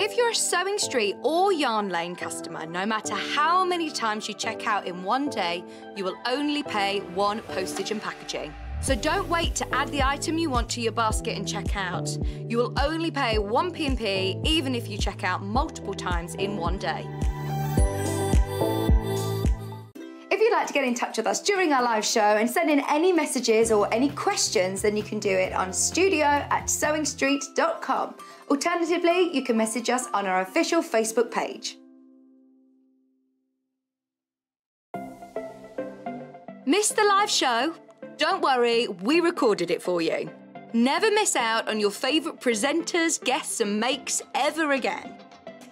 If you're a Sewing Street or Yarn Lane customer, no matter how many times you check out in one day, you will only pay one postage and packaging. So don't wait to add the item you want to your basket and check out. You will only pay one P&P even if you check out multiple times in one day. To get in touch with us during our live show and send in any messages or any questions, then you can do it on studio at sewingstreet.com. Alternatively, you can message us on our official Facebook page. Missed the live show? Don't worry, we recorded it for you. Never miss out on your favourite presenters, guests, and makes ever again.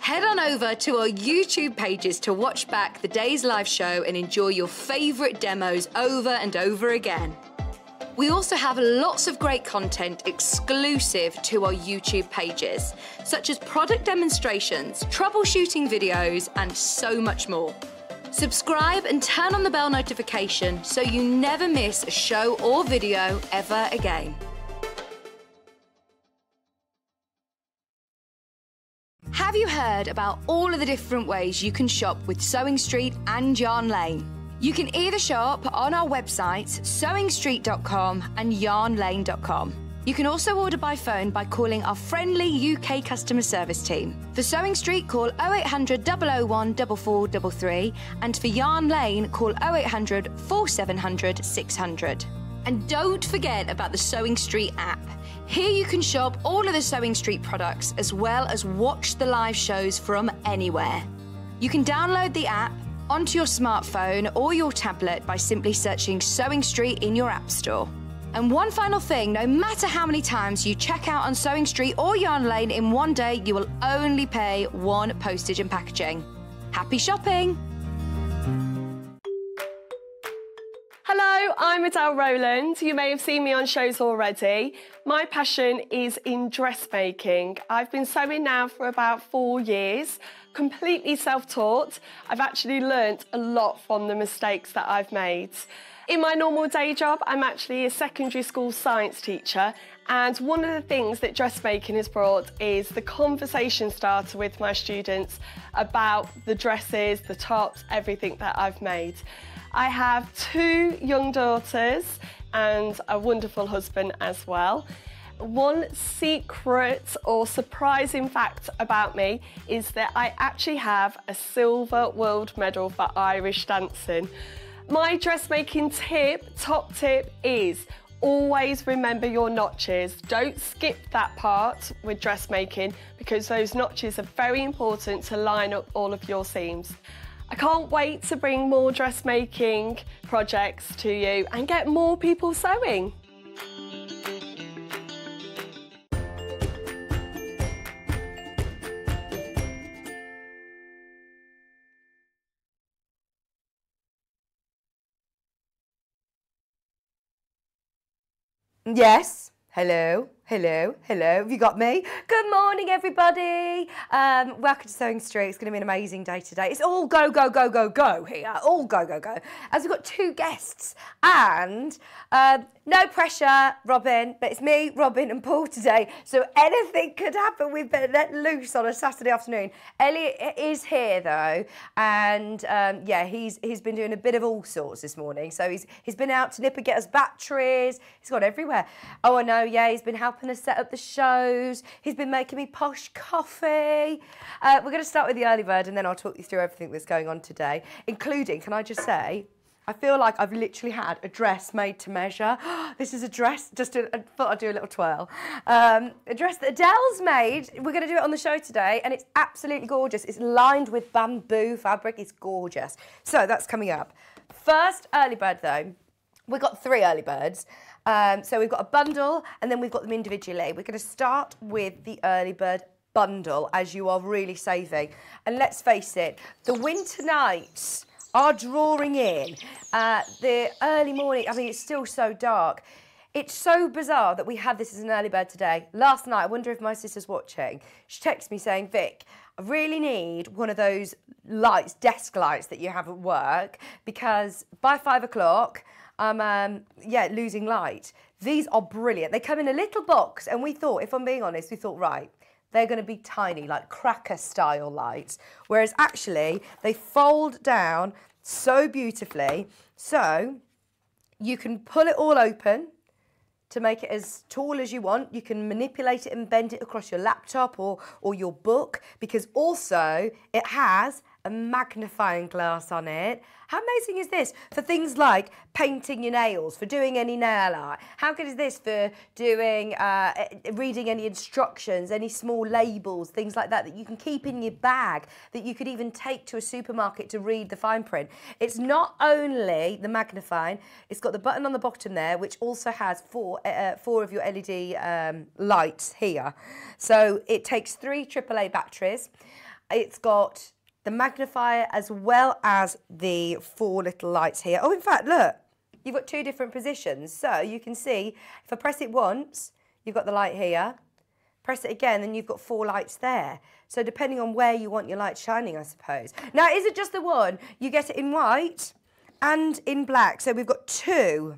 Head on over to our YouTube pages to watch back the day's live show and enjoy your favourite demos over and over again. We also have lots of great content exclusive to our YouTube pages, such as product demonstrations, troubleshooting videos, and so much more. Subscribe and turn on the bell notification so you never miss a show or video ever again. Have you heard about all of the different ways you can shop with Sewing Street and Yarn Lane? You can either shop on our websites, sewingstreet.com and yarnlane.com. You can also order by phone by calling our friendly UK customer service team. For Sewing Street, call 0800 001 4433 and for Yarn Lane, call 0800 4700 600. And don't forget about the Sewing Street app. Here you can shop all of the Sewing Street products as well as watch the live shows from anywhere. You can download the app onto your smartphone or your tablet by simply searching Sewing Street in your App Store. And one final thing no matter how many times you check out on Sewing Street or Yarn Lane in one day, you will only pay one postage and packaging. Happy shopping! Hello, I'm Adelle Rowland. You may have seen me on shows already. My passion is in dressmaking. I've been sewing now for about four years, completely self-taught. I've actually learnt a lot from the mistakes that I've made. In my normal day job, I'm actually a secondary school science teacher and one of the things that dressmaking has brought is the conversation starter with my students about the dresses, the tops, everything that I've made. I have two young daughters and a wonderful husband as well. One secret or surprising fact about me is that I actually have a silver world medal for Irish dancing. My dressmaking tip, top tip, is always remember your notches. Don't skip that part with dressmaking because those notches are very important to line up all of your seams. I can't wait to bring more dressmaking projects to you and get more people sewing. Yes. Hello. Hello, hello, have you got me? Good morning, everybody. Um, welcome to Sewing Street. It's going to be an amazing day today. It's all go, go, go, go, go here. All go, go, go. As we've got two guests and um, no pressure, Robin, but it's me, Robin, and Paul today. So anything could happen. We've been let loose on a Saturday afternoon. Elliot is here though, and um, yeah, he's he's been doing a bit of all sorts this morning. So he's he's been out to nip and get us batteries. He's gone everywhere. Oh, I know. Yeah, he's been helping us set up the shows. He's been making me posh coffee. Uh, we're going to start with the early bird and then I'll talk you through everything that's going on today, including, can I just say, I feel like I've literally had a dress made to measure. this is a dress, just a, I thought I'd do a little twirl. Um, a dress that Adelle's made. We're going to do it on the show today, and it's absolutely gorgeous. It's lined with bamboo fabric. It's gorgeous. So that's coming up. First early bird, though. We've got three early birds. Um, so we've got a bundle and then we've got them individually. We're going to start with the early bird bundle as you are really saving. And let's face it, the winter nights are drawing in. Uh, the early morning, I mean, it's still so dark. It's so bizarre that we had this as an early bird today. Last night, I wonder if my sister's watching. She texts me saying, Vic, I really need one of those lights, desk lights that you have at work, because by five o'clock, I'm, um, yeah, losing light. These are brilliant. They come in a little box, and we thought, if I'm being honest, we thought, right, they're going to be tiny, like cracker style lights. Whereas actually, they fold down so beautifully. So you can pull it all open to make it as tall as you want. You can manipulate it and bend it across your laptop or, or your book because also it has a magnifying glass on it. How amazing is this for things like painting your nails, for doing any nail art? How good is this for doing, uh, reading any instructions, any small labels, things like that that you can keep in your bag, that you could even take to a supermarket to read the fine print? It's not only the magnifying, it's got the button on the bottom there, which also has four, uh four of your LED um, lights here. So it takes three AAA batteries. It's got the magnifier as well as the four little lights here. Oh, in fact, look, you've got two different positions. So you can see, if I press it once, you've got the light here. Press it again, and you've got four lights there. So depending on where you want your light shining, I suppose. Now, is it just the one? You get it in white and in black. So we've got two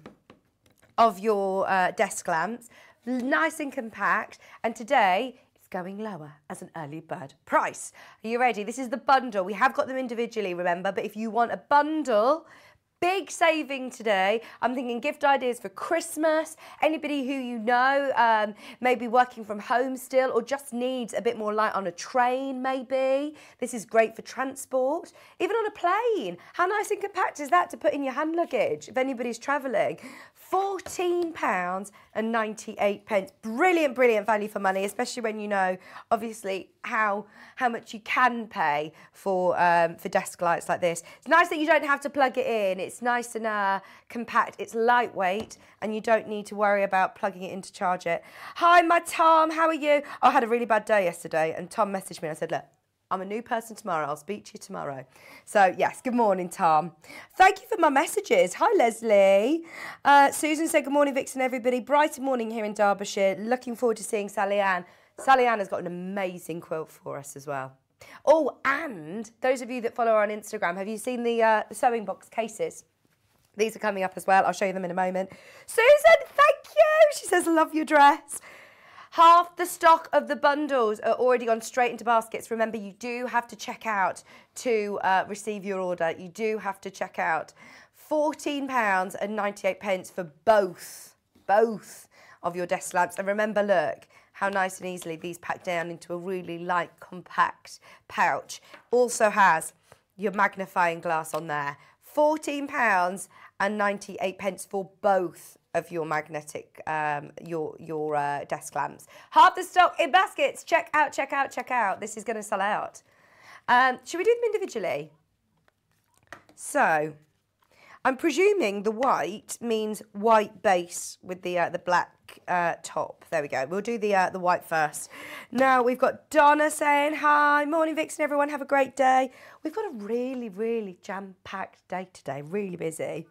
of your uh, desk lamps, nice and compact. And today, going lower as an early bird price. Are you ready? This is the bundle. We have got them individually, remember, but if you want a bundle, Big saving today. I'm thinking gift ideas for Christmas. Anybody who you know um, may be working from home still or just needs a bit more light on a train, maybe. This is great for transport. Even on a plane. How nice and compact is that to put in your hand luggage if anybody's travelling? £14 and 98 pence. Brilliant, brilliant value for money, especially when you know, obviously, how how much you can pay for um, for desk lights like this. It's nice that you don't have to plug it in. It's nice and uh, compact. It's lightweight, and you don't need to worry about plugging it in to charge it. Hi, my Tom. How are you? Oh, I had a really bad day yesterday, and Tom messaged me. and I said, look. I'm a new person tomorrow. I'll speak to you tomorrow. So, yes, good morning, Tom. Thank you for my messages. Hi, Leslie. Uh, Susan said, Good morning, Vixen, everybody. Bright morning here in Derbyshire. Looking forward to seeing Sallieann. Sally Ann has got an amazing quilt for us as well. Oh, and those of you that follow her on Instagram, have you seen the, uh, the sewing box cases? These are coming up as well. I'll show you them in a moment. Susan, thank you. She says, love your dress. Half the stock of the bundles are already gone straight into baskets. Remember, you do have to check out to uh, receive your order. You do have to check out. £14 and 98 pence for both, both of your desk lamps. And remember, look, how nice and easily these pack down into a really light, compact pouch. Also has your magnifying glass on there. £14 and 98 pence for both of your magnetic, um, your, your uh, desk lamps. Half the stock in baskets. Check out, check out, check out. This is going to sell out. Um, should we do them individually? So, I'm presuming the white means white base with the uh, the black uh, top. There we go. We'll do the uh, the white first. Now we've got Donna saying hi, morning Vixen, everyone. Have a great day. We've got a really really jam packed day today. Really busy.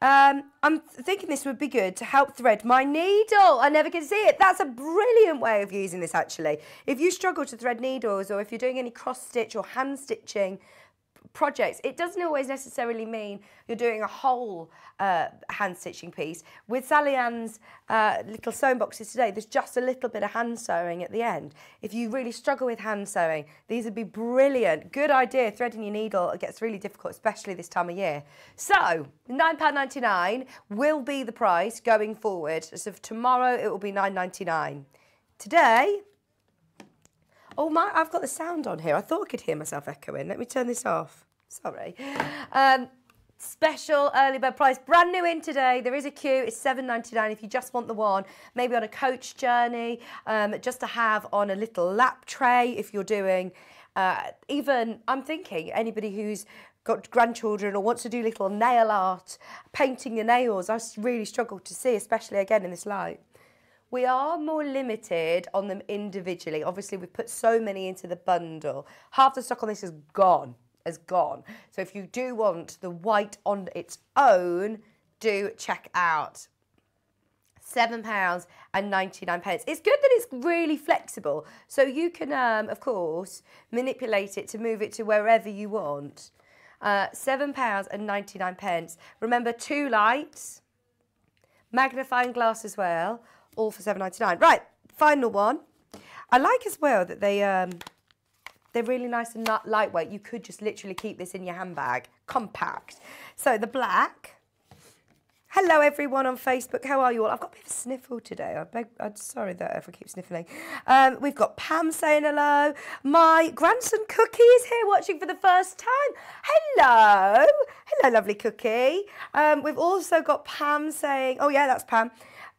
Um, I'm thinking this would be good to help thread my needle. I never can see it. That's a brilliant way of using this actually. If you struggle to thread needles or if you're doing any cross stitch or hand stitching, projects. It doesn't always necessarily mean you're doing a whole uh, hand stitching piece. With Sallieann's uh, little sewing boxes today, there's just a little bit of hand sewing at the end. If you really struggle with hand sewing, these would be brilliant. Good idea. Threading your needle it gets really difficult, especially this time of year. So, £9.99 will be the price going forward. As of tomorrow it will be $9.99. Today, Oh, my, I've got the sound on here. I thought I could hear myself echoing. Let me turn this off. Sorry. Um, special early bird price, brand new in today. There is a queue. It's seven ninety nine if you just want the one. Maybe on a coach journey, um, just to have on a little lap tray if you're doing. Uh, even I'm thinking anybody who's got grandchildren or wants to do little nail art, painting your nails. I really struggle to see, especially again in this light we are more limited on them individually. Obviously, we've put so many into the bundle. Half the stock on this is gone, is gone. So if you do want the white on its own, do check out. Seven pounds and 99 pence. It's good that it's really flexible. So you can, um, of course, manipulate it to move it to wherever you want. Uh, seven pounds and 99 pence. Remember, two lights, magnifying glass as well all for 7.99. Right, final one. I like as well that they um, they're really nice and lightweight. You could just literally keep this in your handbag, compact. So the black. Hello everyone on Facebook. How are you all? I've got a bit of a sniffle today. I beg, I'm sorry that if I keep sniffling. Um, we've got Pam saying hello. My grandson Cookie is here watching for the first time. Hello. Hello, lovely Cookie. Um, we've also got Pam saying, oh yeah, that's Pam.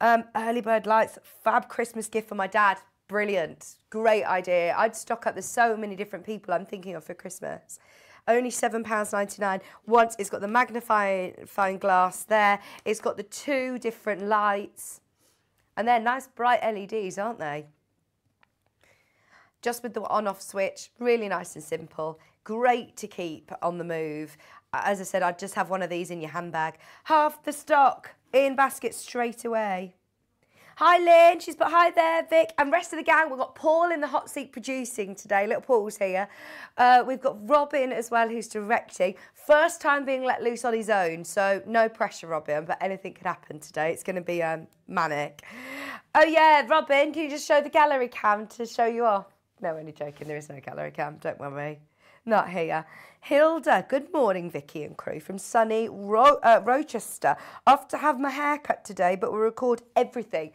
Um, early bird lights, fab Christmas gift for my dad. Brilliant. Great idea. I'd stock up. There's so many different people I'm thinking of for Christmas. Only £7.99. Once it's got the magnifying glass there. It's got the two different lights. And they're nice bright LEDs, aren't they? Just with the on-off switch. Really nice and simple. Great to keep on the move. As I said, I'd just have one of these in your handbag. Half the stock in basket straight away. Hi Lynn, she's put hi there, Vic, and rest of the gang. We've got Paul in the hot seat producing today. Little Paul's here. Uh, we've got Robin as well, who's directing. First time being let loose on his own, so no pressure, Robin. But anything could happen today. It's going to be um, manic. Oh yeah, Robin, can you just show the gallery cam to show you off? No, only joking. There is no gallery cam. Don't worry. Not here. Hilda, good morning, Vicky and crew from sunny Ro uh, Rochester. Off to have my hair cut today, but we'll record everything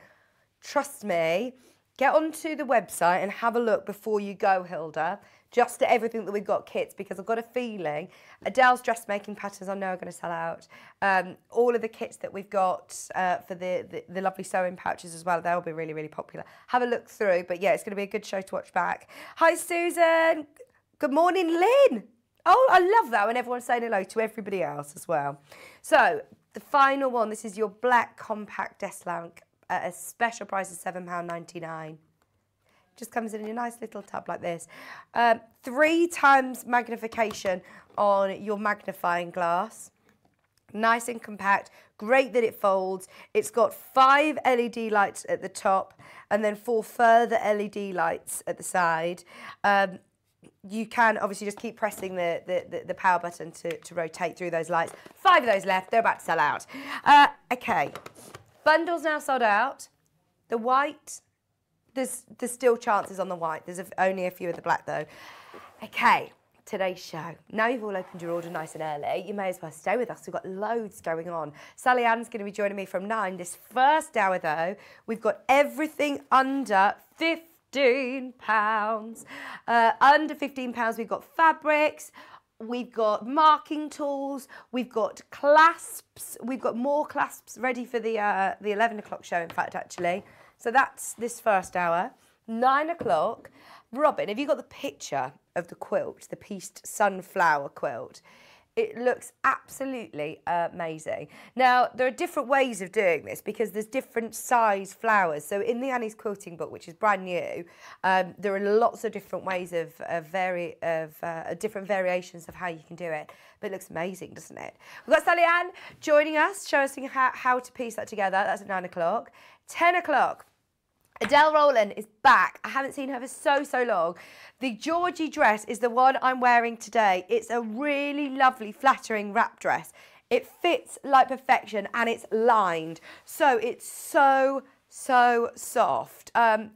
Trust me, get onto the website and have a look before you go, Hilda, just at everything that we've got kits because I've got a feeling Adelle's dressmaking patterns I know are going to sell out. Um, all of the kits that we've got uh, for the, the, the, lovely sewing pouches as well, they'll be really, really popular. Have a look through, but yeah, it's going to be a good show to watch back. Hi, Susan. Good morning, Lynn. Oh, I love that when everyone's saying hello to everybody else as well. So, the final one, this is your black compact desk lamp at a special price of £7.99. Just comes in a nice little tub like this. Um, three times magnification on your magnifying glass. Nice and compact, great that it folds. It's got five LED lights at the top and then four further LED lights at the side. Um, you can obviously just keep pressing the, the, the, power button to, to rotate through those lights. Five of those left, they're about to sell out. Uh, okay, Bundles now sold out. The white, there's, there's still chances on the white. There's a, only a few of the black though. Okay, today's show. Now you've all opened your order nice and early, you may as well stay with us. We've got loads going on. Sallieann's going to be joining me from nine. This first hour though, we've got everything under 15 pounds. Uh, under 15 pounds, we've got fabrics, We've got marking tools, we've got clasps, we've got more clasps ready for the, uh, the 11 o'clock show, in fact, actually. So that's this first hour. Nine o'clock. Robin, have you got the picture of the quilt, the pieced sunflower quilt? It looks absolutely amazing. Now, there are different ways of doing this because there's different size flowers. So in the Annie's Quilting book, which is brand new, um, there are lots of different ways of, of, vari of uh, different variations of how you can do it. But it looks amazing, doesn't it? We've got Sallieann joining us, showing us how, how to piece that together. That's at nine o'clock. 10 o'clock. Adelle Rowland is back. I haven't seen her for so, so long. The Georgie dress is the one I'm wearing today. It's a really lovely, flattering wrap dress. It fits like perfection and it's lined. So it's so, so soft. Um,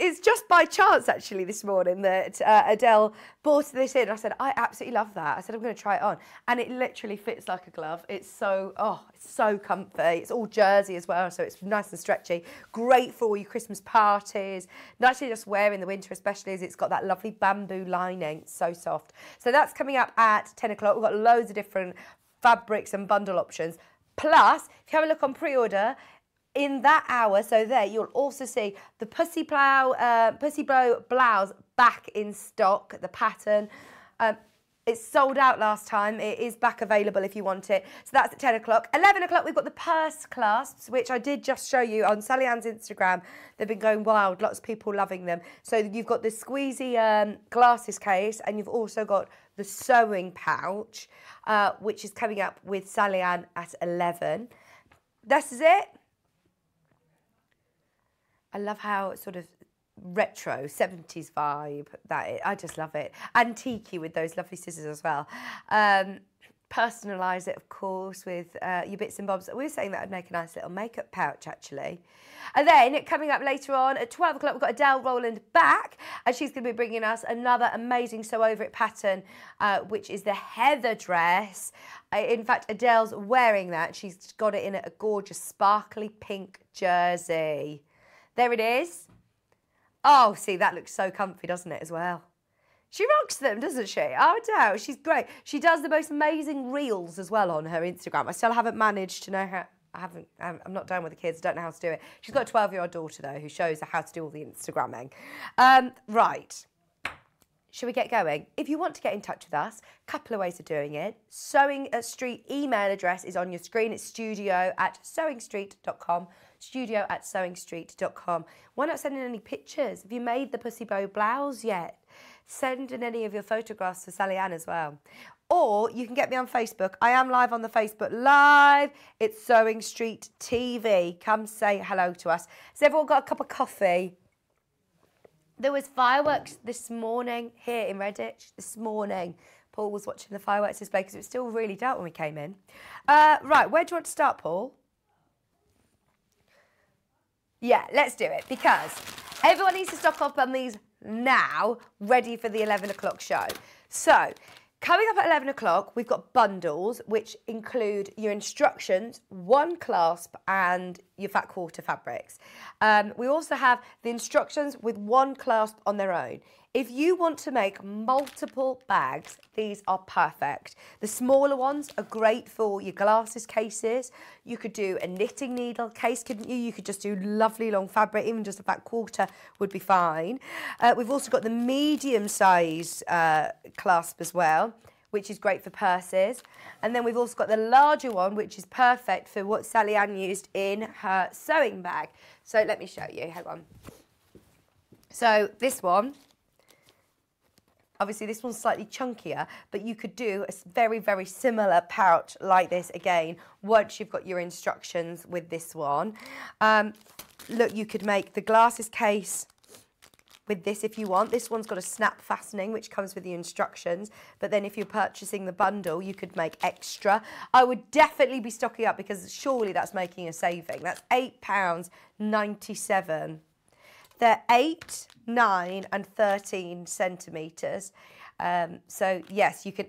it's just by chance actually this morning that uh, Adelle bought this in. I said, I absolutely love that. I said, I'm going to try it on. And it literally fits like a glove. It's so, oh, it's so comfy. It's all jersey as well, so it's nice and stretchy. Great for all your Christmas parties. Nice to just wear in the winter, especially as it's got that lovely bamboo lining. It's so soft. So that's coming up at 10 o'clock. We've got loads of different fabrics and bundle options. Plus, if you have a look on pre-order, in that hour, so there, you'll also see the Pussy Plow, uh, Pussy Bow blouse back in stock, the pattern. Um, it's sold out last time. It is back available if you want it. So that's at 10 o'clock. 11 o'clock, we've got the purse clasps, which I did just show you on Sallieann's Instagram. They've been going wild. Lots of people loving them. So you've got the squeezy um, glasses case and you've also got the sewing pouch, uh, which is coming up with Sallieann at 11. This is it. I love how sort of retro 70s vibe that it, I just love it antique with those lovely scissors as well um, personalise it, of course, with uh, your bits and bobs. We were saying that would make a nice little makeup pouch, actually. And then coming up later on at 12 o'clock, we've got Adelle Rowland back, and she's going to be bringing us another amazing Sew Over It pattern, uh, which is the heather dress. Uh, in fact, Adelle's wearing that. She's got it in a gorgeous sparkly pink jersey. There it is. Oh, see, that looks so comfy, doesn't it, as well? She rocks them, doesn't she? Oh, no, she's great. She does the most amazing reels as well on her Instagram. I still haven't managed to know how. I haven't. I'm not done with the kids. I don't know how to do it. She's got a 12-year-old daughter though, who shows her how to do all the Instagramming. Um, right. Should we get going? If you want to get in touch with us, a couple of ways of doing it. Sewing Street email address is on your screen. It's studio at sewingstreet.com. Studio at sewingstreet.com. Why not send in any pictures? Have you made the pussy bow blouse yet? Send in any of your photographs for Sallieann as well. Or you can get me on Facebook. I am live on the Facebook Live. It's Sewing Street TV. Come say hello to us. Has everyone got a cup of coffee? There was fireworks this morning here in Redditch. This morning, Paul was watching the fireworks display because it was still really dark when we came in. Uh, right, where do you want to start, Paul? Yeah, let's do it because everyone needs to stock up on these now, ready for the 11 o'clock show. So, coming up at 11 o'clock, we've got bundles which include your instructions, one clasp, and your fat quarter fabrics. Um, we also have the instructions with one clasp on their own. If you want to make multiple bags, these are perfect. The smaller ones are great for your glasses cases. You could do a knitting needle case, couldn't you? You could just do lovely long fabric, even just a fat quarter would be fine. Uh, we've also got the medium size uh, clasp as well which is great for purses. And then we've also got the larger one, which is perfect for what Sallieann used in her sewing bag. So let me show you, hang on. So this one Obviously, this one's slightly chunkier, but you could do a very, very similar pouch like this again once you've got your instructions with this one. Um, look, you could make the glasses case with this if you want. This one's got a snap fastening, which comes with the instructions. But then if you're purchasing the bundle, you could make extra. I would definitely be stocking up because surely that's making a saving. That's £8.97. They're 8, 9 and 13 centimetres. Um, so yes, you can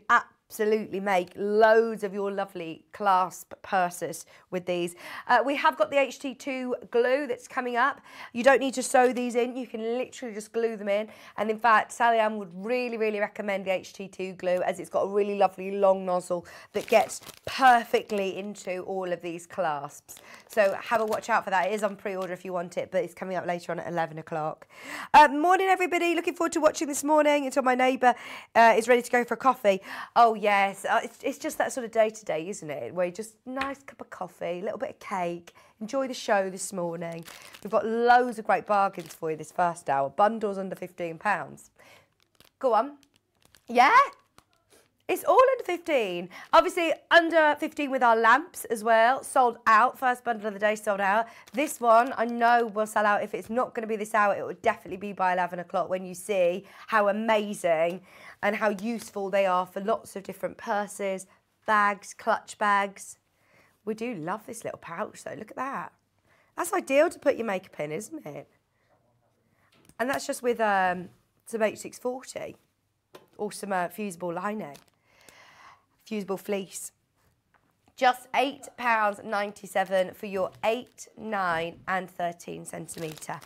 absolutely make loads of your lovely clasp purses with these. Uh, we have got the HT2 glue that's coming up. You don't need to sew these in. You can literally just glue them in. And in fact, Sallieann would really, really recommend the HT2 glue as it's got a really lovely long nozzle that gets perfectly into all of these clasps. So have a watch out for that. It is on pre-order if you want it, but it's coming up later on at 11 o'clock. Uh, morning, everybody. Looking forward to watching this morning until my neighbour uh, is ready to go for a coffee. Oh, yes. Uh, it's, it's just that sort of day to day, isn't it? Where you just nice cup of coffee, a little bit of cake, enjoy the show this morning. We've got loads of great bargains for you this first hour. Bundles under £15. Go on. Yeah? It's all under 15. Obviously, under 15 with our lamps as well. Sold out. First bundle of the day sold out. This one, I know will sell out. If it's not going to be this hour, it will definitely be by 11 o'clock when you see how amazing and how useful they are for lots of different purses, bags, clutch bags. We do love this little pouch though. Look at that. That's ideal to put your makeup in, isn't it? And that's just with um, some H640 or some uh, fusible lining fusible fleece. Just £8.97 for your 8, 9 and 13 centimetre.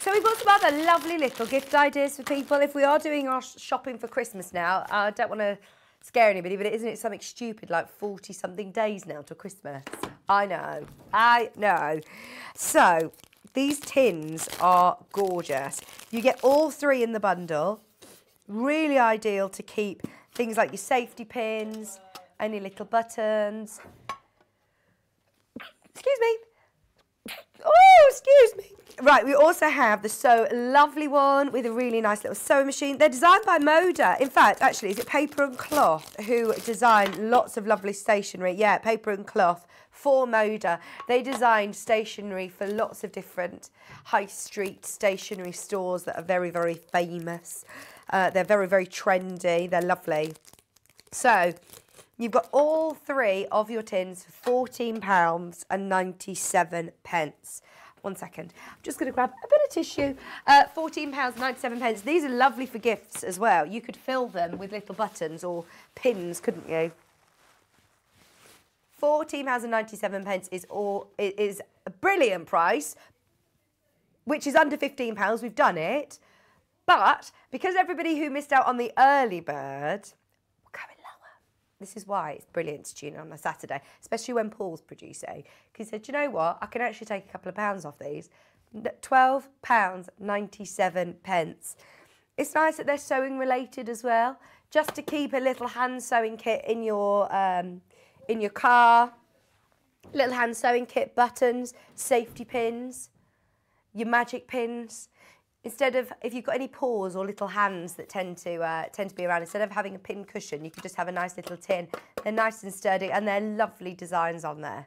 So we've got some other lovely little gift ideas for people. If we are doing our shopping for Christmas now, I don't want to scare anybody, but isn't it something stupid like 40 something days now to Christmas? I know, I know. So these tins are gorgeous. You get all three in the bundle. Really ideal to keep things like your safety pins, any little buttons. Excuse me. Oh, excuse me. Right, we also have the So Lovely one with a really nice little sewing machine. They're designed by Moda. In fact, actually, is it Paper and Cloth who design lots of lovely stationery? Yeah, Paper and Cloth for Moda. They designed stationery for lots of different high street stationery stores that are very, very famous. Uh, they're very, very trendy. They're lovely. So You've got all three of your tins for £14 and 97 pence. One second. I'm just going to grab a bit of tissue. Uh, £14, 97 pence. These are lovely for gifts as well. You could fill them with little buttons or pins, couldn't you? £14.97 pence is all is a brilliant price, which is under £15. We've done it. But because everybody who missed out on the early bird. This is why it's brilliant to tune in on a Saturday, especially when Paul's producing. Because he said, you know what? I can actually take a couple of pounds off these. £12.97 pence. It's nice that they're sewing related as well, just to keep a little hand sewing kit in your um, in your car. Little hand sewing kit, buttons, safety pins, your magic pins. Instead of, if you've got any paws or little hands that tend to uh, tend to be around, instead of having a pin cushion, you could just have a nice little tin. They're nice and sturdy, and they're lovely designs on there.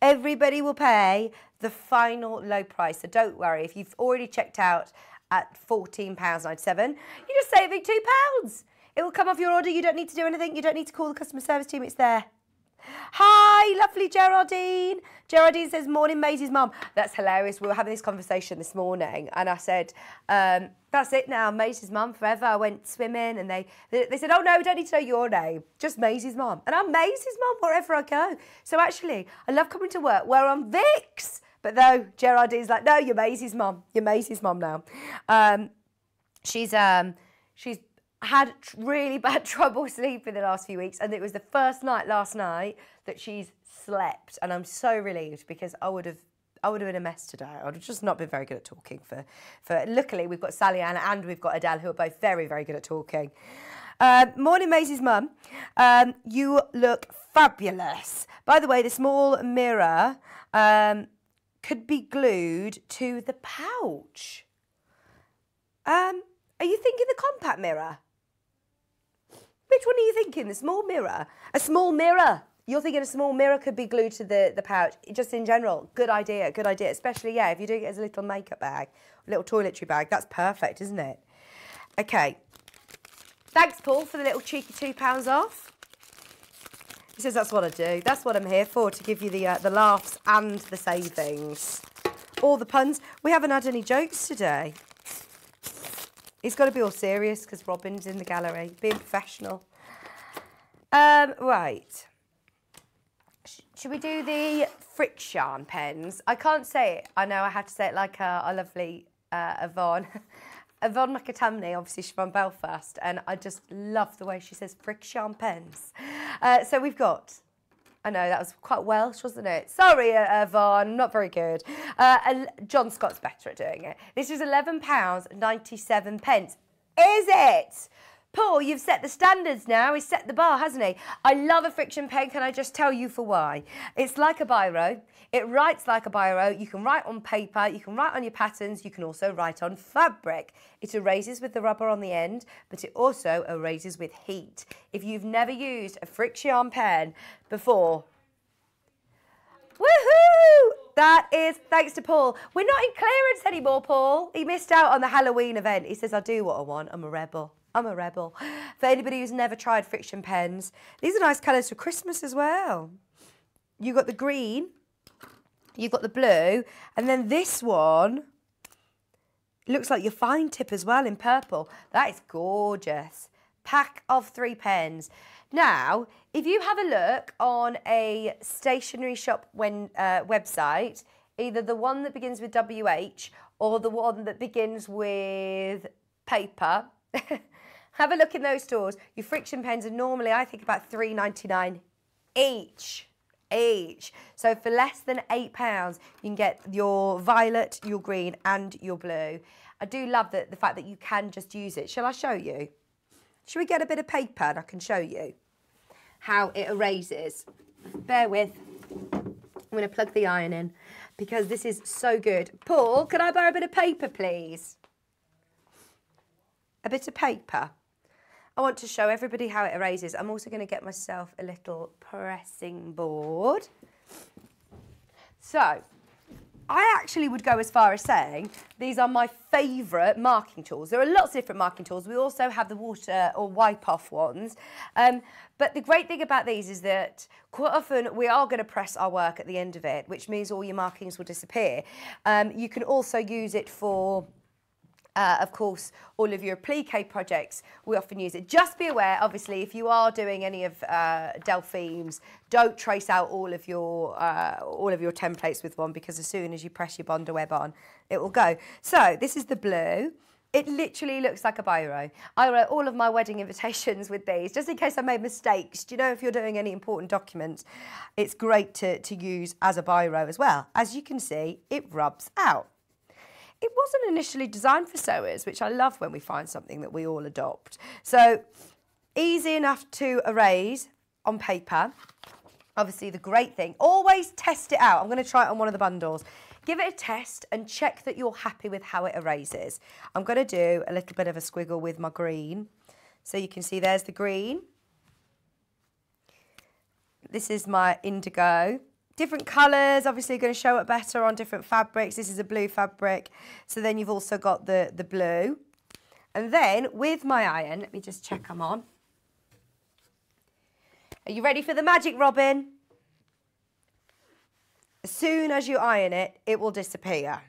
Everybody will pay the final low price, so don't worry. If you've already checked out at £14.97, you're just saving £2. It will come off your order. You don't need to do anything. You don't need to call the customer service team. It's there. Hi, lovely Geraldine. Geraldine says, Morning, Maisie's mum. That's hilarious. We were having this conversation this morning, and I said, um, That's it now, Maisie's mum forever. I went swimming, and they, they said, Oh, no, we don't need to know your name, just Maisie's mum. And I'm Maisie's mum wherever I go. So actually, I love coming to work. We're on Vicks. But though Geraldine's like, No, you're Maisie's mum. You're Maisie's mum now. Um, she's. Um, she's had really bad trouble sleeping the last few weeks, and it was the first night last night that she's slept, and I'm so relieved because I would have. I would have been a mess today. I would have just not been very good at talking. For, for luckily, we've got Sallieann and we've got Adelle, who are both very, very good at talking. Uh, morning, Maisie's mum. Um, you look fabulous. By the way, the small mirror um, could be glued to the pouch. Um, are you thinking the compact mirror? Which one are you thinking? The small mirror? A small mirror. You're thinking a small mirror could be glued to the, the pouch. Just in general, good idea, good idea. Especially, yeah, if you're doing it as a little makeup bag, a little toiletry bag, that's perfect, isn't it? Okay. Thanks, Paul, for the little cheeky £2 off. He says that's what I do. That's what I'm here for, to give you the, uh, the laughs and the savings. All the puns. We haven't had any jokes today. He's got to be all serious because Robin's in the gallery, being professional. Um, right. Sh should we do the friction pens? I can't say it. I know I have to say it like uh, our lovely uh, Yvonne. Yvonne McAtamney, obviously she's from Belfast, and I just love the way she says friction pens. Uh, so we've got I know that was quite Welsh, wasn't it? Sorry, uh, Yvonne, not very good. Uh, John Scott's better at doing it. This is £11.97. pence. Is it? Paul, you've set the standards now. He's set the bar, hasn't he? I love a friction pen. Can I just tell you for why? It's like a biro. It writes like a biro. You can write on paper. You can write on your patterns. You can also write on fabric. It erases with the rubber on the end, but it also erases with heat. If you've never used a friction pen before, Woohoo! That is thanks to Paul. We're not in clearance anymore, Paul. He missed out on the Halloween event. He says, I do what I want. I'm a rebel. I'm a rebel. For anybody who's never tried friction pens, these are nice colours for Christmas as well. You've got the green, you've got the blue, and then this one looks like your fine tip as well in purple. That is gorgeous. Pack of three pens. Now, if you have a look on a stationery shop when, uh, website, either the one that begins with WH or the one that begins with paper, have a look in those stores. Your friction pens are normally, I think, about three ninety nine each. Each. So for less than £8, you can get your violet, your green, and your blue. I do love that the fact that you can just use it. Shall I show you? Should we get a bit of paper and I can show you how it erases? Bear with. I'm going to plug the iron in because this is so good. Paul, can I borrow a bit of paper, please? A bit of paper. I want to show everybody how it erases. I'm also going to get myself a little pressing board. So, I actually would go as far as saying these are my favourite marking tools. There are lots of different marking tools. We also have the water or wipe off ones. Um, but the great thing about these is that quite often we are going to press our work at the end of it, which means all your markings will disappear. Um, you can also use it for uh, of course, all of your applique projects, we often use it. Just be aware, obviously, if you are doing any of uh, Delphine's, don't trace out all of your uh, all of your templates with one because as soon as you press your Bondaweb on, it will go. So this is the blue. It literally looks like a biro. I wrote all of my wedding invitations with these, just in case I made mistakes. Do you know if you're doing any important documents, it's great to, to use as a biro as well. As you can see, it rubs out. It wasn't initially designed for sewers, which I love when we find something that we all adopt. So easy enough to erase on paper. Obviously the great thing, always test it out. I'm going to try it on one of the bundles. Give it a test and check that you're happy with how it erases. I'm going to do a little bit of a squiggle with my green. So you can see there's the green. This is my indigo. Different colours, obviously going to show up better on different fabrics. This is a blue fabric. So then you've also got the, the blue. And then with my iron, let me just check I'm on. Are you ready for the magic, Robin? As soon as you iron it, it will disappear.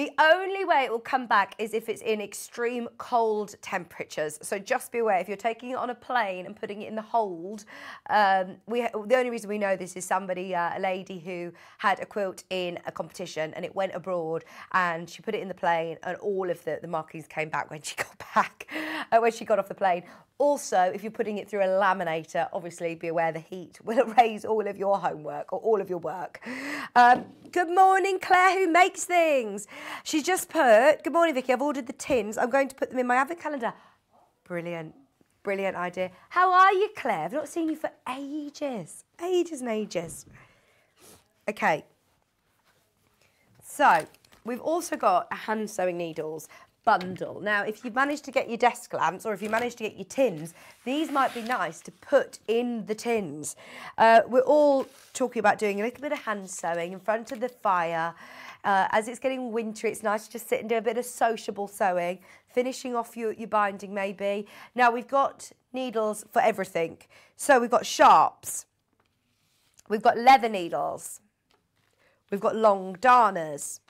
The only way it will come back is if it's in extreme cold temperatures. So just be aware, if you're taking it on a plane and putting it in the hold, um, we the only reason we know this is somebody, uh, a lady who had a quilt in a competition and it went abroad and she put it in the plane and all of the, the markings came back when she got back, uh, when she got off the plane. Also, if you're putting it through a laminator, obviously be aware the heat will erase all of your homework or all of your work. Um, good morning, Claire, who makes things. She's just put, good morning, Vicky, I've ordered the tins. I'm going to put them in my advent calendar. Brilliant. Brilliant idea. How are you, Claire? I've not seen you for ages. Ages and ages. Okay. So, we've also got hand sewing needles bundle. Now, if you've managed to get your desk lamps or if you managed to get your tins, these might be nice to put in the tins. Uh, we're all talking about doing a little bit of hand sewing in front of the fire. Uh, as it's getting winter, it's nice to just sit and do a bit of sociable sewing, finishing off your, your binding maybe. Now, we've got needles for everything. So we've got sharps, we've got leather needles, we've got long darners,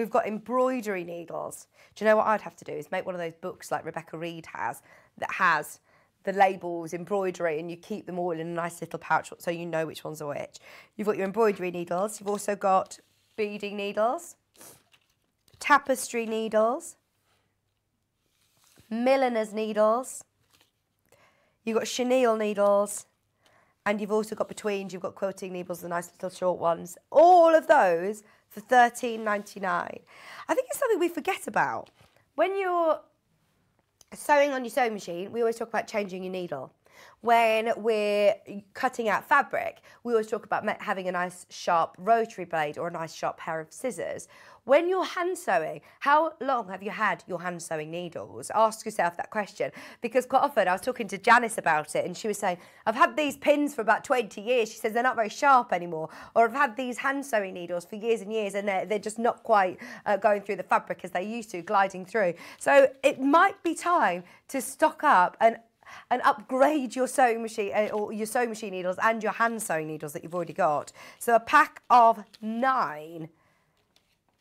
We've got embroidery needles. Do you know what I'd have to do is make one of those books like Rebecca Reed has that has the labels, embroidery, and you keep them all in a nice little pouch so you know which ones are which. You've got your embroidery needles. You've also got beading needles, tapestry needles, milliner's needles. You've got chenille needles, and you've also got betweens. You've got quilting needles, the nice little short ones. All of those for $13.99. I think it's something we forget about. When you're sewing on your sewing machine, we always talk about changing your needle. When we're cutting out fabric, we always talk about having a nice sharp rotary blade or a nice sharp pair of scissors. When you're hand sewing, how long have you had your hand sewing needles? Ask yourself that question because quite often I was talking to Janice about it and she was saying, I've had these pins for about 20 years. She says they're not very sharp anymore. Or I've had these hand sewing needles for years and years and they're, they're just not quite uh, going through the fabric as they used to, gliding through. So it might be time to stock up and and upgrade your sewing machine uh, or your sewing machine needles and your hand sewing needles that you've already got. So a pack of nine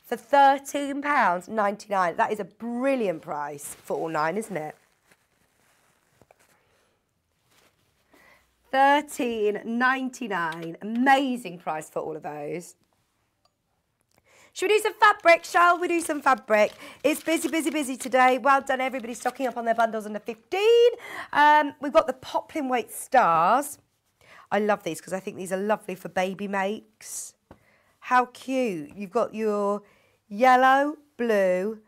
for £13.99. That is a brilliant price for all nine, isn't it? Thirteen ninety nine. Amazing price for all of those. Should we do some fabric? Shall we do some fabric? It's busy, busy, busy today. Well done, everybody stocking up on their bundles under 15. Um, we've got the Poplin Weight Stars. I love these because I think these are lovely for baby makes. How cute. You've got your yellow, blue,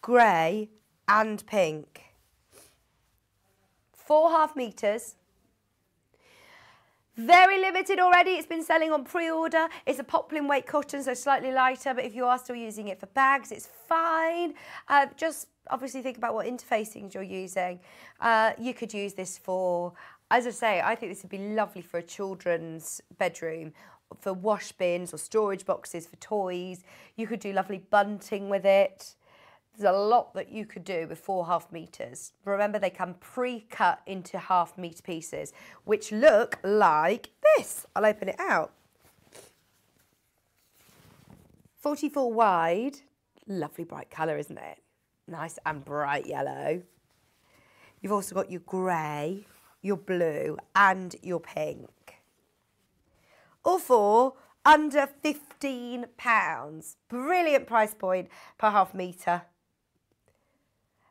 grey and pink. Four half metres. Very limited already. It's been selling on pre-order. It's a poplin weight cotton, so slightly lighter, but if you are still using it for bags, it's fine. Uh, just obviously think about what interfacings you're using. Uh, you could use this for, as I say, I think this would be lovely for a children's bedroom for wash bins or storage boxes for toys. You could do lovely bunting with it. There's a lot that you could do with four half meters. Remember, they come pre-cut into half meter pieces, which look like this. I'll open it out. 44 wide. Lovely bright colour, isn't it? Nice and bright yellow. You've also got your grey, your blue and your pink. All for under £15. Brilliant price point per half metre.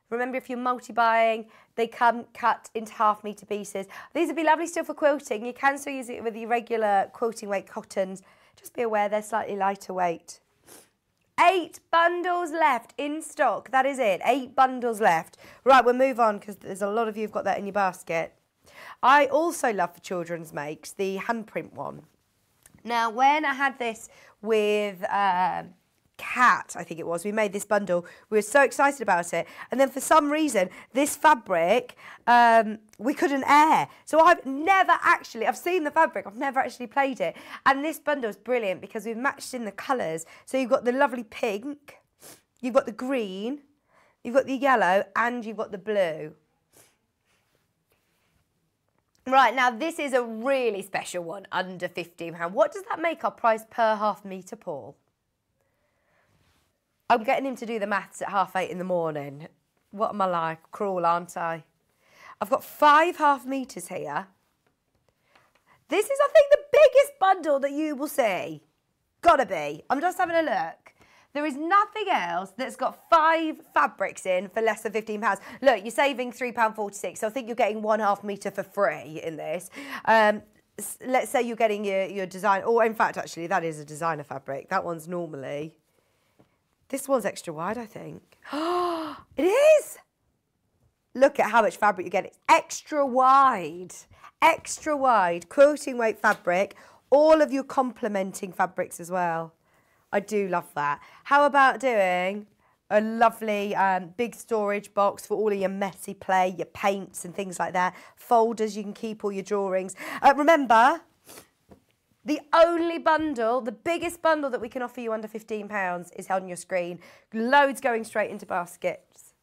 Remember, if you're multi-buying, they come cut into half metre pieces. These would be lovely still for quilting. You can still use it with your regular quilting weight cottons. Just be aware they're slightly lighter weight. Eight bundles left in stock. That is it. Eight bundles left. Right, we'll move on because there's a lot of you who've got that in your basket. I also love for children's makes the handprint one. Now, when I had this with uh, Cat, I think it was, we made this bundle. We were so excited about it. And then for some reason, this fabric, um, we couldn't air. So I've never actually, I've seen the fabric, I've never actually played it. And this bundle is brilliant because we've matched in the colours. So you've got the lovely pink, you've got the green, you've got the yellow, and you've got the blue. Right, now this is a really special one, under £15. What does that make our price per half metre, Paul? I'm getting him to do the maths at half eight in the morning. What am I like? Cruel, aren't I? I've got five half metres here. This is, I think, the biggest bundle that you will see. Gotta be. I'm just having a look. There is nothing else that's got five fabrics in for less than £15. Look, you're saving £3.46, so I think you're getting one half metre for free in this. Um, let's say you're getting your, your design, or in fact, actually, that is a designer fabric. That one's normally, this one's extra wide, I think. it is! Look at how much fabric you get. It's extra wide, extra wide, quilting weight fabric, all of your complementing fabrics as well. I do love that. How about doing a lovely um, big storage box for all of your messy play, your paints and things like that. Folders, you can keep all your drawings. Uh, remember, the only bundle, the biggest bundle that we can offer you under £15 is held on your screen. Loads going straight into baskets.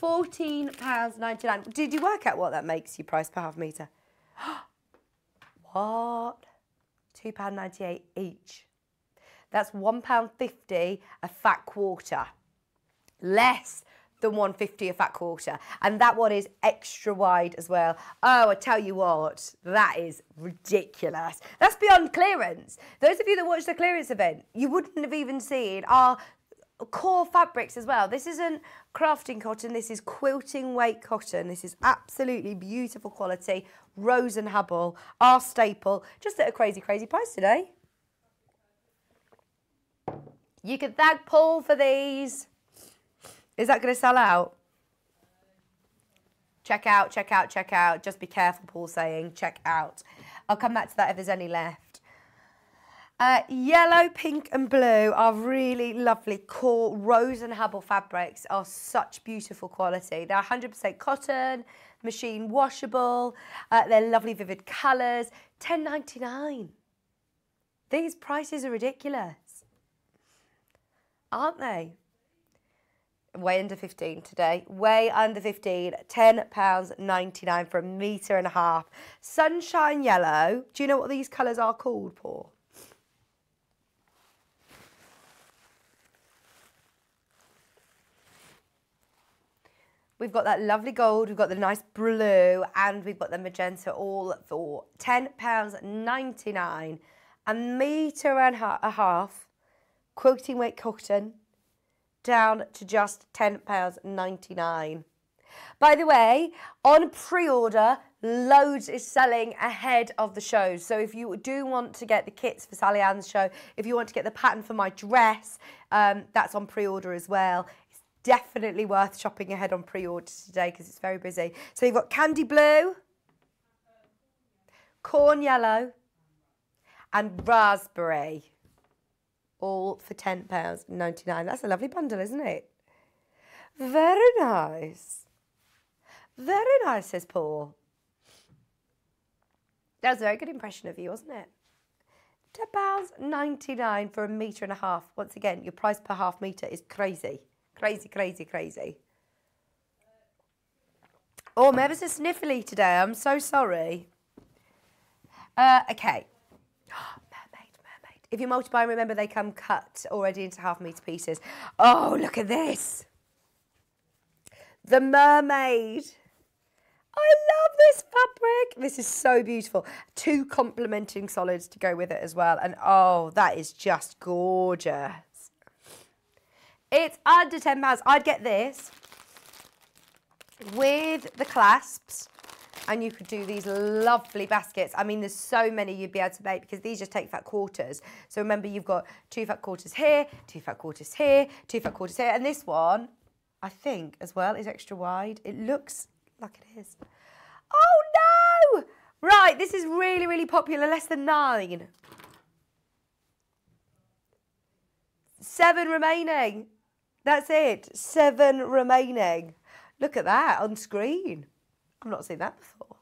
£14.99. Did you work out what that makes you price per half metre? what? £2.98 each. That's £1.50 a fat quarter. Less than 150 a fat quarter. And that one is extra wide as well. Oh, I tell you what, that is ridiculous. That's beyond clearance. Those of you that watched the clearance event, you wouldn't have even seen our core fabrics as well. This isn't crafting cotton, this is quilting weight cotton. This is absolutely beautiful quality. Rose and Hubble, our staple, just at a crazy, crazy price today. You can thank Paul for these. Is that going to sell out? Check out, check out, check out. Just be careful, Paul saying. Check out. I'll come back to that if there's any left. Uh, yellow, pink and blue are really lovely core Rose and Hubble fabrics are such beautiful quality. They're 100% cotton, machine washable. Uh, they're lovely vivid colours. 10.99. These prices are ridiculous aren't they? Way under 15 today. Way under 15. £10.99 for a metre and a half. Sunshine yellow. Do you know what these colours are called, Paul? We've got that lovely gold, we've got the nice blue, and we've got the magenta all for £10.99. A metre and a half quilting weight cotton down to just £10.99. By the way, on pre-order, loads is selling ahead of the shows. So if you do want to get the kits for Sallieann's show, if you want to get the pattern for my dress, um, that's on pre-order as well. It's definitely worth shopping ahead on pre-order today because it's very busy. So you've got candy blue, corn yellow, and raspberry all for £10.99. That's a lovely bundle, isn't it? Very nice. Very nice, says Paul. That was a very good impression of you, wasn't it? £10.99 for a metre and a half. Once again, your price per half metre is crazy. Crazy, crazy, crazy. Oh, I'm ever so sniffly today. I'm so sorry. Uh, okay. If you multiply, remember they come cut already into half metre pieces. Oh, look at this. The mermaid. I love this fabric. This is so beautiful. Two complementing solids to go with it as well. And oh, that is just gorgeous. It's under £10. I'd get this with the clasps and you could do these lovely baskets. I mean, there's so many you'd be able to make because these just take fat quarters. So remember, you've got two fat quarters here, two fat quarters here, two fat quarters here. And this one, I think, as well, is extra wide. It looks like it is. Oh, no! Right, this is really, really popular, less than nine. Seven remaining. That's it. Seven remaining. Look at that on screen. I've not seen that before.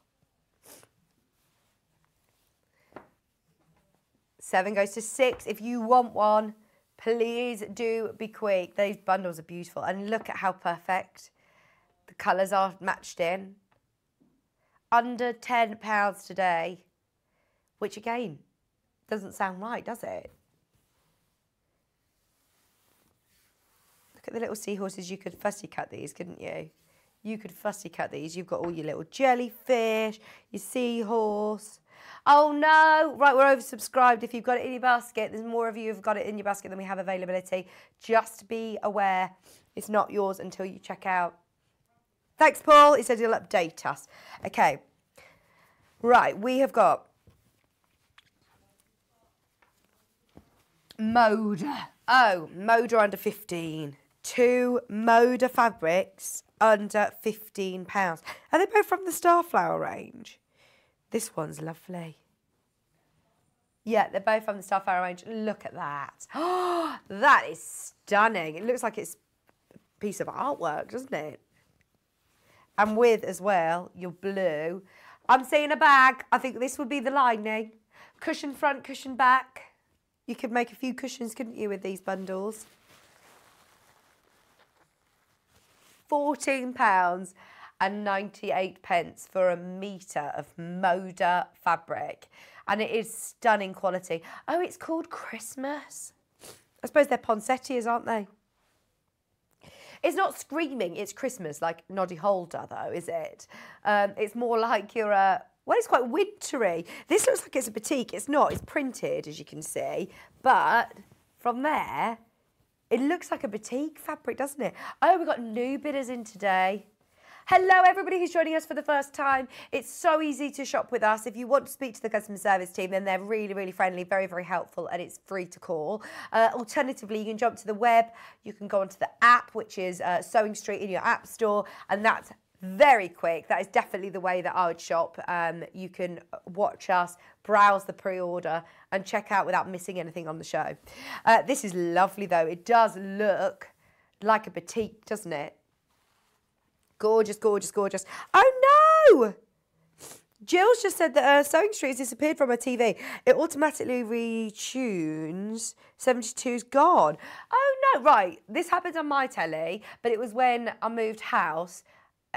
Seven goes to six. If you want one, please do be quick. These bundles are beautiful. And look at how perfect the colours are matched in. Under £10 today, which again, doesn't sound right, does it? Look at the little seahorses. You could fussy cut these, couldn't you? You could fussy cut these. You've got all your little jellyfish, your seahorse. Oh no, right, we're oversubscribed. If you've got it in your basket, there's more of you who've got it in your basket than we have availability. Just be aware it's not yours until you check out. Thanks, Paul. He said he'll update us. Okay. Right, we have got Moda. Oh, Moda under 15. Two Moda fabrics under £15. Are they both from the Starflower range? This one's lovely. Yeah, they're both from the Starflower range. Look at that. Oh, that is stunning. It looks like it's a piece of artwork, doesn't it? And with, as well, your blue. I'm seeing a bag. I think this would be the lining. Cushion front, cushion back. You could make a few cushions, couldn't you, with these bundles? £14 and 98 pence for a metre of Moda fabric. And it is stunning quality. Oh, it's called Christmas. I suppose they're poinsettias, aren't they? It's not screaming, it's Christmas, like Noddy Holder, though, is it? Um, it's more like you're a, well, it's quite wintry. This looks like it's a batik. It's not, it's printed, as you can see. But from there, it looks like a batik fabric, doesn't it? Oh, we've got new bidders in today. Hello, everybody who's joining us for the first time. It's so easy to shop with us. If you want to speak to the customer service team, then they're really, really friendly, very, very helpful, and it's free to call. Uh, alternatively, you can jump to the web, you can go onto the app, which is uh, Sewing Street in your app store, and that's very quick. That is definitely the way that I would shop. Um, you can watch us, browse the pre-order and check out without missing anything on the show. Uh, this is lovely though. It does look like a batik, doesn't it? Gorgeous, gorgeous, gorgeous. Oh no! Jill's just said that uh, Sewing Street has disappeared from her TV. It automatically retunes. 72's gone. Oh no, right. This happened on my telly, but it was when I moved house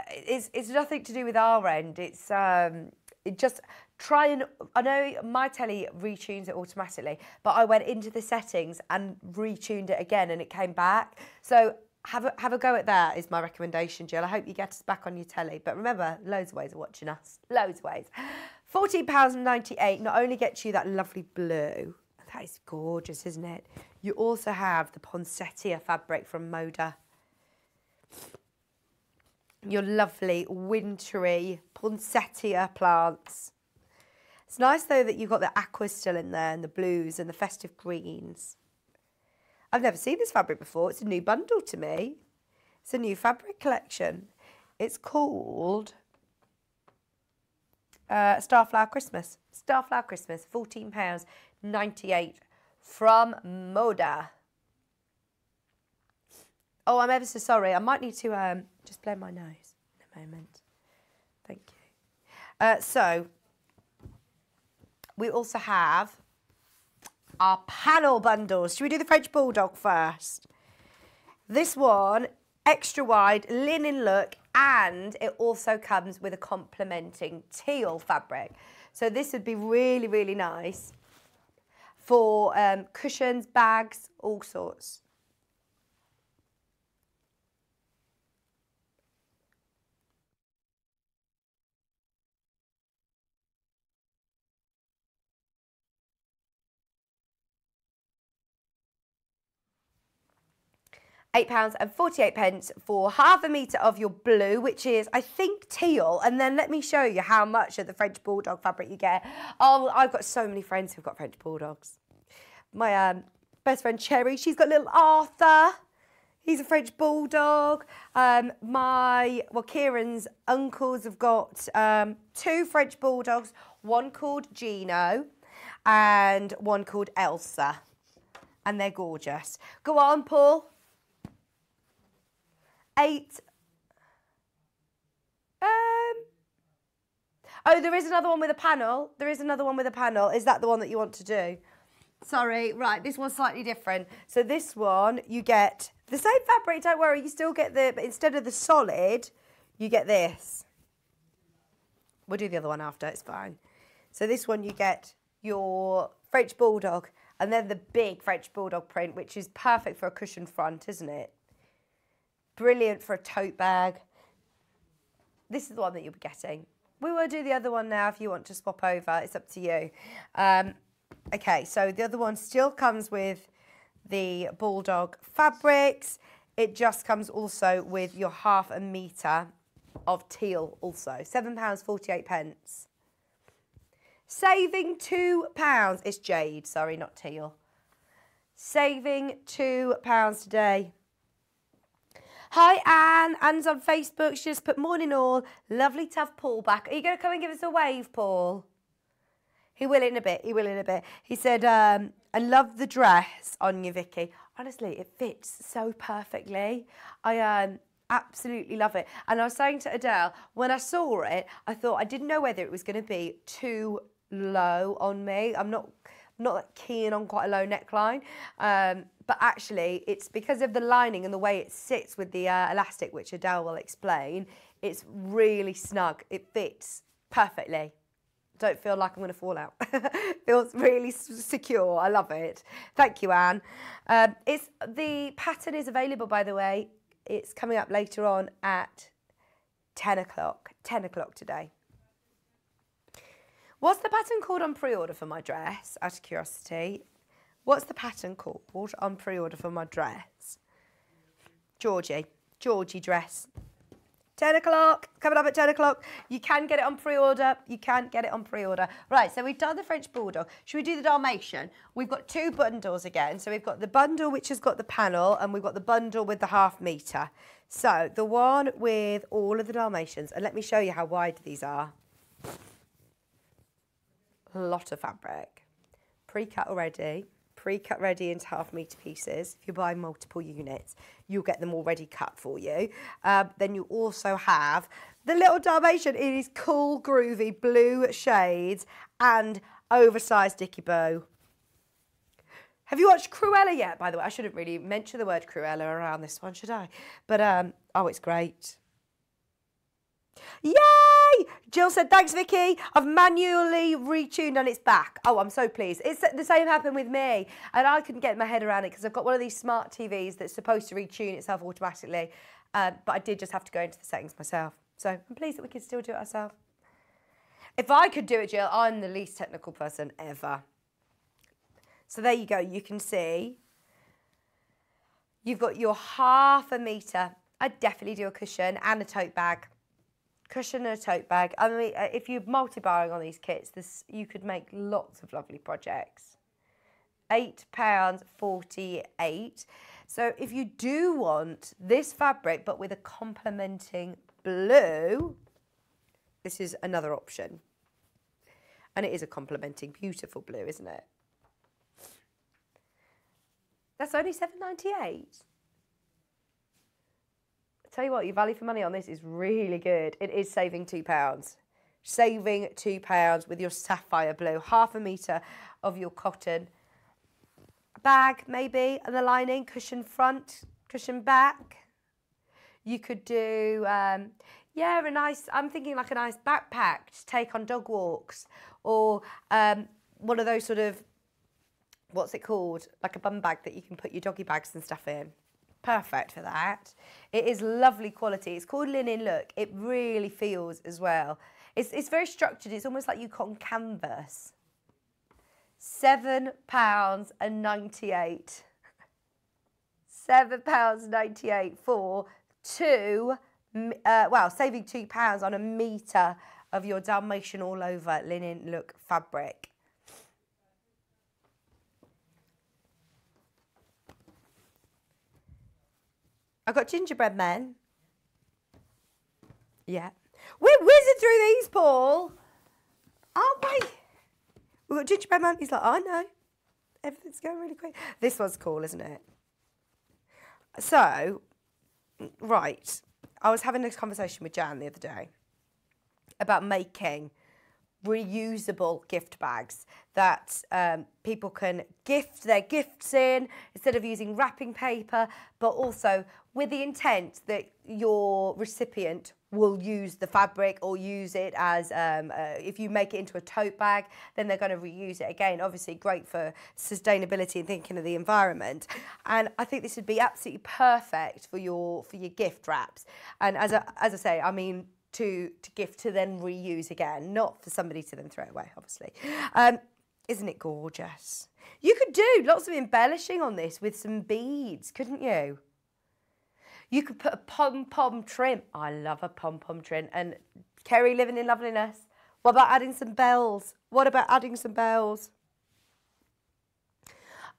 it's it's nothing to do with our end. It's um, it just try and I know my telly retunes it automatically, but I went into the settings and retuned it again, and it came back. So have a have a go at that is my recommendation, Jill. I hope you get us back on your telly. But remember, loads of ways of watching us. Loads of ways. Fourteen pounds ninety eight not only gets you that lovely blue. That is gorgeous, isn't it? You also have the poinsettia fabric from Moda your lovely wintry poinsettia plants. It's nice though that you've got the aquas still in there and the blues and the festive greens. I've never seen this fabric before. It's a new bundle to me. It's a new fabric collection. It's called uh, Starflower Christmas. Starflower Christmas, £14, 98 from Moda. Oh, I'm ever so sorry. I might need to um, just blow my nose in a moment. Thank you. Uh, so, we also have our panel bundles. Should we do the French Bulldog first? This one, extra wide, linen look, and it also comes with a complementing teal fabric. So this would be really, really nice for um, cushions, bags, all sorts. £8.48 pence for half a metre of your blue, which is, I think, teal. And then let me show you how much of the French Bulldog fabric you get. Oh, I've got so many friends who've got French Bulldogs. My um, best friend Cherry, she's got little Arthur. He's a French Bulldog. Um, my, well, Kieran's uncles have got um, two French Bulldogs, one called Gino and one called Elsa. And they're gorgeous. Go on, Paul eight. Um. Oh, there is another one with a panel. There is another one with a panel. Is that the one that you want to do? Sorry, right, this one's slightly different. So this one, you get the same fabric, don't worry, you still get the, but instead of the solid, you get this. We'll do the other one after, it's fine. So this one, you get your French Bulldog, and then the big French Bulldog print, which is perfect for a cushion front, isn't it? Brilliant for a tote bag. This is the one that you'll be getting. We will do the other one now if you want to swap over. It's up to you. Um, okay, so the other one still comes with the Bulldog fabrics. It just comes also with your half a metre of teal also. £7.48 pence. Saving £2. It's jade, sorry, not teal. Saving £2 today. Hi, Anne. Anne's on Facebook. She just put morning all. Lovely to have Paul back. Are you going to come and give us a wave, Paul? He will in a bit. He will in a bit. He said, um, I love the dress on you, Vicky. Honestly, it fits so perfectly. I um, absolutely love it. And I was saying to Adelle, when I saw it, I thought I didn't know whether it was going to be too low on me. I'm not not keen on quite a low neckline. Um, but actually it's because of the lining and the way it sits with the uh, elastic, which Adelle will explain, it's really snug. It fits perfectly. Don't feel like I'm going to fall out. Feels really secure. I love it. Thank you, Anne. Um, it's the pattern is available, by the way. It's coming up later on at 10 o'clock. 10 o'clock today. What's the pattern called on pre-order for my dress, out of curiosity? What's the pattern called on pre-order for my dress? Georgie. Georgie dress. 10 o'clock, coming up at 10 o'clock. You can get it on pre-order. You can get it on pre-order. Right, so we've done the French Bulldog. Should we do the Dalmatian? We've got two bundles again. So we've got the bundle which has got the panel and we've got the bundle with the half metre. So the one with all of the Dalmatians, and let me show you how wide these are a lot of fabric, pre-cut already, pre-cut ready into half metre pieces. If you buy multiple units, you'll get them already cut for you. Uh, then you also have the little Dalmatian. in his cool, groovy, blue shades and oversized dicky bow. Have you watched Cruella yet, by the way? I shouldn't really mention the word Cruella around this one, should I? But, um, oh, it's great. Yay! Jill said, thanks, Vicky. I've manually retuned and it's back. Oh, I'm so pleased. It's the same happened with me. And I couldn't get my head around it because I've got one of these smart TVs that's supposed to retune itself automatically. Um, but I did just have to go into the settings myself. So I'm pleased that we can still do it ourselves. If I could do it, Jill, I'm the least technical person ever. So there you go. You can see you've got your half a metre. I'd definitely do a cushion and a tote bag cushion and a tote bag. I mean, uh, if you're multi-buying on these kits, this you could make lots of lovely projects. £8.48. So if you do want this fabric, but with a complementing blue, this is another option. And it is a complementing beautiful blue, isn't it? That's only seven ninety eight. Tell you what, your value for money on this is really good. It is saving £2. Saving £2 with your sapphire blue, half a metre of your cotton. bag maybe and the lining, cushion front, cushion back. You could do, um, yeah, a nice, I'm thinking like a nice backpack to take on dog walks or um, one of those sort of, what's it called? Like a bum bag that you can put your doggy bags and stuff in. Perfect for that. It is lovely quality. It's called Linen Look. It really feels as well. It's, it's very structured. It's almost like you cotton canvas. Seven pounds and ninety-eight. Seven pounds ninety-eight for two. Uh, well, saving two pounds on a metre of your Dalmatian all over linen look fabric. I got gingerbread men. Yeah. We're whizzing through these, Paul. Aren't we? We've got gingerbread man. He's like, I know. Everything's going really quick. This one's cool, isn't it? So, right. I was having this conversation with Jan the other day about making reusable gift bags that um, people can gift their gifts in instead of using wrapping paper, but also with the intent that your recipient will use the fabric or use it as um, uh, if you make it into a tote bag then they're going to reuse it again. Obviously great for sustainability and thinking of the environment. And i think this would be absolutely perfect for your for your gift wraps. And as I, as I say i mean to to gift to then reuse again not for somebody to then throw away obviously. Um, isn't it gorgeous? You could do lots of embellishing on this with some beads couldn't you you could put a pom pom trim. I love a pom pom trim. And Kerry living in loveliness. What about adding some bells? What about adding some bells?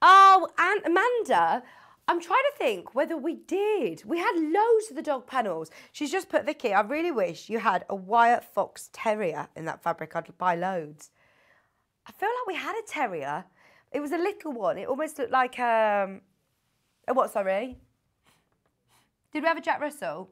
Oh, and Amanda, I'm trying to think whether we did. We had loads of the dog panels. She's just put Vicky, I really wish you had a Wire Fox Terrier in that fabric. I'd buy loads. I feel like we had a terrier. It was a little one. It almost looked like um, a what? Sorry. Did we have a Jack Russell?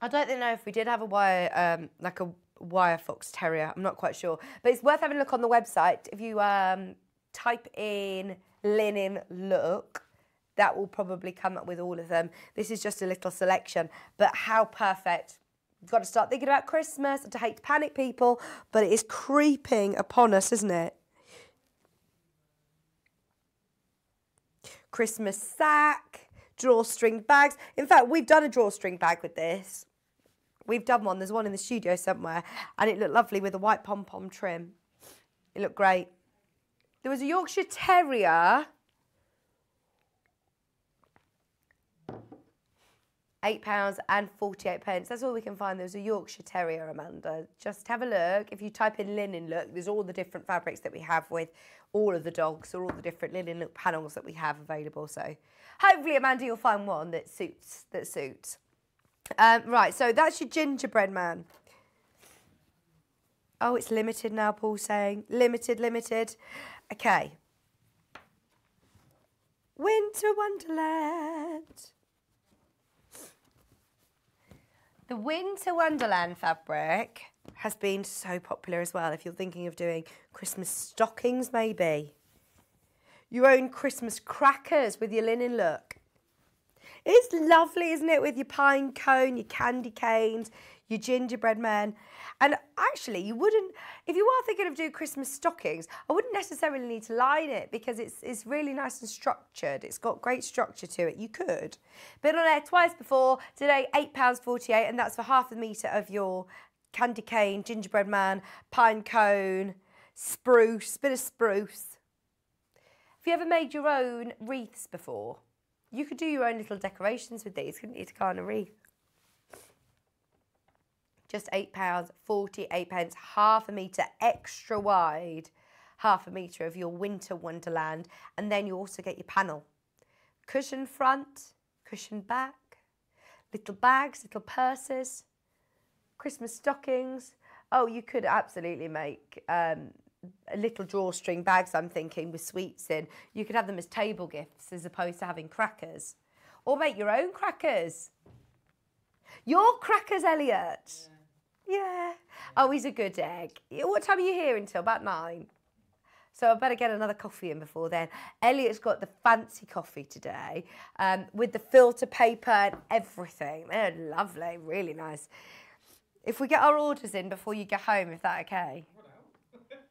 I don't know if we did have a wire, um, like a wire fox terrier. I'm not quite sure, but it's worth having a look on the website. If you um, type in linen look, that will probably come up with all of them. This is just a little selection, but how perfect. You've got to start thinking about Christmas. I hate to panic people, but it is creeping upon us, isn't it? Christmas sack drawstring bags. In fact, we've done a drawstring bag with this. We've done one. There's one in the studio somewhere. And it looked lovely with a white pom-pom trim. It looked great. There was a Yorkshire Terrier. Eight pounds and 48 pence. That's all we can find. There's a Yorkshire Terrier, Amanda. Just have a look. If you type in linen look, there's all the different fabrics that we have with all of the dogs or all the different linen look panels that we have available. So hopefully, Amanda, you'll find one that suits. That suits. Um, right, so that's your gingerbread man. Oh, it's limited now, Paul's saying. Limited, limited. Okay. Winter Wonderland. The Winter Wonderland fabric has been so popular as well. If you're thinking of doing Christmas stockings, maybe. Your own Christmas crackers with your linen look. It's lovely, isn't it, with your pine cone, your candy canes, your gingerbread man. And actually, you wouldn't, if you are thinking of doing Christmas stockings, I wouldn't necessarily need to line it because it's, it's really nice and structured. It's got great structure to it. You could. Been on air twice before. Today, £8.48, and that's for half a metre of your candy cane, gingerbread man, pine cone, spruce, bit of spruce. Have you ever made your own wreaths before? You could do your own little decorations with these, couldn't you, to kind of wreath? Just £8, 48 pence, half a metre extra wide, half a metre of your winter wonderland. And then you also get your panel. Cushion front, cushion back, little bags, little purses, Christmas stockings. Oh, you could absolutely make um, little drawstring bags, I'm thinking, with sweets in. You could have them as table gifts as opposed to having crackers. Or make your own crackers. Your crackers, Elliot. Yeah. Oh, he's a good egg. What time are you here until? About nine. So I better get another coffee in before then. Elliot's got the fancy coffee today um, with the filter paper and everything. They're lovely, really nice. If we get our orders in before you get home, is that okay?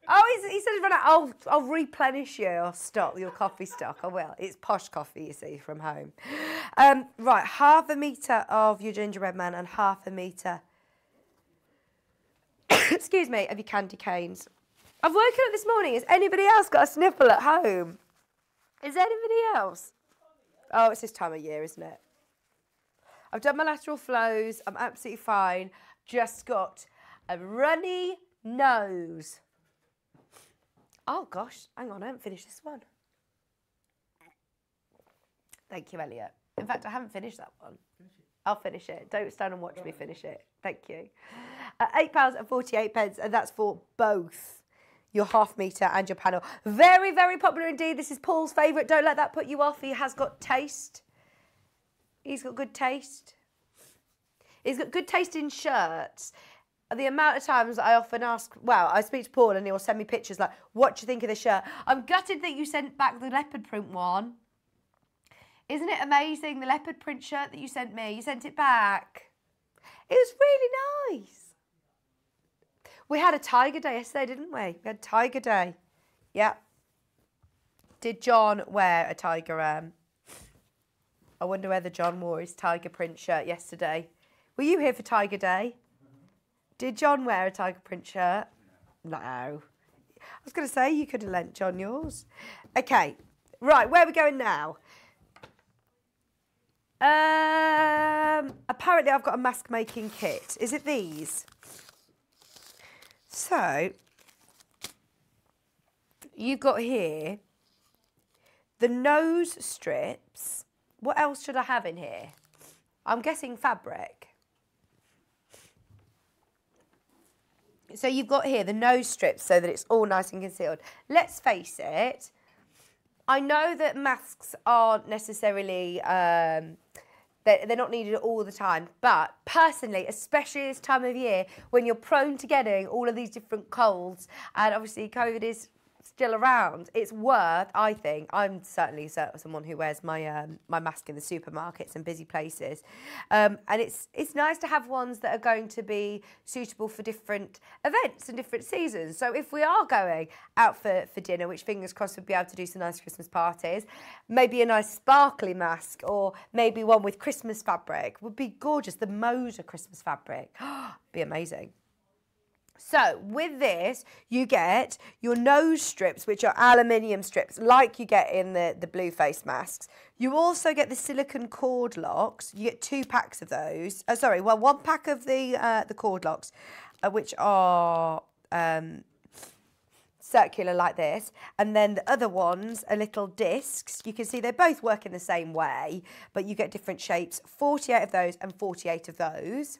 Oh, he said, run out. I'll, I'll replenish your stock, your coffee stock. I will. It's posh coffee, you see, from home. Um, right, half a metre of your gingerbread man and half a metre, excuse me, of your candy canes. I've woken up this morning. Has anybody else got a sniffle at home? Is anybody else? Oh, it's this time of year, isn't it? I've done my lateral flows. I'm absolutely fine. Just got a runny nose. Oh gosh, hang on, I haven't finished this one. Thank you, Elliot. In fact, I haven't finished that one. I'll finish it. Don't stand and watch me finish it. Thank you. Uh, £8 and 48 pence, and that's for both your half metre and your panel. Very, very popular indeed. This is Paul's favourite. Don't let that put you off. He has got taste. He's got good taste. He's got good taste in shirts. The amount of times I often ask, well, I speak to Paul and he'll send me pictures like, what do you think of the shirt? I'm gutted that you sent back the leopard print one. Isn't it amazing, the leopard print shirt that you sent me? You sent it back. It was really nice. We had a Tiger Day yesterday, didn't we? We had Tiger Day. Yeah. Did John wear a tiger? Um, I wonder whether John wore his tiger print shirt yesterday. Were you here for Tiger Day? Did John wear a tiger print shirt? No. I was going to say you could have lent John yours. Okay, right, where are we going now? Um, apparently I've got a mask making kit. Is it these? So, you've got here the nose strips. What else should I have in here? I'm guessing fabric. So you've got here the nose strips so that it's all nice and concealed. Let's face it, I know that masks aren't necessarily um, they're, they're not needed all the time. But personally, especially this time of year when you're prone to getting all of these different colds, and obviously COVID is still around, it's worth, I think, I'm certainly someone who wears my um, my mask in the supermarkets and busy places, um, and it's it's nice to have ones that are going to be suitable for different events and different seasons. So if we are going out for, for dinner, which fingers crossed we'll be able to do some nice Christmas parties, maybe a nice sparkly mask or maybe one with Christmas fabric would be gorgeous. The Moda Christmas fabric, be amazing. So with this, you get your nose strips, which are aluminium strips, like you get in the, the blue face masks. You also get the silicone cord locks. You get two packs of those. Oh, sorry, well, one pack of the uh, the cord locks, uh, which are um, circular like this. And then the other ones are little discs. You can see they both work in the same way, but you get different shapes. 48 of those and 48 of those.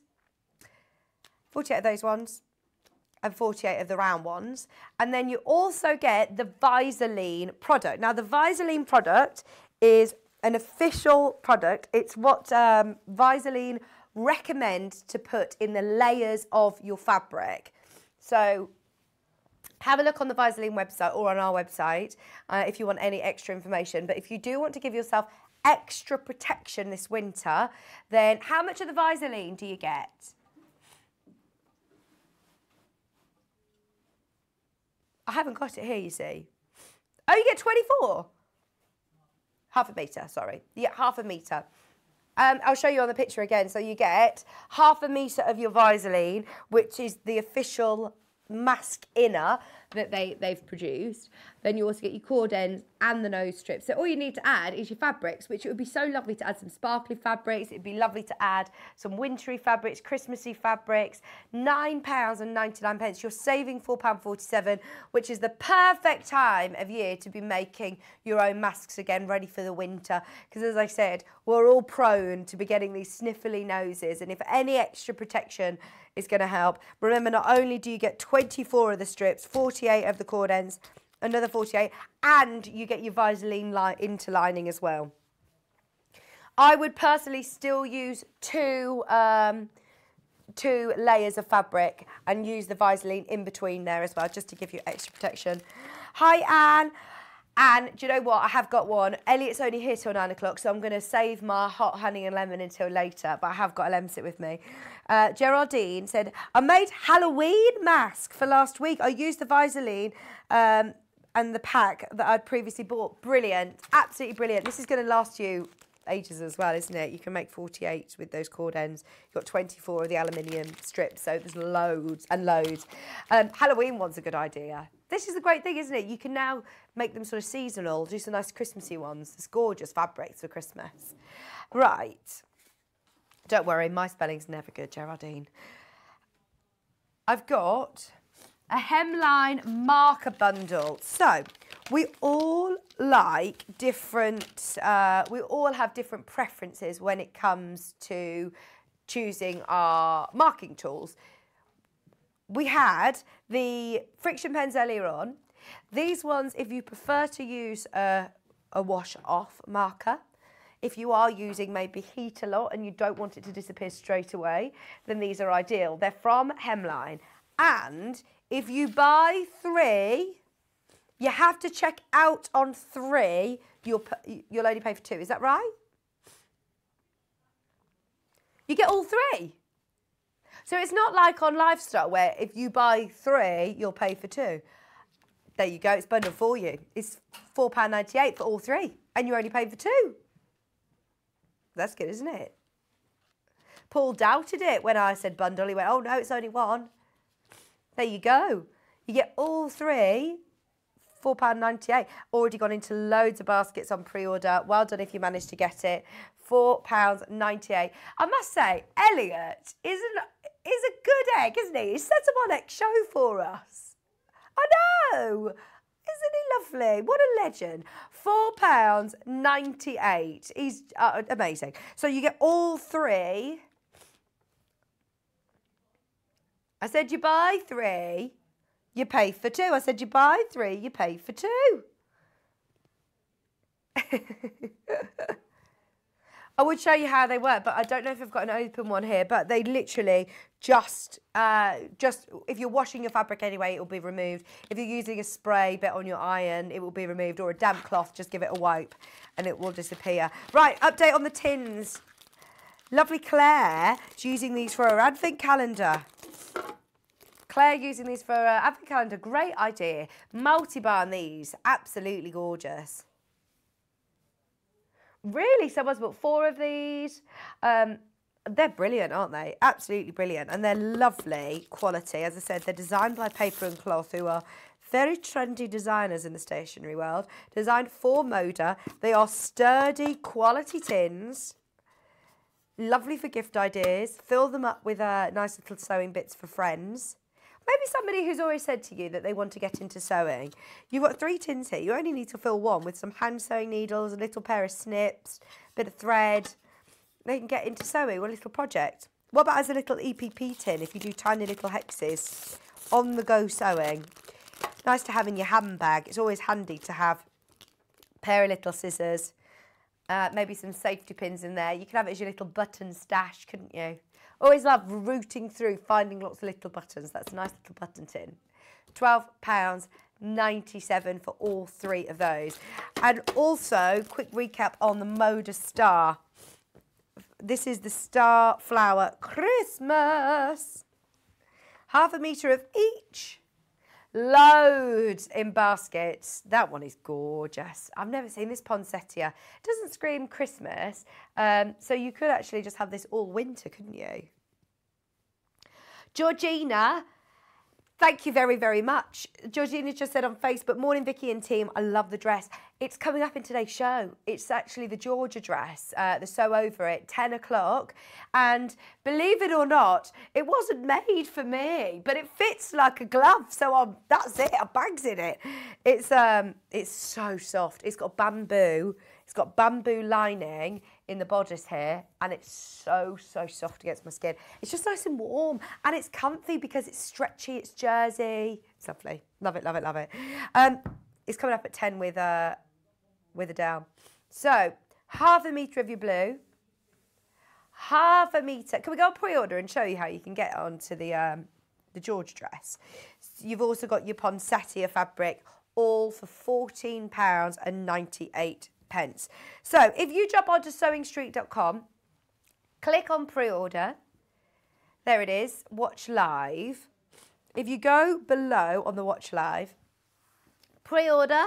48 of those ones and 48 of the round ones. And then you also get the Vlieseline product. Now, the Vlieseline product is an official product. It's what um, Vlieseline recommend to put in the layers of your fabric. So have a look on the Vlieseline website or on our website uh, if you want any extra information. But if you do want to give yourself extra protection this winter, then how much of the Vlieseline do you get? I haven't got it here, you see. Oh, you get 24? Half a metre, sorry. Yeah, half a metre. Um, I'll show you on the picture again. So you get half a metre of your Vlieseline, which is the official mask inner that they, they've produced. Then you also get your cord ends and the nose strips. So all you need to add is your fabrics, which it would be so lovely to add some sparkly fabrics. It'd be lovely to add some wintry fabrics, Christmassy fabrics. Nine pounds and ninety nine pence. You're saving £4.47, which is the perfect time of year to be making your own masks again, ready for the winter. Because as I said, we're all prone to be getting these sniffly noses. And if any extra protection is going to help. Remember, not only do you get 24 of the strips, 48 of the cord ends, another 48, and you get your Vlieseline interlining as well. I would personally still use two, um, two layers of fabric and use the Visaline in between there as well, just to give you extra protection. Hi, Anne. And do you know what? I have got one. Elliot's only here till nine o'clock, so I'm going to save my hot honey and lemon until later. But I have got a lemon sit with me. Uh, Geraldine said, I made Halloween mask for last week. I used the Vaseline um, and the pack that I'd previously bought. Brilliant. Absolutely brilliant. This is going to last you ages as well, isn't it? You can make 48 with those cord ends. You've got 24 of the aluminium strips, so there's loads and loads. Um, Halloween one's a good idea. This is the great thing, isn't it? You can now make them sort of seasonal, do some nice Christmassy ones. It's gorgeous fabrics for Christmas. Right. Don't worry, my spelling's never good, Geraldine. I've got a hemline marker bundle. So we all like different, uh, we all have different preferences when it comes to choosing our marking tools. We had the friction pens earlier on. These ones, if you prefer to use a, a wash off marker, if you are using maybe heat a lot and you don't want it to disappear straight away, then these are ideal. They're from Hemline. And if you buy three, you have to check out on three. You'll, you'll only pay for two. Is that right? You get all three. So it's not like on Lifestyle where if you buy three, you'll pay for two. There you go, it's bundled for you. It's £4.98 for all three, and you only paid for two. That's good, isn't it? Paul doubted it when I said bundle. He went, oh no, it's only one. There you go. You get all three, £4.98. Already gone into loads of baskets on pre-order. Well done if you managed to get it. £4.98. I must say, Elliot is, an, is a good egg, isn't he? He set up our next show for us. I know. Isn't he lovely? What a legend. £4.98. He's uh, amazing. So you get all three I said you buy three, you pay for two. I said you buy three, you pay for two. I would show you how they work, but I don't know if I've got an open one here. But they literally just, uh, just if you're washing your fabric anyway, it will be removed. If you're using a spray bit on your iron, it will be removed, or a damp cloth, just give it a wipe, and it will disappear. Right, update on the tins. Lovely Claire is using these for her advent calendar. Claire using these for her advent calendar, great idea. Multi-bar on these, absolutely gorgeous. Really, someone's bought four of these. Um, they're brilliant, aren't they? Absolutely brilliant. And they're lovely quality. As I said, they're designed by Paper and Cloth, who are very trendy designers in the stationery world. Designed for Moda. They are sturdy, quality tins lovely for gift ideas. Fill them up with uh, nice little sewing bits for friends. Maybe somebody who's always said to you that they want to get into sewing. You've got three tins here. You only need to fill one with some hand sewing needles, a little pair of snips, a bit of thread. They can get into sewing, a little project. What about as a little EPP tin if you do tiny little hexes? On the go sewing. Nice to have in your handbag. It's always handy to have a pair of little scissors, uh, maybe some safety pins in there. You can have it as your little button stash, couldn't you? Always love rooting through, finding lots of little buttons. That's a nice little button tin. £12.97 for all three of those. And also, quick recap on the Moda Star. This is the Star Flower Christmas. Half a metre of each. Loads in baskets. That one is gorgeous. I've never seen this poinsettia. It doesn't scream Christmas, um, so you could actually just have this all winter, couldn't you? Georgina Thank you very, very much. Georgina just said on Facebook, Morning Vicky and team, I love the dress. It's coming up in today's show. It's actually the Georgia dress, uh, the Sew Over It, 10 o'clock. And believe it or not, it wasn't made for me, but it fits like a glove. So I'm, that's it, I bags in it. It's, um, it's so soft. It's got bamboo. It's got bamboo lining in the bodice here and it's so, so soft against my skin. It's just nice and warm and it's comfy because it's stretchy, it's jersey. It's lovely. Love it, love it, love it. Um, it's coming up at 10 with a, with a down. So, half a metre of your blue, half a metre. Can we go pre-order and show you how you can get onto the, um, the George dress? You've also got your poinsettia fabric all for £14.98. pence. So if you jump onto sewingstreet.com, click on pre-order, there it is, watch live. If you go below on the watch live, pre-order,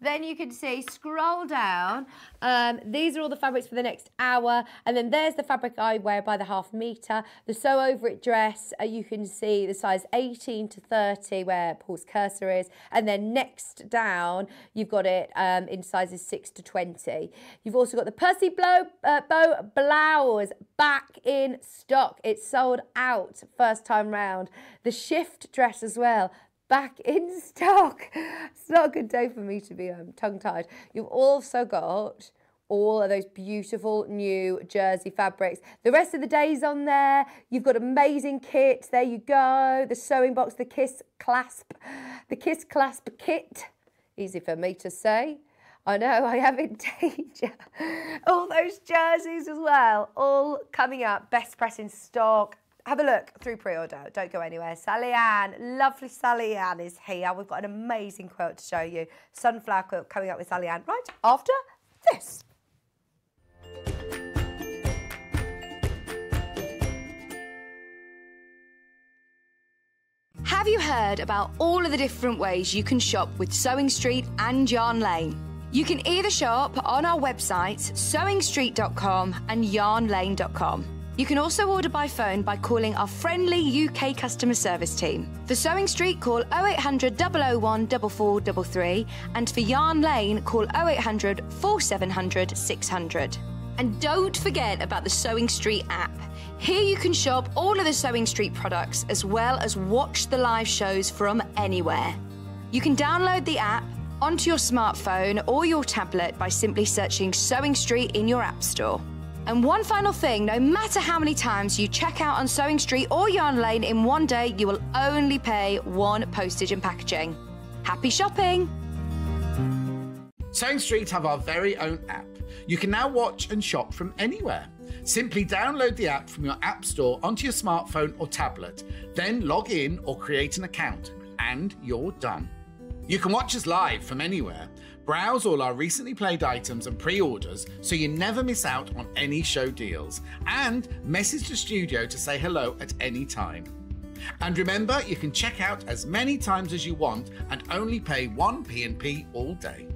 then you can see, scroll down, um, these are all the fabrics for the next hour. And then there's the fabric I wear by the half metre. The sew over it dress, uh, you can see the size 18 to 30 where Paul's cursor is. And then next down, you've got it um, in sizes 6 to 20. You've also got the Percy Blow, uh, Bow blouse back in stock. It's sold out first time round. The shift dress as well back in stock. It's not a good day for me to be um, tongue-tied. You've also got all of those beautiful new jersey fabrics. The rest of the day's on there. You've got amazing kits. There you go. The sewing box, the kiss clasp, the kiss clasp kit. Easy for me to say. I know I am in danger. all those jerseys as well, all coming up. Best press in stock have a look through pre-order. Don't go anywhere. Sallieann, lovely Sallieann is here. We've got an amazing quilt to show you. Sunflower quilt coming up with Sallieann right after this. Have you heard about all of the different ways you can shop with Sewing Street and Yarn Lane? You can either shop on our websites, sewingstreet.com and yarnlane.com. You can also order by phone by calling our friendly UK customer service team. For Sewing Street, call 0800 001 4433 and for Yarn Lane, call 0800 4700 600. And don't forget about the Sewing Street app. Here you can shop all of the Sewing Street products as well as watch the live shows from anywhere. You can download the app onto your smartphone or your tablet by simply searching Sewing Street in your App Store. And one final thing no matter how many times you check out on Sewing Street or Yarn Lane in one day, you will only pay one postage and packaging. Happy shopping! Sewing Street have our very own app. You can now watch and shop from anywhere. Simply download the app from your App Store onto your smartphone or tablet, then log in or create an account, and you're done. You can watch us live from anywhere, browse all our recently played items and pre orders so you never miss out on any show deals, and message the studio to say hello at any time. And remember, you can check out as many times as you want and only pay one P&P all day.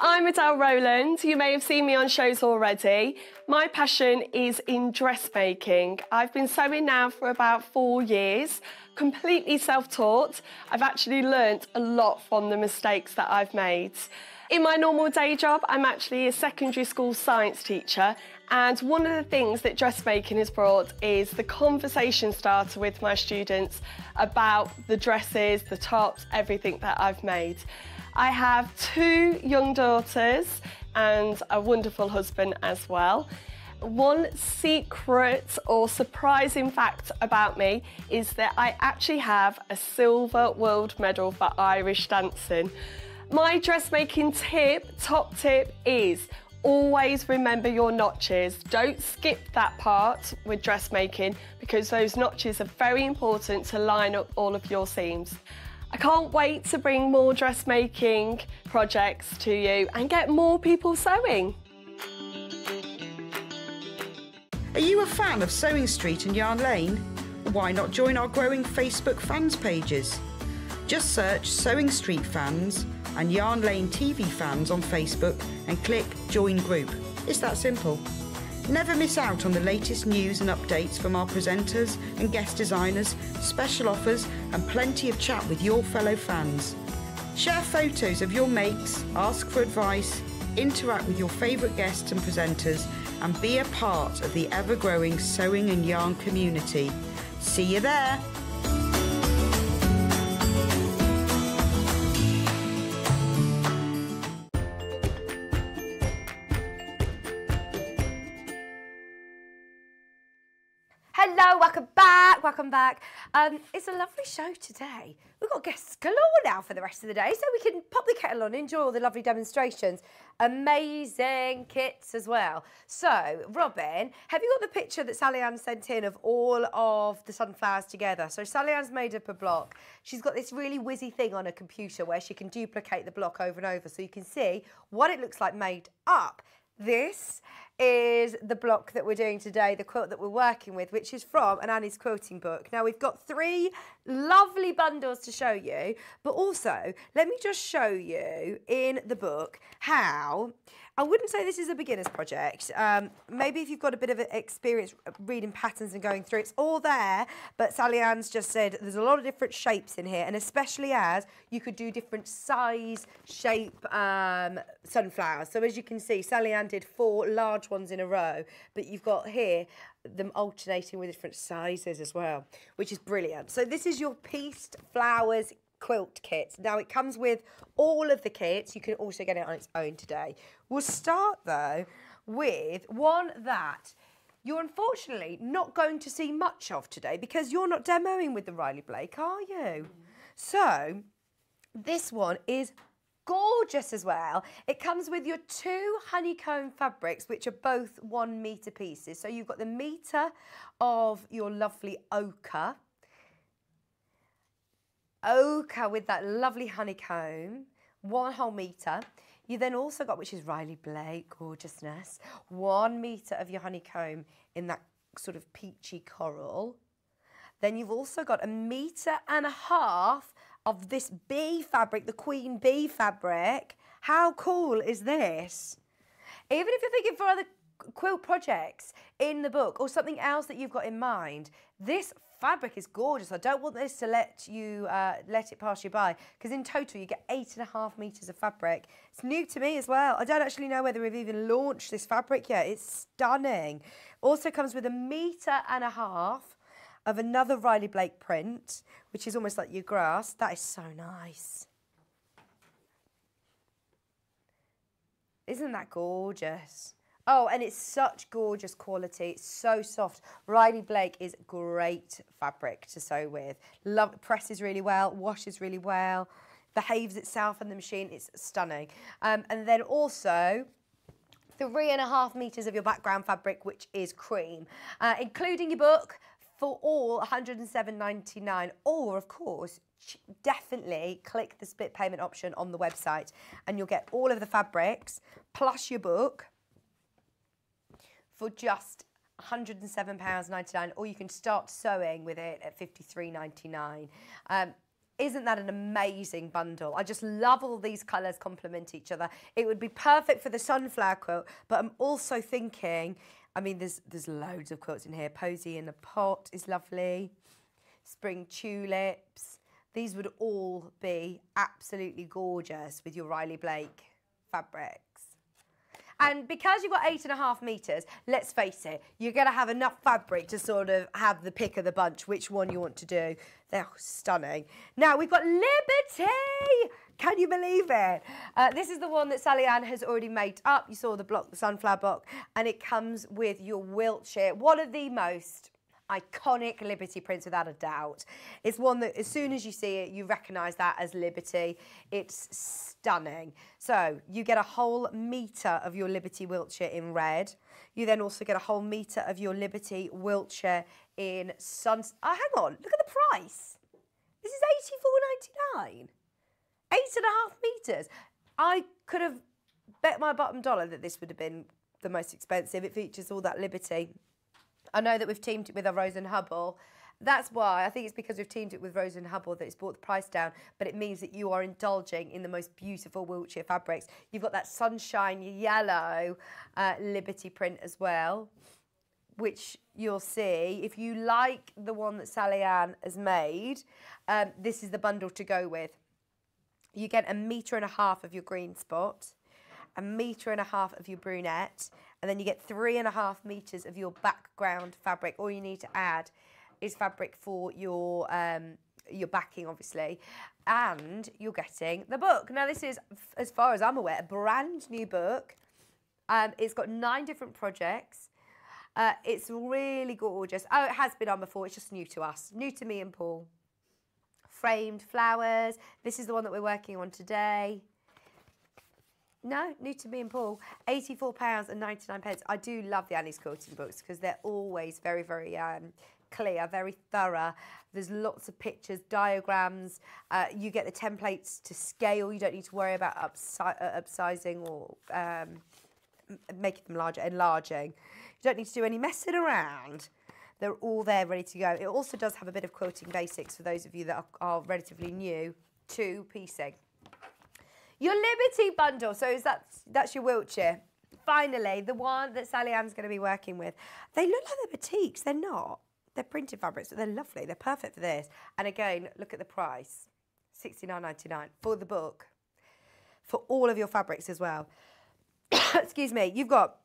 I'm Adelle Rowland. You may have seen me on shows already. My passion is in dressmaking. I've been sewing now for about four years, completely self-taught. I've actually learnt a lot from the mistakes that I've made. In my normal day job, I'm actually a secondary school science teacher and one of the things that dressmaking has brought is the conversation starter with my students about the dresses, the tops, everything that I've made. I have two young daughters and a wonderful husband as well. One secret or surprising fact about me is that I actually have a silver world medal for Irish dancing. My dressmaking tip, top tip, is always remember your notches. Don't skip that part with dressmaking because those notches are very important to line up all of your seams. I can't wait to bring more dressmaking projects to you and get more people sewing. Are you a fan of Sewing Street and Yarn Lane? Why not join our growing Facebook fans pages? Just search Sewing Street Fans and Yarn Lane TV Fans on Facebook and click Join Group. It's that simple. Never miss out on the latest news and updates from our presenters and guest designers, special offers, and plenty of chat with your fellow fans. Share photos of your makes, ask for advice, interact with your favourite guests and presenters, and be a part of the ever growing sewing and yarn community. See you there! Hello, welcome back, welcome back. Um, it's a lovely show today. We've got guests galore now for the rest of the day, so we can pop the kettle on enjoy all the lovely demonstrations. Amazing kits as well. So, Robin, have you got the picture that Sallieann sent in of all of the sunflowers together? So Sallieann's made up a block. She's got this really whizzy thing on her computer where she can duplicate the block over and over so you can see what it looks like made up. This is the block that we're doing today, the quilt that we're working with, which is from an Annie's quilting book. Now we've got three lovely bundles to show you, but also let me just show you in the book how I wouldn't say this is a beginner's project. Um, maybe if you've got a bit of experience reading patterns and going through, it's all there. But Sallieann's just said there's a lot of different shapes in here, and especially as you could do different size, shape um, sunflowers. So as you can see, Sallieann did four large ones in a row, but you've got here them alternating with different sizes as well, which is brilliant. So this is your pieced flowers quilt kit. Now it comes with all of the kits. You can also get it on its own today. We'll start though with one that you're unfortunately not going to see much of today because you're not demoing with the Riley Blake, are you? So this one is gorgeous as well. It comes with your two honeycomb fabrics, which are both one metre pieces. So you've got the metre of your lovely ochre, ochre with that lovely honeycomb, one whole metre. You then also got, which is Riley Blake, gorgeousness, one metre of your honeycomb in that sort of peachy coral. Then you've also got a metre and a half of this bee fabric, the queen bee fabric. How cool is this? Even if you're thinking for other quilt projects in the book or something else that you've got in mind, this fabric is gorgeous. I don't want this to let you uh, let it pass you by because in total you get eight and a half meters of fabric. It's new to me as well. I don't actually know whether we've even launched this fabric yet. It's stunning. Also comes with a meter and a half of another Riley Blake print, which is almost like your grass. That is so nice. Isn't that gorgeous? Oh, and it's such gorgeous quality. It's so soft. Riley Blake is great fabric to sew with. Love presses really well, washes really well, behaves itself in the machine. It's stunning. Um, and then also three and a half meters of your background fabric, which is cream, uh, including your book for all 107.99 or of course definitely click the split payment option on the website and you'll get all of the fabrics plus your book for just £107.99 or you can start sewing with it at £53.99. Um, isn't that an amazing bundle? I just love all these colours complement each other. It would be perfect for the sunflower quilt, but I'm also thinking, I mean, there's there's loads of quilts in here. Posy in a pot is lovely. Spring tulips. These would all be absolutely gorgeous with your Riley Blake fabric. And because you've got eight and a half metres, let's face it, you're going to have enough fabric to sort of have the pick of the bunch, which one you want to do. They're stunning. Now, we've got Liberty. Can you believe it? Uh, this is the one that Sallieann has already made up. You saw the block, the sunflower block, and it comes with your Wiltshire. One of the most iconic Liberty prints without a doubt. It's one that as soon as you see it, you recognise that as Liberty. It's stunning. So you get a whole metre of your Liberty Wiltshire in red. You then also get a whole metre of your Liberty Wiltshire in sun... Oh, hang on, look at the price. This is eighty-four ninety-nine. Eight and a half metres. I could have bet my bottom dollar that this would have been the most expensive. It features all that Liberty I know that we've teamed it with our Rose and Hubble. That's why I think it's because we've teamed it with Rose and Hubble that it's brought the price down, but it means that you are indulging in the most beautiful Wiltshire fabrics. You've got that sunshine yellow uh, Liberty print as well, which you'll see. If you like the one that Sallieann has made, um, this is the bundle to go with. You get a metre and a half of your green spot, a metre and a half of your brunette, and then you get three and a half meters of your background fabric. All you need to add is fabric for your um, your backing, obviously, and you're getting the book. Now, this is, as far as I'm aware, a brand new book. Um, it's got nine different projects. Uh, it's really gorgeous. Oh, it has been on before. It's just new to us, new to me and Paul. Framed flowers. This is the one that we're working on today. No, new to me and Paul. £84 and 99 pence. I do love the Annie's Quilting books because they're always very, very um, clear, very thorough. There's lots of pictures, diagrams. Uh, you get the templates to scale. You don't need to worry about upsi uh, upsizing or um, making them larger, enlarging. You don't need to do any messing around. They're all there ready to go. It also does have a bit of quilting basics for those of you that are, are relatively new to piecing. Your Liberty bundle. So is that that's your Wiltshire. Finally, the one that Sallieann's going to be working with. They look like they're batiks. They're not. They're printed fabrics, but they're lovely. They're perfect for this. And again, look at the price. $69.99 for the book. For all of your fabrics as well. Excuse me. You've got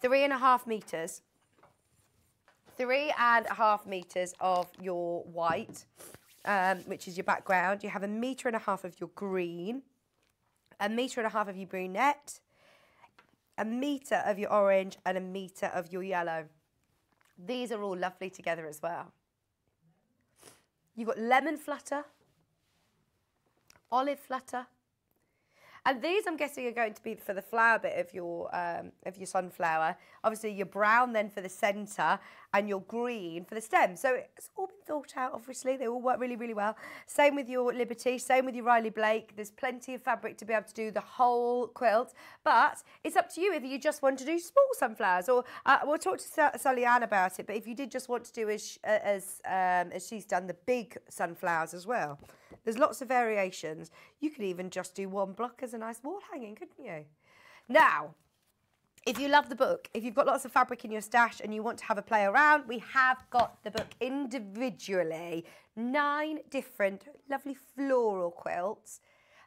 three and a half metres. Three and a half metres of your white, um, which is your background. You have a metre and a half of your green a metre and a half of your brunette, a metre of your orange, and a metre of your yellow. These are all lovely together as well. You've got lemon flutter, olive flutter, and these, I'm guessing, are going to be for the flower bit of your um, of your sunflower. Obviously, your brown then for the centre, and your green for the stem. So it's all been thought out. Obviously, they all work really, really well. Same with your Liberty. Same with your Riley Blake. There's plenty of fabric to be able to do the whole quilt. But it's up to you whether you just want to do small sunflowers, or uh, we'll talk to Sallieann about it. But if you did just want to do as uh, as um, as she's done the big sunflowers as well. There's lots of variations. You could even just do one block as a nice wall hanging, couldn't you? Now, if you love the book, if you've got lots of fabric in your stash and you want to have a play around, we have got the book individually. Nine different lovely floral quilts.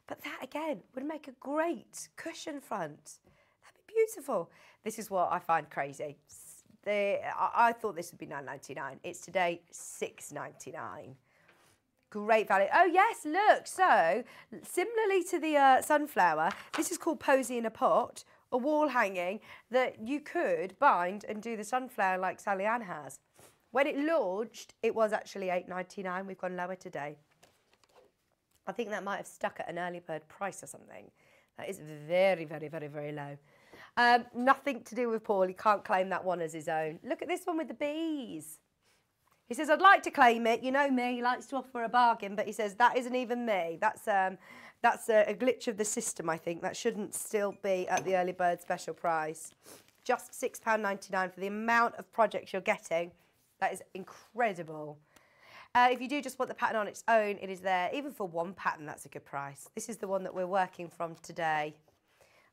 But that, again, would make a great cushion front. That'd be beautiful. This is what I find crazy. The, I, I thought this would be nine ninety nine. It's today six ninety nine. Great value. Oh, yes, look. So, similarly to the uh, sunflower, this is called Posy in a Pot, a wall hanging that you could bind and do the sunflower like Sallieann has. When it launched, it was actually eight ninety nine. We've gone lower today. I think that might have stuck at an early bird price or something. That is very, very, very, very low. Um, nothing to do with Paul. He can't claim that one as his own. Look at this one with the bees. He says, I'd like to claim it. You know me, he likes to offer a bargain, but he says, that isn't even me. That's, um, that's a, a glitch of the system, I think. That shouldn't still be at the early bird special price. Just £6.99 for the amount of projects you're getting. That is incredible. Uh, if you do just want the pattern on its own, it is there. Even for one pattern, that's a good price. This is the one that we're working from today,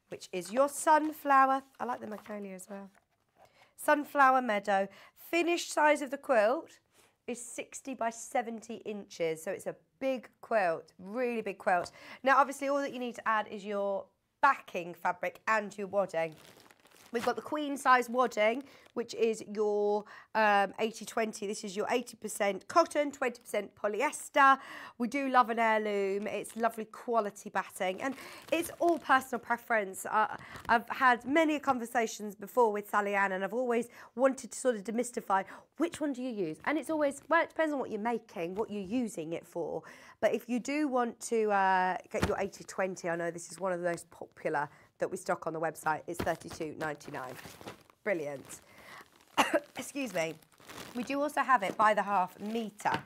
which is your sunflower. I like the magnolia as well. Sunflower meadow. Finished size of the quilt is 60 by 70 inches. So it's a big quilt, really big quilt. Now, obviously, all that you need to add is your backing fabric and your wadding. We've got the queen size wadding, which is your 80-20. Um, this is your 80% cotton, 20% polyester. We do love an heirloom. It's lovely quality batting. And it's all personal preference. Uh, I've had many conversations before with Sallieann, and I've always wanted to sort of demystify which one do you use? And it's always, well, it depends on what you're making, what you're using it for. But if you do want to uh, get your 80-20, I know this is one of the most popular that we stock on the website is 32.99. Brilliant. Excuse me. We do also have it by the half metre.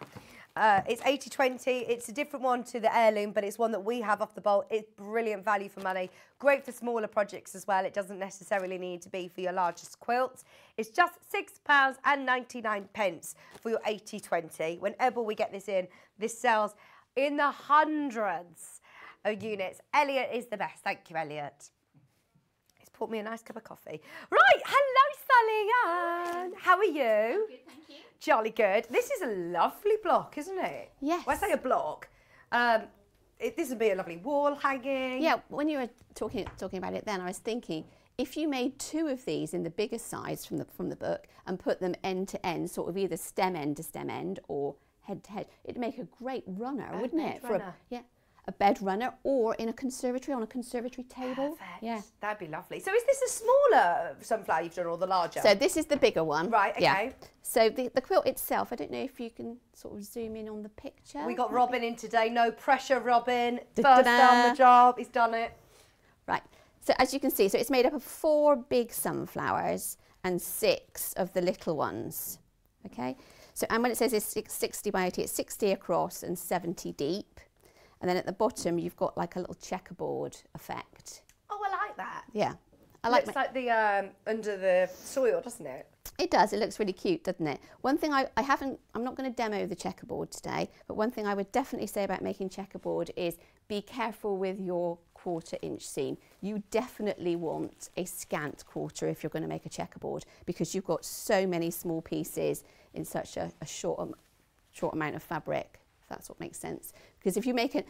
Uh, it's 80-20. It's a different one to the heirloom, but it's one that we have off the bolt. It's brilliant value for money. Great for smaller projects as well. It doesn't necessarily need to be for your largest quilts. It's just £6.99 pence for your 80-20. Whenever we get this in, this sells in the hundreds of units. Elliot is the best. Thank you, Elliot poured me a nice cup of coffee. Right, hello, Sallieann. How are you? Good, thank you. Jolly good. This is a lovely block, isn't it? Yes. When I say a block, um, it, this would be a lovely wall hanging. Yeah, when you were talking talking about it then, I was thinking if you made two of these in the bigger size from the from the book and put them end to end, sort of either stem end to stem end or head to head, it'd make a great runner, wouldn't it? For runner. a, yeah. A bed runner or in a conservatory on a conservatory table. Perfect. Yeah. That'd be lovely. So is this a smaller sunflower you've done or the larger? So this is the bigger one. Right, Yeah. okay. So the, the quilt itself, I don't know if you can sort of zoom in on the picture. we got Robin in today. No pressure, Robin. First Da-da-da. on the job. He's done it. Right. So as you can see, so it's made up of four big sunflowers and six of the little ones. Okay. So and when it says it's 60 by 80, it's 60 across and 70 deep. And then at the bottom, you've got like a little checkerboard effect. Oh, I like that. Yeah. I like Looks like the um, under the soil, doesn't it? It does. It looks really cute, doesn't it? One thing I, I haven't, I'm not going to demo the checkerboard today, but one thing I would definitely say about making checkerboard is be careful with your quarter inch seam. You definitely want a scant quarter if you're going to make a checkerboard because you've got so many small pieces in such a, a short, am- short amount of fabric, that's what makes sense. Because if you make it,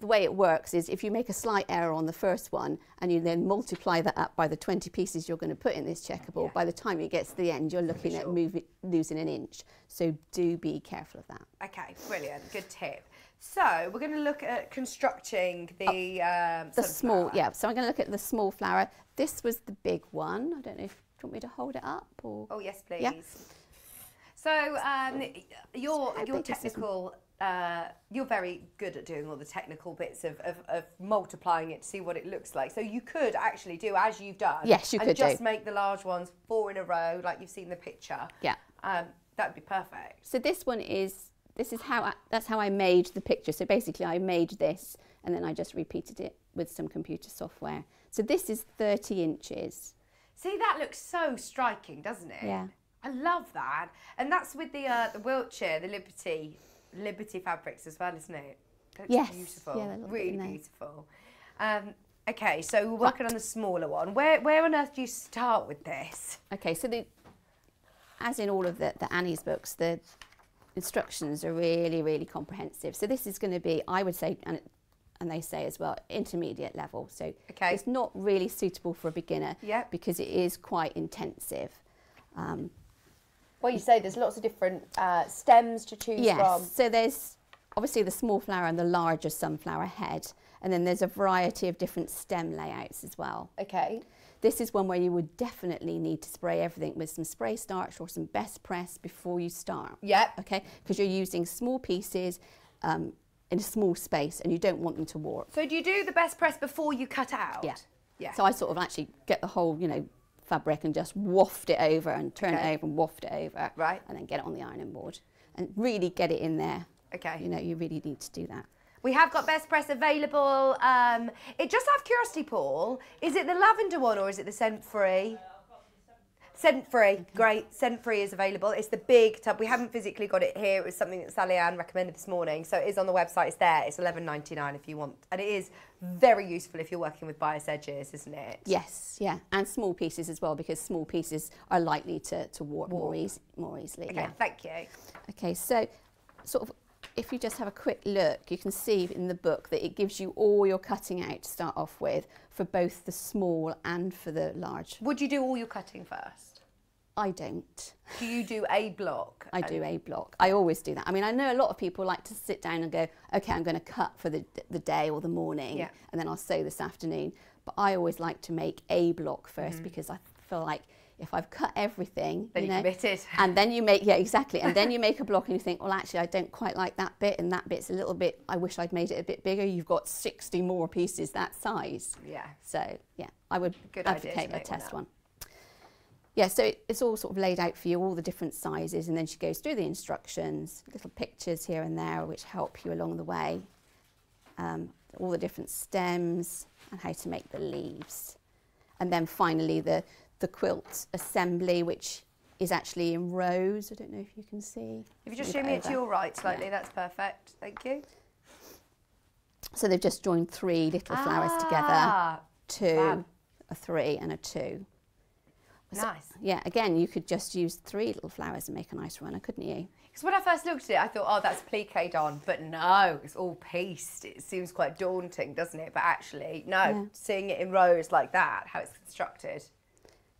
the way it works is if you make a slight error on the first one and you then multiply that up by the 20 pieces you're going to put in this checkerboard, by the time it gets to the end, you're looking at moving, losing an inch. So do be careful of that. Okay, brilliant. Good tip. So we're going to look at constructing the um, The small, yeah. So I'm going to look at the small flower. This was the big one. I don't know if do you want me to hold it up or. Oh yes, please. Yeah. So um, you're you're big is this technical. Uh, you're very good at doing all the technical bits of, of, of multiplying it to see what it looks like. So you could actually do as you've done. Yes, you and could just do. make the large ones four in a row, like you've seen the picture. Yeah. Um, that'd be perfect. So this one is this is how I, that's how I made the picture. So basically, I made this and then I just repeated it with some computer software. So this is 30 inches. See, that looks so striking, doesn't it? Yeah. I love that, and that's with the uh, the Wiltshire, the Liberty Liberty fabrics as well, isn't it? Looks Yes. beautiful. Yeah, they're a little bit really beautiful. Um, okay, so we're working on the smaller one. Where where on earth do you start with this? Okay, so the as in all of the, the Annie's books, the instructions are really, really comprehensive. So this is going to be, I would say, and, and they say as well, intermediate level. So Okay. it's not really suitable for a beginner Yep. because it is quite intensive. Um, Well, you say there's lots of different uh, stems to choose yes, so there's obviously the small flower and the larger sunflower head, and then there's a variety of different stem layouts as well. Okay. This is one where you would definitely need to spray everything with some spray starch or some best press before you start. Yep. Okay, because you're using small pieces um, in a small space and you don't want them to warp. So do you do the best press before you cut out? Yeah. Yeah. So I sort of actually get the whole, you know, fabric and just waft it over and turn Okay. it over and waft it over. Right. And then get it on the ironing board and really get it in there. Okay. You know, you really need to do that. We have got best press available. Um, it just out of curiosity, Paul, is it the lavender one or is it the scent free? Free, great. Scent free is available. It's the big tub. We haven't physically got it here. It was something that Sallieann recommended this morning, so it is on the website. It's there. It's eleven ninety nine if you want, and it is very useful if you're working with bias edges, isn't it? Yes, yeah. And small pieces as well because small pieces are likely to, to warp, More, eas- more easily. Okay, Yeah. thank you. Okay, so sort of if you just have a quick look, you can see in the book that it gives you all your cutting out to start off with for both the small and for the large. Would you do all your cutting first? I don't. Do you do a block? I do a block. I always do that. I mean, I know a lot of people like to sit down and go, okay, I'm going to cut for the, the day or the morning, Yeah. and then I'll sew this afternoon. But I always like to make a block 1st Mm-hmm. because I feel like if I've cut everything, Then you know, committed. and then you make yeah exactly, and then you make a block and you think, well, actually, I don't quite like that bit, and that bit's a little bit. I wish I'd made it a bit bigger. You've got 60 more pieces that size. Yeah. So yeah, I would Good advocate a one test one. Yeah, so it, it's all sort of laid out for you, all the different sizes, and then she goes through the instructions, little pictures here and there which help you along the way, um, all the different stems and how to make the leaves. And then finally the, the quilt assembly, which is actually in rows. I don't know if you can see. If you just show me it to your right slightly, that's perfect. Thank you. So they've just joined three little flowers together, Ah, two, fab. a three and a two. Nice. Yeah, again, you could just use three little flowers and make a nice runner, couldn't you? Because when I first looked at it, I thought, oh, that's pliqué on, but no, it's all pieced. It seems quite daunting, doesn't it? But actually, no, Yeah. seeing it in rows like that, how it's constructed.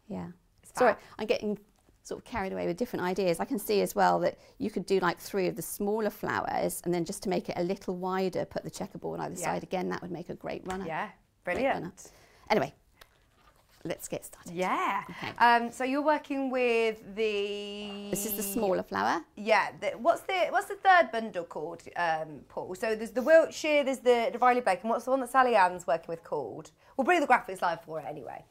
Yeah. Sorry. I'm getting sort of carried away with different ideas. I can see as well that you could do like three of the smaller flowers and then just to make it a little wider, put the checkerboard on either Yeah. side. Again, that would make a great runner. Yeah, Great runner. brilliant. Anyway, let's get started. Yeah. Okay. Um, so you're working with the. This is the smaller flower. Yeah. The, what's the What's the third bundle called, um, Paul? So there's the Wiltshire, there's the, the Riley and what's the one that Sallieann's working with called? We'll bring the graphics live for it anyway.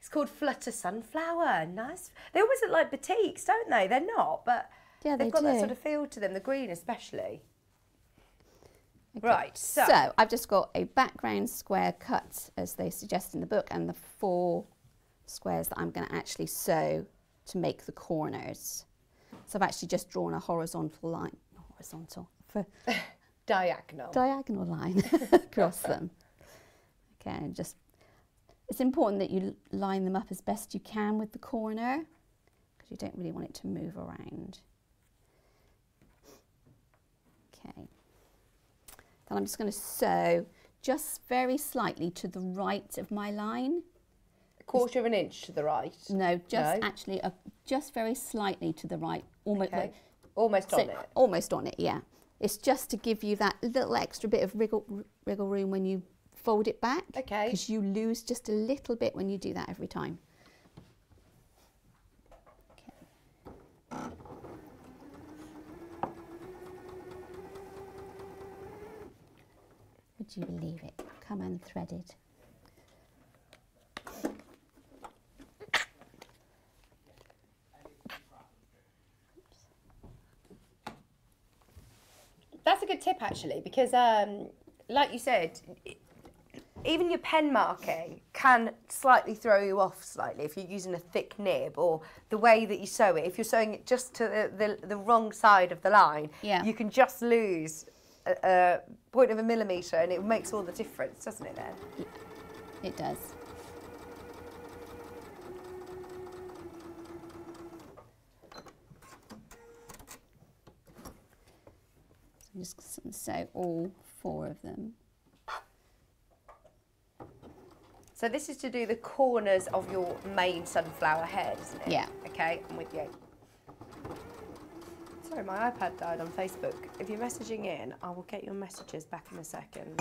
It's called Flutter Sunflower. Nice. They always look like batiks, don't they? They're not, but Yeah, they've they got that sort of feel to them. The green, especially. Right. So. So I've just got a background square cut as they suggest in the book and the four squares that I'm going to actually sew to make the corners. So I've actually just drawn a horizontal line, horizontal, for diagonal. diagonal line across them. Okay, and just it's important that you line them up as best you can with the corner because you don't really want it to move around. Okay. Then I'm just going to sew just very slightly to the right of my line. a quarter of an inch to the right. No, just No? actually a, just very slightly to the right, almost Okay. Almost so- on it. Almost on it, yeah. It's just to give you that little extra bit of wriggle, wriggle room when you fold it back. Okay. Because you lose just a little bit when you do that every time. Okay. Would you believe it? Come unthreaded. That's a good tip actually, because um, like you said, even your pen marking can slightly throw you off slightly if you're using a thick nib or the way that you sew it. If you're sewing it just to the, the, the wrong side of the line, Yeah. you can just lose a, a point of a millimetre and it makes all the difference, doesn't it then? It does. So I'm just going to sew all four of them. So this is to do the corners of your main sunflower head, isn't it? Yeah. Okay, I'm with you. Sorry, my iPad died on Facebook. If you're messaging in, I will get your messages back in a second.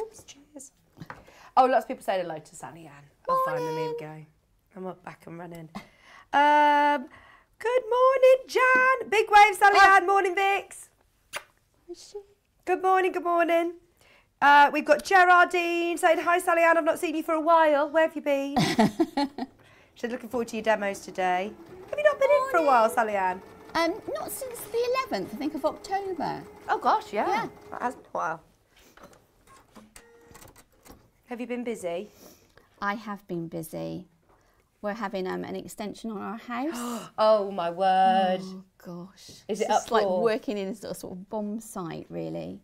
Oops, cheers. Oh, lots of people saying hello to Sallieann. I'll find them. Here we go. I'm up back and running. Um, good morning, Jan. Big wave, Sallieann. Morning, Vix. Good morning, good morning. Uh, we've got Gerardine saying, Hi, Sallieann, I've not seen you for a while. Where have you been? She's looking forward to your demos today. Have you not been in for a while, Sallieann? Um, not since the 11th, I think, of October. Oh, gosh, yeah. Yeah. That has been a while. Have you been busy? I have been busy. We're having um, an extension on our house. Oh, my word. Oh gosh. Is It's it up like working in a sort of bomb site, really?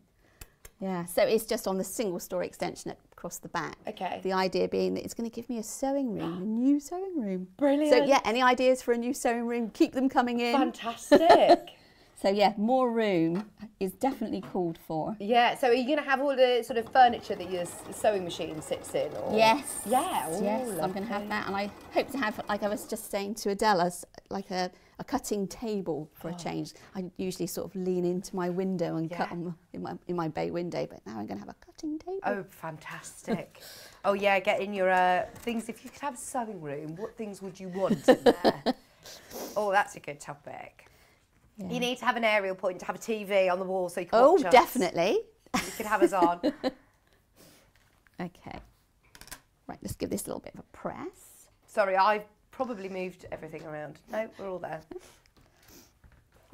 Yeah. So it's just on the single story extension across the back. Okay. The idea being that it's going to give me a sewing room, a new sewing room. Brilliant. So yeah, any ideas for a new sewing room? Keep them coming in. Fantastic. So yeah, more room is definitely called for. yeah, so are you going to have all the sort of furniture that your sewing machine sits in? Or? Yes. Yeah. yes, I'm going to have that, and I hope to have, like I was just saying to Adela, like a, a cutting table for Oh. a change. I usually sort of lean into my window and cut on, in my in my bay window, but now I'm going to have a cutting table. Oh, fantastic. oh, yeah, getting your uh, things. If you could have a sewing room, what things would you want in there? oh, that's a good topic. Yeah. You need to have an aerial point to have a TV on the wall so you can oh, definitely. You could have us on. Okay. Right, let's give this a little bit of a press. Sorry, I've probably moved everything around. No, we're all there.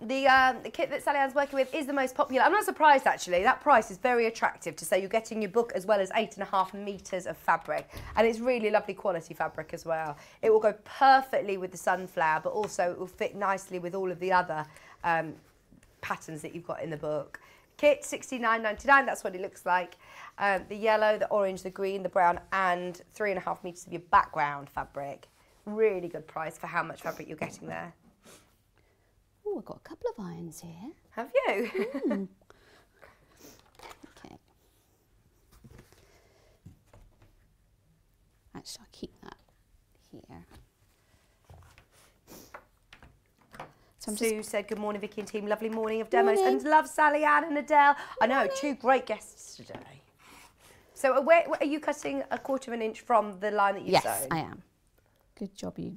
The, um, the kit that Sallieann's working with is the most popular. I'm not surprised actually. That price is very attractive to say you're getting your book as well as eight and a half metres of fabric. And it's really lovely quality fabric as well. It will go perfectly with the sunflower, but also it will fit nicely with all of the other um, patterns that you've got in the book. Kit 69.99, that's what it looks like. Um, the yellow, the orange, the green, the brown, and three and a half metres of your background fabric. Really good price for how much fabric you're getting there. Oh, I've got a couple of irons here. Have you? Okay. Actually, I'll keep that here. So I'm just Sue said, Good morning, Vicky and team. Lovely morning of demos. Morning. And love Sallieann and Adelle. I know, two great guests today. So, uh, where, where- are you cutting a quarter of an inch from the line that you yes, sewn? I am. Good job, you.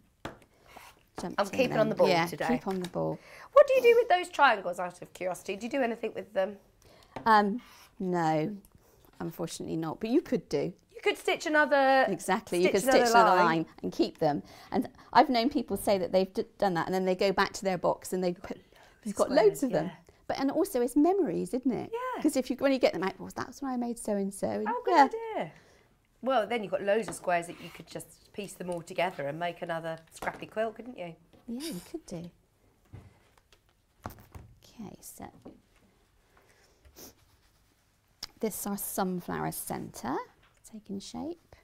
Jumped I'm in keeping on the ball yeah, today. Keep on the ball. What do you do with those triangles out of curiosity? Do you do anything with them? Um, no, unfortunately not. But you could do. You could stitch another. Exactly. you could stitch another another line. line. and keep them. And I've known people say that they've done that and then they go back to their box and they put, they've got loads of them. But and also it's memories, isn't it? Yeah. Because if you when you get them out, well, that's when I made so and so. Oh, good idea. Well, then you've got loads of squares that you could just piece them all together and make another scrappy quilt, couldn't you? Yeah, you could do. Okay, so this is our sunflower centre taking shape.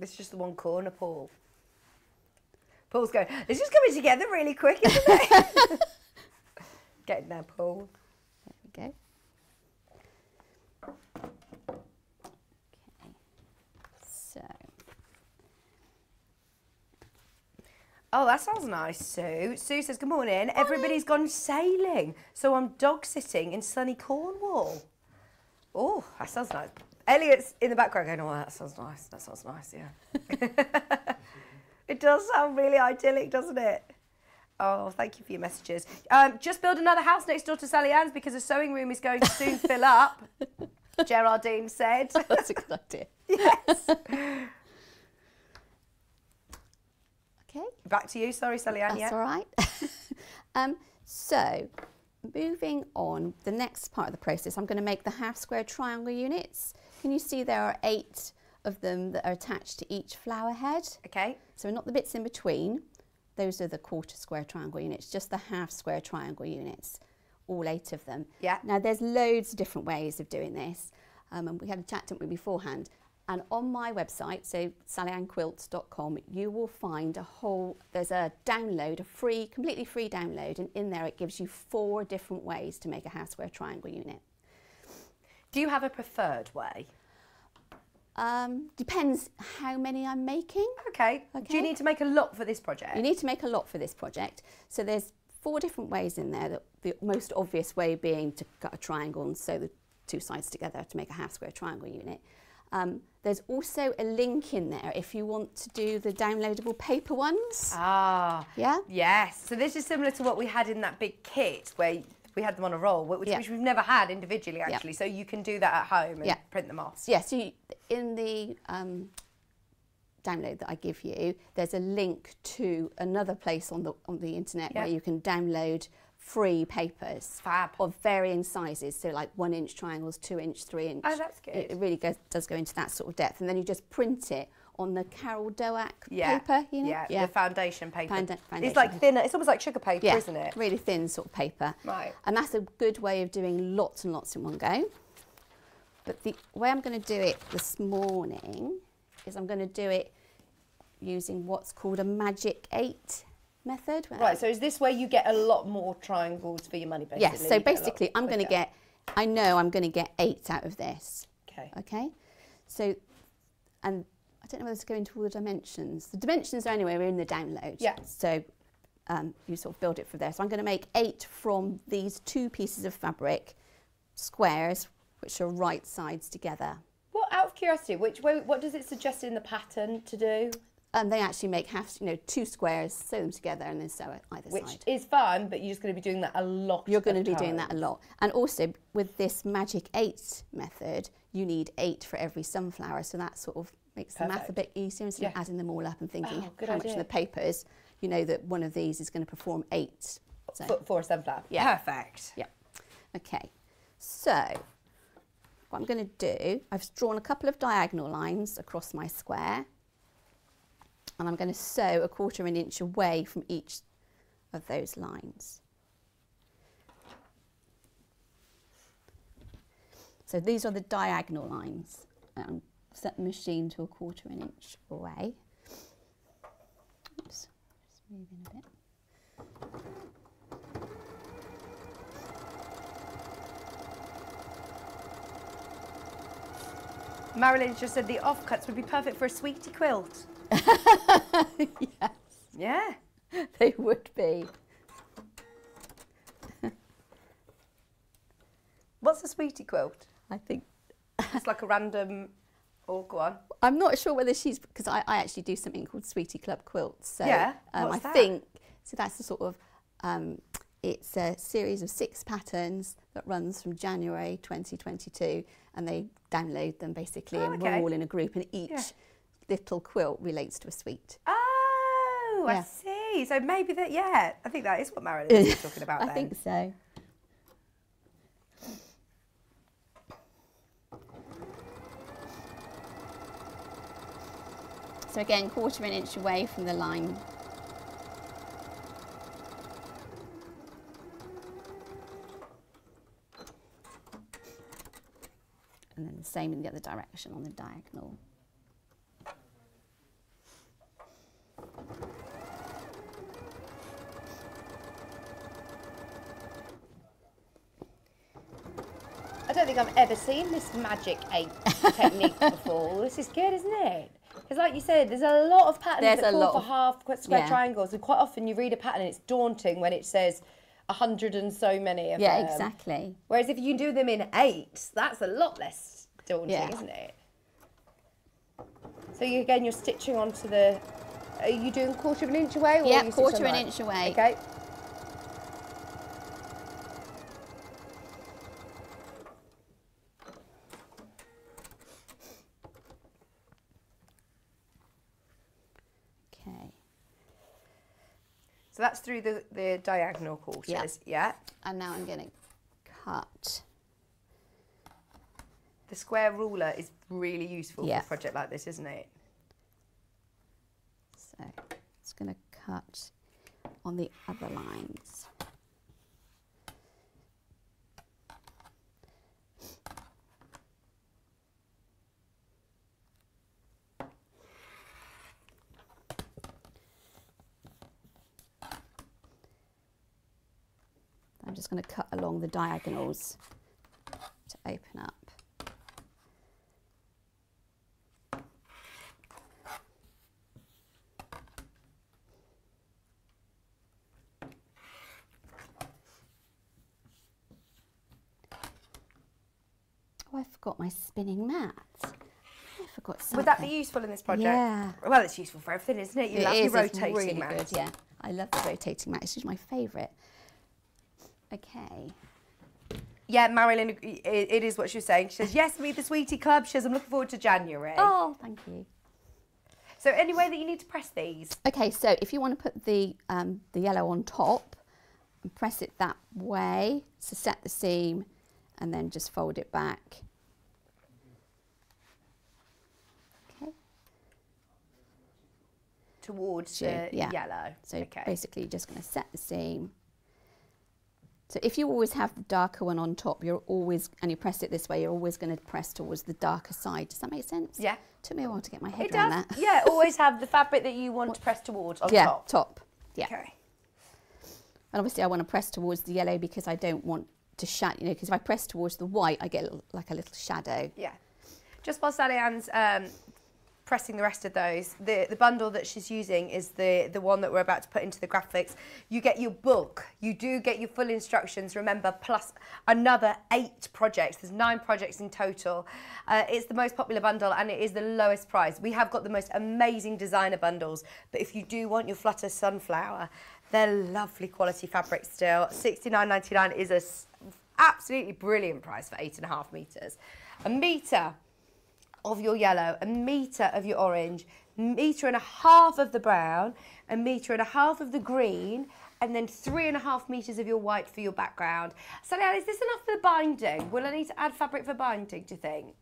This is just the one corner, Paul. Paul's going, it's just coming together really quick, isn't it? Getting there, Paul. There we go. Okay, so Oh, that sounds nice, Sue. Sue says, Good morning. Everybody's gone sailing. So I'm dog sitting in sunny Cornwall. Oh, that sounds nice. Elliot's in the background going, Oh, that sounds nice. That sounds nice, yeah. it does sound really idyllic, doesn't it? Oh, thank you for your messages. Um, just build another house next door to Sallieann's because the sewing room is going to soon fill up, Geraldine said. that's a good idea. yes. Okay. Back to you. Sorry, Sallieann. That's yeah. all right. um, so, moving on, the next part of the process, I'm going to make the half square triangle units. Can you see there are eight of them that are attached to each flower head? Okay. So not the bits in between. Those are the quarter square triangle units, just the half square triangle units, all eight of them. Yeah. Now there's loads of different ways of doing this, um, and we had a chat, didn't we, beforehand. And on my website, so sallieannquilts.com, you will find a whole, there's a download, a free, completely free download, and in there it gives you four different ways to make a half square triangle unit. Do you have a preferred way? Um, depends how many I'm making. Okay. Do you need to make a lot for this project? You need to make a lot for this project. So there's four different ways in there. That the most obvious way being to cut a triangle and sew the two sides together to make a half square triangle unit. Um, there's also a link in there if you want to do the downloadable paper ones. Ah. Yeah? Yes. So this is similar to what we had in that big kit where we had them on a roll, which, Yeah. which we've never had individually actually. So you can do that at home and Yeah. print them off. Yeah, so you, in the um, download that I give you, there's a link to another place on the on the internet Yeah. where you can download free papers Fab. of varying sizes, so like one inch triangles, two inch, three inch. Oh, that's It, good. it really goes, does go into that sort of depth, and then you just print it on the Carol Doak Yeah. paper, you know? Yeah. The foundation paper. Founda- It's like thinner. It's almost like sugar paper, yeah, isn't it? really thin sort of paper. Right. And that's a good way of doing lots and lots in one go. But the way I'm going to do it this morning is I'm going to do it using what's called a magic eight method. Right. So is this where you get a lot more triangles for your money, basically? Yes, so You get a lot basically I'm going to get, I know I'm going to get eight out of this. Okay. Okay? So, and I don't know whether to go into all the dimensions. The dimensions are anyway, we're in the download. Yeah. So um, you sort of build it from there. So I'm going to make eight from these two pieces of fabric, squares, which are right sides together. Well, out of curiosity, which way, what does it suggest in the pattern to do? And they actually make half, you know, two squares, sew them together, and then sew it either Which side. Which is fun, but you're just going to be doing that a lot. You're going to of be doing that a lot. And also with this magic eight method, you need eight for every sunflower. So that sort of makes the math a bit easier instead of adding them all up and thinking Oh, good how much idea. in the papers. You know that one of these is going to perform eight. So, For, for a sunflower. Yeah. Perfect. yeah. Okay. So what I'm going to do, I've drawn a couple of diagonal lines across my square. And I'm going to sew a quarter of an inch away from each of those lines. So these are the diagonal lines. Um, set the machine to a quarter of an inch away. Oops, just moving a bit. Marilyn just said the offcuts would be perfect for a sweetie quilt. yes, Yeah. they would be. What's a sweetie quilt? I think It's like a random. Oh, go on. I'm not sure whether she's because I, I actually do something called Sweetie Club quilts. So Yeah, um, what's I that? think so. That's the sort of um, it's a series of six patterns that runs from January 2022, and they download them basically, Oh, and okay. we're all in a group, and each Yeah. Little quilt relates to a suite. Oh, I see. So maybe that, yeah, I think that is what Marilyn was talking about I then. think so. So again, quarter of an inch away from the line. And then the same in the other direction on the diagonal. Think I've ever seen this magic eight technique before. This is good, isn't it? Because, like you said, there's a lot of patterns There's that a call lot for of- half square yeah. triangles, and quite often you read a pattern and it's daunting when it says a hundred and so many of Yeah, them. Yeah, exactly. Whereas if you do them in eight, that's a lot less daunting, Yeah. isn't it? So you, again, you're stitching onto the. Are you doing quarter of an inch away? Or Yeah, quarter of an inch away. Okay. So that's through the, the diagonal quarters. Yeah. And now I'm going to cut. The square ruler is really useful Yeah. for a project like this, isn't it? So it's going to cut on the other lines. I'm just going to cut along the diagonals to open up. Oh, I forgot my spinning mat. I forgot something. Would that be useful in this project? Yeah. Well, it's useful for everything, isn't it? You It love is, your it's rotating really mat. good, yeah. I love the rotating mat. It's just my favourite. Okay. Yeah, Marilyn, it, it is what she was saying. She says, yes, meet the Sweetie Club. She says, I'm looking forward to January. Oh, thank you. So any way that you need to press these? Okay, so if you want to put the um, the yellow on top and press it that way to set the seam, and then just fold it back. Okay. Towards Sure, the yeah. yellow. So okay. basically, you're just going to set the seam. So if you always have the darker one on top, you're always, and you press it this way, you're always going to press towards the darker side. Does that make sense? Yeah. Took me a while to get my head It around does. that. Yeah, always have the fabric that you want to press towards on yeah, top. top. Yeah. Okay. And obviously, I want to press towards the yellow because I don't want to shadow. You know, because if I press towards the white, I get like a little shadow. Yeah. Just while Sallieann's um, pressing the rest of those, the, the bundle that she's using is the, the one that we're about to put into the graphics. You get your book. You do get your full instructions, remember, plus another eight projects. There's nine projects in total. Uh, it's the most popular bundle and it is the lowest price. We have got the most amazing designer bundles, but if you do want your Flutter Sunflower, they're lovely quality fabric still. $69.99 is a absolutely brilliant price for eight and a half meters. A meter of your yellow, a metre of your orange, metre and a half of the brown, a metre and a half of the green, and then three and a half metres of your white for your background. Sallieann, is this enough for the binding? Will I need to add fabric for binding, do you think?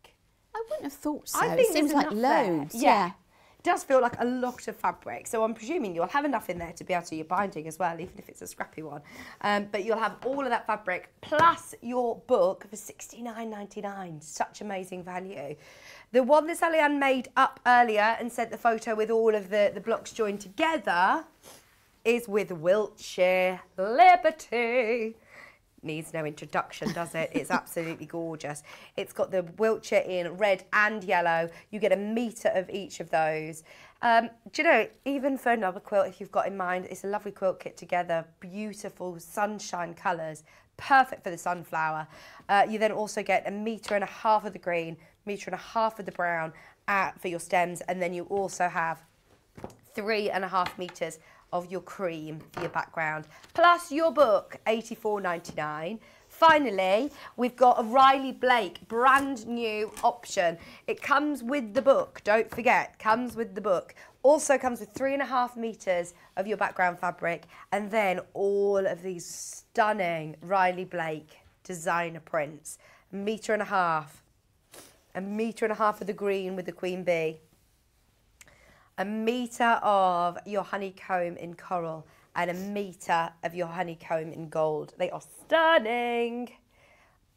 I wouldn't have thought so. I think it seems like loads. Yeah. It does feel like a lot of fabric, so I'm presuming you'll have enough in there to be able to do your binding as well, even if it's a scrappy one. Um, but you'll have all of that fabric plus your book for $69.99. Such amazing value. The one that Sallieann made up earlier and sent the photo with all of the, the blocks joined together is with Wiltshire Liberty. Needs no introduction, does it? It's absolutely gorgeous. It's got the Wiltshire in red and yellow. You get a metre of each of those. Um, do you know, even for another quilt, if you've got in mind, it's a lovely quilt kit together, beautiful sunshine colours, perfect for the sunflower. Uh, you then also get a metre and a half of the green, metre and a half of the brown uh, for your stems, and then you also have three and a half metres of your cream for your background, plus your book, 84.99. Finally, we've got a Riley Blake brand new option. It comes with the book, don't forget, comes with the book. Also comes with three and a half meters of your background fabric and then all of these stunning Riley Blake designer prints. A meter and a half, a meter and a half of the green with the queen bee, a metre of your honeycomb in coral and a metre of your honeycomb in gold. They are stunning.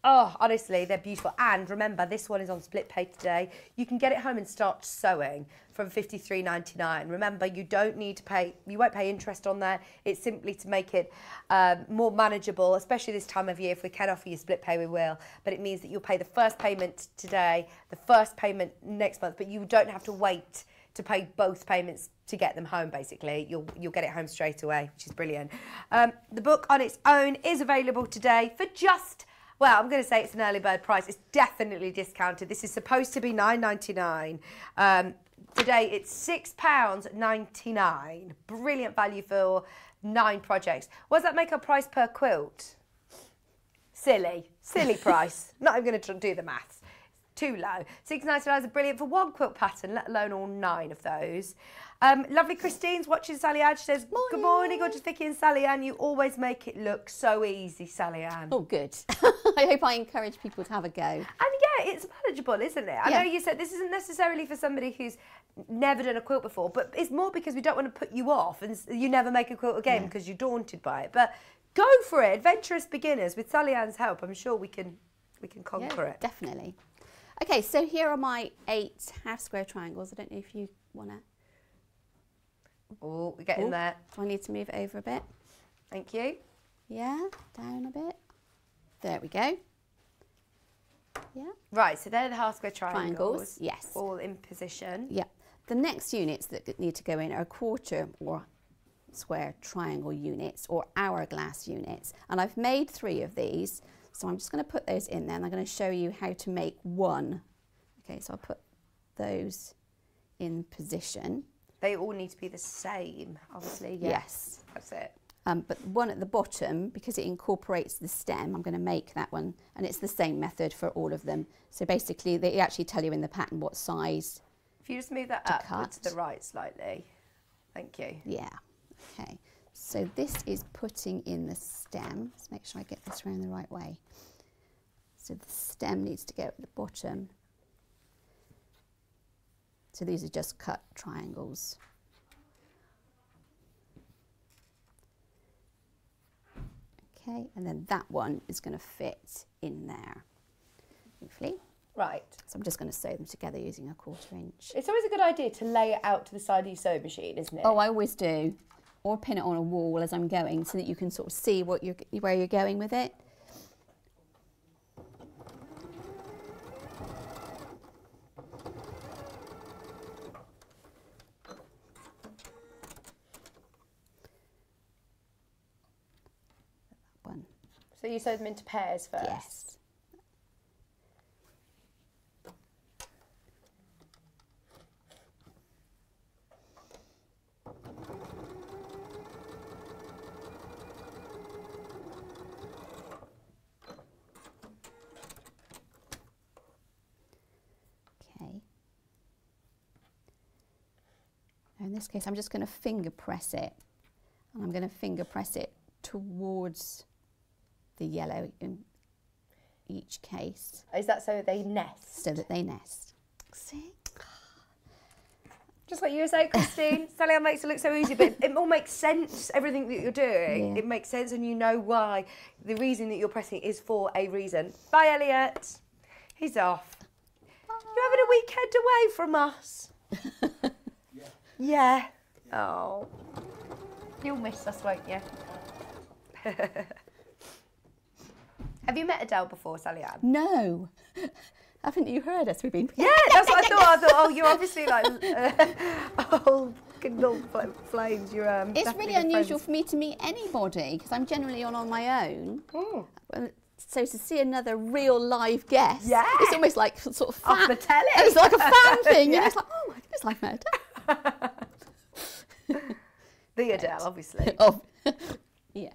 Oh, honestly, they're beautiful. And remember, this one is on split pay today. You can get it home and start sewing from $53.99. Remember, you don't need to pay, you won't pay interest on that. It's simply to make it um, more manageable, especially this time of year. If we can offer you split pay, we will. But it means that you'll pay the first payment today, the first payment next month, but you don't have to wait to pay both payments to get them home basically you'll you'll get it home straight away which is brilliant um, the book on its own is available today for just well, I'm going to say it's an early bird price. It's definitely discounted. This is supposed to be $9.99. Um, today it's £6.99. Brilliant value for nine projects. What does that make our price per quilt? Silly. Silly price. Not even going to do the maths too low. Six ninety nine is brilliant for one quilt pattern, let alone all nine of those. Um, lovely Christine's watching Sallieann. She says, morning. Good morning, gorgeous Vicky and Sallieann. You always make it look so easy, Sallieann. Oh, good. I hope I encourage people to have a go. And yeah, it's manageable, isn't it? I yeah. know you said this isn't necessarily for somebody who's never done a quilt before, but it's more because we don't want to put you off and you never make a quilt again yeah. because you're daunted by it. But go for it, adventurous beginners. With Sallieann's help, I'm sure we can we can conquer yeah, it. Definitely. Okay, so here are my eight half square triangles. I don't know if you want to. Oh, we're getting Ooh, there. Do I need to move it over a bit? Thank you. Yeah, down a bit. There we go. Yeah. Right, so they're the half square triangles. triangles. Yes. All in position. Yeah. The next units that need to go in are quarter or square triangle units or hourglass units. And I've made three of these. So I'm just going to put those in there and I'm going to show you how to make one. Okay, so I'll put those in position. They all need to be the same, obviously. Yes. yes. That's it. Um, but one at the bottom, because it incorporates the stem, I'm going to make that one. And it's the same method for all of them. So basically, they actually tell you in the pattern what size If you just move that up cut. to the right slightly. Thank you. Yeah. Okay. So this is putting in the stem. Let's make sure I get this around the right way. So the stem needs to go at the bottom. So these are just cut triangles. Okay, and then that one is going to fit in there, hopefully. Right. So I'm just going to sew them together using a quarter inch. It's always a good idea to lay it out to the side of your sewing machine, isn't it? Oh, I always do or pin it on a wall as I'm going so that you can sort of see what you're, where you're going with it. So you sew them into pairs first? Yes. in this case, I'm just going to finger press it. And I'm going to finger press it towards the yellow in each case. Is that so they nest? So that they nest. See? Just like you were saying, Christine, Sallieann makes it look so easy, but it, all makes sense, everything that you're doing. Yeah. It makes sense and you know why. The reason that you're pressing is for a reason. Bye, Elliot. He's off. Bye. You're having a weekend away from us. Yeah. Oh. You'll miss us, won't you? Have you met Adelle before, Sallieann? No. Haven't you heard us? We've been. Yeah, that's what I thought. I thought, oh, you're obviously like uh, old good little flames. You're um. It's really unusual friends. for me to meet anybody because I'm generally on on my own. Well, So to see another real live guest, Yeah. it's almost like sort of Off the telly. It's like a fan thing. Yeah. And it's like, oh my goodness, I've met her. The Adelle, obviously. oh, yeah.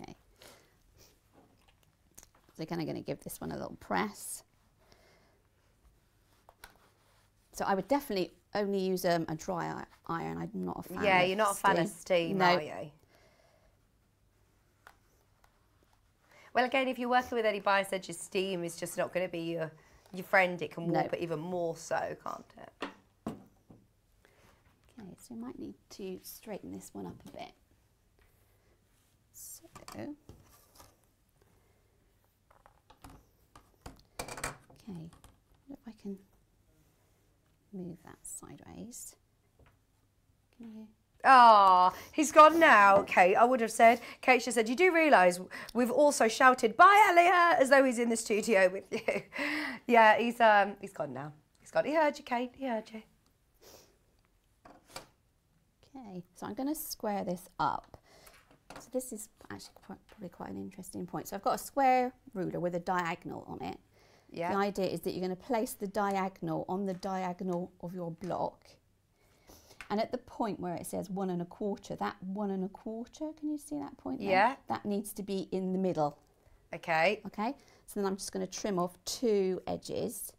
Okay. So kind of going to give this one a little press. So I would definitely only use um, a dry iron. I'm not a fan. yeah, of you're not a fan of steam, no. are you? Well, again, if you're working with any biosensor, steam is just not going to be your your friend. It can No. warp it even more so, can't it? Okay, so we might need to straighten this one up a bit. So, okay, if I can move that sideways? Can you? Ah, he's gone now, Kate. I would have said, Kate just said, you do realise we've also shouted, bye, Elliot, as though he's in the studio with you. yeah, he's um, he's gone now. He's gone. He heard you, Kate. He heard you. Okay, so I'm going to square this up. So this is actually quite, probably quite an interesting point. So I've got a square ruler with a diagonal on it. Yeah. The idea is that you're going to place the diagonal on the diagonal of your block. And at the point where it says one and a quarter, that one and a quarter, can you see that point there? Yeah. That needs to be in the middle, Okay. okay? So then I'm just going to trim off two edges.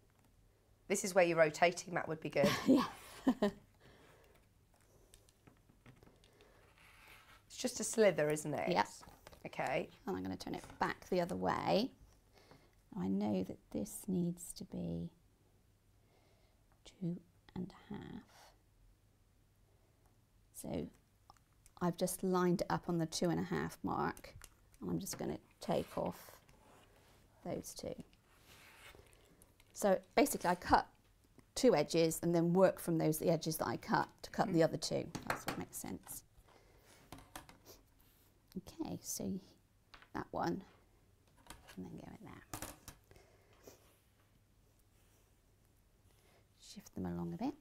This is where you're rotating. That would be good. Yeah. It's just a slither, isn't it? Yeah. Okay. and I'm going to turn it back the other way. I know that this needs to be two and a half. So I've just lined it up on the two and a half mark and I'm just going to take off those two. So basically I cut two edges and then work from those the edges that I cut to cut the mm. other two. That's what makes sense. Okay, so that one, and then go in there. Shift them along a bit.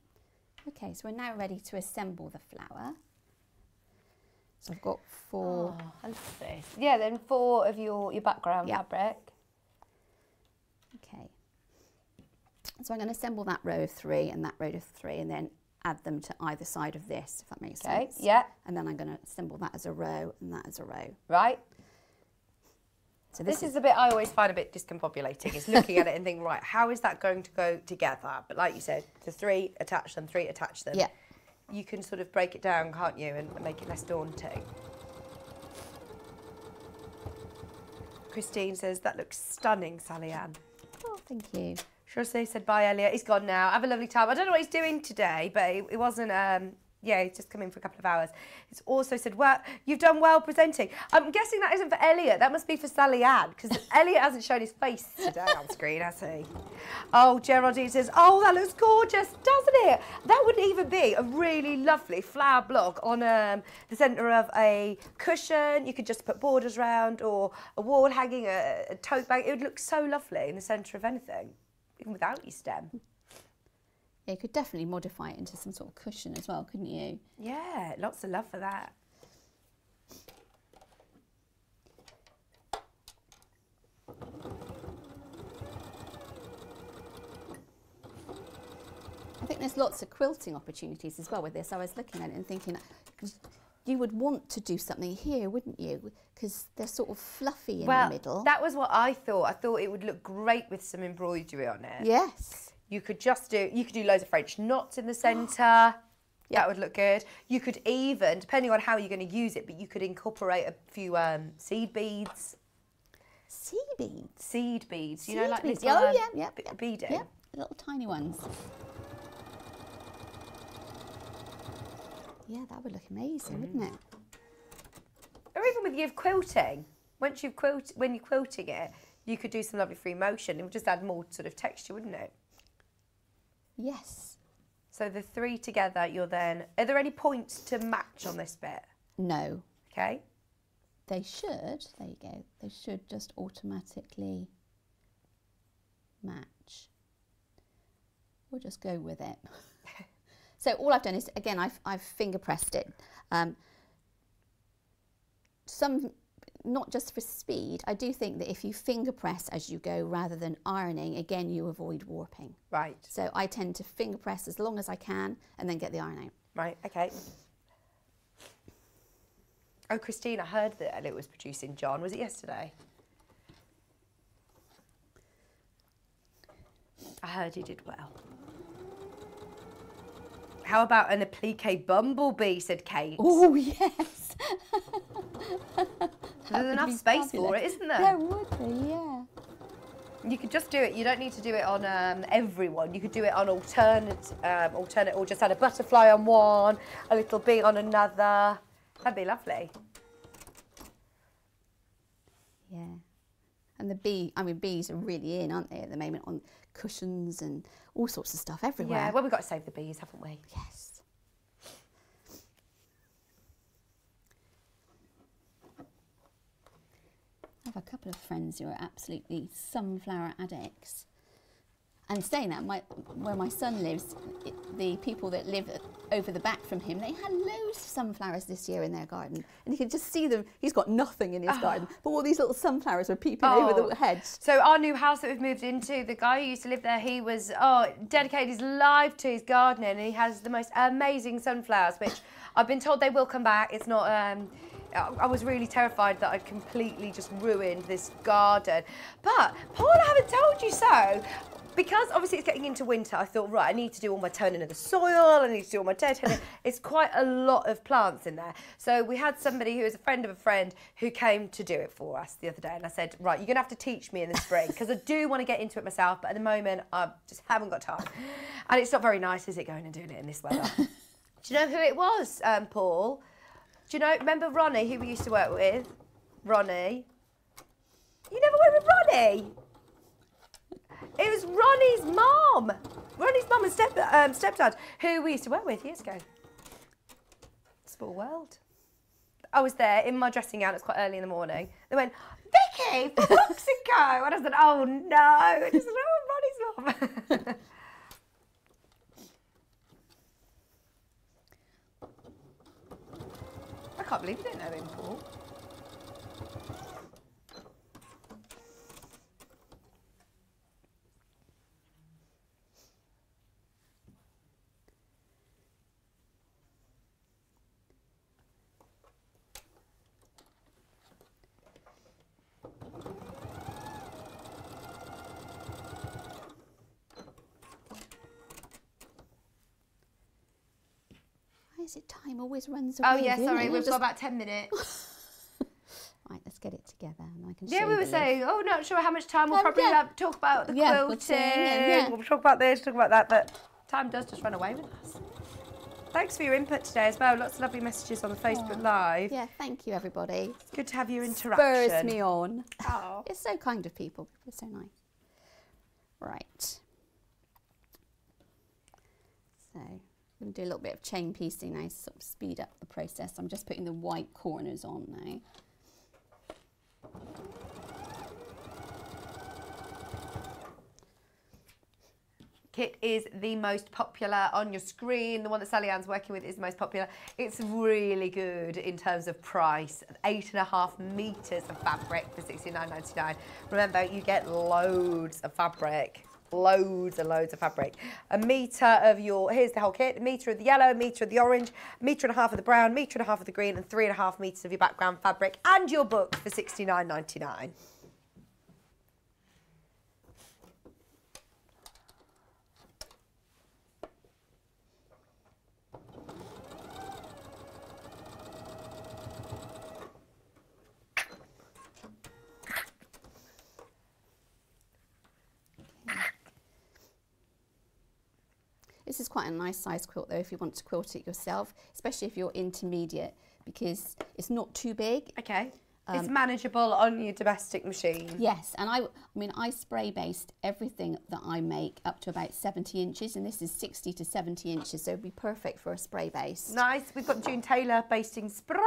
Okay, so we're now ready to assemble the flower. So I've got four. I love this. Yeah, then four of your, your background Yeah. fabric. Okay. So I'm going to assemble that row of three and that row of three, and then add them to either side of this, if that makes Okay, sense. yeah. And then I'm going to assemble that as a row and that as a row. Right. So This, this, is the bit I always find a bit discombobulating, is looking at it and thinking, right, how is that going to go together? But like you said, the three attach them, three attach them. Yeah. You can sort of break it down, can't you, and make it less daunting. Christine says, that looks stunning, Sallieann. Oh, thank you. Jose said, bye, Elliot. He's gone now. Have a lovely time. I don't know what he's doing today, but it, it wasn't, um, yeah, he's just come in for a couple of hours. He's also said, well, you've done well presenting. I'm guessing that isn't for Elliot. That must be for Sallieann, because Elliot hasn't shown his face today on screen, has he? Oh, Geraldine says, oh, that looks gorgeous, doesn't it? That would even be a really lovely flower block on um, the centre of a cushion. You could just put borders around or a wall hanging, a, a tote bag. It would look so lovely in the centre of anything even without your stem. Yeah, you could definitely modify it into some sort of cushion as well, couldn't you? Yeah, lots of love for that. I think there's lots of quilting opportunities as well with this. I was looking at it and thinking, you would want to do something here, wouldn't you? Because they're sort of fluffy in well, the middle. that was what I thought. I thought it would look great with some embroidery on it. yes. You could just do, you could do loads of French knots in the centre. Yeah. That would look good. You could even, depending on how you're going to use it, but you could incorporate a few um, seed beads. Seed beads. Seed beads, you know, like beads. little Oh, um, yeah, yeah, yeah, beading. Yeah, little tiny ones. Yeah, that would look amazing, wouldn't it? Or even with your quilting, once you've quilt, when you're quilting it, you could do some lovely free motion. It would just add more sort of texture, wouldn't it? Yes. So the three together, you're then. Are there any points to match on this bit? No. Okay. they should, there you go, they should just automatically match. We'll just go with it. so all I've done is, again, I've, I've finger pressed it. Um, some, not just for speed, I do think that if you finger press as you go rather than ironing, again, you avoid warping. Right. So I tend to finger press as long as I can and then get the iron out. Right, okay. Oh, Christine, I heard that it was producing John. Was it yesterday? I heard you did well. How about an applique bumblebee, said Kate. Oh, yes. There's enough space for it, isn't there? There would be, yeah. You could just do it. You don't need to do it on um, everyone. You could do it on alternate, um, alternate, or just add a butterfly on one, a little bee on another. That'd be lovely. Yeah. And the bee, I mean, bees are really in, aren't they, at the moment, on cushions and all sorts of stuff everywhere. Yeah. Well, we've got to save the bees, haven't we? yes. I have a couple of friends who are absolutely sunflower addicts. And saying that, my, where my son lives, it, the people that live over the back from him, they had loads of sunflowers this year in their garden. And you can just see them. He's got nothing in his garden, but all these little sunflowers were peeping over Oh. the hedge. So our new house that we've moved into, the guy who used to live there, he was oh dedicated his life to his gardening, and he has the most amazing sunflowers, which I've been told they will come back. It's not. Um, I was really terrified that I'd completely just ruined this garden, but Paul, I haven't told you so. Because obviously it's getting into winter, I thought, right, I need to do all my turning of the soil, I need to do all my dead turning. It's quite a lot of plants in there. So we had somebody who is a friend of a friend who came to do it for us the other day. And I said, right, you're going to have to teach me in the spring because I do want to get into it myself, but at the moment I just haven't got time. And it's not very nice, is it, going and doing it in this weather? do you know who it was, um, Paul? Do you know, remember Ronnie, who we used to work with? Ronnie. You never worked with Ronnie? It was Ronnie's mom. Ronnie's mum and step, um, stepdad, who we used to work with years ago. Small world. I was there in my dressing gown. It's quite early in the morning. They went, Vicky, for books and go. And I said, oh no. I just said, oh, Ronnie's mum. can't believe you don't know him, Paul. Is it time always runs away? Oh, yeah, sorry. it? We've Just- got about 10 minutes. Right, let's get it together and I can Yeah, we were saying, oh, not sure how much time we'll Oh, probably yeah. have talk about the Yeah, quilting. quilting yeah. We'll talk about this, talk about that, but time does just run away with us. Thanks for your input today as well. Lots of lovely messages on the Facebook Live. Yeah, thank you everybody. It's good to have your interaction. Spurs me on. Oh. It's so kind of people. It's so nice. Right. So I'm going to do a little bit of chain piecing now, sort of speed up the process. I'm just putting the white corners on now. Kit is the most popular on your screen. The one that Sallieann's working with is the most popular. It's really good in terms of price. Eight and a half meters of fabric for $69.99. Remember, you get loads of fabric. Loads and loads of fabric. A metre of your, here's the whole kit, a metre of the yellow, a metre of the orange, a metre and a half of the brown, metre and a half of the green, and three and a half metres of your background fabric, and your book for $69.99. This is quite a nice size quilt though if you want to quilt it yourself, especially if you're intermediate because it's not too big. Okay. it's manageable on your domestic machine. Yes, and I, I mean, I spray based everything that I make up to about 70 inches, and this is 60 to 70 inches, so it'd be perfect for a spray base. Nice. We've got June Taylor basting spray.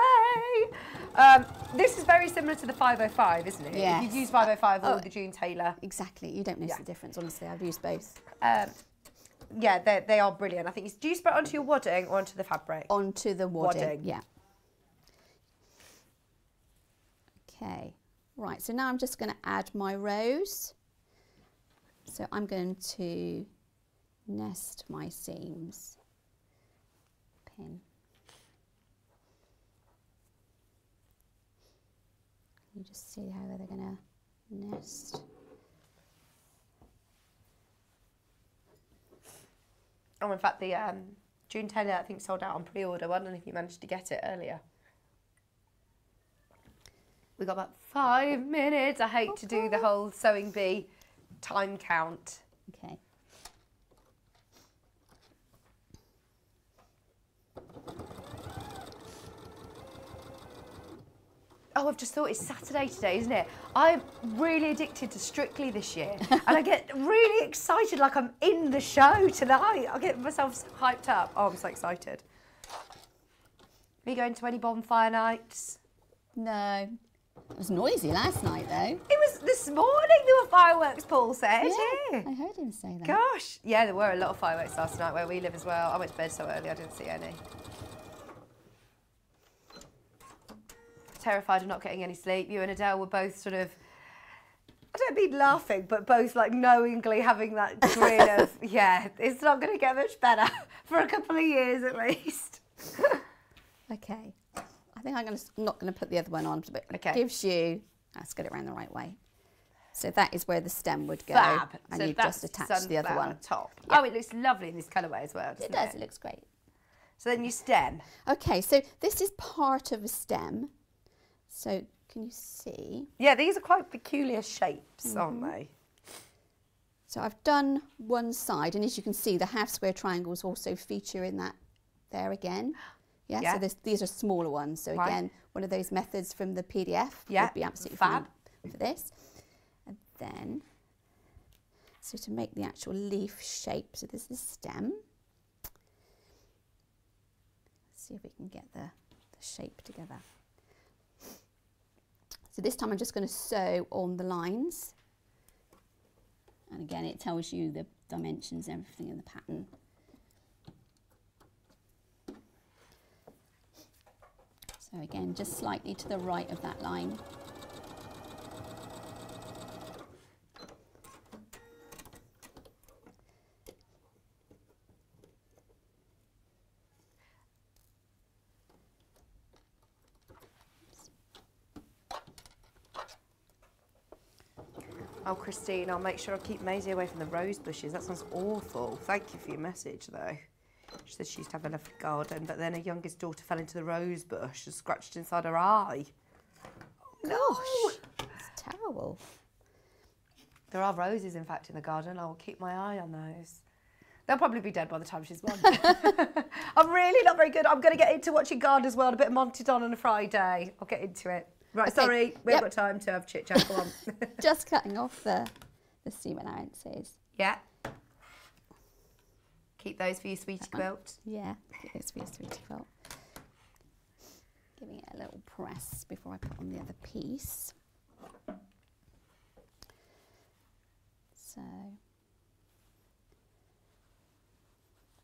Um, this is very similar to the 505, isn't it? Yeah. You've used 505 or Oh. the June Taylor. Exactly, you don't notice Yeah. the difference, honestly. I've used both. Um, yeah, they they are brilliant. I think. it's- Do you spray it onto your wadding or onto the fabric? Onto the wadding. Wadding. Yeah. Okay, right, so now I'm just going to add my rows. So I'm going to nest my seams. Pin. You just see how they're going to nest. Oh, in fact, the um, June Taylor I think sold out on pre-order. I don't know if you managed to get it earlier. We got about five minutes. I hate to do the whole sewing bee time count. Okay. Oh, I've just thought it's Saturday today, isn't it? I'm really addicted to Strictly this year. and I get really excited like I'm in the show tonight. I get myself hyped up. Oh, I'm so excited. Are you going to any bonfire nights? No. It was noisy last night though. It was this morning there were fireworks, Paul said. Yeah, Yeah. I heard him say that. Gosh. Yeah, there were a lot of fireworks last night where we live as well. I went to bed so early I didn't see any. Terrified of not getting any sleep. You and Adelle were both sort of I don't mean laughing, but both like knowingly having that grin of, yeah, it's not going to get much better for a couple of years at least. Okay. I think I'm gonna, I'm not going to put the other one on, but it Okay. gives you, let's get it around the right way. So that is where the stem would go. Fab. And so you that's just attach the other sunflower one. top. Yeah. Oh, it looks lovely in this colourway as well. It doesn't does, it looks great. So then you stem. Okay, so this is part of a stem. So can you see? Yeah, these are quite peculiar shapes, aren't Mm-hmm. they? So I've done one side, and as you can see, the half square triangles also feature in that there again. Yeah, Yeah. so this, these are smaller ones. So Right. again, one of those methods from the PDF Yeah, would be absolutely fab. fine for this. And then, so to make the actual leaf shape, so this is the stem. Let's see if we can get the, the shape together. So this time I'm just going to sew on the lines. And again, it tells you the dimensions, everything in the pattern. So again, just slightly to the right of that line. Christine, I'll make sure I keep Maisie away from the rose bushes. That sounds awful. Thank you for your message, though. She said she used to have a lovely garden, but then her youngest daughter fell into the rose bush and scratched inside her eye. Oh, gosh, it's terrible. There are roses, in fact, in the garden. I will keep my eye on those. They'll probably be dead by the time she's one. I'm really not very good. I'm going to get into watching Gardener's World, a bit of Monty Don on a Friday. I'll get into it. Right, Okay, sorry, we yep. haven't got time to have chit chat. Go on. Just cutting off the, the seam allowances. yeah. Keep those for your sweetie uh-huh. quilt. Yeah, it's for your sweetie quilt. Giving it a little press before I put on the other piece. So,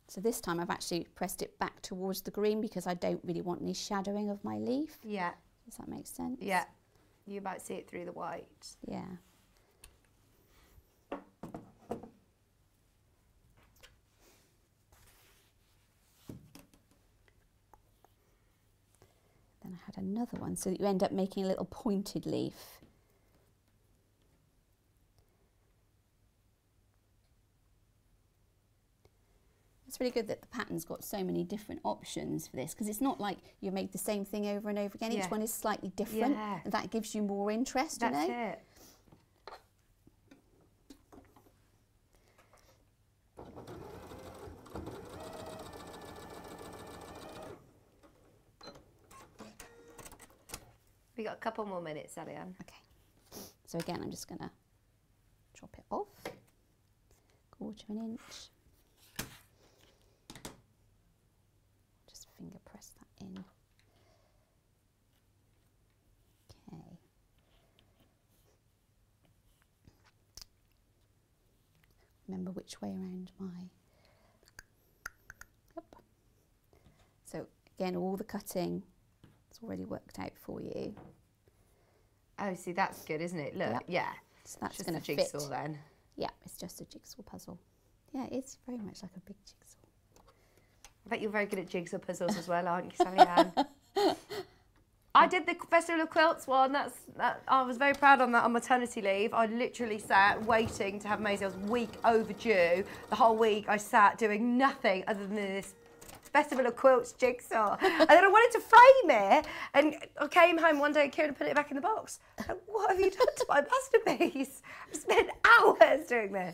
so this time I've actually pressed it back towards the green because I don't really want any shadowing of my leaf. Yeah, Does that make sense? yeah. You might see it through the white. Yeah. Then I had another one so that you end up making a little pointed leaf. It's really good that the pattern's got so many different options for this because it's not like you make the same thing over and over again. Yeah. Each one is slightly different Yeah. and that gives you more interest, That's you know? it. We got a couple more minutes, Sally Okay. So again, I'm just going to chop it off, quarter of an inch. Just finger press that in. Okay. Remember which way around my. Yep. So again, all the cutting is already worked out for you. Oh, see, that's good, isn't it? Look, Yep. yeah. So that's Just a to fit. jigsaw then. Yeah, it's just a jigsaw puzzle. Yeah, it's very much like a big jigsaw. I bet you're very good at jigsaw puzzles as well, aren't you, Sallieann? I did the Festival of Quilts one. That's that, I was very proud on that on maternity leave. I literally sat waiting to have Maisie. I was week overdue. The whole week I sat doing nothing other than this Festival of Quilts jigsaw. and then I wanted to frame it. And I came home one day and Kieran put it back in the box. I went, what have you done to my masterpiece? I've spent hours doing this.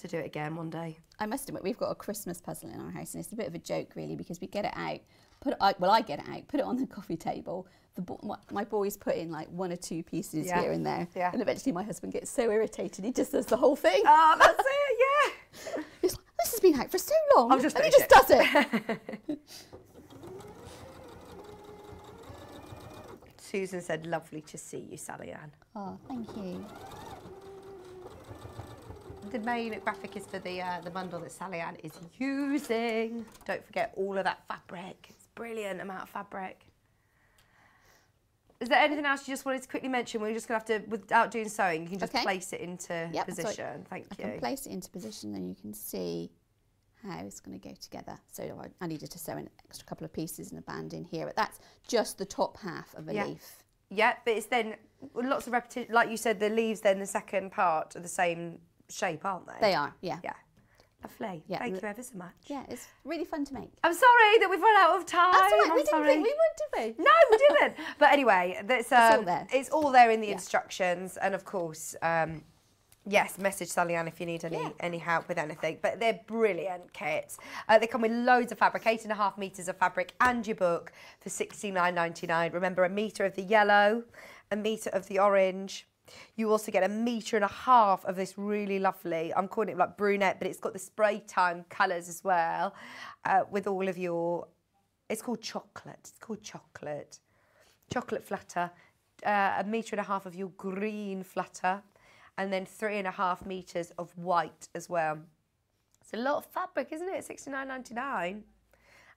Have to do it again one day. I must admit, we've got a Christmas puzzle in our house, and it's a bit of a joke, really, because we get it out, put it, well, I get it out, put it on the coffee table. The bo- my, my boys put in like one or two pieces Yeah. here and there, Yeah. and eventually my husband gets so irritated, he just does the whole thing. Oh, that's it, yeah. He's like, this has been out for so long, I'll just and he just it." does it. Susan said, lovely to see you, Sallieann. oh, thank you. The main graphic is for the uh, the bundle that Sallieann is using. Don't forget all of that fabric. It's brilliant amount of fabric. Is there anything else you just wanted to quickly mention? We're just going to have to, without doing sewing, you can just Okay. place it into Yep, position. Thank I you. can place it into position, then you can see how it's going to go together. So I, I needed to sew an extra couple of pieces and a band in here, but that's just the top half of a Yeah. leaf. Yeah, but it's then lots of repetition. Like you said, the leaves, then the second part are the same shape, aren't they? They are, yeah. Yeah. Lovely. Yeah, Thank you ever so much. Yeah, it's really fun to make. I'm sorry that we've run out of time. That's all right. I'm we didn't think we would, did we? No, we didn't. but anyway, that's, um, all there. It's all there in the Yeah. instructions, and of course, um, yes, message Sallieann if you need any Yeah. any help with anything. But they're brilliant kits. Uh, they come with loads of fabric, eight and a half meters of fabric, and your book for sixty nine ninety nine. Remember, a meter of the yellow, a meter of the orange. You also get a metre and a half of this really lovely, I'm calling it like brunette, but it's got the spray time colours as well, uh, with all of your, it's called chocolate. It's called chocolate. Chocolate flutter, uh, a metre and a half of your green flutter, and then three and a half metres of white as well. It's a lot of fabric, isn't it? Sixty nine ninety nine.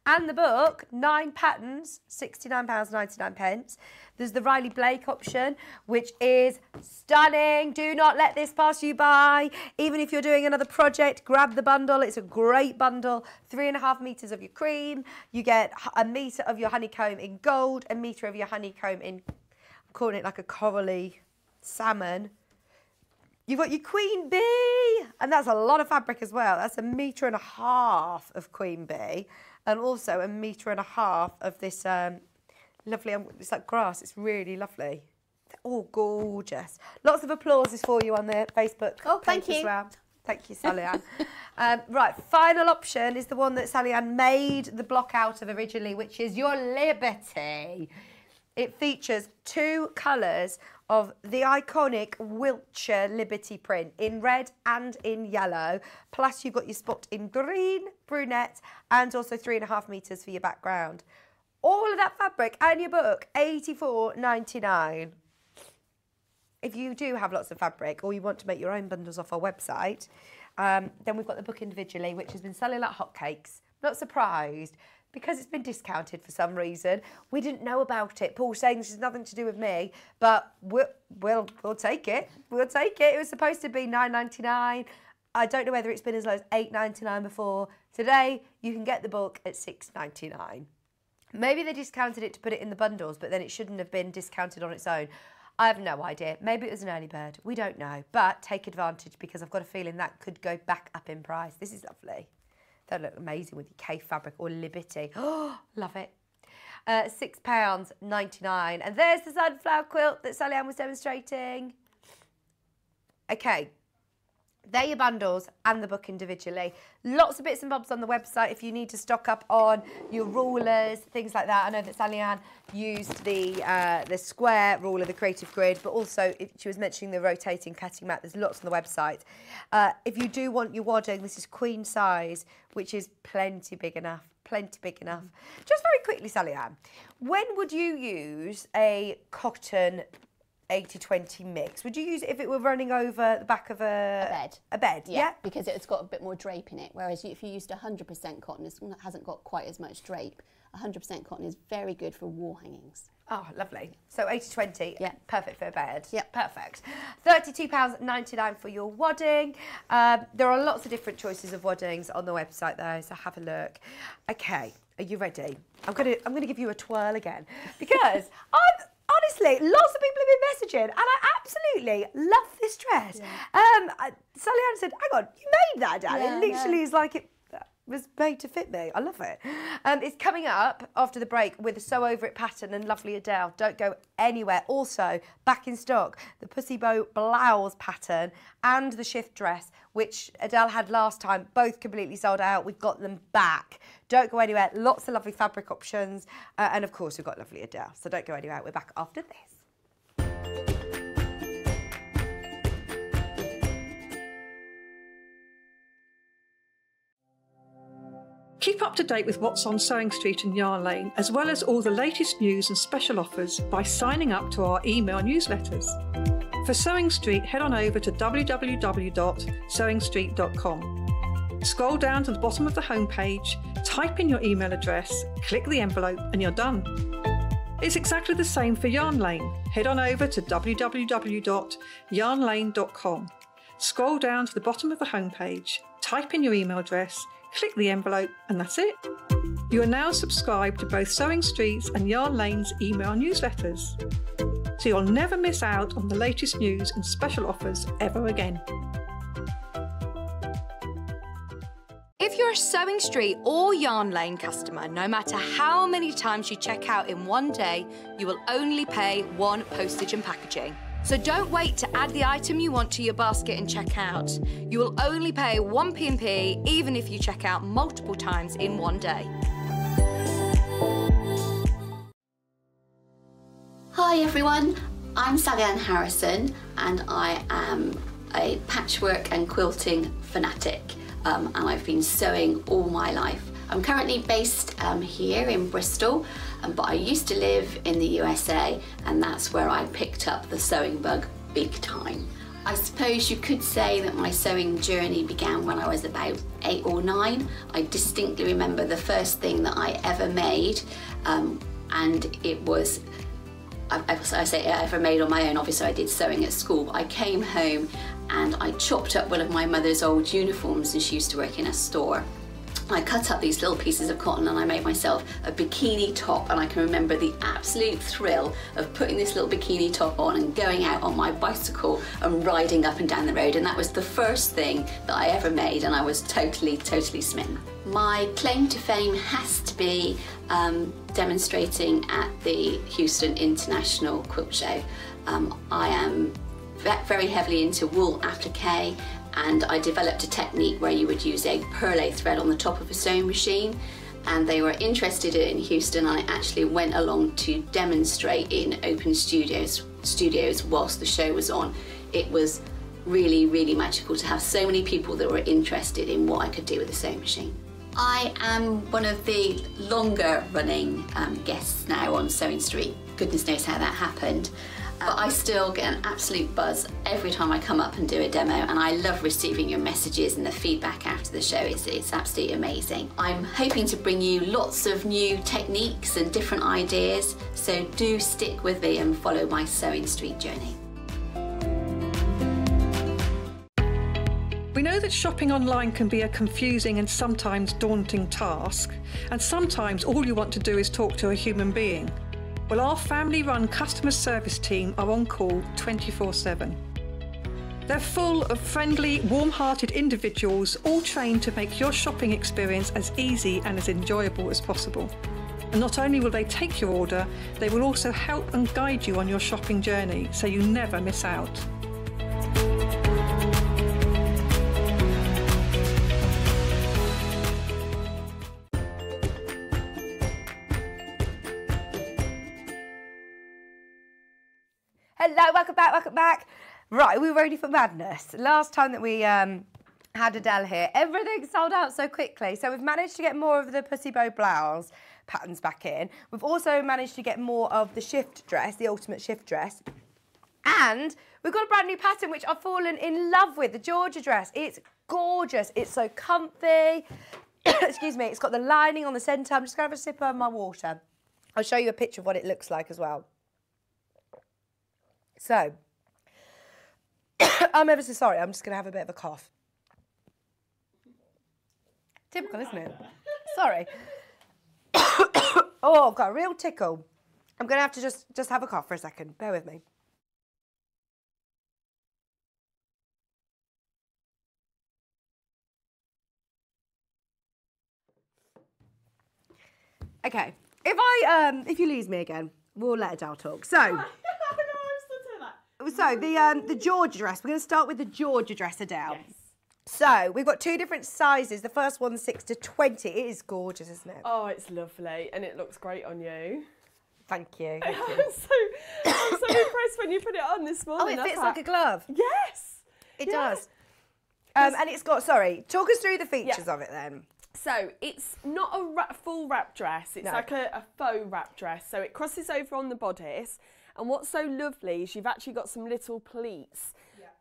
And the book, nine patterns, £69.99. pence. There's the Riley Blake option, which is stunning. Do not let this pass you by. Even if you're doing another project, grab the bundle. It's a great bundle. Three and a half metres of your cream. You get a metre of your honeycomb in gold, a metre of your honeycomb in, I'm calling it like a corally salmon. You've got your queen bee, and that's a lot of fabric as well. That's a metre and a half of queen bee, and also a metre and a half of this um, lovely, um, it's like grass, it's really lovely. They're all gorgeous. Lots of applauses for you on the Facebook Oh, thank page as you. well. Thank you, Sallieann. um, right, final option is the one that Sallieann made the block out of originally, which is your Liberty. It features two colours of the iconic Wiltshire Liberty print in red and in yellow. Plus, you've got your spot in green, brunette, and also three and a half metres for your background. All of that fabric and your book, eighty-four ninety-nine. If you do have lots of fabric or you want to make your own bundles off our website, um, then we've got the book individually, which has been selling like hotcakes. Not surprised because it's been discounted for some reason. We didn't know about it. Paul saying this has nothing to do with me, but we'll, we'll, we'll take it. We'll take it. It was supposed to be nine ninety nine. I don't know whether it's been as low as eight ninety nine before. Today, you can get the book at six ninety nine. Maybe they discounted it to put it in the bundles, but then it shouldn't have been discounted on its own. I have no idea. Maybe it was an early bird. We don't know. But take advantage because I've got a feeling that could go back up in price. This is lovely. That look amazing with your K fabric or Liberty. Oh, love it. Uh, £6.99. And there's the sunflower quilt that Sallieann was demonstrating. Okay. They're your bundles and the book individually. Lots of bits and bobs on the website if you need to stock up on your rulers, things like that. I know that Sallieann used the uh, the square ruler, the Creative Grid, but also if she was mentioning the rotating cutting mat. There's lots on the website. Uh, if you do want your wadding, this is queen size, which is plenty big enough. Plenty big enough. Just very quickly, Sallieann, when would you use a cotton 80-20 mix. Would you use it if it were running over the back of a, A bed. A bed, yeah. Because it's got a bit more drape in it. Whereas if you used 100% cotton, it hasn't got quite as much drape. 100% cotton is very good for wall hangings. Oh, lovely. So 80-20, Yeah. perfect for a bed. Yeah. Perfect. £32.99 for your wadding. Um, there are lots of different choices of waddings on the website though, so have a look. Okay, are you ready? I'm gonna I'm gonna give you a twirl again because I'm honestly lots of people have been messaging and I absolutely love this dress. Um, I, Sally Ann said, "Hang on, you made that, Dan." Yeah, it literally is like it was made to fit me. I love it. Um, it's coming up after the break with the Sew Over It pattern and Lovely Adelle. Don't go anywhere. Also, back in stock, the Pussy Bow blouse pattern and the shift dress, which Adelle had last time, both completely sold out. We've got them back. Don't go anywhere. Lots of lovely fabric options. Uh, and of course, we've got Lovely Adelle. So don't go anywhere. We're back after this. Keep up to date with what's on Sewing Street and Yarn Lane, as well as all the latest news and special offers by signing up to our email newsletters. For Sewing Street, head on over to www.sewingstreet.com. Scroll down to the bottom of the homepage, type in your email address, click the envelope, and you're done. It's exactly the same for Yarn Lane. Head on over to www.yarnlane.com. Scroll down to the bottom of the homepage, type in your email address, click the envelope, and that's it. You are now subscribed to both Sewing Street's and Yarn Lane's email newsletters. So you'll never miss out on the latest news and special offers ever again. If you're a Sewing Street or Yarn Lane customer, no matter how many times you check out in one day, you will only pay one postage and packaging. So don't wait to add the item you want to your basket and check out. You will only pay one P&P even if you check out multiple times in one day. Hi everyone, I'm Sallieann Harrison and I am a patchwork and quilting fanatic um, and I've been sewing all my life. I'm currently based um, here in Bristol um, but I used to live in the USA and that's where I picked up the sewing bug big time. I suppose you could say that my sewing journey began when I was about eight or nine. I distinctly remember the first thing that I ever made um, and it was I, I say I ever made on my own. Obviously, I did sewing at school. But I came home and I chopped up one of my mother's old uniforms, and she used to work in a store. I cut up these little pieces of cotton and I made myself a bikini top and I can remember the absolute thrill of putting this little bikini top on and going out on my bicycle and riding up and down the road and that was the first thing that I ever made and I was totally, totally smitten. My claim to fame has to be um, demonstrating at the Houston International Quilt Show. Um, I am ve- very heavily into wool applique and I developed a technique where you would use a perle thread on the top of a sewing machine and they were interested in Houston and I actually went along to demonstrate in open studios studios whilst the show was on. It was really really magical to have so many people that were interested in what I could do with a sewing machine. I am one of the longer running um, guests now on Sewing Street. Goodness knows how that happened. But I still get an absolute buzz every time I come up and do a demo, and I love receiving your messages and the feedback after the show. It's, it's absolutely amazing. I'm hoping to bring you lots of new techniques and different ideas, so do stick with me and follow my Sewing Street journey. We know that shopping online can be a confusing and sometimes daunting task, and sometimes all you want to do is talk to a human being. Well, our family run customer service team are on call 24 7. They're full of friendly, warm hearted individuals, all trained to make your shopping experience as easy and as enjoyable as possible. And not only will they take your order, they will also help and guide you on your shopping journey so you never miss out. Welcome back, welcome back. Right, we're ready for madness. Last time that we um, had Adelle here, everything sold out so quickly. So we've managed to get more of the pussy bow blouse patterns back in. We've also managed to get more of the shift dress, the ultimate shift dress. And we've got a brand new pattern which I've fallen in love with, the Georgie dress. It's gorgeous. It's so comfy. Excuse me, it's got the lining on the centre. I'm just going to have a sip of my water. I'll show you a picture of what it looks like as well. So, I'm ever so sorry. I'm just going to have a bit of a cough. Typical, isn't it? Sorry. oh, I've got a real tickle. I'm going to have to just, just have a cough for a second. Bear with me. Okay. If I um if you lose me again, we'll let Adelle talk. So so the um the Georgie dress. We're gonna start with the Georgie dress, Adelle. Yes. So we've got two different sizes. The first one six to twenty. It is gorgeous, isn't it? Oh, it's lovely and it looks great on you. Thank you. Thank I'm so, I'm so impressed when you put it on this morning. oh, it fits like a glove. Yes. It Yeah. does. Um, and it's got sorry. Talk us through the features of it then. So it's not a wrap, full wrap dress. It's No. like a, a faux wrap dress. So it crosses over on the bodice. And what's so lovely is you've actually got some little pleats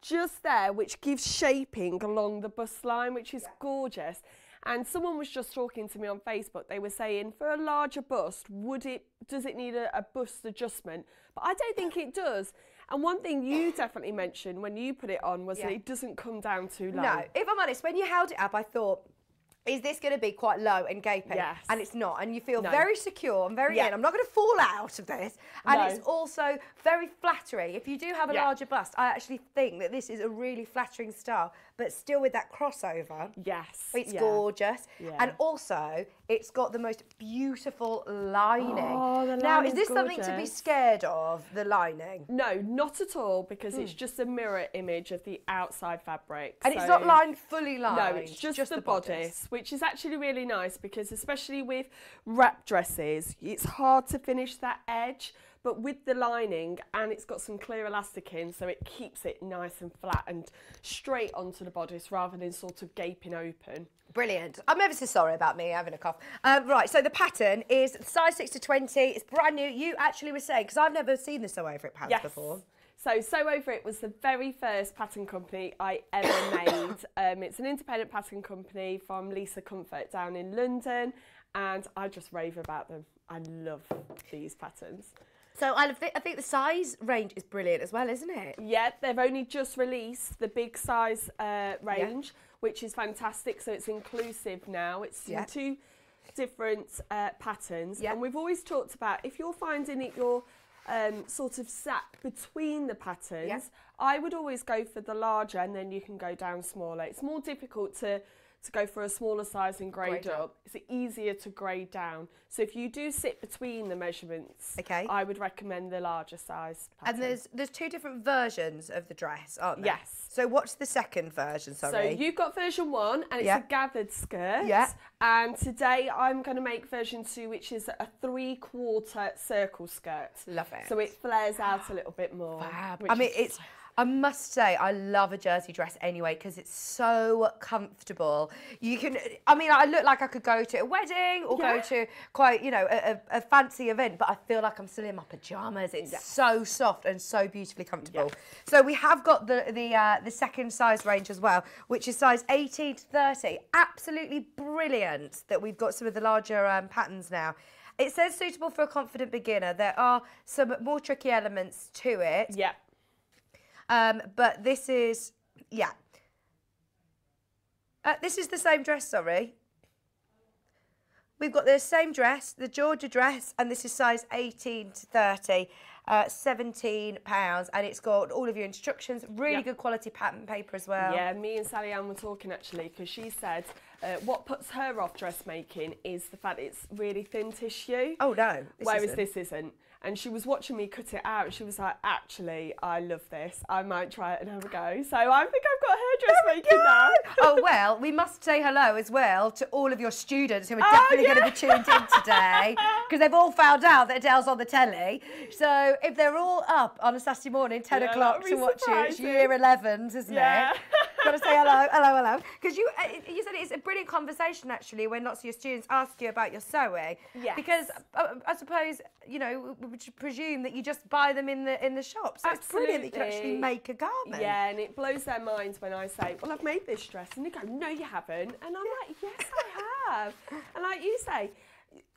just there, which gives shaping along the bust line, which is gorgeous. And someone was just talking to me on Facebook. They were saying, for a larger bust, would it does it need a, a bust adjustment? But I don't think it does. And one thing you definitely mentioned when you put it on was that it doesn't come down too low. No, if I'm honest, when you held it up, I thought, is this going to be quite low and gaping? Yes. And it's not. And you feel No. very secure and very Yeah. in. I'm not going to fall out of this. And No. it's also very flattering. If you do have a Yeah. larger bust, I actually think that this is a really flattering style, but still with that crossover. Yes. It's yeah. gorgeous. Yeah. And also, it's got the most beautiful lining. Oh, the now, is this something to be scared of, the lining? No, not at all, because Hmm. it's just a mirror image of the outside fabric. And it's not lined fully lined. No, it's just, the, bodice, which is actually really nice because, especially with wrap dresses, it's hard to finish that edge. But with the lining, and it's got some clear elastic in, so it keeps it nice and flat and straight onto the bodice rather than sort of gaping open. Brilliant. I'm ever so sorry about me having a cough. Um, right, so the pattern is size 6 to 20. It's brand new. You actually were saying, because I've never seen the Sew Over It pants Yes. before. So Sew Over It was the very first pattern company I ever made. Um, it's an independent pattern company from Lisa Comfort down in London, and I just rave about them. I love these patterns. So I, thi- I think the size range is brilliant as well, isn't it? Yeah, they've only just released the big size uh, range, which is fantastic. So it's inclusive now. It's Yeah. two different uh, patterns. Yeah. And we've always talked about if you're finding it you're um, sort of sat between the patterns, Yeah. I would always go for the larger and then you can go down smaller. It's more difficult to to go for a smaller size and grade, Grade up. up. It's easier to grade down. So if you do sit between the measurements, Okay. I would recommend the larger size. And there's there's two different versions of the dress, aren't there? Yes. So what's the second version, sorry? So you've got version one, and it's Yeah. a gathered skirt. Yeah. And today I'm going to make version two, which is a three-quarter circle skirt. Love it. So it flares out a little bit more. Fab. I mean, it's. I must say, I love a jersey dress anyway because it's so comfortable. You can, I mean, I look like I could go to a wedding or go to quite, you know, a, a, a fancy event, but I feel like I'm still in my pajamas. It's so soft and so beautifully comfortable. So we have got the the uh, the second size range as well, which is size 18 to 30. Absolutely brilliant that we've got some of the larger um, patterns now. It says suitable for a confident beginner. There are some more tricky elements to it. yeah. Um, but this is, yeah. Uh, this is the same dress, sorry. We've got the same dress, the Georgie dress, and this is size 18 to 30, uh, 17 pounds, and it's got all of your instructions, really Yeah. good quality pattern paper as well. Yeah, me and Sallieann were talking actually because she said uh, what puts her off dressmaking is the fact it's really thin tissue. Oh no, this whereas isn't. this isn't. And she was watching me cut it out and she was like, actually, I love this. I might try it and have a go. So I think I've got her dressmaking oh now. oh well, we must say hello as well to all of your students who are Oh, definitely yeah. going to be tuned in today because they've all found out that Adelle's on the telly. So if they're all up on a Saturday morning, ten Yeah, o'clock to watch you, it's year 11s, isn't Yeah. it? Got to say hello, hello, hello. Because you, uh, you said it's a brilliant conversation actually when lots of your students ask you about your sewing. Yes. Because uh, I suppose you know we would presume that you just buy them in the in the shop. So it's brilliant that you can actually make a garment. Yeah, and it blows their minds when I say, "Well, I've made this dress," and they go, "No, you haven't," and I'm like, "Yes, I have." and like you say,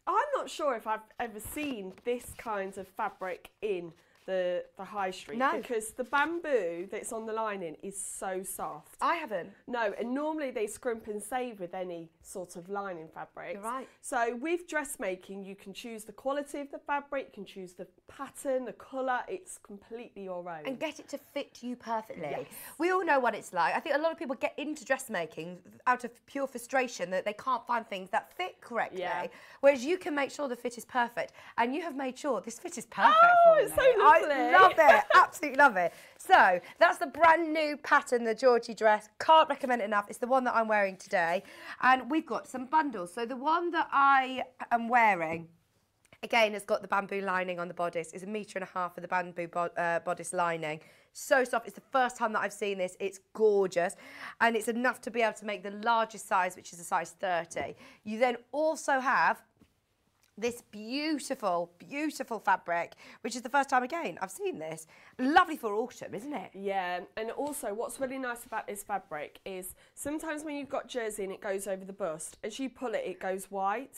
I'm not sure if I've ever seen this kind of fabric in the the high street No. because the bamboo that's on the lining is so soft. I haven't. No, and normally they scrimp and save with any sort of lining fabric. Right. So with dressmaking, you can choose the quality of the fabric, you can choose the pattern, the colour. It's completely your own. and get it to fit you perfectly. We all know what it's like. I think a lot of people get into dressmaking out of pure frustration that they can't find things that fit correctly. Yeah. Whereas you can make sure the fit is perfect, and you have made sure this fit is perfect. Oh, it's so I love it. Absolutely love it. So that's the brand new pattern, the Georgie dress. Can't recommend it enough. It's the one that I'm wearing today, and we've got some bundles. So the one that I am wearing. Again, it's got the bamboo lining on the bodice. It's a metre and a half of the bamboo bo- uh, bodice lining. So soft. It's the first time that I've seen this. It's gorgeous. And it's enough to be able to make the largest size, which is a size 30. You then also have this beautiful, beautiful fabric, which is the first time again I've seen this. Lovely for autumn, isn't it? Yeah, and also what's really nice about this fabric is sometimes when you've got jersey and it goes over the bust, as you pull it, it goes white.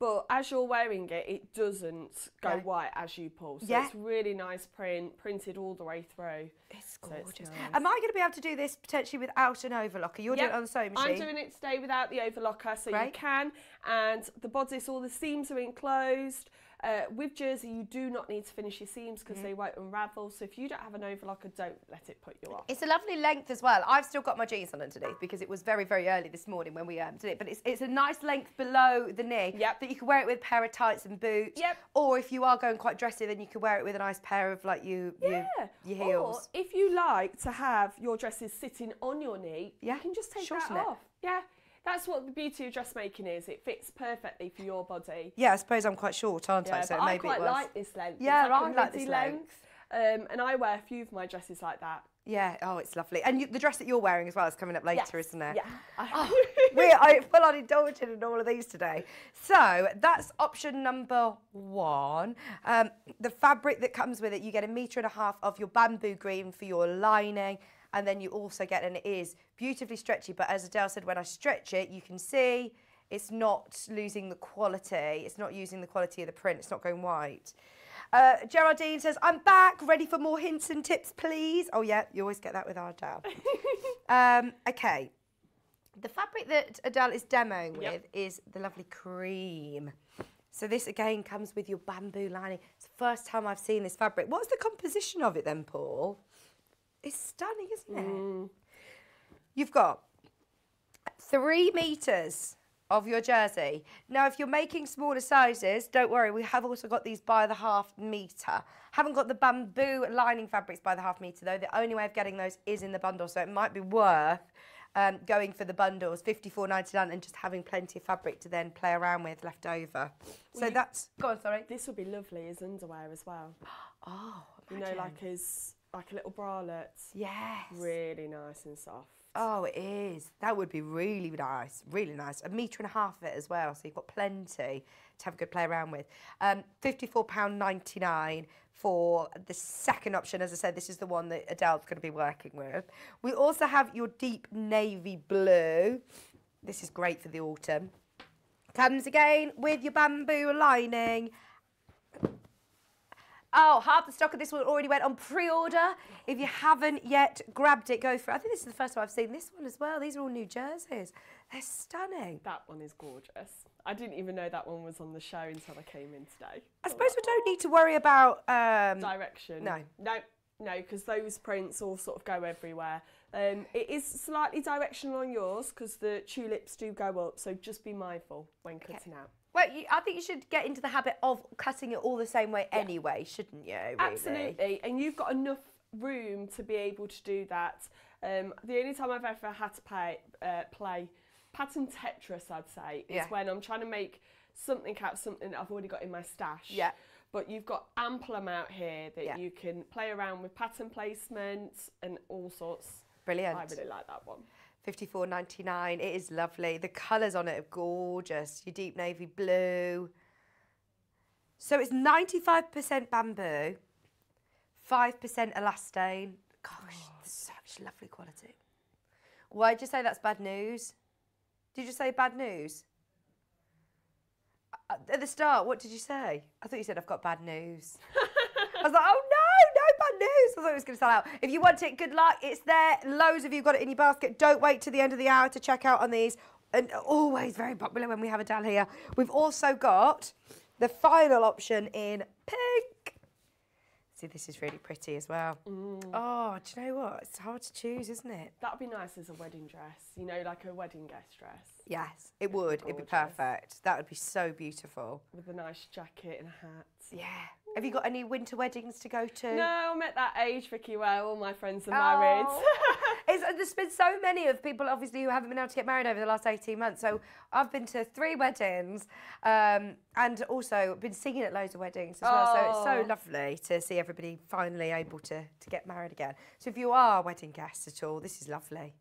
But as you're wearing it, it doesn't go white as you pull. So Yeah. it's really nice print, printed all the way through. It's So gorgeous. nice. Am I going to be able to do this potentially without an overlocker? You're doing it on the sewing machine. I'm doing it today without the overlocker, so you can. And the bodice, all the seams are enclosed. Uh, with jersey, you do not need to finish your seams because Mm-hmm. they won't unravel. So if you don't have an overlocker, don't let it put you off. It's a lovely length as well. I've still got my jeans on underneath because it was very, very early this morning when we um, did it. But it's, it's a nice length below the knee Yep. that you can wear it with a pair of tights and boots. Yep. Or if you are going quite dressy, then you can wear it with a nice pair of like you, Yeah. you, your heels. Or if you like to have your dresses sitting on your knee, Yeah, you can just take shorten that it. off. Yeah. That's what the beauty of dressmaking is. It fits perfectly for your body. Yeah, I suppose I'm quite short, aren't I? Yeah, So but I maybe quite it was. like this length. Yeah, it's like I like this midi length. Um, and I wear a few of my dresses like that. Yeah, oh, it's lovely. And you, the dress that you're wearing as well is coming up later, Yes, isn't it? Yeah. Oh, we're I full on indulging in all of these today. So that's option number one. Um, the fabric that comes with it, you get a metre and a half of your bamboo green for your lining. And then you also get, and it is beautifully stretchy, but as Adelle said, when I stretch it, you can see it's not losing the quality. It's not using the quality of the print. It's not going white. Uh, Geraldine says, I'm back, ready for more hints and tips, please. Oh, yeah, you always get that with our Adelle. um, okay. The fabric that Adelle is demoing Yep. with is the lovely cream. So this again comes with your bamboo lining. It's the first time I've seen this fabric. What's the composition of it then, Paul? It's stunning, isn't it? You've got three meters of your jersey. Now, if you're making smaller sizes, don't worry, we have also got these by the half meter. Haven't got the bamboo lining fabrics by the half meter though. The only way of getting those is in the bundle, so it might be worth um, going for the bundles, fifty-four ninety-nine, and just having plenty of fabric to then play around with left over. So you- that's go on, sorry. This would be lovely as underwear as well. Oh, You know, like as like a little bralette. yes. Really nice and soft. Oh, it is. That would be really nice. Really nice. A metre and a half of it as well. So you've got plenty to have a good play around with. Um, £54.99 for the second option. As I said, this is the one that Adelle's going to be working with. We also have your deep navy blue. This is great for the autumn. Comes again with your bamboo lining. Oh, half the stock of this one already went on pre-order. If you haven't yet grabbed it, go for it. I think this is the first time I've seen this one as well. These are all new jerseys. They're stunning. That one is gorgeous. I didn't even know that one was on the show until I came in today. I suppose we don't need to worry about. Um, Direction. No. No, no, because those prints all sort of go everywhere. Um, it is slightly directional on yours because the tulips do go up, so just be mindful when cutting out. Well, you, I think you should get into the habit of cutting it all the same way anyway, shouldn't you? Really? Absolutely, and you've got enough room to be able to do that. Um, the only time I've ever had to pay, uh, play pattern Tetris, I'd say, is Yeah. when I'm trying to make something out of something that I've already got in my stash. Yeah. But you've got ample amount here that Yeah. you can play around with pattern placements and all sorts. Brilliant. I really like that one. Fifty-four ninety-nine. It is lovely. The colours on it are gorgeous. Your deep navy blue. So it's ninety-five percent bamboo, five percent elastane. Gosh, such lovely quality. Why did you say that's bad news? Did you say bad news? Uh, At the start, what did you say? I thought you said I've got bad news. I was like, oh no, no bad news. I thought it was going to sell out. If you want it, good luck. It's there. Loads of you got it in your basket. Don't wait to the end of the hour to check out on these. And always very popular when we have Adelle here. We've also got the final option in pink. See, this is really pretty as well. Mm. Oh, do you know what? It's hard to choose, isn't it? That would be nice as a wedding dress, you know, like a wedding guest dress Yes, it would. It'd be perfect. That would be so beautiful. with a nice jacket and a hat. Yeah. Have you got any winter weddings to go to? No, I'm at that age, Vicky, where all my friends are married. Oh. It's, uh, there's been so many of people, obviously, who haven't been able to get married over the last 18 months. So I've been to three weddings um, and also been singing at loads of weddings as well. So it's so Oh. lovely to see everybody finally able to, to get married again. So if you are a wedding guests at all, this is lovely.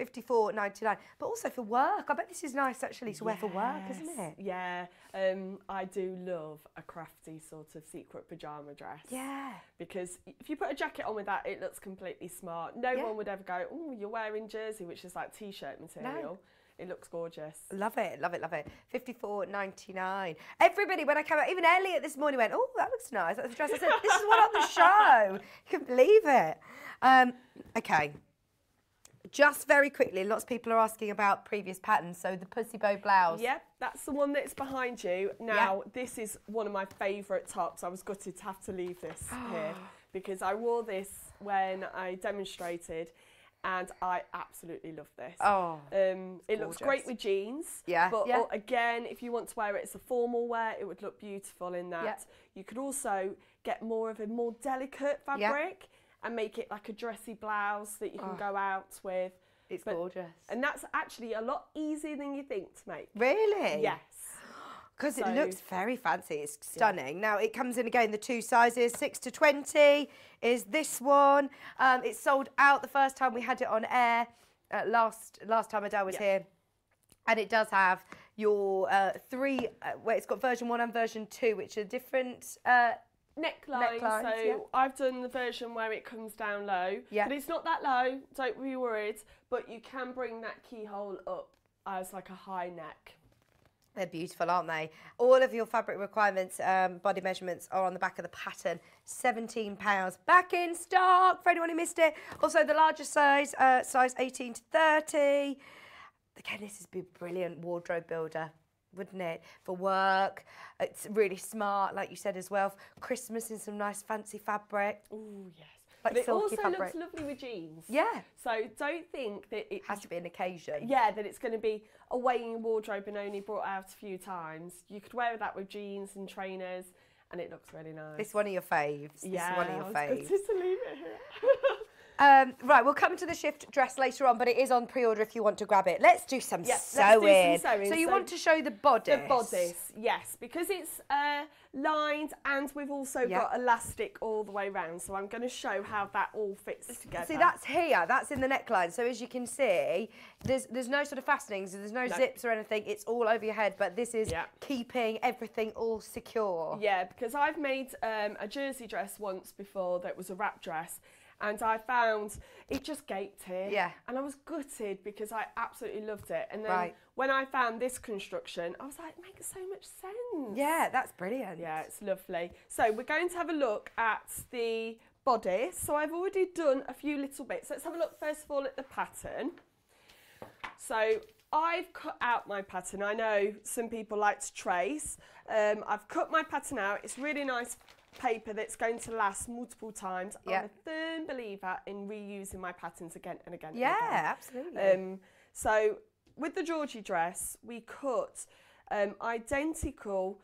54.99, but also for work. I bet this is nice actually to wear for work, isn't it? Yeah, um, I do love a crafty sort of secret pyjama dress. Yeah. Because if you put a jacket on with that, it looks completely smart. No Yeah. one would ever go, oh, you're wearing jersey, which is like t-shirt material. It looks gorgeous. Love it, love it, love it. Fifty-four ninety-nine. Everybody, when I came out, even Elliot this morning went, "Oh, that looks nice." That's the dress. I said, "This is what on the show." You can believe it. Um, okay. Just very quickly, lots of people are asking about previous patterns. So the pussy bow blouse. Yep, that's the one that's behind you. Now, this is one of my favourite tops. I was gutted to have to leave this here because I wore this when I demonstrated and I absolutely love this. Oh, Um, it looks great with jeans. Yeah. But Yeah. again, if you want to wear it as a formal wear, it would look beautiful in that. Yeah. You could also get more of a more delicate Yeah. And make it like a dressy blouse that you can go out with. it's But- gorgeous. And that's actually a lot easier than you think to make. Really? Yes. Because it looks very fancy. It's stunning. Now it comes in again the two sizes, six to twenty is this one. Um, it sold out the first time we had it on air. Uh, last last time Adelle was Yeah. here, and it does have your uh, three. Uh, where it's got version one and version two, which are different. Uh, Neckline, Necklines, so yeah. I've done the version where it comes down low. Yeah. But it's not that low, don't be worried. But you can bring that keyhole up as like a high neck. They're beautiful, aren't they? All of your fabric requirements, um, body measurements are on the back of the pattern. £17 back in stock for anyone who missed it. Also, the larger size, uh, size 18 to 30. Again, this would be a brilliant wardrobe builder, wouldn't it? For work. It's really smart, like you said as well. Christmas in some nice fancy fabric. Oh yes. Like but it also fabric. looks lovely with jeans. Yeah. So don't think that it Has to be an occasion. yeah, that it's going to be away in your wardrobe and only brought out a few times. You could wear that with jeans and trainers, and it looks really nice. This one of your faves. yeah, this is one of your faves. gutted to leave it here. Um, right, we'll come to the shift dress later on, but it is on pre-order if you want to grab it. Let's do some Yeah, let's do some sewing. sewing. So you So want to show the bodice? The bodice, yes, because it's uh, lined and we've also Yeah. got elastic all the way around. So I'm going to show how that all fits together. See, that's here. That's in the neckline. So as you can see, there's there's no sort of fastenings. There's no, No. zips or anything. It's all over your head. But this is Yeah. keeping everything all secure. Yeah, because I've made um, a jersey dress once before that was a wrap dress. And I found it just gaped here. Yeah. And I was gutted because I absolutely loved it. And then Right. when I found this construction, I was like, it makes so much sense. Yeah, that's brilliant. Yeah, it's lovely. So we're going to have a look at the bodice. So I've already done a few little bits. Let's have a look first of all at the pattern. So I've cut out my pattern. I know some people like to trace. Um, I've cut my pattern out. It's really nice paper that's going to last multiple times. Yeah. I'm a firm believer in reusing my patterns again and again. and Yeah, again. absolutely. Um, so with the Georgie dress, we cut um, identical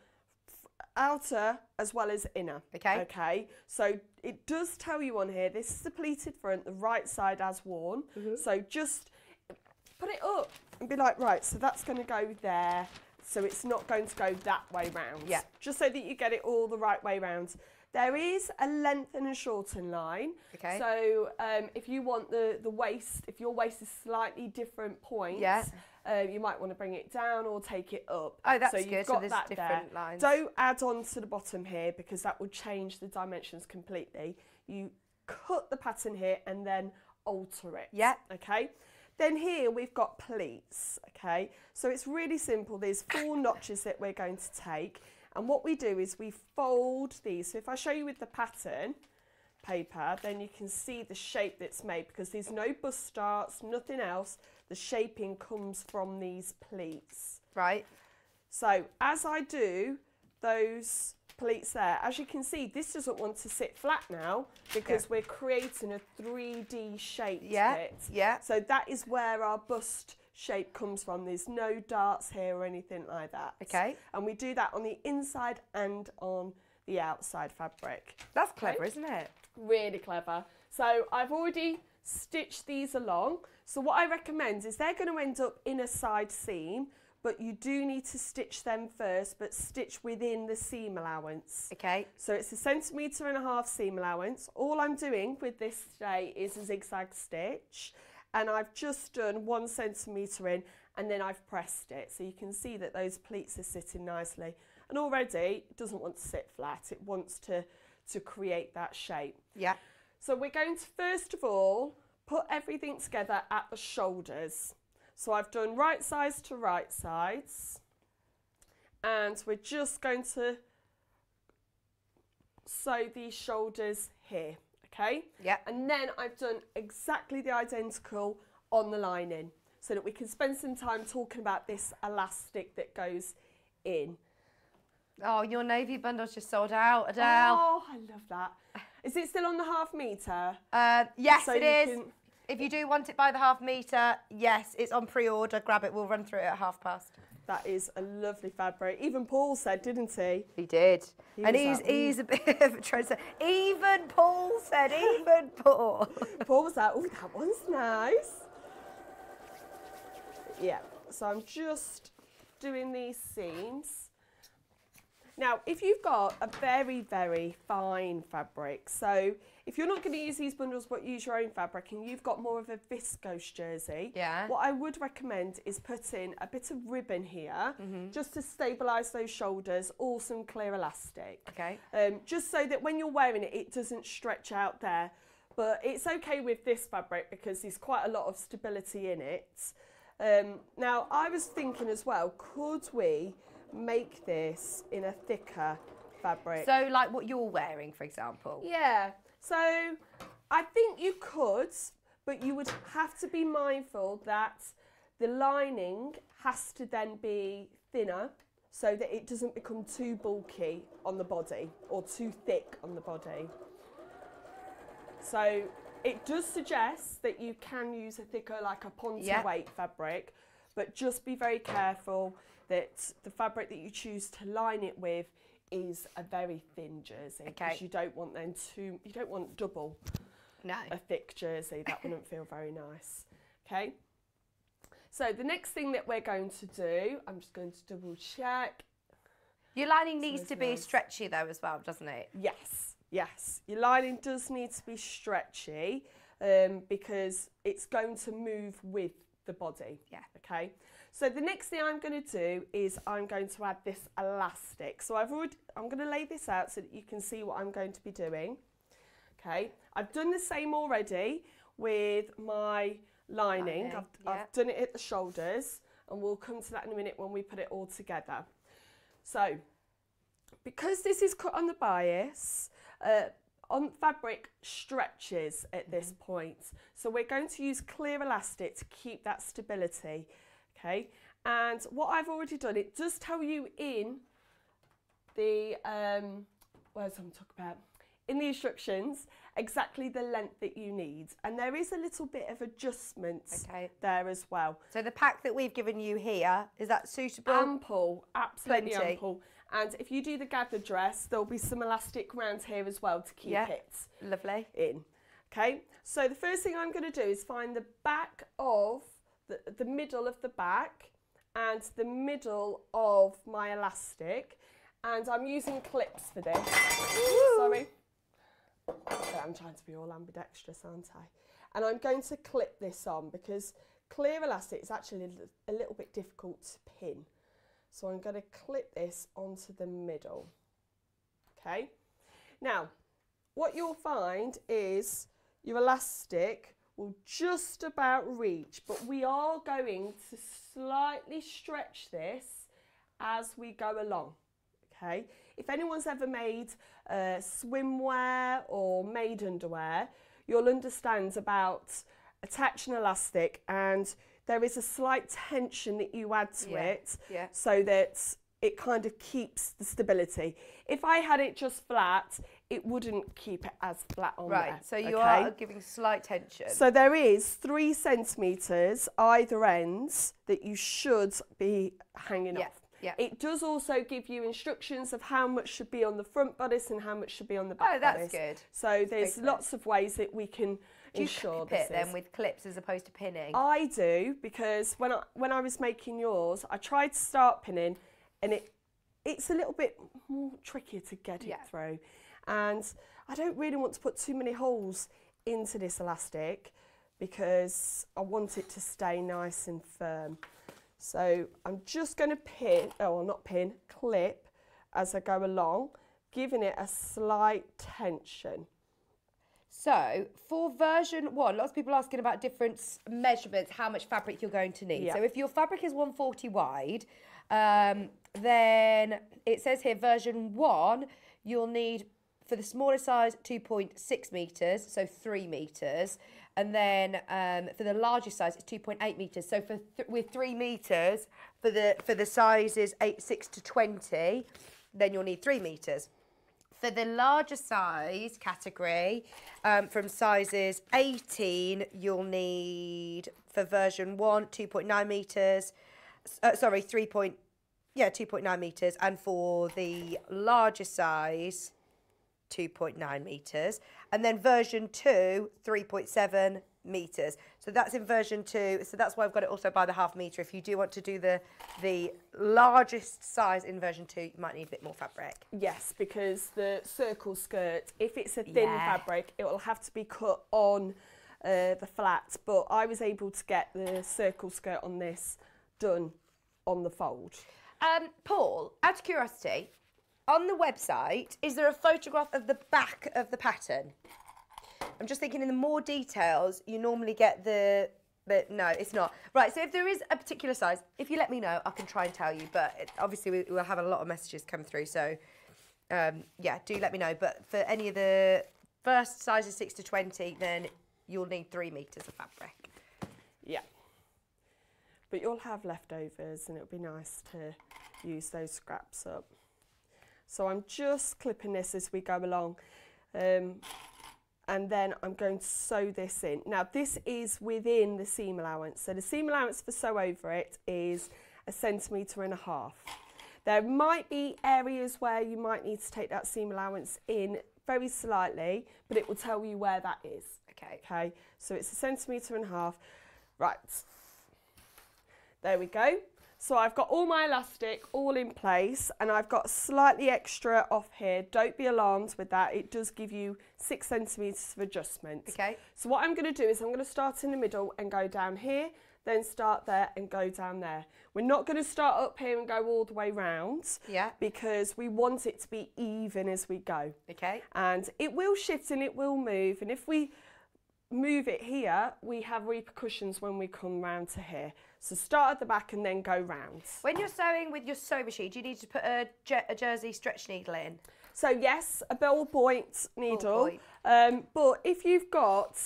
outer as well as inner. Okay. Okay. So it does tell you on here, this is the pleated front, the right side as worn. Mm-hmm. So just put it up and be like, right, so that's going to go there. So it's not going to go that way round. Yeah. Just so that you get it all the right way round. There is a lengthen and shorten line. Okay. So um, if you want the, the waist, if your waist is slightly different points, Yeah. uh, you might want to bring it down or take it up. Oh, that's so you've good. So Got there's that different there. lines. Don't add on to the bottom here because that will change the dimensions completely. You cut the pattern here and then alter it. Yeah. Okay. Then here we've got pleats. Okay. So it's really simple. There's four notches that we're going to take. And what we do is we fold these. So if I show you with the pattern paper, then you can see the shape that's made because there's no bust starts, nothing else. The shaping comes from these pleats. Right. So as I do those pleats there, as you can see, this doesn't want to sit flat now because Yeah. we're creating a 3D shape Yeah, bit. yeah. So that is where our bust shape comes from. There's no darts here or anything like that. Okay. And we do that on the inside and on the outside fabric. That's clever, isn't it? Really clever. So I've already stitched these along. So what I recommend is they're going to end up in a side seam, but you do need to stitch them first, but stitch within the seam allowance. Okay. So it's a centimetre and a half seam allowance. All I'm doing with this today is a zigzag stitch and I've just done one centimetre in and then I've pressed it. So you can see that those pleats are sitting nicely. And already it doesn't want to sit flat, it wants to, to create that shape. Yeah. So we're going to first of all put everything together at the shoulders. So I've done right sides to right sides and we're just going to sew these shoulders here, okay? Yeah. And then I've done exactly the identical on the lining so that we can spend some time talking about this elastic that goes in. Oh, your navy bundle's just sold out, Adelle. Oh, I love that. Is it still on the half metre? Uh, yes, So it is. can- If you do want it by the half metre, yes, it's on pre-order. Grab it. We'll run through it at half past. That is a lovely fabric. Even Paul said, didn't he? He did. He and he's like, he's a bit of a trendsetter. Even Paul said, even Paul. Paul was like, oh, that one's nice. Yeah, so I'm just doing these seams. Now, if you've got a very, very fine fabric, so if you're not going to use these bundles but use your own fabric and you've got more of a viscose jersey, Yeah. what I would recommend is putting a bit of ribbon here just to stabilise those shoulders or some clear elastic. Okay. Um, just so that when you're wearing it, it doesn't stretch out there. But it's okay with this fabric because there's quite a lot of stability in it. Um, now, I was thinking as well, could we make this in a thicker fabric? So, like what you're wearing, for example. Yeah. So I think you could, but you would have to be mindful that the lining has to then be thinner so that it doesn't become too bulky on the body or too thick on the body. So it does suggest that you can use a thicker, like a ponte Yeah. weight fabric, but just be very careful that the fabric that you choose to line it with is a very thin jersey. Okay. Because you don't want then too, you don't want double No. a thick jersey. That wouldn't feel very nice. Okay. So the next thing that we're going to do, I'm just going to double check. Your lining needs to be nice. stretchy though as well, doesn't it? Yes, yes. Your lining does need to be stretchy um, because it's going to move with the body. Yeah. Okay. So the next thing I'm going to do is I'm going to add this elastic. So I've already, I'm going to lay this out so that you can see what I'm going to be doing. Okay. I've done the same already with my lining. Lining, I've, yeah. I've done it at the shoulders and we'll come to that in a minute when we put it all together. So because this is cut on the bias, uh, on fabric stretches at this point. So we're going to use clear elastic to keep that stability. Okay, and what I've already done, it does tell you in the um, where's I'm talking about in the instructions exactly the length that you need, and there is a little bit of adjustment Okay. there as well. So the pack that we've given you here is that suitable? Ample, absolutely Plenty. ample. And if you do the gathered dress, there'll be some elastic around here as well to keep Yeah. it Lovely. in. Okay, so the first thing I'm going to do is find the back of the, the middle of the back and the middle of my elastic, and I'm using clips for this. Sorry. I'm trying to be all ambidextrous, aren't I? And I'm going to clip this on because clear elastic is actually a little bit difficult to pin. So I'm going to clip this onto the middle. Okay. Now, what you'll find is your elastic will just about reach, but we are going to slightly stretch this as we go along. Okay, if anyone's ever made uh, swimwear or made underwear, you'll understand about attaching elastic and there is a slight tension that you add to Yeah, it yeah. so that it kind of keeps the stability. If I had it just flat, it wouldn't keep it as flat on Right. there. So you okay? are giving slight tension. So there is three centimetres either ends that you should be hanging Yeah, off. yeah. It does also give you instructions of how much should be on the front bodice and how much should be on the back Oh, that's bodice. good. So there's lots of ways that we can Do you ensure clip this it then with clips as opposed to pinning? I do because when I when I was making yours, I tried to start pinning, and it it's a little bit more trickier to get Yeah. it through, and I don't really want to put too many holes into this elastic because I want it to stay nice and firm. So I'm just going to pin, oh not pin, clip as I go along, giving it a slight tension. So for version one, lots of people asking about different measurements, how much fabric you're going to need. Yeah. So if your fabric is 140 wide, um, then it says here version one, you'll need for the smaller size 2.6 meters, so three meters, and then um, for the larger size it's 2.8 meters. So for th- with three meters for the for the sizes eight six to 20, then you'll need three meters. For the larger size category, um, from sizes 18, you'll need for version one 2.9 meters. Uh, sorry, 3. Point, yeah, 2.9 meters, and for the larger size, 2.9 meters, and then version two 3.7 meters. So that's in version two. So that's why I've got it also by the half meter. If you do want to do the the largest size in version two, you might need a bit more fabric. Yes, because the circle skirt, if it's a thin Yeah. fabric, it will have to be cut on uh, the flat. But I was able to get the circle skirt on this done on the fold. Um, Paul, out of curiosity, on the website, is there a photograph of the back of the pattern? I'm just thinking in the more details, you normally get the. But no, it's not. Right, so if there is a particular size, if you let me know, I can try and tell you. But it, obviously, we, we'll have a lot of messages come through. So, um, yeah, do let me know. But for any of the first sizes 6 to 20, then you'll need three metres of fabric. Yeah. But you'll have leftovers and it'll be nice to use those scraps up. So I'm just clipping this as we go along. Um, and then I'm going to sew this in. Now this is within the seam allowance. So the seam allowance for sew over it is a centimetre and a half. There might be areas where you might need to take that seam allowance in very slightly, but it will tell you where that is. Okay. Okay, so it's a centimetre and a half. Right, there we go. So I've got all my elastic all in place and I've got slightly extra off here. Don't be alarmed with that. It does give you six centimetres of adjustment. Okay. So what I'm going to do is I'm going to start in the middle and go down here, then start there and go down there. We're not going to start up here and go all the way round. Yeah. Because we want it to be even as we go. Okay. And it will shift and it will move. And if we move it here, we have repercussions when we come round to here. So start at the back and then go round. When you're sewing with your sewing machine, do you need to put a, a jersey stretch needle in? So yes, a ball point needle. point. Um, but if you've got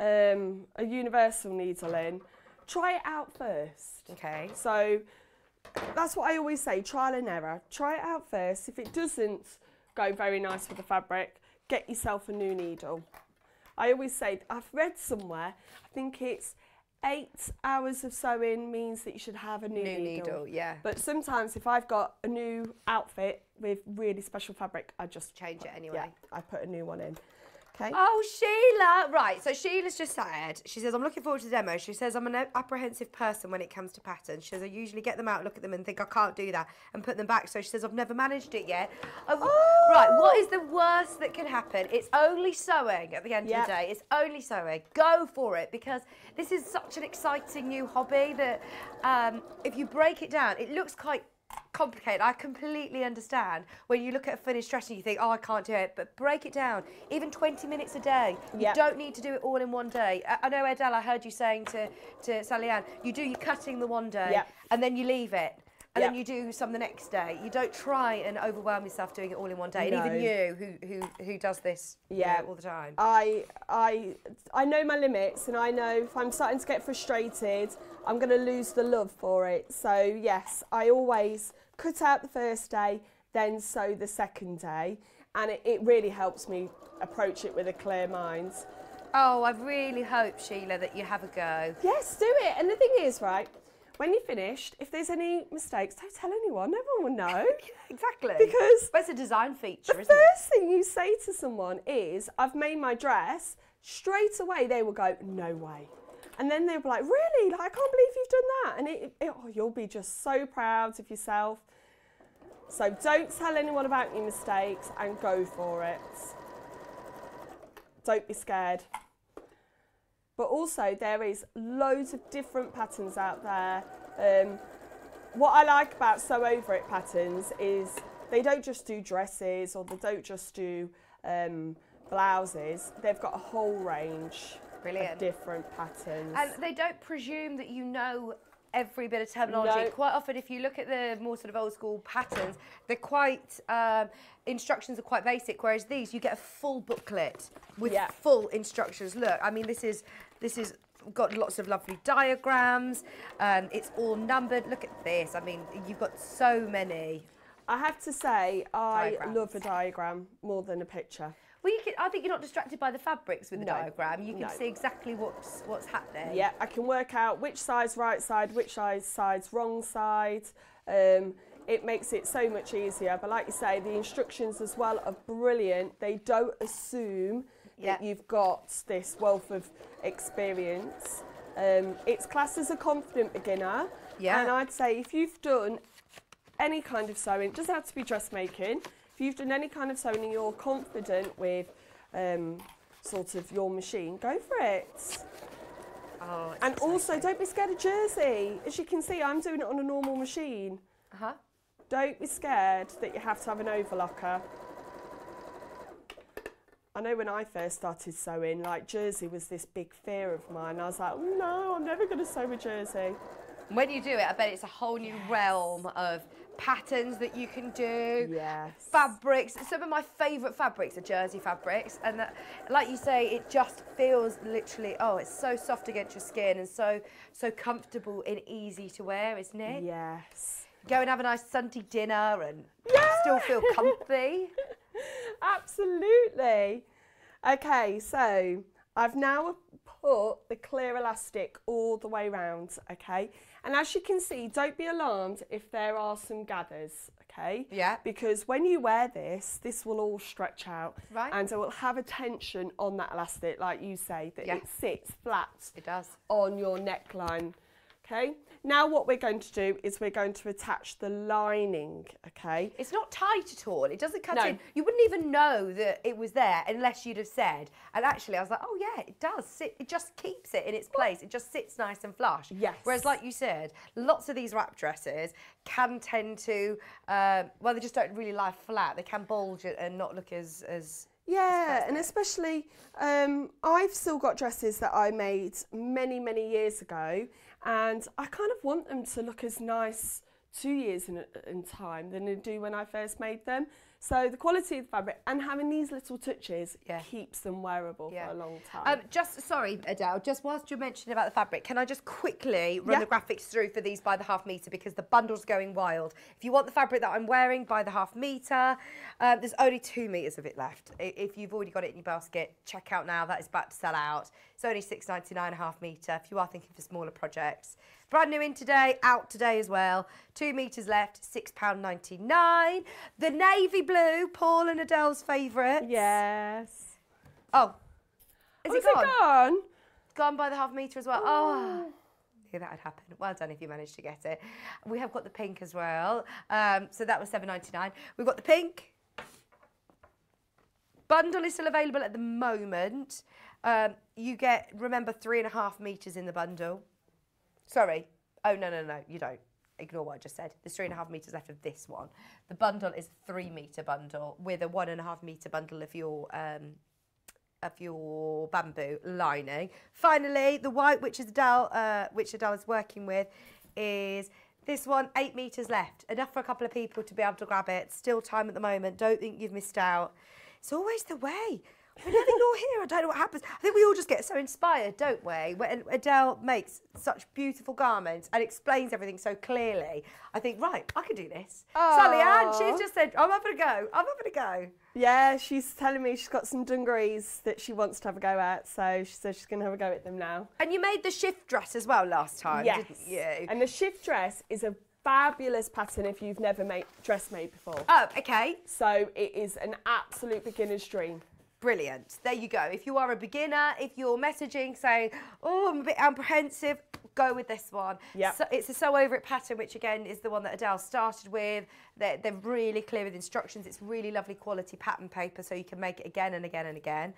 um, a universal needle in, try it out first. Okay. So that's what I always say, trial and error. Try it out first. If it doesn't go very nice with the fabric, get yourself a new needle. I always say, I've read somewhere, I think it's eight hours of sewing means that you should have a new, New needle, yeah. But sometimes if I've got a new outfit with really special fabric, I just Change it anyway. Yeah. I put a new one in. Okay. Oh, Sheila. Right. So Sheila's just said, she says, I'm looking forward to the demo. She says, I'm an apprehensive person when it comes to patterns. She says, I usually get them out, look at them, and think I can't do that and put them back. So she says, I've never managed it yet. I've- Right. What is the worst that can happen? It's only sewing at the end Yeah. of the day. It's only sewing. Go for it because this is such an exciting new hobby that um, if you break it down, it looks quite complicated. I completely understand when you look at a finished dress and you think, oh, I can't do it. But break it down. Even 20 minutes a day. You don't need to do it all in one day. I, I know, Adelle, I heard you saying to, to Sallieann, you do your cutting the one day Yep. and then you leave it. And then you do some the next day. You don't try and overwhelm yourself doing it all in one day. And even you, who who who does this, you Yeah. know, all the time. I I I know my limits and I know if I'm starting to get frustrated, I'm going to lose the love for it. So yes, I always cut out the first day, then sew the second day, and it, it really helps me approach it with a clear mind. Oh, I really hope, Sheila, that you have a go. Yes, do it. And the thing is, right, when you're finished, if there's any mistakes, don't tell anyone. No one will know. exactly. Because But it's a design feature, the isn't it? first thing you say to someone is, I've made my dress, straight away they will go, no way. And then they'll be like, really? Like, I can't believe you've done that. And it, it, oh, you'll be just so proud of yourself. So don't tell anyone about your mistakes and go for it. Don't be scared. But also, there is loads of different patterns out there. Um, what I like about Sew Over It patterns is they don't just do dresses or they don't just do um, blouses. They've got a whole range Brilliant. of different patterns. And they don't presume that you know every bit of terminology. No. Quite often, if you look at the more sort of old school patterns, they're quite um, instructions are quite basic. Whereas these, you get a full booklet with Yeah. full instructions. Look, I mean, this is this is got lots of lovely diagrams. Um, it's all numbered. Look at this. I mean, you've got so many. I have to say, I Diagrams. love a diagram more than a picture. Well, you can, I think you're not distracted by the fabrics with the No. diagram. You can No. see exactly what's what's happening. Yeah, I can work out which side's right side, which side's side's wrong side. Um, it makes it so much easier. But like you say, the instructions as well are brilliant. They don't assume Yeah. that you've got this wealth of experience. Um, it's classed as a confident beginner. Yeah. And I'd say if you've done any kind of sewing, it doesn't have to be dressmaking. If you've done any kind of sewing and you're confident with um, sort of your machine, go for it. Oh, And also, don't be scared of jersey. As you can see, I'm doing it on a normal machine. Uh-huh. Don't be scared that you have to have an overlocker. I know when I first started sewing, like jersey was this big fear of mine. I was like, oh, no, I'm never going to sew a jersey. When you do it, I bet it's a whole new realm of patterns that you can do. Yes. Fabrics. Some of my favourite fabrics are jersey fabrics, and that, like you say, it just feels literally. Oh, it's so soft against your skin and so so comfortable and easy to wear, isn't it? Yes. Go and have a nice Sunday dinner and still feel comfy. Absolutely. Okay, so I've now put the clear elastic all the way round, okay? And as you can see, don't be alarmed if there are some gathers, okay? Yeah. Because when you wear this, this will all stretch out. Right. And it will have a tension on that elastic, like you say, that Yeah. it sits flat It does. on your neckline. Okay. Now what we're going to do is we're going to attach the lining, okay? It's not tight at all. It doesn't cut No. in. You wouldn't even know that it was there unless you'd have said. And actually, I was like, oh yeah, it does sit. It just keeps it in its place. It just sits nice and flush. Yes. Whereas, like you said, lots of these wrap dresses can tend to, um, well, they just don't really lie flat. They can bulge and not look as as. Yeah, and especially um, I've still got dresses that I made many, many years ago, and I kind of want them to look as nice two years in, in time than they do when I first made them. So the quality of the fabric and having these little touches Yeah. keeps them wearable Yeah. for a long time. Um, just sorry, Adelle. Just whilst you're mentioning about the fabric, can I just quickly run Yeah. the graphics through for these by the half meter because the bundle's going wild. If you want the fabric that I'm wearing by the half meter, uh, there's only two meters of it left. If you've already got it in your basket, check out now. That is about to sell out. It's only six ninety nine a half metre if you are thinking for smaller projects. Brand new in today, out today as well. Two metres left, £6.99. The navy blue, Paul and Adelle's favourite. Yes. Oh, is Oh, it is it gone? gone? Gone by the half metre as well. Oh. Knew that would happen. Well done if you managed to get it. We have got the pink as well. Um, so that was seven ninety nine. We've got the pink. Bundle is still available at the moment. Um, you get remember three and a half meters in the bundle. Sorry. Oh no no no you don't. Ignore what I just said. There's three and a half meters left of this one. The bundle is three meter bundle with a one and a half meter bundle of your um, of your bamboo lining. Finally, the white, which is Adelle, uh, which Adelle is working with, is this one, eight meters left. Enough for a couple of people to be able to grab it. Still time at the moment. Don't think you've missed out. It's always the way. Whenever you're here, I don't know what happens. I think we all just get so inspired, don't we? When Adelle makes such beautiful garments and explains everything so clearly, I think, right, I can do this. Sallieann, she's just said, I'm having a go. I'm having a go. Yeah, she's telling me she's got some dungarees that she wants to have a go at, so she says she's going to have a go at them now. And you made the shift dress as well last time, yes. didn't you? And the shift dress is a fabulous pattern if you've never made dress made before. Oh, okay. So it is an absolute beginner's dream. Brilliant. There you go. If you are a beginner, if you're messaging saying, oh, I'm a bit apprehensive, go with this one. Yep. So, it's a Sew Over It pattern, which again is the one that Adelle started with. They're, they're really clear with instructions. It's really lovely quality pattern paper, so you can make it again and again and again.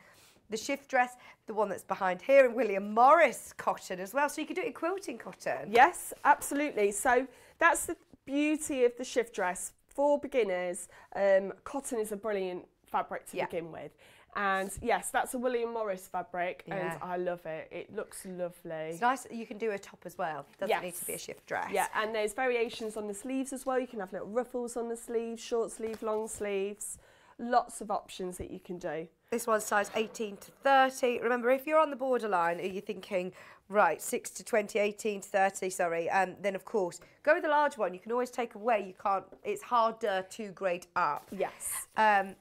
The shift dress, the one that's behind here, and William Morris cotton as well, so you could do it in quilting cotton. Yes, absolutely. So that's the beauty of the shift dress for beginners. Um, cotton is a brilliant fabric to Yeah. begin with. And yes, that's a William Morris fabric, Yeah. and I love it. It looks lovely. It's nice that you can do a top as well. Doesn't need to be a shift dress. Yeah, and there's variations on the sleeves as well. You can have little ruffles on the sleeves, short sleeve, long sleeves. Lots of options that you can do. This one's size 18 to 30. Remember, if you're on the borderline, are you thinking, right, 6 to 20, 18 to 30, sorry, um, then of course, go with the large one. You can always take away. You can't, it's harder to grade up. Yes. Um,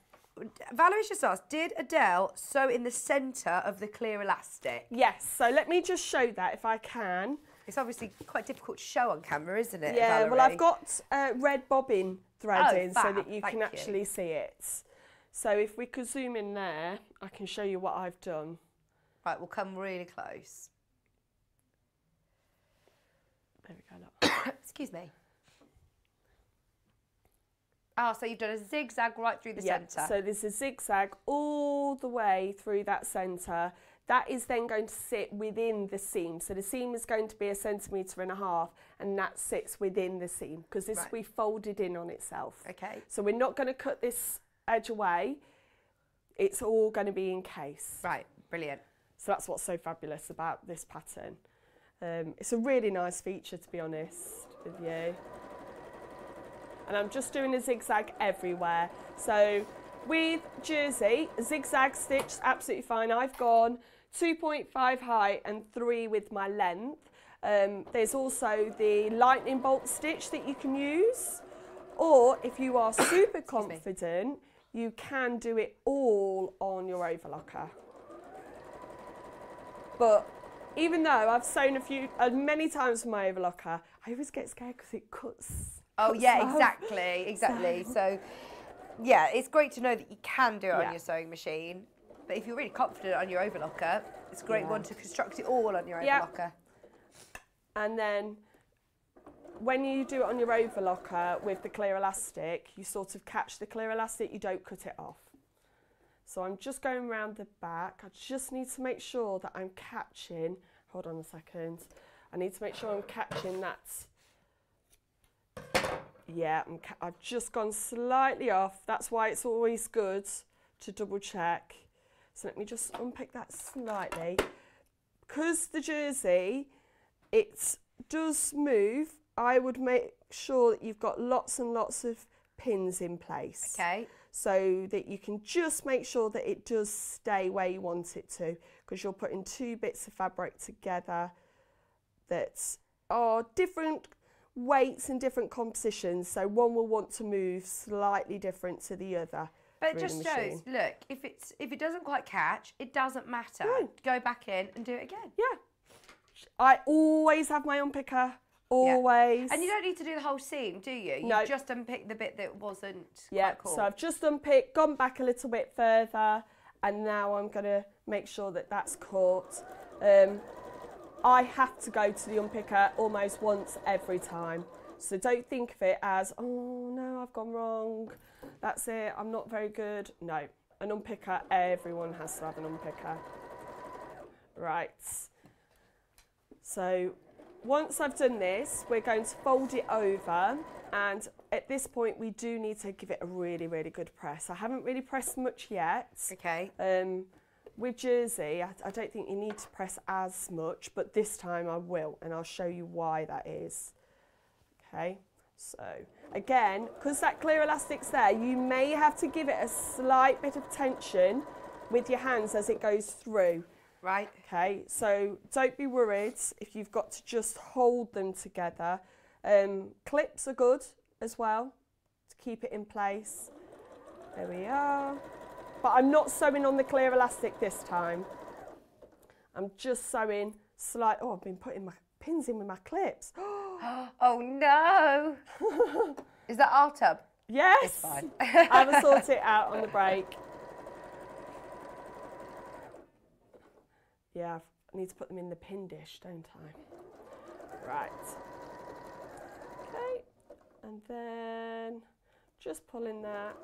Valerie's just asked, did Adelle sew in the centre of the clear elastic? Yes, so let me just show that if I can. It's obviously quite difficult to show on camera, isn't it? Yeah, well, I've got uh, red bobbin thread Oh, in so that you thank can you. actually see it. So if we could zoom in there, I can show you what I've done. Right, we'll come really close. There we go. Look. Excuse me. Ah, so you've done a zigzag right through the Yeah, centre. So there's a zigzag all the way through that centre. That is then going to sit within the seam. So the seam is going to be a centimetre and a half, and that sits within the seam because this Right. will be folded in on itself. Okay. So we're not going to cut this edge away. It's all going to be encased. Right, brilliant. So that's what's so fabulous about this pattern. Um, it's a really nice feature, to be honest with you. And I'm just doing a zigzag everywhere. So with jersey, zigzag stitch, absolutely fine. I've gone 2.5 high and 3 with my length. Um, there's also the lightning bolt stitch that you can use. Or if you are super confident, you can do it all on your overlocker. But even though I've sewn a few, uh, many times with my overlocker, I always get scared because it cuts. Oh yeah, off. exactly, exactly. So, yeah, it's great to know that you can do it Yeah. on your sewing machine. But if you're really confident on your overlocker, it's a great Yeah. one to construct it all on your Yeah. overlocker. And then when you do it on your overlocker with the clear elastic, you sort of catch the clear elastic, you don't cut it off. So I'm just going around the back. I just need to make sure that I'm catching, hold on a second. I need to make sure I'm catching that. Yeah, I'm ca- I've just gone slightly off. That's why it's always good to double check. So let me just unpick that slightly. Because the jersey, it does move, I would make sure that you've got lots and lots of pins in place. Okay. So that you can just make sure that it does stay where you want it to, because you're putting two bits of fabric together that are different weights and different compositions. So one will want to move slightly different to the other. But it just shows, look, if it's if it doesn't quite catch, it doesn't matter. Go back in and do it again. Yeah. I always have my own picker. Always. And you don't need to do the whole seam, do you? You No. just unpick the bit that wasn't Yeah, cool. so I've just unpicked, gone back a little bit further, and now I'm going to make sure that that's caught. Um, I have to go to the unpicker almost once every time. So don't think of it as, oh no, I've gone wrong. That's it, I'm not very good. No, an unpicker, everyone has to have an unpicker. Right. So once I've done this, we're going to fold it over and at this point we do need to give it a really, really good press. I haven't really pressed much yet. Okay. Um, with jersey, I, I don't think you need to press as much, but this time I will and I'll show you why that is. Okay, so again, because that clear elastic's there, you may have to give it a slight bit of tension with your hands as it goes through. Right. Okay, so don't be worried if you've got to just hold them together. Um, clips are good as well to keep it in place. There we are. But I'm not sewing on the clear elastic this time. I'm just sewing slight. Oh, I've been putting my pins in with my clips. oh no! Is that our tub? Yes. It's fine. I will sort it out on the break. Yeah, I need to put them in the pin dish, don't I? Right. Okay, and then just pulling that.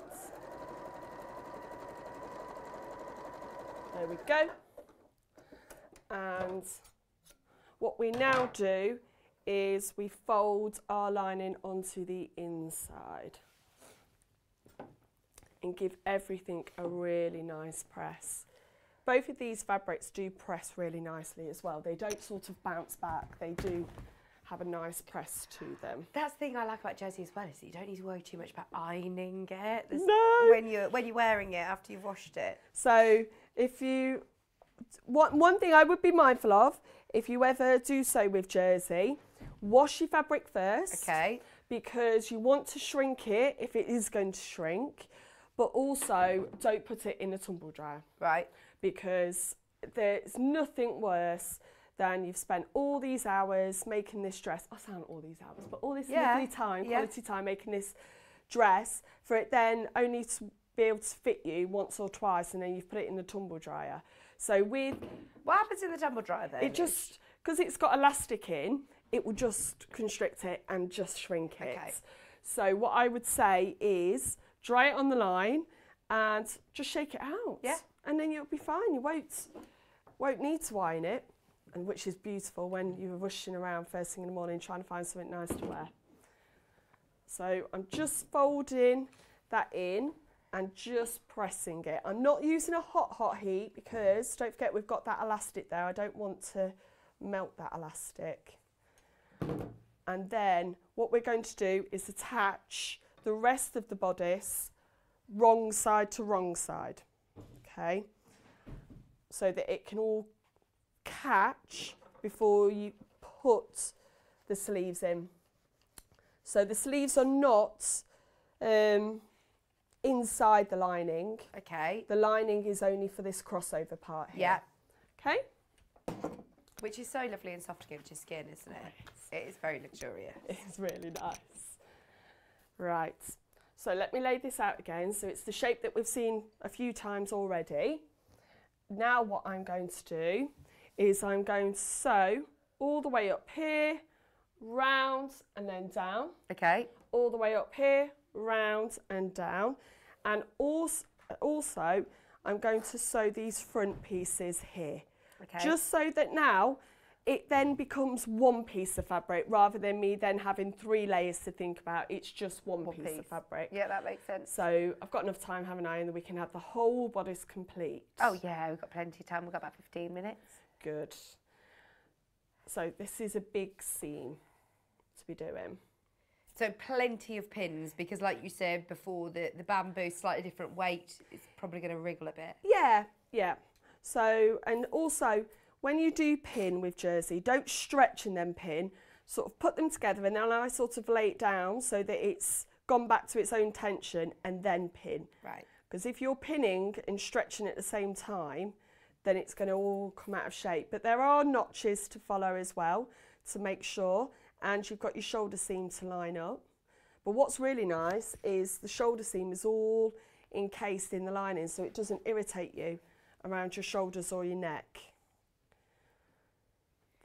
There we go. And what we now do is we fold our lining onto the inside and give everything a really nice press. Both of these fabrics do press really nicely as well. They don't sort of bounce back. They do have a nice press to them. That's the thing I like about jersey as well is that you don't need to worry too much about ironing it. There's- No. When you're when you're wearing it after you've washed it. So if you, one, one thing I would be mindful of, if you ever do so with jersey, wash your fabric first. Okay. Because you want to shrink it if it is going to shrink, but also don't put it in a tumble dryer. Right. Because there's nothing worse than you've spent all these hours making this dress. I sound all these hours, but all this Yeah, lovely time, yeah. quality time making this dress for it then only to be able to fit you once or twice and then you've put it in the tumble dryer. So with What happens in the tumble dryer then? it just because it's got elastic in, it will just constrict it and just shrink it. Okay. So what I would say is dry it on the line and just shake it out. Yeah. And then you'll be fine. You won't won't need to iron it, and which is beautiful when you're rushing around first thing in the morning trying to find something nice to wear. So I'm just folding that in and just pressing it. I'm not using a hot, hot heat because don't forget we've got that elastic there. I don't want to melt that elastic. And then what we're going to do is attach the rest of the bodice wrong side to wrong side. Okay? So that it can all catch before you put the sleeves in. So the sleeves are not um, inside the lining. Okay. The lining is only for this crossover part here. Yeah. Okay? Which is so lovely and soft against your skin, isn't it? It is very luxurious. It's really nice. Right. So let me lay this out again. So it's the shape that we've seen a few times already. Now what I'm going to do is I'm going to sew all the way up here, round and then down. Okay. All the way up here, round and down. And also, also I'm going to sew these front pieces here. Okay. Just so that now it then becomes one piece of fabric rather than me then having three layers to think about. It's just one, piece, of fabric. Yeah, that makes sense. So I've got enough time, haven't I, and we can have the whole bodice complete. Oh yeah, we've got plenty of time. We've got about 15 minutes. Good. So this is a big seam to be doing. So plenty of pins because, like you said before, the the bamboo slightly different weight. It's probably going to wriggle a bit. Yeah, yeah. So, and also when you do pin with jersey, don't stretch and then pin. Sort of put them together and then I sort of lay it down so that it's gone back to its own tension and then pin. Right. Because if you're pinning and stretching at the same time, then it's going to all come out of shape. But there are notches to follow as well to make sure, and you've got your shoulder seam to line up. But what's really nice is the shoulder seam is all encased in the lining so it doesn't irritate you around your shoulders or your neck.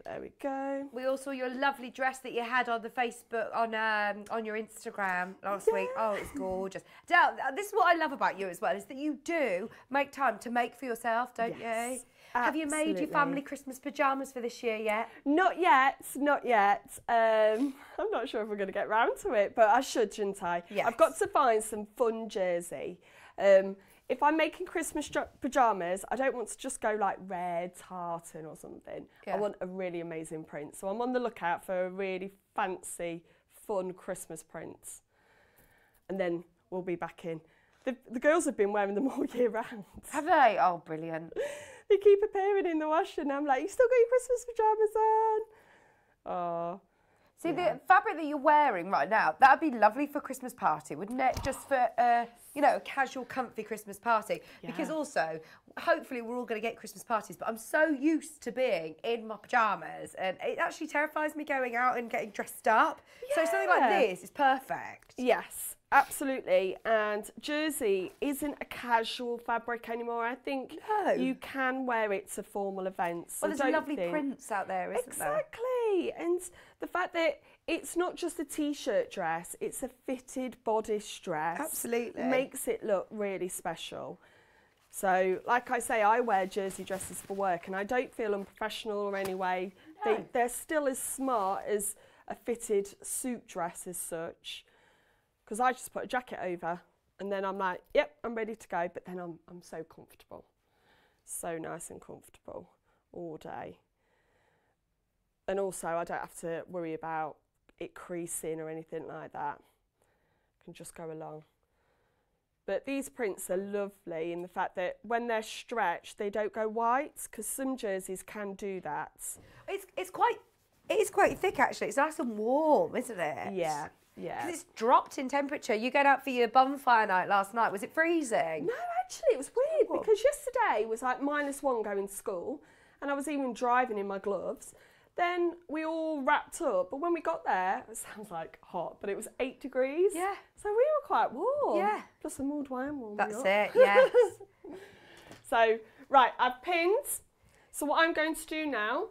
There we go. We all saw your lovely dress that you had on the Facebook on um, on your Instagram last week. Oh, it's gorgeous. Del, this is what I love about you as well is that you do make time to make for yourself, don't Yes, you? Have you made your family Christmas pajamas for this year yet? Not yet, not yet. Um, I'm not sure if we're going to get round to it, but I should, shouldn't I? Yes. I've got to find some fun jersey. Um, if I'm making Christmas pajamas, I don't want to just go like red tartan or something. Yeah. I want a really amazing print. So I'm on the lookout for a really fancy, fun Christmas print. And then we'll be back in. The, the girls have been wearing them all year round. Have they? Oh, brilliant. they keep appearing in the wash, and I'm like, you still got your Christmas pajamas on? Oh, See, the fabric that you're wearing right now, that'd be lovely for Christmas party, wouldn't it? Just for, uh, you know, a casual, comfy Christmas party. Because also, hopefully, we're all going to get Christmas parties, but I'm so used to being in my pyjamas, and it actually terrifies me going out and getting dressed up. So something like this is perfect. Yes, absolutely. And jersey isn't a casual fabric anymore. I think No. you can wear it to formal events. Well, there's lovely think- prints out there, isn't there? Exactly. And the fact that it's not just a t-shirt dress, it's a fitted bodice dress. Absolutely. Makes it look really special. So, like I say, I wear jersey dresses for work and I don't feel unprofessional or any way. They, they're still as smart as a fitted suit dress as such. Because I just put a jacket over and then I'm like, yep, I'm ready to go. But then I'm, I'm so comfortable. So nice and comfortable all day. And also, I don't have to worry about it creasing or anything like that. I can just go along. But these prints are lovely in the fact that when they're stretched, they don't go white because some jerseys can do that. It's, it's quite, it is quite thick actually. It's nice and warm, isn't it? Yeah, yeah. 'Cause it's dropped in temperature. You going out for your bonfire night last night. Was it freezing? No, actually, it was weird Cool. because yesterday was like minus one going to school, and I was even driving in my gloves. Then we all wrapped up, but when we got there, it sounds like hot, but it was eight degrees. Yeah. So we were quite warm. Yeah. Plus the mulled wine warmed me That's up. it, yes. So, right, I've pinned. So what I'm going to do now,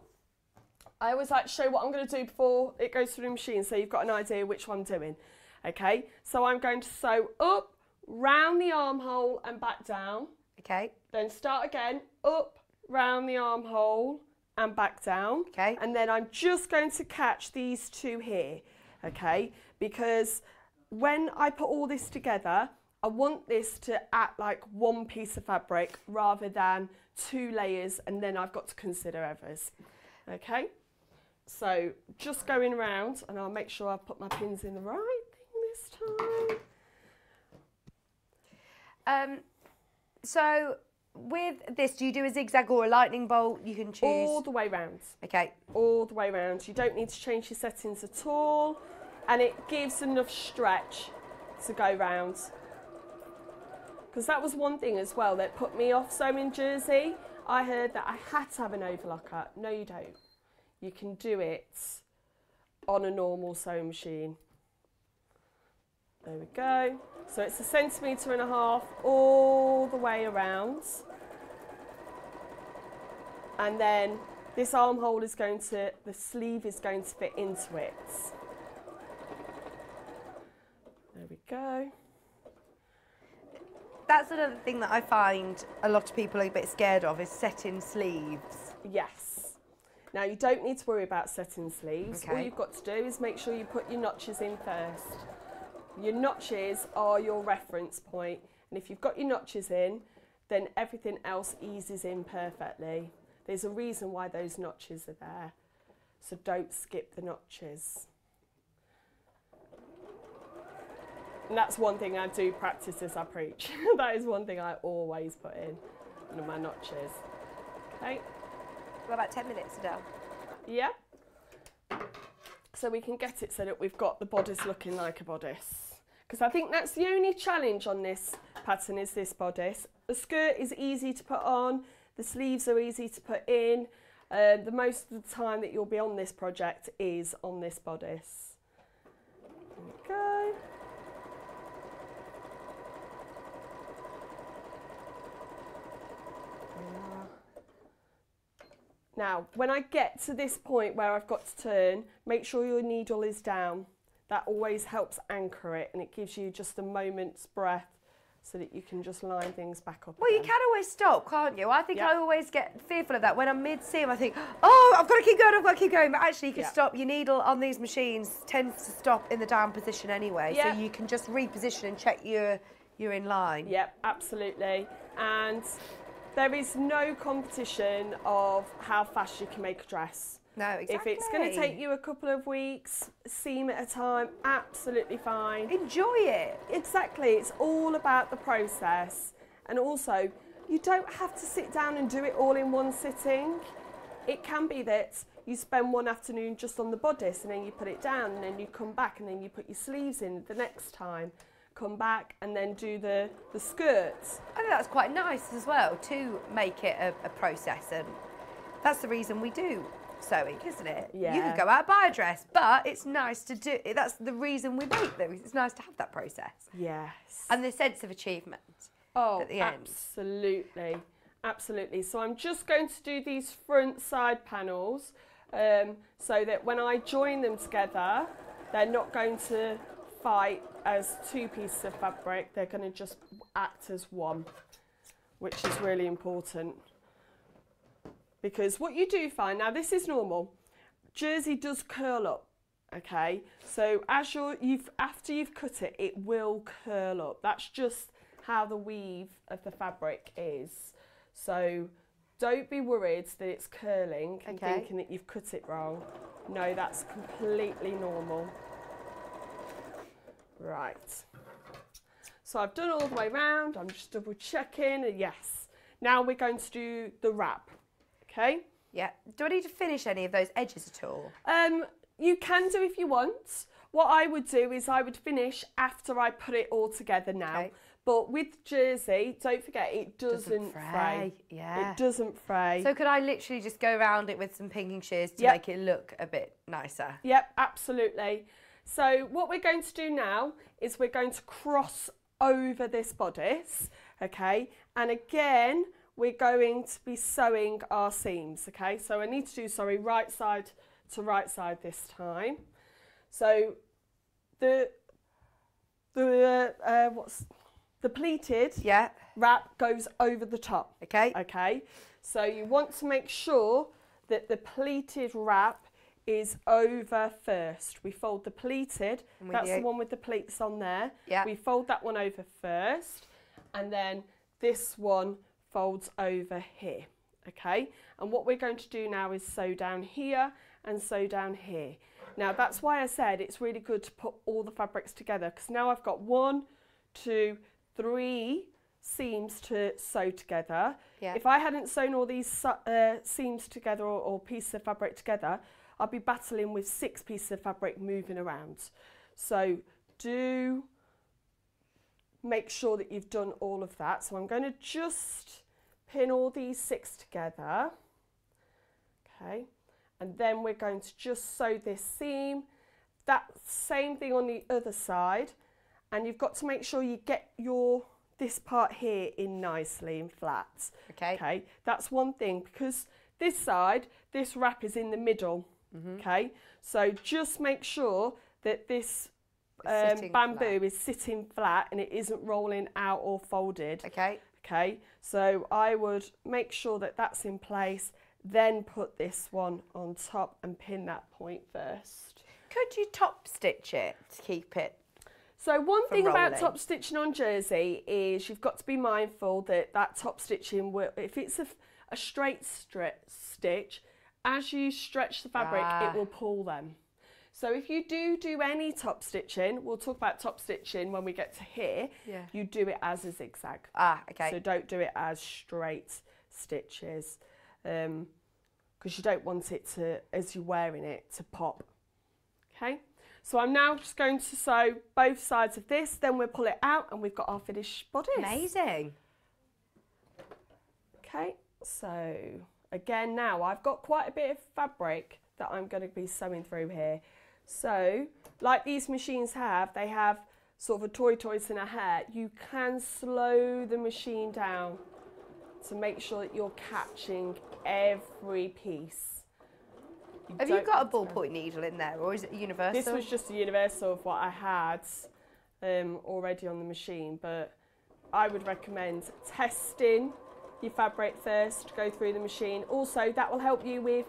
I always like to show what I'm going to do before it goes through the machine so you've got an idea which one I'm doing. Okay, so I'm going to sew up, round the armhole and back down. okay. Then start again, up, round the armhole and back down. Okay. And then I'm just going to catch these two here, okay? Because when I put all this together, I want this to act like one piece of fabric rather than two layers and then I've got to consider others, okay? So just going around and I'll make sure I put my pins in the right thing this time. Um, so with this, do you do a zigzag or a lightning bolt? You can choose. All the way round. okay. all the way around. You don't need to change your settings at all, and it gives enough stretch to go round. Because that was one thing as well that put me off sewing jersey. I heard that I had to have an overlocker. No, you don't. You can do it on a normal sewing machine. There we go. So it's a centimetre and a half all the way around. And then this armhole is going to, the sleeve is going to fit into it. There we go. That's another thing that I find a lot of people are a bit scared of is setting sleeves. Yes. Now you don't need to worry about setting sleeves. All you've got to do is make sure you put your notches in first. Your notches are your reference point, and if you've got your notches in, then everything else eases in perfectly. There's a reason why those notches are there, so don't skip the notches. And that's one thing I do practice as I preach. that is one thing I always put in, one of my notches. Okay. About 10 minutes, Adelle? Yeah. So we can get it so that we've got the bodice looking like a bodice. Because I think that's the only challenge on this pattern is this bodice. The skirt is easy to put on, the sleeves are easy to put in. Uh, the most of the time that you'll be on this project is on this bodice. There we go. Now, when I get to this point where I've got to turn, make sure your needle is down. That always helps anchor it and it gives you just a moment's breath so that you can just line things back up. Well, you again. can always stop, can't you? I think Yeah. I always get fearful of that. When I'm mid-seam, I think, oh, I've got to keep going, I've got to keep going. But actually, you can Yeah. stop. Your needle on these machines tends to stop in the down position anyway. Yeah. So you can just reposition and check you're, you're in line. Yep, absolutely. And there is no competition of how fast you can make a dress. No, exactly. If it's going to take you a couple of weeks, seam at a time, absolutely fine. Enjoy it. Exactly, it's all about the process. And also, you don't have to sit down and do it all in one sitting. It can be that you spend one afternoon just on the bodice and then you put it down and then you come back and then you put your sleeves in the next time. Come back and then do the, the skirts. I think that's quite nice as well to make it a, a process, and that's the reason we do sewing, isn't it? Yeah. You can go out and buy a dress, but it's nice to do. It that's the reason we make them. It's nice to have that process Yes. and the sense of achievement. Oh, at the end. absolutely, absolutely. So I'm just going to do these front side panels um, so that when I join them together, they're not going to fight as two pieces of fabric. They're going to just act as one, which is really important. Because what you do find now, this is normal. Jersey does curl up. Okay, so as you're, you've after you've cut it, it will curl up. That's just how the weave of the fabric is. So don't be worried that it's curling and Okay. thinking that you've cut it wrong. No, that's completely normal. Right. So I've done all the way round. I'm just double checking. Yes. Now we're going to do the wrap. Okay. Yeah. Do I need to finish any of those edges at all? Um, you can do if you want. What I would do is I would finish after I put it all together now. Okay. But with jersey, don't forget it doesn't, Doesn't fray. fray, yeah. It doesn't fray. So could I literally just go around it with some pinking shears to Yep. make it look a bit nicer? Yep, absolutely. So what we're going to do now is we're going to cross over this bodice, okay? And again, we're going to be sewing our seams, okay? So I need to do, sorry, right side to right side this time. So the the uh, what's the pleated Yeah. wrap goes over the top. Okay. Okay. So you want to make sure that the pleated wrap is over first. We fold the pleated, that's the one with the pleats on there. Yeah. We fold that one over first and then this one folds over here. Okay. And what we're going to do now is sew down here and sew down here. Now that's why I said it's really good to put all the fabrics together because now I've got one, two, three seams to sew together. Yeah. If I hadn't sewn all these uh, seams together or, or pieces of fabric together, I'd be battling with six pieces of fabric moving around. So do make sure that you've done all of that. So I'm going to just pin all these six together. Okay. And then we're going to just sew this seam. That same thing on the other side. And you've got to make sure you get your this part here in nicely and flat. Okay. Okay. That's one thing because this side, this wrap is in the middle. Mm-hmm. Okay. So just make sure that this um, bamboo flat. is sitting flat and it isn't rolling out or folded. Okay. Okay, so I would make sure that that's in place, then put this one on top and pin that point first. Could you top stitch it to keep it? So one thing about top stitching on jersey is you've got to be mindful that that top stitching will, if it's a, a straight stri- stitch, as you stretch the fabric, Ah. it will pull them. So if you do do any top stitching, we'll talk about top stitching when we get to here. Yeah. You do it as a zigzag. Ah, okay. So don't do it as straight stitches because you don't want it to, as you're wearing it, to pop. Okay, So I'm now just going to sew both sides of this, then we'll pull it out and we've got our finished bodice. Amazing. Okay, so again now I've got quite a bit of fabric that I'm going to be sewing through here. So like these machines have, they have sort of a toy toys in a hare. You can slow the machine down to make sure that you're catching every piece. Have you got a ballpoint needle in there, or is it universal? This was just a universal of what I had um, already on the machine, but I would recommend testing your fabric first, go through the machine. Also, that will help you with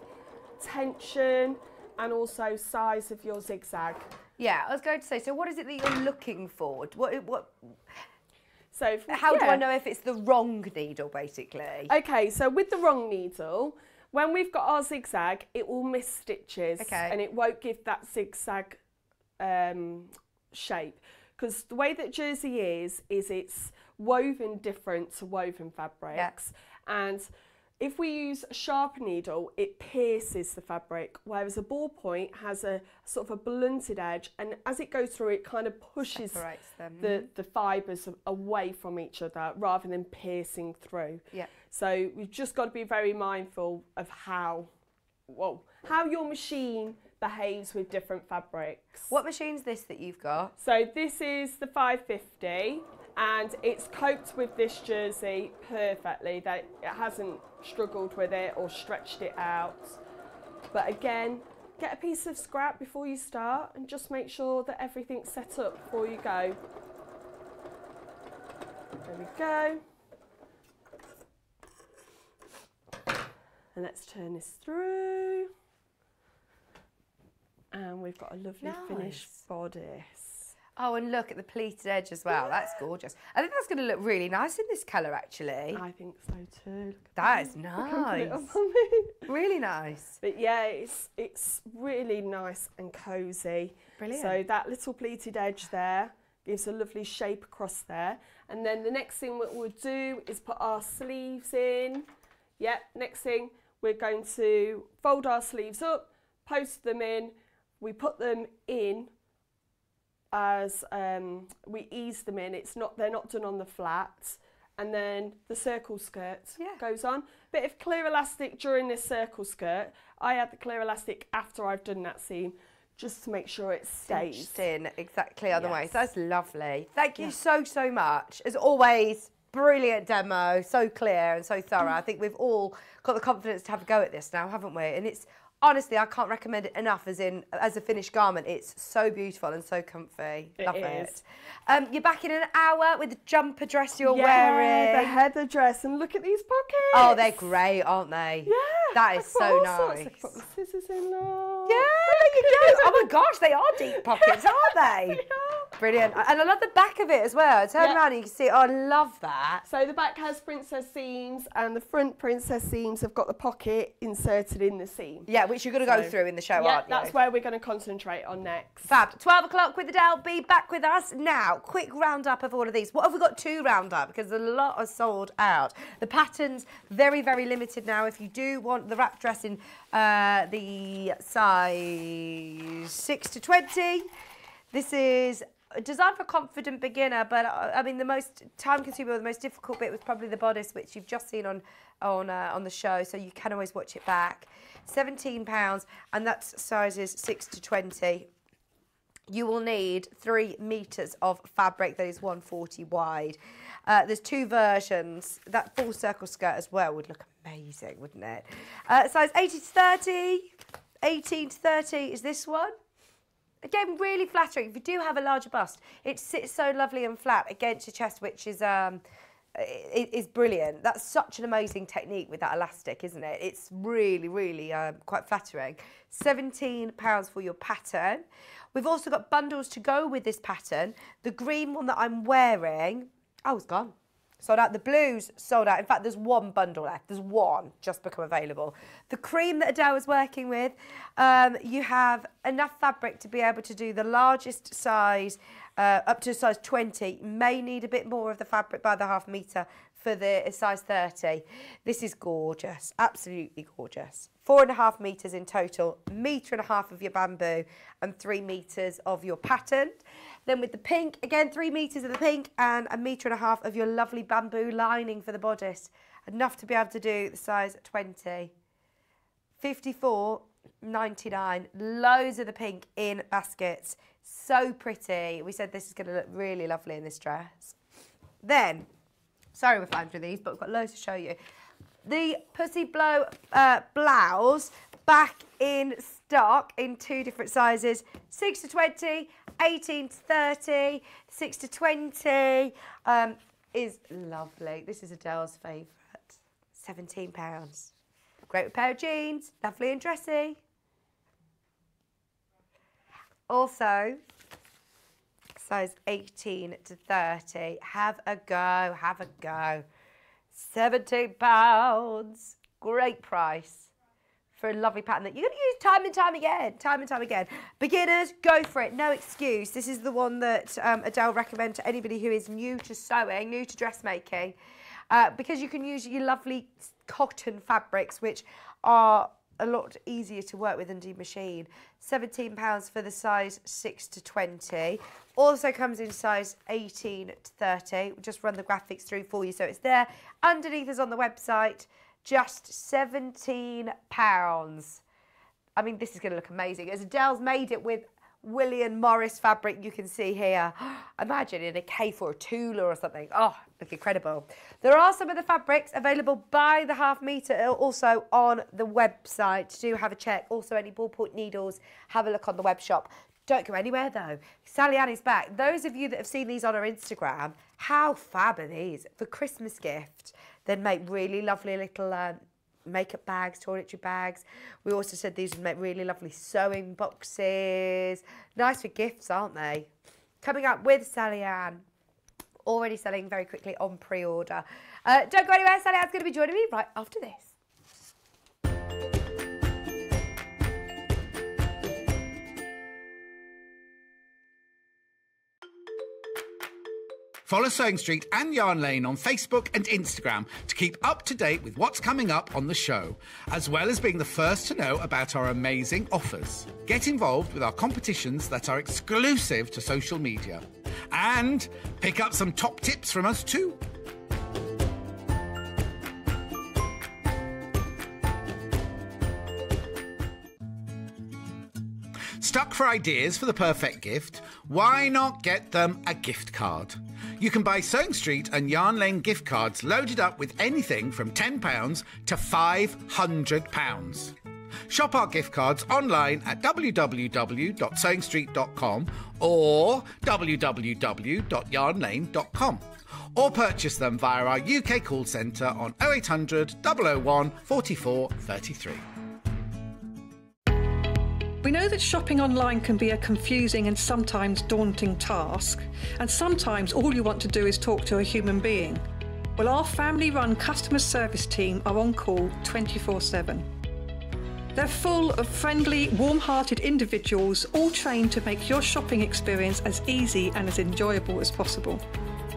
tension and also size of your zigzag. Yeah, I was going to say. So, what is it that you're looking for? What? What? So, How do. I know if it's the wrong needle, basically? Okay, so with the wrong needle, when we've got our zigzag, it will miss stitches Okay. and it won't give that zigzag um, shape. Because the way that jersey is, is it's woven different to woven fabrics. And if we use a sharp needle, it pierces the fabric, whereas a ballpoint has a sort of a blunted edge, and as it goes through, it kind of pushes the, mm-hmm. the fibres away from each other rather than piercing through. Yeah. So we've just got to be very mindful of how, well, how your machine behaves with different fabrics. What machine's this that you've got? So this is the 550 and it's coped with this jersey perfectly. That it hasn't struggled with it or stretched it out. But again, get a piece of scrap before you start and just make sure that everything's set up before you go. There we go. And let's turn this through. And we've got a lovely finished bodice. Oh, and look at the pleated edge as well. That's gorgeous. I think that's going to look really nice in this colour, actually. I think so too. Look at That is I can put it nice. up on me. Really nice. But yeah, it's it's really nice and cosy. Brilliant. So that little pleated edge there gives a lovely shape across there. And then the next thing what we'll do is put our sleeves in. Yep, next thing we're going to fold our sleeves up, post them in. We put them in as um, we ease them in. It's not they're not done on the flat. And then the circle skirt Yeah. goes on. Bit of clear elastic during this circle skirt. I add the clear elastic after I've done that seam, just to make sure it stays. Cinched in exactly otherwise. Yes. That's lovely. Thank you so, so much. As always, brilliant demo, so clear and so thorough. I think we've all got the confidence to have a go at this now, haven't we? And it's honestly, I can't recommend it enough as in as a finished garment. It's so beautiful and so comfy. It Love is. it. Um, you're back in an hour with the jumper dress you're yeah, wearing. the heather dress, and look at these pockets. Oh, they're great, aren't they? Yeah, That is so. I nice. put scissors in. Look. Yeah, there you go. Oh my gosh, they are deep pockets, aren't they? Brilliant. And I love the back of it as well. Turn Yeah. around and you can see. Oh, I love that. So the back has princess seams, and the front princess seams have got the pocket inserted in the seam. Yeah, which you're going to go through in the show, yeah, aren't you? that's where we're going to concentrate on next. Fab. 12 o'clock with Adelle. Be back with us now. Quick roundup of all of these. What have we got to round up? Because a lot are sold out. The patterns, very, very limited now. If you do want the wrap dress in uh, the size 6 to 20, this is designed for confident beginner, but uh, I mean, the most time consuming or the most difficult bit was probably the bodice, which you've just seen on, on, uh, on the show, so you can always watch it back. £17, and that's sizes 6 to 20 you will need three meters of fabric that is 140 wide. Uh, there's two versions. That full circle skirt as well would look amazing, wouldn't it? Uh, size 80 to 30, 18 to 30 is this one. Again, really flattering. If you do have a larger bust, it sits so lovely and flat against your chest, which is um, is brilliant. That's such an amazing technique with that elastic, isn't it? It's really, really um, quite flattering. £17 for your pattern. We've also got bundles to go with this pattern. The green one that I'm wearing, oh, it's gone. Sold out. The blues sold out. In fact, there's one bundle left. There's one just become available. The cream that Adelle was working with, um, you have enough fabric to be able to do the largest size uh, up to size 20. You may need a bit more of the fabric by the half metre for the size 30. This is gorgeous, absolutely gorgeous. Four and a half metres in total, metre and a half of your bamboo and three metres of your pattern. Then with the pink, again, three metres of the pink and a metre and a half of your lovely bamboo lining for the bodice. Enough to be able to do the size 20. 54 99 loads of the pink in baskets so pretty we said this is going to look really lovely in this dress then sorry we're flying through these but we've got loads to show you. The Pussy Bow uh, blouse back in stock in two different sizes 6 to 20 18 to 30 6 to 20 um, is lovely. This is Adelle's favourite. 17 pounds. Great with pair of jeans, lovely and dressy. Also, size 18 to 30. Have a go, have a go. 17 pounds. Great price for a lovely pattern that you're going to use time and time again, time and time again. Beginners, go for it, no excuse. This is the one that um, Adelle recommends to anybody who is new to sewing, new to dressmaking, uh, because you can use your lovely cotton fabrics, which are a lot easier to work with and machine. £17 for the size 6 to 20. Also comes in size 18 to 30. We'll just run the graphics through for you so it's there. Underneath is on the website, just £17. I mean, this is going to look amazing. As Adelle's made it with William Morris fabric you can see here. Imagine in a Kaffe or a Tula or something. Oh, look incredible. There are some of the fabrics available by the half metre uh, also on the website. Do have a check. Also any ballpoint needles, have a look on the web shop. Don't go anywhere though. Sallieann is back. Those of you that have seen these on her Instagram, how fab are these? For Christmas gift, then make really lovely little um, makeup bags, toiletry bags. We also said these would make really lovely sewing boxes. Nice for gifts, aren't they? Coming up with Sallieann. Already selling very quickly on pre-order. Uh, don't go anywhere, Sallieann's going to be joining me right after this. Follow Sewing Street and Yarn Lane on Facebook and Instagram to keep up to date with what's coming up on the show, as well as being the first to know about our amazing offers. Get involved with our competitions that are exclusive to social media. And pick up some top tips from us too. Stuck for ideas for the perfect gift? Why not get them a gift card? You can buy Sewing Street and Yarn Lane gift cards loaded up with anything from £10 to £500. Shop our gift cards online at www.sewingstreet.com or www.yarnlane.com or purchase them via our UK call centre on 0800 001 44 33. We know that shopping online can be a confusing and sometimes daunting task, and sometimes all you want to do is talk to a human being. Well, our family run customer service team are on call 24 7. They're full of friendly, warm hearted individuals, all trained to make your shopping experience as easy and as enjoyable as possible.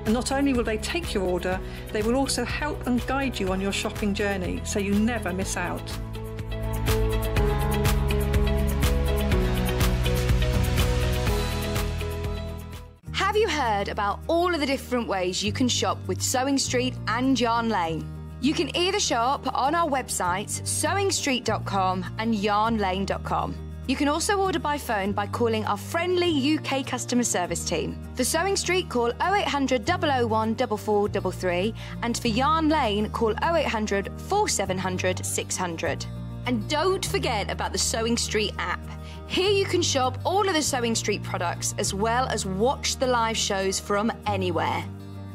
And not only will they take your order, they will also help and guide you on your shopping journey so you never miss out. You heard about all of the different ways you can shop with Sewing Street and Yarn Lane? You can either shop on our websites, sewingstreet.com and yarnlane.com. You can also order by phone by calling our friendly UK customer service team. For Sewing Street, call 0800 001 4433 and for Yarn Lane, call 0800 4700 600. And don't forget about the Sewing Street app. Here you can shop all of the Sewing Street products as well as watch the live shows from anywhere.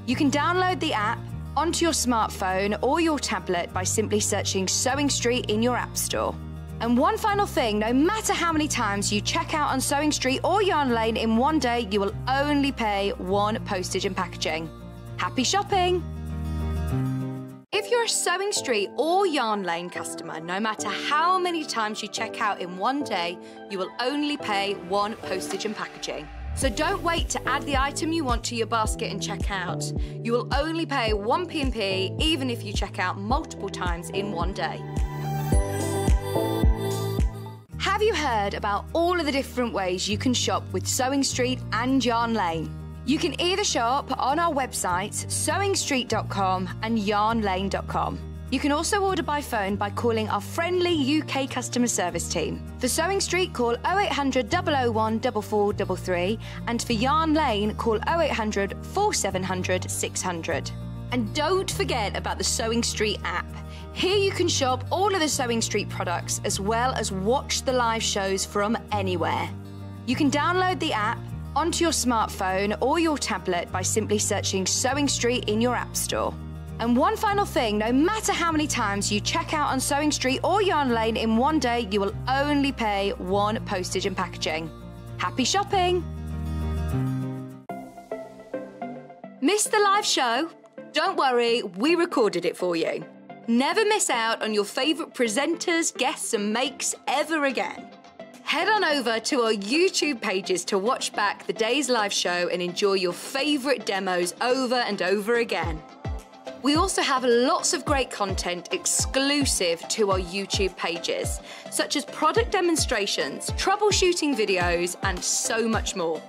You can download the app onto your smartphone or your tablet by simply searching Sewing Street in your App Store. And one final thing no matter how many times you check out on Sewing Street or Yarn Lane in one day, you will only pay one postage and packaging. Happy shopping! If you're a Sewing Street or Yarn Lane customer, no matter how many times you check out in one day, you will only pay one postage and packaging. So don't wait to add the item you want to your basket and check out. You will only pay one P&P even if you check out multiple times in one day. Have you heard about all of the different ways you can shop with Sewing Street and Yarn Lane? You can either shop on our websites, sewingstreet.com and yarnlane.com. You can also order by phone by calling our friendly UK customer service team. For Sewing Street, call 0800 001 4433 and for Yarn Lane, call 0800 4700 600. And don't forget about the Sewing Street app. Here you can shop all of the Sewing Street products as well as watch the live shows from anywhere. You can download the app onto your smartphone or your tablet by simply searching Sewing Street in your App Store. And one final thing no matter how many times you check out on Sewing Street or Yarn Lane in one day, you will only pay one postage and packaging. Happy shopping! Missed the live show? Don't worry, we recorded it for you. Never miss out on your favourite presenters, guests, and makes ever again. Head on over to our YouTube pages to watch back the day's live show and enjoy your favourite demos over and over again. We also have lots of great content exclusive to our YouTube pages, such as product demonstrations, troubleshooting videos, and so much more.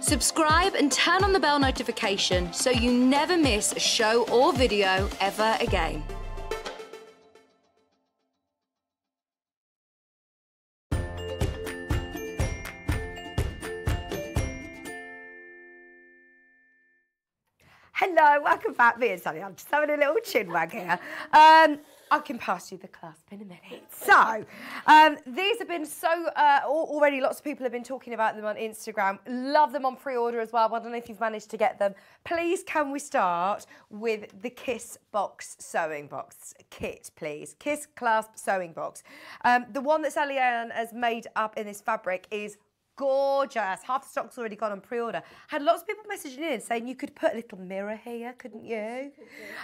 Subscribe and turn on the bell notification so you never miss a show or video ever again. Hello, welcome back. Me and Sally. I'm just having a little chin wag here. Um, I can pass you the clasp in a minute. So, um, these have been so uh, already. Lots of people have been talking about them on Instagram. Love them on pre-order as well. I don't know if you've managed to get them. Please, can we start with the Kiss Box sewing box kit, please? Kiss clasp sewing box. Um, the one that Sallieann has made up in this fabric is gorgeous. Half the stock's already gone on pre-order. Had lots of people messaging in saying you could put a little mirror here, couldn't you?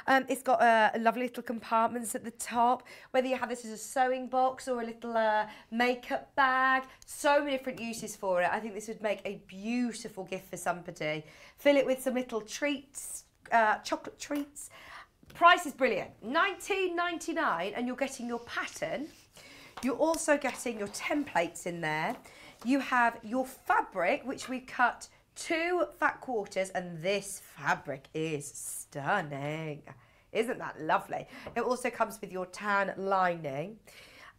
Um, it's got uh, lovely little compartments at the top. Whether you have this as a sewing box or a little uh, makeup bag, so many different uses for it. I think this would make a beautiful gift for somebody. Fill it with some little treats, uh, chocolate treats. Price is brilliant, 19.99, and you're getting your pattern. You're also getting your templates in there. You have your fabric, which we cut two fat quarters, and this fabric is stunning. Isn't that lovely? It also comes with your tan lining.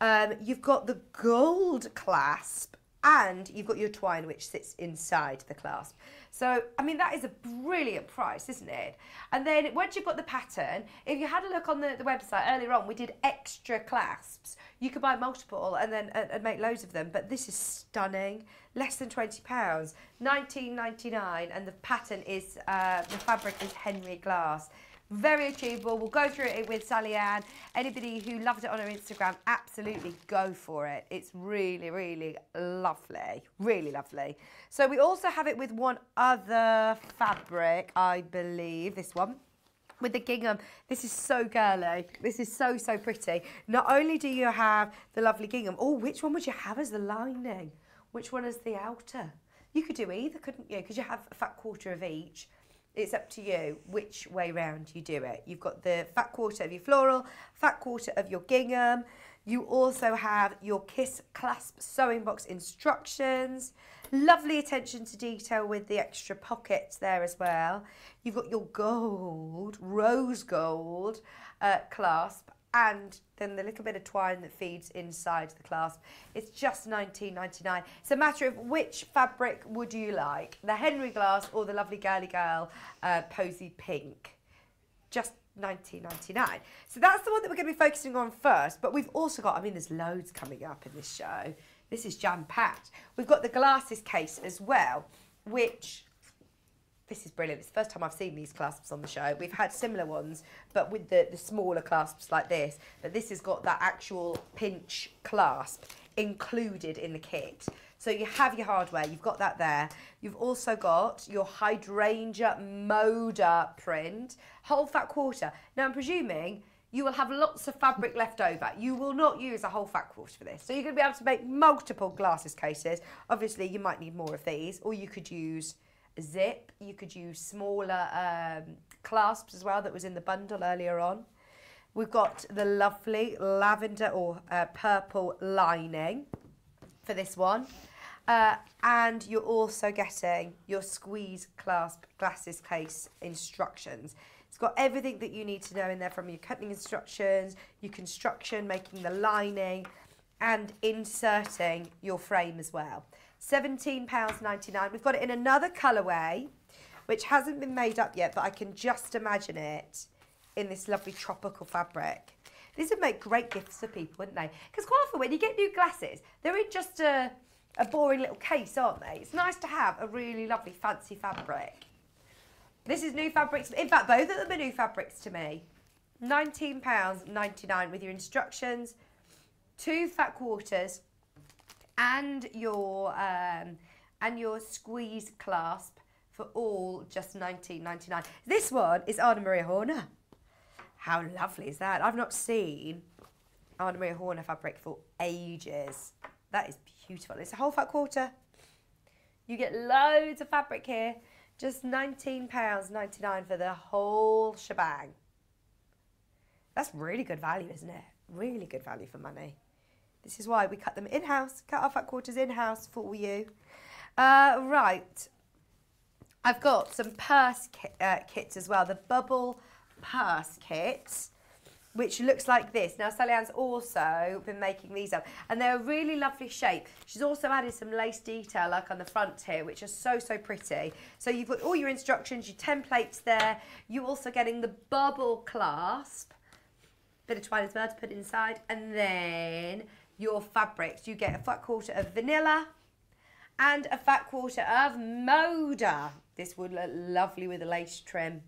Um, you've got the gold clasp and you've got your twine which sits inside the clasp. So, I mean, that is a brilliant price, isn't it? And then once you've got the pattern, if you had a look on the, the website earlier on, we did extra clasps. You could buy multiple and then and, and make loads of them, but this is stunning. Less than £20, 19.99, and the pattern is, uh, the fabric is Henry Glass. Very achievable. We'll go through it with Sallieann. Anybody who loved it on her Instagram, absolutely go for it. It's really, really lovely. Really lovely. So we also have it with one other fabric, I believe, this one with the gingham. This is so girly. This is so, so pretty. Not only do you have the lovely gingham, oh, which one would you have as the lining? Which one is the outer? You could do either, couldn't you? Because you have a fat quarter of each it's up to you which way round you do it. You've got the fat quarter of your floral, fat quarter of your gingham. You also have your Kiss Clasp sewing box instructions. Lovely attention to detail with the extra pockets there as well. You've got your gold, rose gold uh, clasp and then the little bit of twine that feeds inside the clasp. It's just 19.99. It's a matter of which fabric would you like, the Henry Glass or the lovely girly girl uh, Posy Pink. Just 19.99. So that's the one that we're going to be focusing on first. But we've also got, I mean, there's loads coming up in this show. This is jam-packed. We've got the glasses case as well, which this is brilliant. It's the first time I've seen these clasps on the show. We've had similar ones, but with the, the smaller clasps like this. But this has got that actual pinch clasp included in the kit. So you have your hardware, you've got that there. You've also got your hydrangea moda print, whole fat quarter. Now I'm presuming you will have lots of fabric left over. You will not use a whole fat quarter for this. So you're going to be able to make multiple glasses cases. Obviously, you might need more of these, or you could use a zip. You could use smaller um, clasps as well that was in the bundle earlier on. We've got the lovely lavender or uh, purple lining for this one. Uh, and you're also getting your squeeze clasp glasses case instructions. It's got everything that you need to know in there from your cutting instructions, your construction, making the lining, and inserting your frame as well. £17.99. We've got it in another colourway, which hasn't been made up yet, but I can just imagine it in this lovely tropical fabric. These would make great gifts for people, wouldn't they? Because quite often when you get new glasses, they're in just a, a boring little case, aren't they? It's nice to have a really lovely fancy fabric. This is new fabrics. In fact, both of them are new fabrics to me. £19.99 with your instructions, two fat quarters, and your um, and your squeeze clasp for all just £19.99. This one is Anna Maria Horner. How lovely is that? I've not seen Anna Maria Horner fabric for ages. That is beautiful. It's a whole fat quarter. You get loads of fabric here. Just £19.99 for the whole shebang. That's really good value, isn't it? Really good value for money. This is why we cut them in-house, cut our fat quarters in-house for you. Uh, right. I've got some purse ki uh, kits as well. The bubble purse kits which looks like this. Now, Sallieann's also been making these up, and they're a really lovely shape. She's also added some lace detail, like on the front here, which are so, so pretty. So you've got all your instructions, your templates there. You're also getting the bubble clasp, bit of twine as well to put inside, and then your fabrics. You get a fat quarter of vanilla and a fat quarter of Moda. This would look lovely with a lace trim.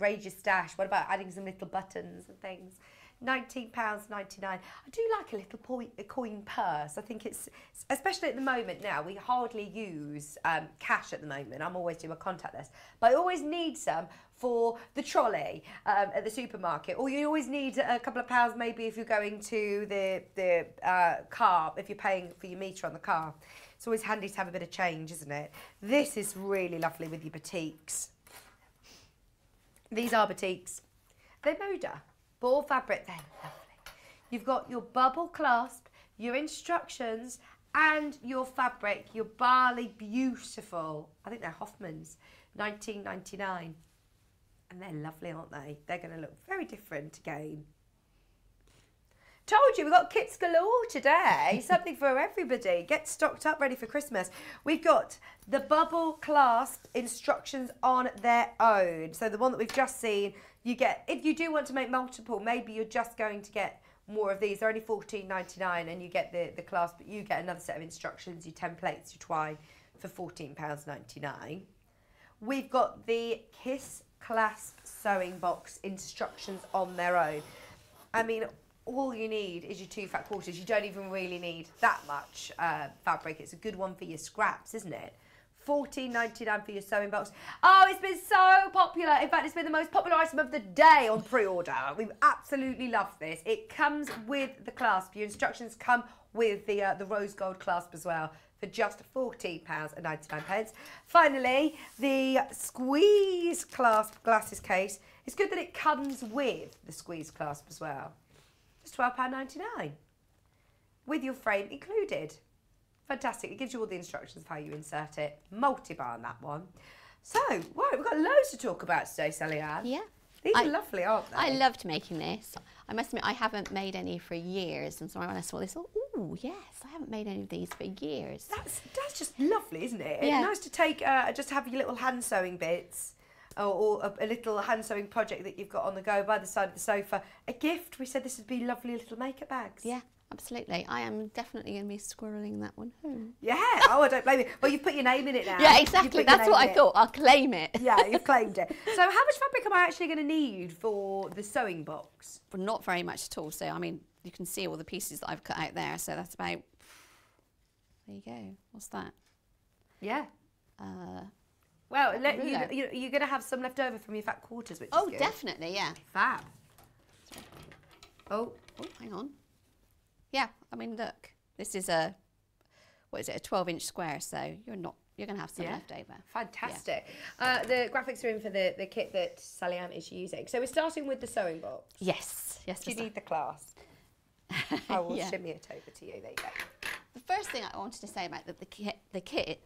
Raise your stash. What about adding some little buttons and things? £19.99. I do like a little a coin purse. I think it's, especially at the moment now, we hardly use um, cash at the moment. I'm always doing a contactless. But I always need some for the trolley um, at the supermarket. Or you always need a couple of pounds maybe if you're going to the, the uh, car, if you're paying for your meter on the car. It's always handy to have a bit of change, isn't it? This is really lovely with your batiks. These are batiks. They're Moda. Ball fabric, they're lovely. You've got your bubble clasp, your instructions, and your fabric, your Bali Beautiful. I think they're Hoffman's, 1999. And they're lovely, aren't they? They're going to look very different again. Told you, we've got kits galore today. Something for everybody. Get stocked up, ready for Christmas. We've got the bubble clasp instructions on their own. So the one that we've just seen, you get, if you do want to make multiple, maybe you're just going to get more of these. They're only fourteen ninety nine, and you get the, the clasp, but you get another set of instructions, your templates, your twine for £14.99. We've got the Kiss Clasp sewing box instructions on their own. I mean, all you need is your two fat quarters. You don't even really need that much uh, fabric. It's a good one for your scraps, isn't it? Fourteen ninety nine for your sewing box. Oh, it's been so popular. In fact, it's been the most popular item of the day on pre-order. We've absolutely loved this. It comes with the clasp. Your instructions come with the uh, the rose gold clasp as well for just £14.99. Finally, the squeeze clasp glasses case. It's good that it comes with the squeeze clasp as well. It's £12.99 with your frame included. Fantastic. It gives you all the instructions of how you insert it. Multi-bar on that one. So, right, we've got loads to talk about today, Sallieann. Yeah. These I- are lovely, aren't they? I loved making this. I must admit, I haven't made any for years, and so when I saw this, oh yes, I haven't made any of these for years. That's, that's just lovely, isn't it? Yeah. Nice to take, uh, just have your little hand sewing bits. Or, or a, a little hand sewing project that you've got on the go by the side of the sofa. A gift. We said this would be lovely little makeup bags. Yeah, absolutely. I am definitely going to be squirreling that one home. Yeah. Oh, I don't blame you. Well, you've put your name in it now. Yeah, exactly. That's what I thought. I'll claim it. Yeah, you've claimed it. So, how much fabric am I actually going to need for the sewing box? But not very much at all. So, I mean, you can see all the pieces that I've cut out there. So that's about. There you go. What's that? Yeah. Uh, Well, let, you, you, you're going to have some left over from your fat quarters, which oh, definitely, yeah. Fab. Oh, Oh, hang on. Yeah, I mean, look, this is a, what is it, a 12 inch square, so you're not, you're going to have some Yeah. left over. fantastic. Uh, the graphics are in for the, the kit that Sallieann is using. So we're starting with the sewing box. Yes, yes. Do you need the clasp? I will Yeah. shimmy it over to you. There you go. The first thing I wanted to say about the, the kit, the kit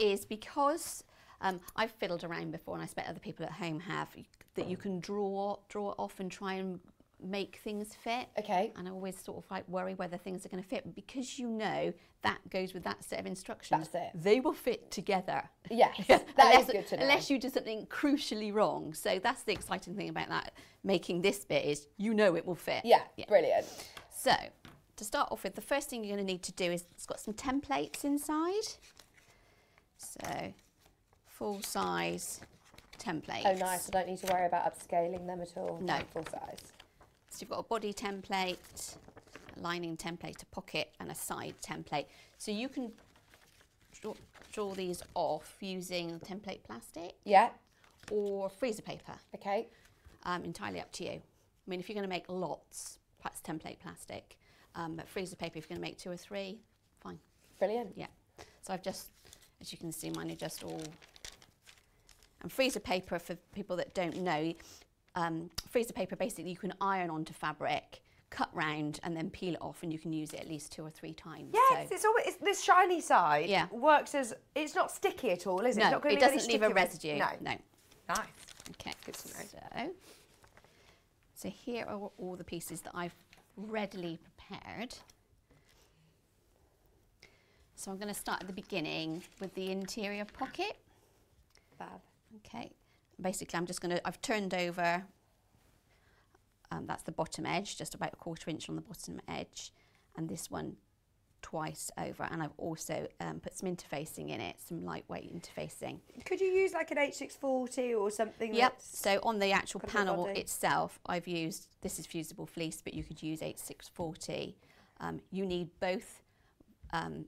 is because um, I've fiddled around before, and I expect other people at home have that you can draw draw off and try and make things fit. Okay. And I always sort of like worry whether things are going to fit because you know that goes with that set of instructions. That's it. They will fit together. Yes, that is unless, good to know. Unless you do something crucially wrong. So that's the exciting thing about that. Making this bit is you know it will fit. Yeah, brilliant. So, to start off with, the first thing you're going to need to do is it's got some templates inside. So, full size templates. Oh, nice. I don't need to worry about upscaling them at all. No. Full size. So, you've got a body template, a lining template, a pocket, and a side template. So, you can draw, draw these off using template plastic Yeah. or freezer paper. Okay. um, entirely up to you. I mean, if you're going to make lots, perhaps template plastic, um, but freezer paper, if you're going to make two or three, fine. Brilliant. Yeah. So I've just, as you can see, mine are just all. And freezer paper, for people that don't know, um, freezer paper basically you can iron onto fabric, cut round, and then peel it off, and you can use it at least two or three times. Yes, So- it's always it's, this shiny side. Yeah. Works as it's not sticky at all, is it? it's no, it doesn't leave a residue. No. no. Nice. Okay, Good to know. So, so here are all the pieces that I've readily prepared. So I'm going to start at the beginning with the interior pocket. Fab. Okay, basically I'm just going to, I've turned over, um, that's the bottom edge, just about a quarter inch on the bottom edge, and this one twice over, and I've also um, put some interfacing in it, some lightweight interfacing. Could you use like an H640 or something? Yep. So on the actual got a bit of panel itself, I've used this is fusible fleece, but you could use H640. Um, you need both um,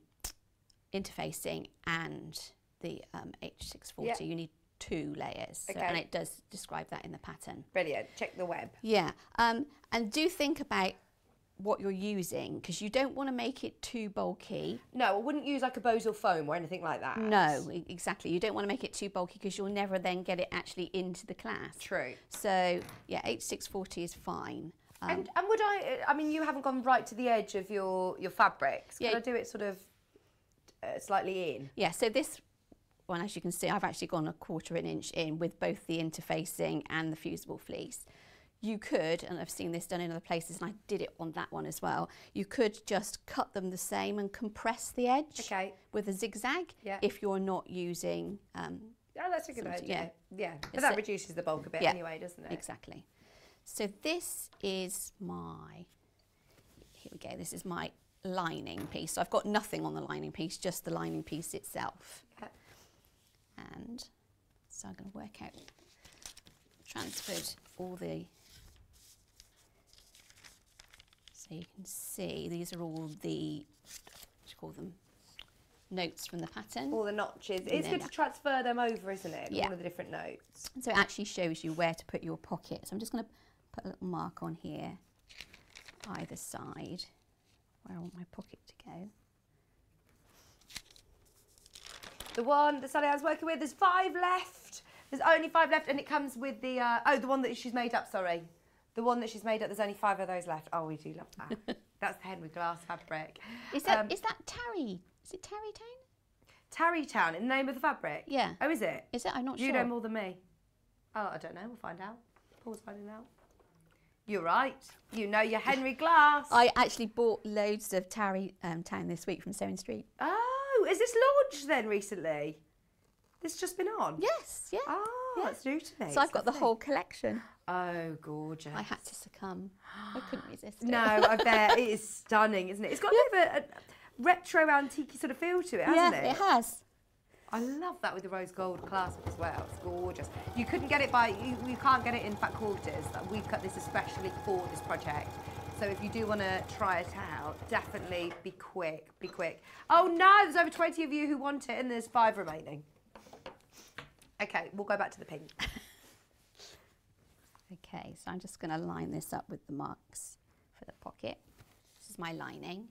interfacing and the um, H640. Yeah. You need two layers, so, Okay. and it does describe that in the pattern. Brilliant. Check the web. Yeah, um, and do think about what you're using because you don't want to make it too bulky. No, I wouldn't use like a Bosal foam or anything like that. No, exactly. You don't want to make it too bulky because you'll never then get it actually into the class. True. So yeah, H640 is fine. Um, And, and would I? I mean, you haven't gone right to the edge of your your fabrics. Can Yeah. I do it sort of uh, slightly in? yeah, so this one, as you can see, I've actually gone a quarter of an inch in with both the interfacing and the fusible fleece. You could, and I've seen this done in other places, and I did it on that one as well. You could just cut them the same and compress the edge Okay. with a zigzag Yeah. if you're not using um, Oh, that's a good idea. Yeah, but It's that a- reduces the bulk a bit Yeah. anyway, doesn't it? Exactly. So this is my, here we go, this is my lining piece. So I've got nothing on the lining piece, just the lining piece itself. And so I'm going to work out, transferred all the, so you can see these are all the, what do you call them, notes from the pattern. All the notches. It's good to transfer them over, isn't it? Yeah. All of the different notes. So it actually shows you where to put your pocket. So I'm just going to put a little mark on here, either side, where I want my pocket to go. The one that Sally I was working with, there's five left. There's only five left, and it comes with the uh, oh, the one that she's made up. Sorry, the one that she's made up. There's only five of those left. Oh, we do love that. That's the Henry Glass fabric. Is that Um, is that Tarry? Is it Tarrytown? Tarrytown in the name of the fabric? Yeah. Oh, is it? Is it? I'm not you sure. You know more than me. Oh, I don't know. We'll find out. Paul's finding out. You're right. You know your Henry Glass. I actually bought loads of Tarry um, Town this week from Sewing Street. Oh, is this launched then recently? This just been on? Yes, yeah. Oh, Yeah. that's new to me. So I've got the whole collection. Oh, gorgeous. I had to succumb. I couldn't resist it. No, I bet it is stunning, isn't it? It's got a bit of a, a retro antique sort of feel to it, hasn't yeah, it? it has. I love that with the rose gold clasp as well. It's gorgeous. You couldn't get it by you, you can't get it in fat quarters. We've cut this especially for this project. So if you do want to try it out, definitely be quick. Be quick. Oh no, there's over 20 of you who want it, and there's five remaining. Okay, we'll go back to the pink. Okay, so I'm just going to line this up with the marks for the pocket. This is my lining.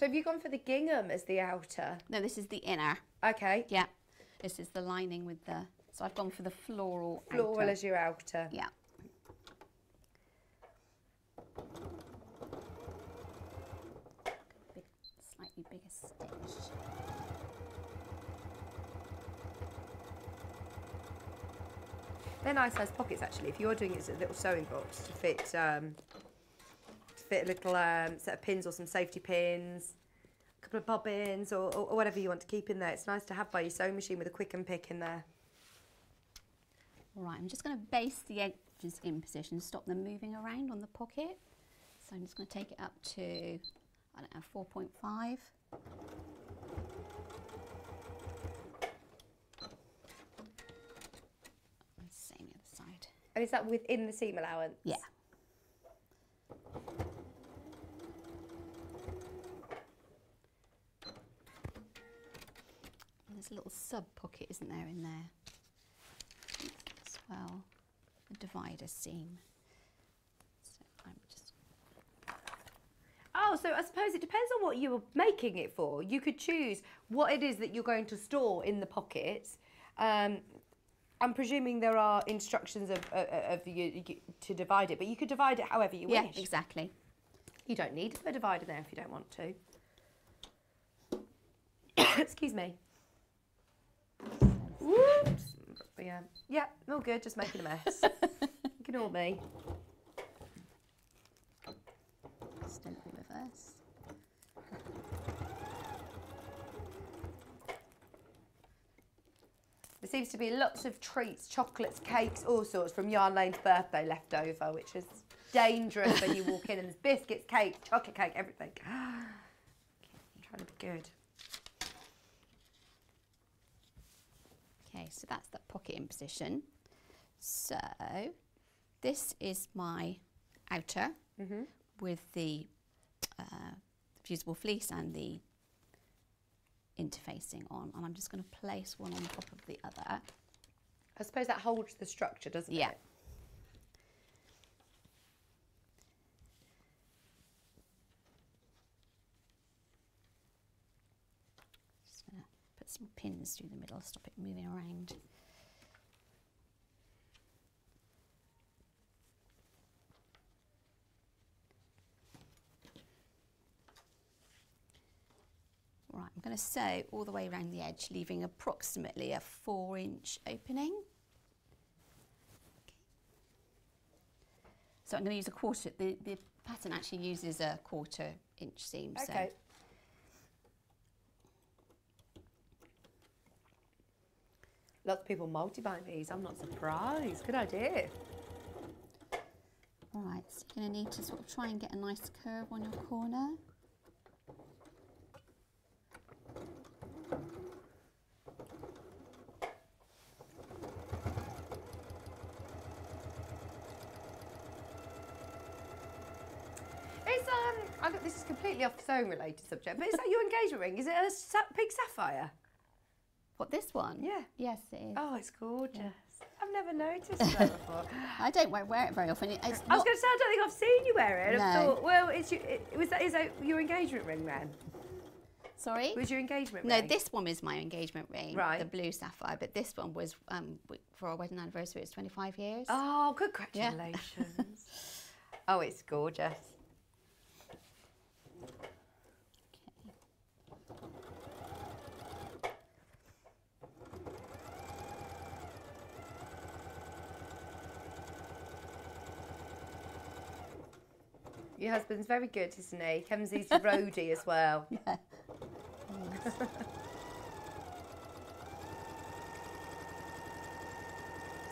So have you gone for the gingham as the outer? No, this is the inner. Okay. Yeah, this is the lining with the. So I've gone for the floral. Floral outer. as your outer. Yeah. Big, slightly bigger stitch. They're nice size pockets actually. If you're doing it as a little sewing box to fit um, fit a little um, set of pins or some safety pins, a couple of bobbins or, or, or whatever you want to keep in there. It's nice to have by your sewing machine with a quick unpick in there. All right, I'm just going to base the edges in position, stop them moving around on the pocket. So I'm just going to take it up to, I don't know, 4.5. And Same the other side. And is that within the seam allowance? Yeah. There's a little sub pocket, isn't there, in there as well, a divider seam. So I'm just Oh, so I suppose it depends on what you were making it for. You could choose what it is that you're going to store in the pockets. Um, I'm presuming there are instructions of, of, of you, you to divide it, but you could divide it however you yeah, wish. exactly. You don't need a divider there if you don't want to. Excuse me. Whoops. Yeah, yeah, all good. Just making a mess. Ignore me. Still in reverse. There seems to be lots of treats, chocolates, cakes, all sorts from Yarn Lane's birthday left over, which is dangerous when you walk in and there's biscuits, cake, chocolate cake, everything. I'm trying to be good. So that's that pocket in position. So this is my outer with the uh, fusible fleece and the interfacing on, and I'm just going to place one on top of the other. I suppose that holds the structure, doesn't Yeah. it? Just going to put some pins through the middle, stop it moving around. Right, I'm going to sew all the way around the edge, leaving approximately a four inch opening. Okay. So I'm going to use a quarter, the, the pattern actually uses a quarter inch seam. So Lots of people multi-buy these. I'm not surprised. Good idea. All right, so you're going to need to sort of try and get a nice curve on your corner. It's um. I got, this is completely off sewing related subject, but is that your engagement ring? Is it a pink sapphire? What, this one? Yeah. Yes, it is. Oh, it's gorgeous. I've never noticed that before. I don't wear, it very often. It's I was not- going to say I don't think I've seen you wear it. I No. thought, well, it's your, it, was that is that your engagement ring then? Sorry? Was your engagement No, ring? No, this one is my engagement ring, Right. the blue sapphire, but this one was um, for our wedding anniversary. It's 25 years. Oh, congratulations. oh, it's gorgeous. Your husband's very good, isn't he? Kemsy's the roadie as well. Yeah.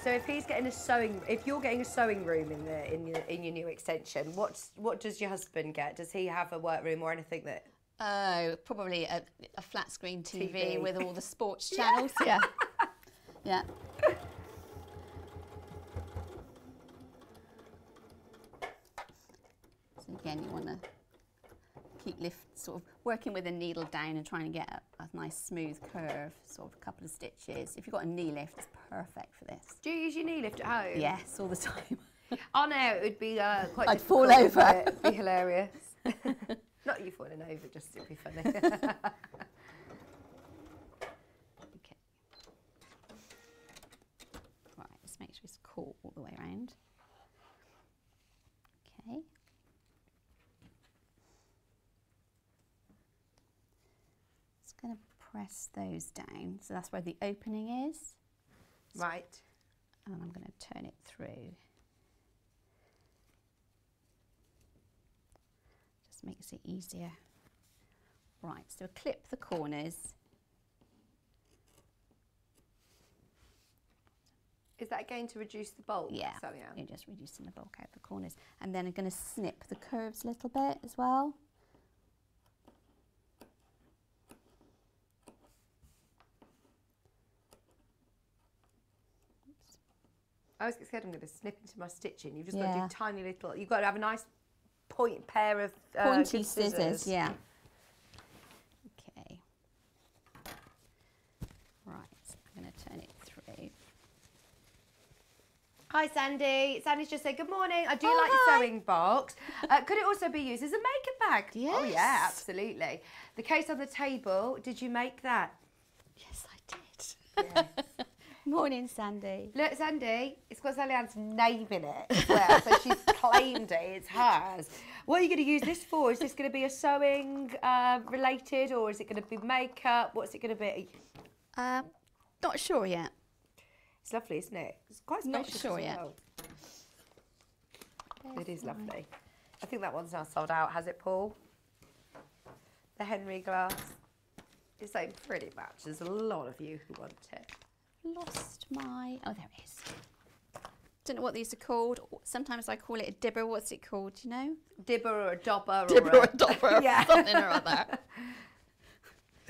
So if he's getting a sewing, if you're getting a sewing room in the in your in your new extension, what's what does your husband get? Does he have a workroom or anything that? Oh, probably a, a flat screen TV, TV. with all the sports channels. yeah. Yeah. Again, you want to keep lift, sort of working with a needle down and trying to get a, a nice smooth curve, sort of a couple of stitches. If you've got a knee lift, it's perfect for this. Do you use your knee lift at home? Yes, all the time. On air, it would be uh, quite I'd fall over. it? It'd be hilarious. Not you falling over, just it'd be funny. Okay. Right, make sure it's caught all the way around. Okay. Just going to press those down. So that's where the opening is. right. And I'm going to turn it through. Just makes it easier. Right, so clip the corners. Is that going to reduce the bulk? Yeah, So, yeah. you're just reducing the bulk out the corners. And then I'm going to snip the curves a little bit as well. I always get scared I'm going to snip into my stitching. You've just got to Yeah. do tiny little. You've got to have a nice point pair of uh, Pointy good scissors, yeah. Okay. Right, I'm going to turn it through. Hi Sandy. Sandy's just said good morning. I do Oh, like hi. your sewing box. Uh, could it also be used as a makeup bag? Oh yeah, Yes. absolutely. The case on the table. Did you make that? Yes, I did. Morning, Sandy. Look, Sandy, it's got Sallieann's name in it as well, so she's claimed it. It's hers. What are you going to use this for? Is this going to be a sewing uh, related, or is it going to be makeup? What's it going to be? Um, not sure yet. It's lovely, isn't it? It's quite Not sure yet. well. It is lovely. I think that one's now sold out, has it, Paul? The Henry glass. It's like pretty much. There's a lot of you who want it. Lost my. Oh, there it is. Don't know what these are called. Sometimes I call it a dibber. What's it called? Do you know? Dibber or a dobber Dibber or or a dobber. Yeah. Something or other.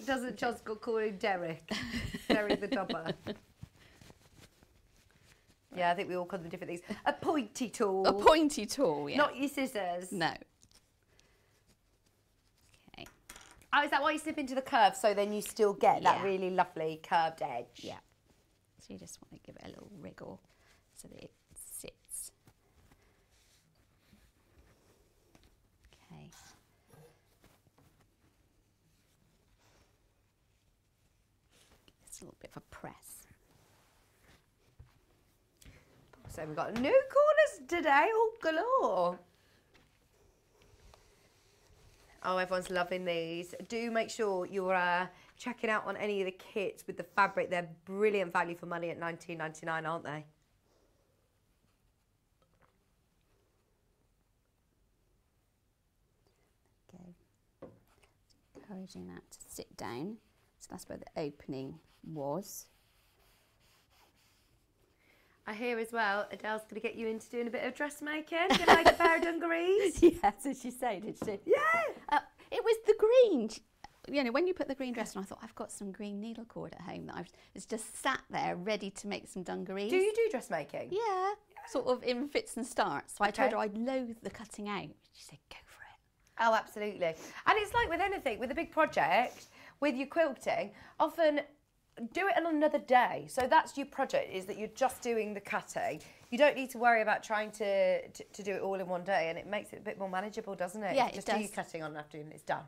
Doesn't John's got call him Derek? Derek the dobber. Yeah, I think we all call them different things. A pointy tool. A pointy tool, yeah. Not your scissors. No. Okay. Oh, is that why you slip into the curve so then you still get that really lovely curved edge? Yeah. So you just want to give it a little wriggle so that it sits. Okay. It's a little bit of a press. So we've got new corners today, all galore. Oh, everyone's loving these. Do make sure you're uh, checking out on any of the kits with the fabric. They're brilliant value for money at 19.99, aren't they? Okay. Encouraging that to sit down. So that's where the opening was. I hear as well, Adelle's going to get you into doing a bit of dressmaking. Make a pair of dungarees. yeah, so she said, did she? Yeah. Uh, it was the green. You know, when you put the green dress on, I thought I've got some green needle cord at home that I've it's just sat there ready to make some dungarees. Do you do dressmaking? Yeah, sort of in fits and starts. So I told her I'd loathe the cutting out. She said, "Go for it." Oh, absolutely. And it's like with anything, with a big project, with your quilting, often do it on another day. So that's your project, is that you're just doing the cutting. You don't need to worry about trying to, to, to do it all in one day, and it makes it a bit more manageable, doesn't it? Yeah, You it just do your cutting on an afternoon, it's done.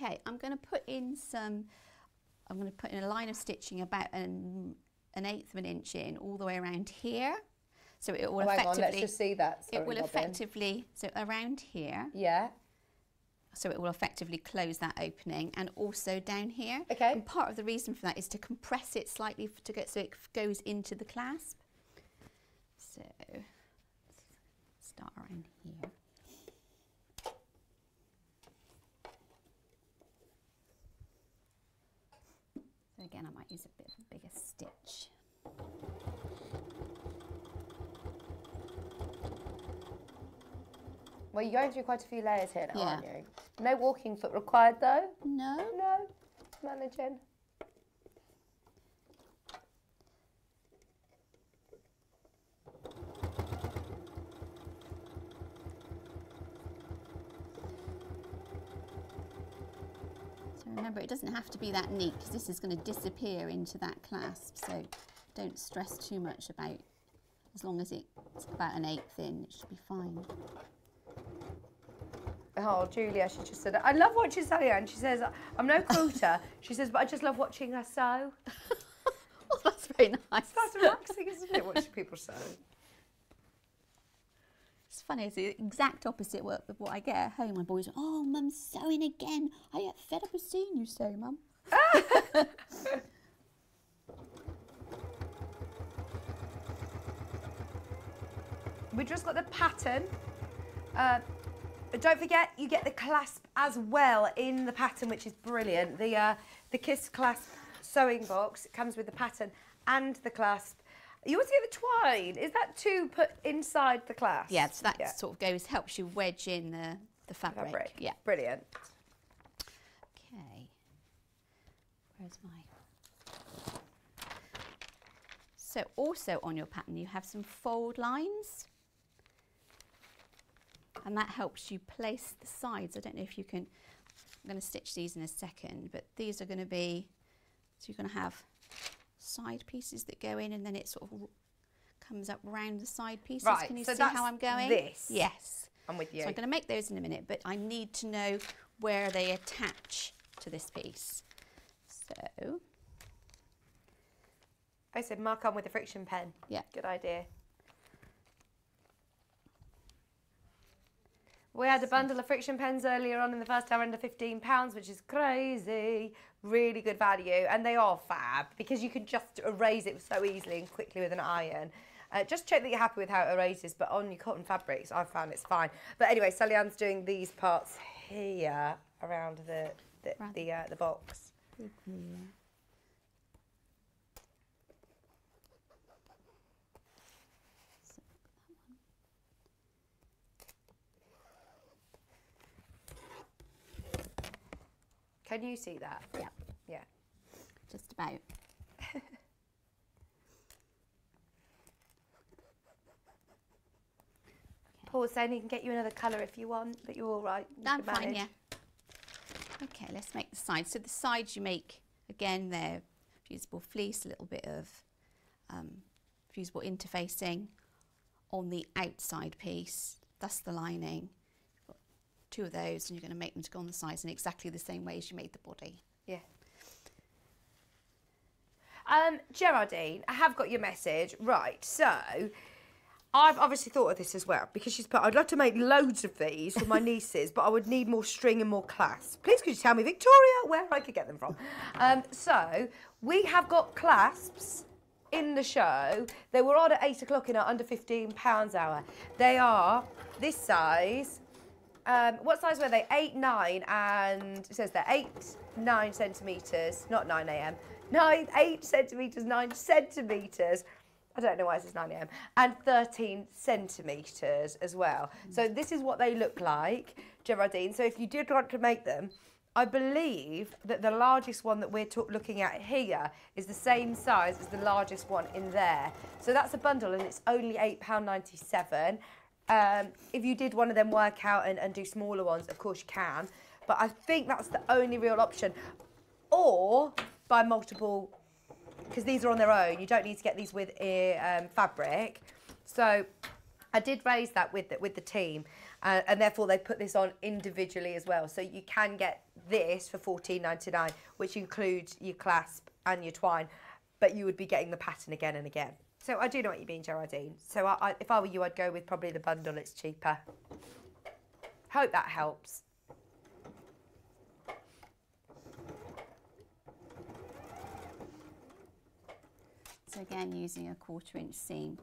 Okay, I'm going to put in some. I'm going to put in a line of stitching about an an eighth of an inch in all the way around here. So it will Oh, hang on, effectively. let's just see that. it will Robin. effectively so around here. Yeah. So it will effectively close that opening and also down here. Okay. And part of the reason for that is to compress it slightly to get so it goes into the clasp. So start around here. Again, I might use a bit of a bigger stitch. Well, you're going through quite a few layers here now, Yeah. aren't you? No walking foot required, though. No. No. Managing. Remember, it doesn't have to be that neat because this is going to disappear into that clasp. So don't stress too much about, as long as it's about an eighth in, it should be fine. Oh, Julia, she just said, I love watching Sallieann. She says, I'm no quilter. she says, but I just love watching her sew. Oh, that's very nice. That's relaxing, isn't it, watching people sew? Funny, it's the exact opposite work of what I get at home. My boys are, oh, mum's sewing again. I get fed up of seeing you sew, mum. We just got the pattern. Uh, don't forget, you get the clasp as well in the pattern, which is brilliant. The uh, the Kiss clasp sewing box comes with the pattern and the clasp. You also get the twine. Is that to put inside the clasp? Yeah, so that Yeah. sort of goes, helps you wedge in the, the fabric. fabric. Yeah. Brilliant. Okay. Where's my... So also on your pattern you have some fold lines. And that helps you place the sides. I don't know if you can... I'm going to stitch these in a second, but these are going to be... So you're going to have side pieces that go in and then it sort of comes up round the side pieces. Right, Can you so see how I'm going? this. Yes. I'm with you. So I'm going to make those in a minute, but I need to know where they attach to this piece. So, I said mark on with a friction pen. yeah. Good idea. We had a bundle of friction pens earlier on in the first hour under £15, which is crazy. Really good value. And they are fab because you can just erase it so easily and quickly with an iron. Uh, just check that you're happy with how it erases, but on your cotton fabrics, I found it's fine. But anyway, Sallieann's doing these parts here around the the the, uh, the box. Can you see that? Yeah. Yeah. Just about. Paul's saying he can get you another colour if you want, but you're all right. you I'm fine, yeah. Okay, let's make the sides. So the sides you make, again, they're fusible fleece, a little bit of um, fusible interfacing on the outside piece. That's the lining. Two of those and you're going to make them to go on the sides in exactly the same way as you made the body. Yeah. Um, Geraldine, I have got your message. Right, so I've obviously thought of this as well because she's put, I'd love to make loads of these for my nieces, but I would need more string and more clasps. Please could you tell me, Victoria, where I could get them from? Um, so we have got clasps in the show. They were on at eight o'clock in our under £15 hour. They are this size. Um, what size were they? Eight, nine, and it says they're eight, nine centimetres, not 9 a.m. Nine, eight centimetres, nine centimetres. I don't know why it says 9 a.m. And 13 centimetres as well. So this is what they look like, Geraldine. So if you did want to make them, I believe that the largest one that we're looking at here is the same size as the largest one in there. So that's a bundle and it's only £8.97. Um, if you did one of them work out and, and do smaller ones, of course you can. But I think that's the only real option. Or buy multiple, because these are on their own. You don't need to get these with uh, um, fabric. So I did raise that with the, with the team, uh, and therefore they put this on individually as well. So you can get this for fourteen ninety nine, which includes your clasp and your twine, but you would be getting the pattern again and again. So I do know what you mean, Geraldine. So I, I, if I were you, I'd go with probably the bundle. It's cheaper. Hope that helps. So again, using a quarter inch seam.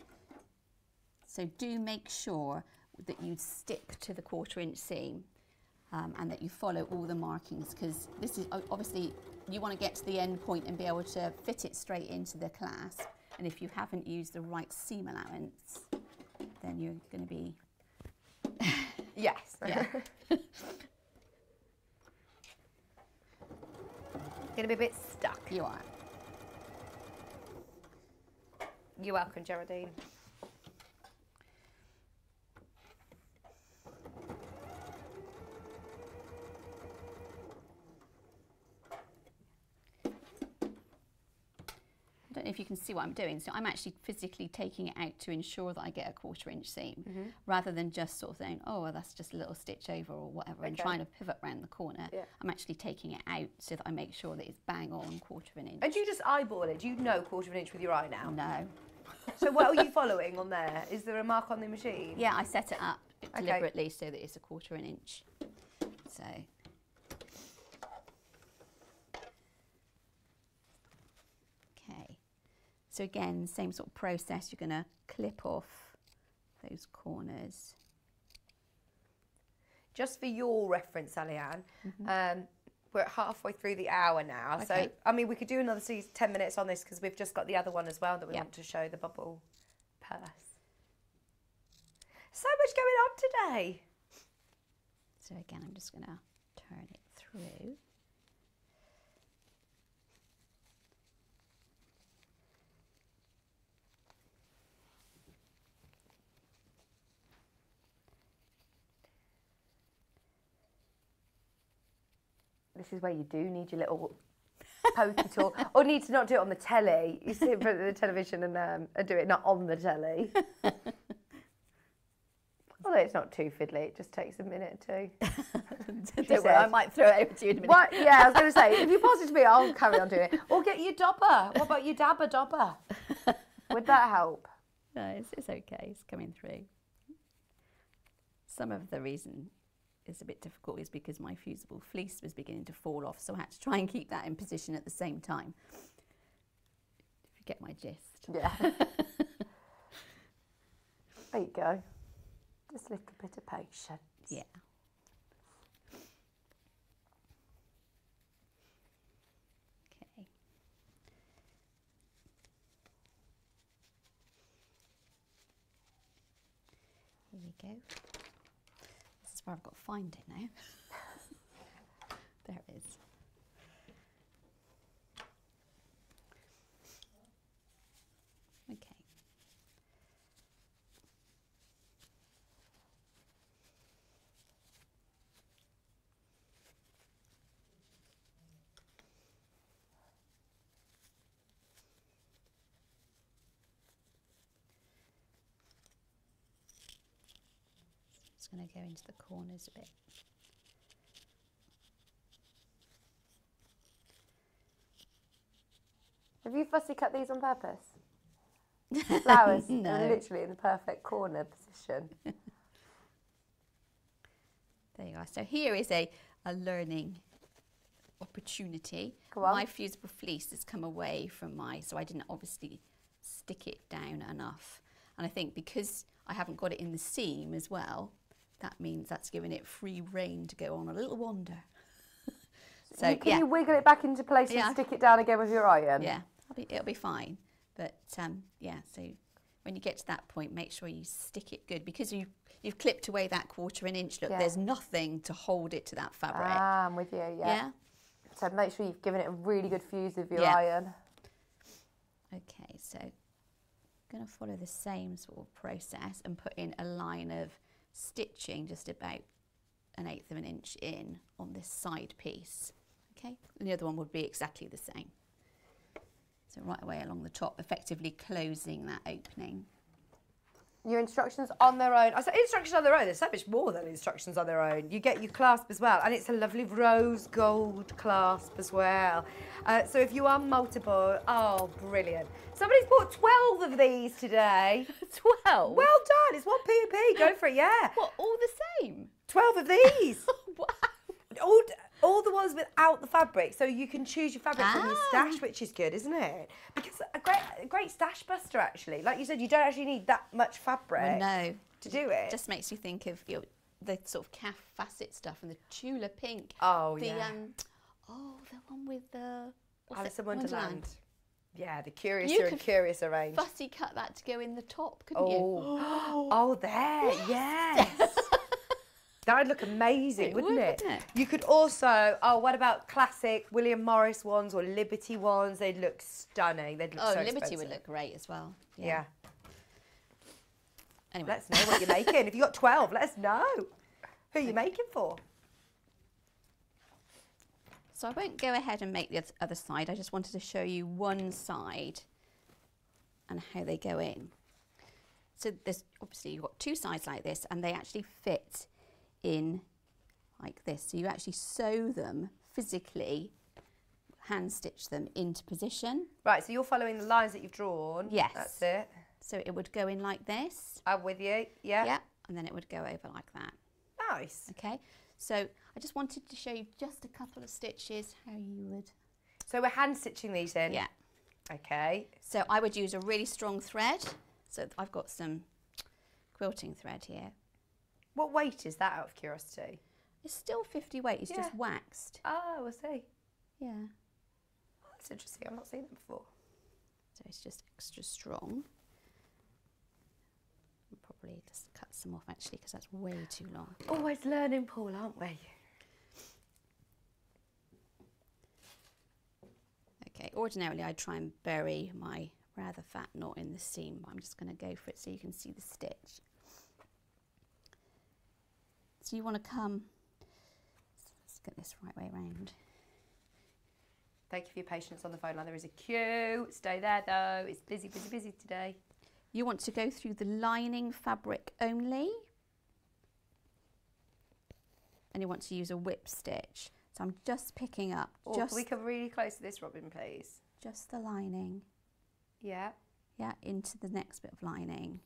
So do make sure that you stick to the quarter inch seam um, and that you follow all the markings because this is obviously you want to get to the end point and be able to fit it straight into the clasp. And if you haven't used the right seam allowance, then you're going to be Yes. Yeah. Gonna be a bit stuck. you are. You're welcome, Geraldine. Don't know if you can see what I'm doing. So I'm actually physically taking it out to ensure that I get a quarter inch seam Mm-hmm. rather than just sort of saying, oh, well, that's just a little stitch over or whatever and trying to pivot around the corner. Yeah. I'm actually taking it out so that I make sure that it's bang on quarter of an inch. And do you just eyeball it? Do you know quarter of an inch with your eye now? no. So what are you following on there? Is there a mark on the machine? Yeah, I set it up Okay. deliberately so that it's a quarter of an inch. So. Okay. So again, same sort of process. You're going to clip off those corners. Just for your reference, Sallieann, um, we're halfway through the hour now. So, I mean, we could do another 10 minutes on this because we've just got the other one as well that we Yeah. want to show the bubble purse. So much going on today. So again, I'm just going to turn it through. This is where you do need your little pokey talk, or need to not do it on the telly. You sit in front of the television and, um, and do it not on the telly. Although it's not too fiddly, it just takes a minute or two. Don't worry, I might throw it over to you in a minute. What? Yeah, I was going to say, if you pass it to me, I'll carry on doing it. Or get your dobber. What about your dabber dobber? Would that help? No, it's, it's okay. It's coming through. Some of the reason it's a bit difficult is because my fusible fleece was beginning to fall off, so I had to try and keep that in position at the same time. If you get my gist. Yeah. there you go. Just a little bit of patience. Yeah. Okay. Here we go. Where I've got to find it now. there it is. Okay. Just going to go into the corners a bit. Have you fussy cut these on purpose? Flowers No. are literally in the perfect corner position. There you are. So here is a, a learning opportunity. My fusible fleece has come away from my, so I didn't obviously stick it down enough. And I think because I haven't got it in the seam as well, that means that's giving it free rein to go on a little wander. so you, can yeah, you wiggle it back into place Yeah. and stick it down again with your iron? yeah, it'll be, it'll be fine. But um, yeah, so when you get to that point, make sure you stick it good because you you've clipped away that quarter an inch. Look, Yeah. there's nothing to hold it to that fabric. Ah, I'm with you, yeah. yeah. So make sure you've given it a really good fuse with your Yeah. iron. Okay, so I'm going to follow the same sort of process and put in a line of stitching just about an eighth of an inch in on this side piece. Okay, and the other one would be exactly the same. So right away along the top, effectively closing that opening. Your instructions on their own. I say instructions on their own. There's so much more than instructions on their own. You get your clasp as well, and it's a lovely rose gold clasp as well. Uh, so if you are multiple, oh, brilliant! Somebody's bought twelve of these today. Twelve. Well done. It's one p a p. Go for it. Yeah. what? All the same? Twelve of these. wow. all, all the ones without the fabric, so you can choose your fabric from your Ah. stash, which is good, isn't it? Because a great, a great stash buster, actually. Like you said, you don't actually need that much fabric Well, no. to do it. Just makes you think of your, the sort of Kaffe Fassett stuff and the tula pink. Oh, the, yeah. Um, oh, the one with the what's Alice it? in Wonderland. Yeah, the curiouser You and could curiouser range. Fussy cut that to go in the top, couldn't you? Oh, oh, there, yes. That'd look amazing, It wouldn't would, it? wouldn't it? You could also, oh, what about classic William Morris ones or Liberty ones? They'd look stunning. They'd look Oh, so Liberty expensive. would look great as well. Yeah. Anyway, Let us know what you're making. If you've got 12, let us know. Who are you making for? so I won't go ahead and make the other side. I just wanted to show you one side and how they go in. So there's obviously you've got two sides like this and they actually fit in like this. So you actually sew them physically, hand stitch them into position. Right, so you're following the lines that you've drawn. Yes. That's it. So it would go in like this. I'm with you. Yeah. Yeah. And then it would go over like that. Nice. Okay. So I just wanted to show you just a couple of stitches how you would. So we're hand stitching these in. Yeah. Okay. So I would use a really strong thread. So I've got some quilting thread here. What weight is that out of curiosity? It's still 50 weight, it's just Yeah. waxed. Oh, I see. Yeah. Oh, that's interesting. I've not seen that before. So it's just extra strong. I'll probably just cut some off actually because that's way too long. Always learning, Paul, aren't we? Okay, ordinarily I'd try and bury my rather fat knot in the seam, but I'm just going to go for it so you can see the stitch. So you want to come, let's get this right way round. Thank you for your patience on the phone line. There is a queue. Stay there though. It's busy, busy, busy today. You want to go through the lining fabric only. And you want to use a whip stitch. So I'm just picking up Oh, just, can we come really close to this, Robin, please? just the lining. Yeah. Yeah, into the next bit of lining.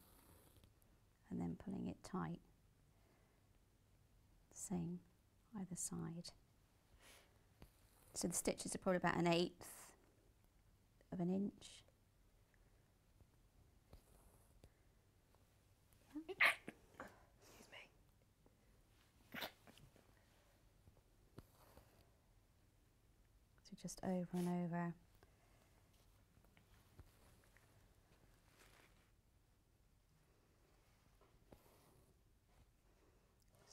And then pulling it tight. Same either side. So the stitches are probably about an eighth of an inch. Excuse me. So just over and over.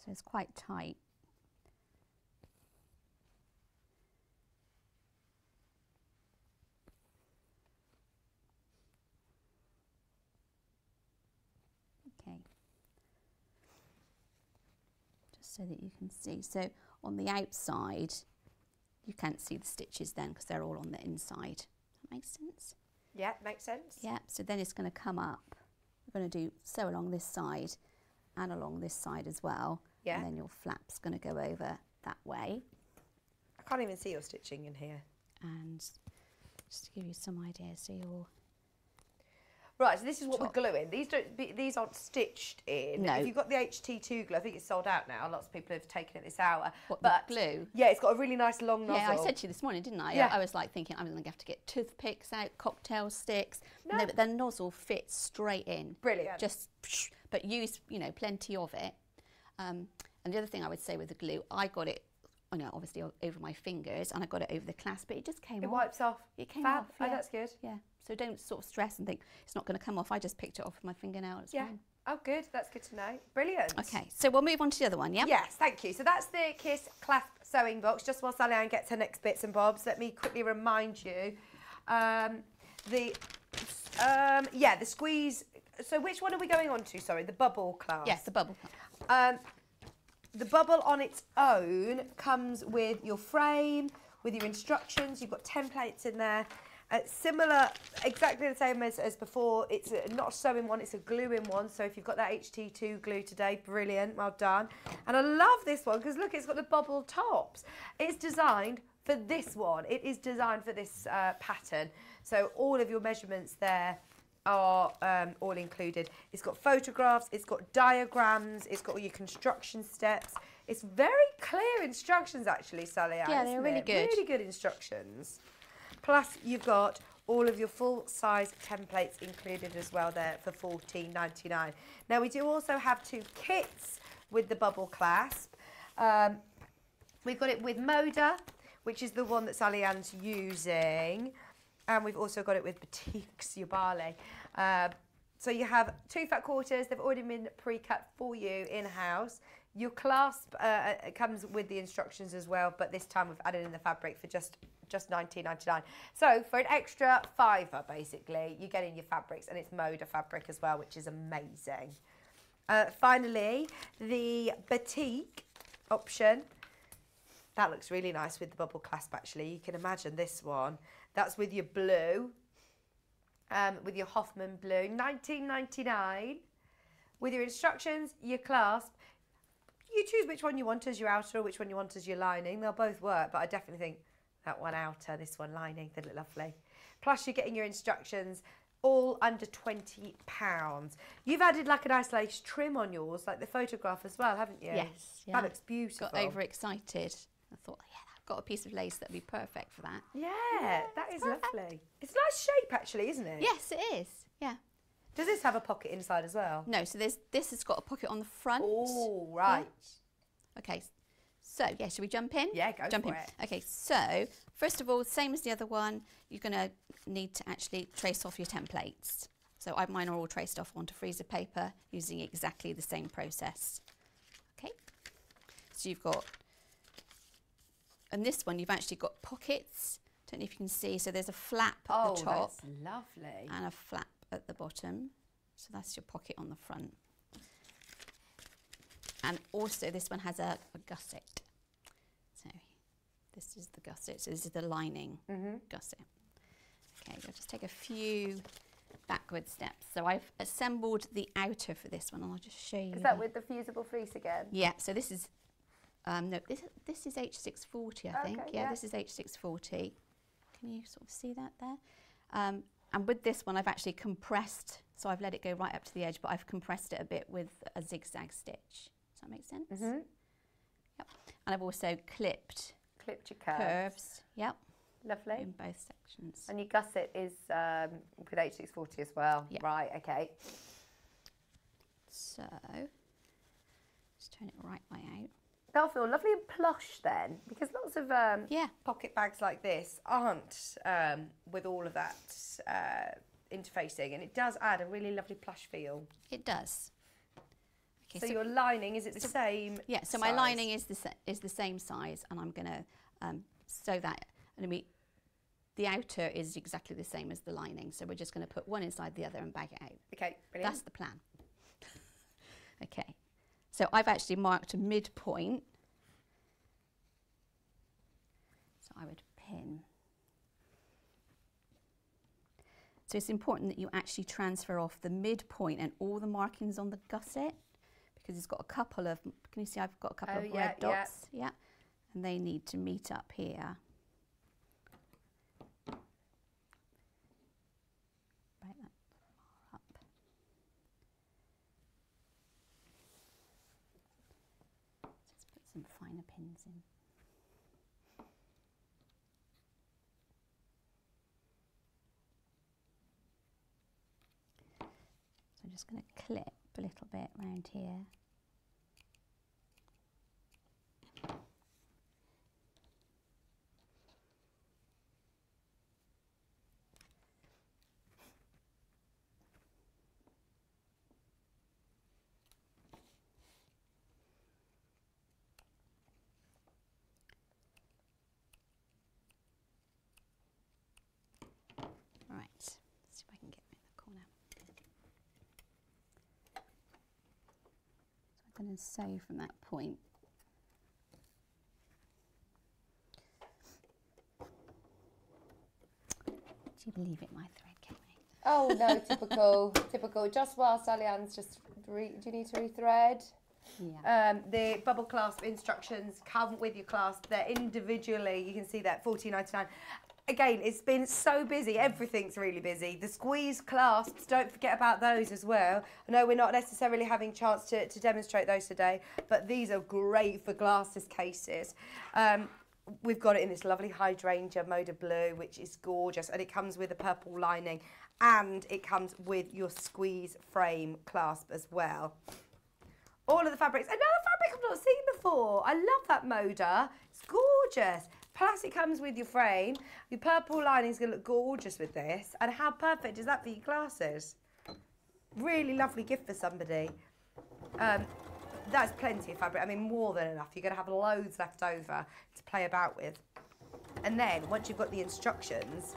So it's quite tight. Okay. Just so that you can see. So on the outside, you can't see the stitches then because they're all on the inside. That makes sense? Yeah, makes sense. Yeah, so then it's going to come up. We're going to do sew along this side and along this side as well. Yeah. And then your flap's going to go over that way. I can't even see your stitching in here. And just to give you some ideas, so you're Right, so this is what Top. we're gluing. These don't. Be, these aren't stitched in. No. If you've got the HT2 glue, I think it's sold out now. Lots of people have taken it this hour. What, but glue? Yeah, it's got a really nice long nozzle. Yeah, I said to you this morning, didn't I? Yeah. I was like thinking I'm going to have to get toothpicks out, cocktail sticks. No. No, but the nozzle fits straight in. Brilliant. Just, but use you know plenty of it. Um, and the other thing I would say with the glue, I got it, you know, obviously over my fingers, and I got it over the clasp, but it just came It off. It wipes off. It came Fab. off. Oh, that's good. Yeah. So don't sort of stress and think it's not going to come off. I just picked it off with my fingernail. It's Yeah. fine. Oh, good. That's good to know. Brilliant. Okay. So we'll move on to the other one. Yeah. Yes, thank you. So that's the Kiss clasp sewing box. Just while Sallieann gets her next bits and bobs, let me quickly remind you. Um, the um, yeah, the squeeze. So which one are we going on to? Sorry, the bubble class. Yes, the bubble. Um, the bubble on its own comes with your frame, with your instructions. You've got templates in there. Uh, similar, exactly the same as, as before. It's a, not a sewing one, it's a gluing one. So if you've got that HT2 glue today, brilliant, well done. And I love this one because look, it's got the bubble tops. It's designed for this one. It is designed for this uh, pattern. So all of your measurements there are um, all included. It's got photographs, it's got diagrams, it's got all your construction steps. It's very clear instructions actually, Sally. Ann, Yeah, they're really it? good. Really good instructions. Plus you've got all of your full size templates included as well there for $14.99. Now we do also have two kits with the bubble clasp. Um, We've got it with Moda, which is the one that Sallieann's using. And we've also got it with Batiks Yubale. Uh, so you have two fat quarters. They've already been pre-cut for you in-house. Your clasp uh, uh, comes with the instructions as well, but this time we've added in the fabric for just just 19.99. So for an extra fiver, basically, you're getting your fabrics, and it's Moda fabric as well, which is amazing. Uh, finally, the batik option. That looks really nice with the bubble clasp actually. You can imagine this one. That's with your blue. um, with your Hoffman blue, 19.99. With your instructions, your clasp. You choose which one you want as your outer or which one you want as your lining. They'll both work, but I definitely think that one outer, this one lining, they look lovely. Plus, you're getting your instructions all under £20. You've added like a nice lace trim on yours, like the photograph as well, haven't you? Yes, yeah. That looks beautiful. Got overexcited. I thought, yeah, got a piece of lace that'd be perfect for that. Yeah, that is lovely. It's a nice shape actually, isn't it? Yes, it is. Yeah. Does this have a pocket inside as well? No, so there's this has got a pocket on the front. Oh, right. Okay. So yeah, should we jump in? Yeah, go jump for in. it. Okay, so first of all, same as the other one, you're gonna need to actually trace off your templates. So I, mine are all traced off onto freezer paper using exactly the same process. Okay. So you've got, and this one you've actually got pockets. Don't know if you can see. So there's a flap at Oh, the top that's lovely. and a flap at the bottom. So that's your pocket on the front. And also this one has a, a gusset. So this is the gusset. So this is the lining mm-hmm. gusset. Okay, I'll just take a few backward steps. So I've assembled the outer for this one and I'll just show you. Is that the- with the fusible fleece again? yeah, so this is, um, no, this, this is H640, I think. Yeah, yeah. this is H640. Can you sort of see that there? Um, and with this one, I've actually compressed, so I've let it go right up to the edge, but I've compressed it a bit with a zigzag stitch. Does that make sense? Mm-hmm. Yep. And I've also clipped Clipped your curves. curves, yep, Lovely. in both sections. And your gusset is um, with H640 as well. Yeah. Right, okay. So, just turn it right way out. They'll feel lovely and plush then, because lots of um, Yeah. pocket bags like this aren't um, with all of that uh, interfacing, and it does add a really lovely plush feel. It does. Okay, So, your lining is it the same? Yeah, so my lining is the is the same size, and I'm going to um, sew that. And we, the outer is exactly the same as the lining, so we're just going to put one inside the other and bag it out. Okay, brilliant. That's the plan. okay, so I've actually marked a midpoint. So I would pin. So it's important that you actually transfer off the midpoint and all the markings on the gusset because it's got a couple of, can you see I've got a couple Oh, of yeah, red yeah. dots? Yeah. And they need to meet up here. Break that up. Just put some in. So I'm just going to clip a little bit around here. Right, let's see if I can get in the corner. So I'm going to sew from that point. Do you believe it, my thread came out? Oh no, typical, typical. Just whilst Sallieann's just, re- do you need to rethread? Yeah. Um, the bubble clasp instructions come with your clasp. They're individually. You can see that fourteen ninety nine. Again, it's been so busy. Everything's really busy. The squeeze clasps, don't forget about those as well. I know we're not necessarily having a chance to, to demonstrate those today, but these are great for glasses cases. Um, we've got it in this lovely hydrangea Moda blue, which is gorgeous, and it comes with a purple lining, and it comes with your squeeze frame clasp as well all of the fabrics. Another fabric I've not seen before. I love that Moda. It's gorgeous. Plus it comes with your frame. Your purple lining is going to look gorgeous with this. And how perfect is that for your glasses? Really lovely gift for somebody. Um, that's plenty of fabric. I mean, more than enough. You're going to have loads left over to play about with. And then once you've got the instructions,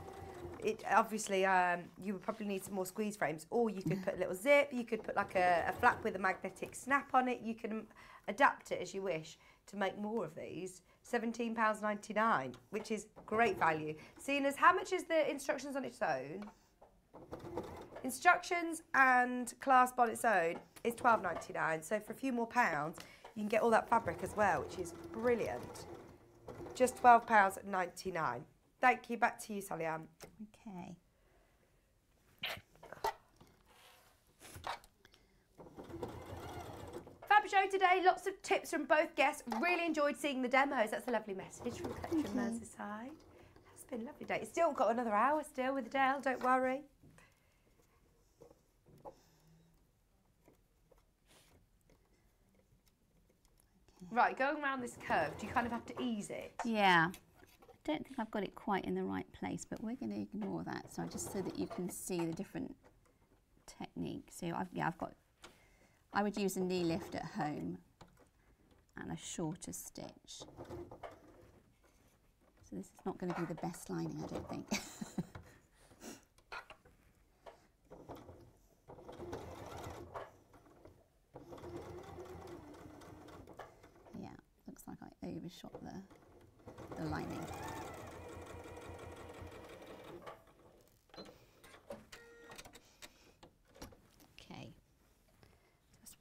it obviously um, you would probably need some more squeeze frames, or you could put a little zip. You could put like a, a flap with a magnetic snap on it. You can adapt it as you wish to make more of these. Seventeen pounds ninety nine, which is great value. Seeing as how much is the instructions on its own? instructions and clasp on its own is £12.99. So for a few more pounds, you can get all that fabric as well, which is brilliant. Just twelve pounds ninety nine. Thank you. Back to you, Sallieann. Okay. Show today. Lots of tips from both guests. Really enjoyed seeing the demos. That's a lovely message from Collection Merseyside. It's been a lovely day. Still got another hour still with Dale. Don't worry. Right, going around this curve, do you kind of have to ease it? Yeah. I don't think I've got it quite in the right place, but we're going to ignore that. So just so that you can see the different techniques. So I've, yeah, I've got, I would use a knee lift at home and a shorter stitch. So this is not going to be the best lining, I don't think. yeah, looks like I overshot the, the lining. Okay, that's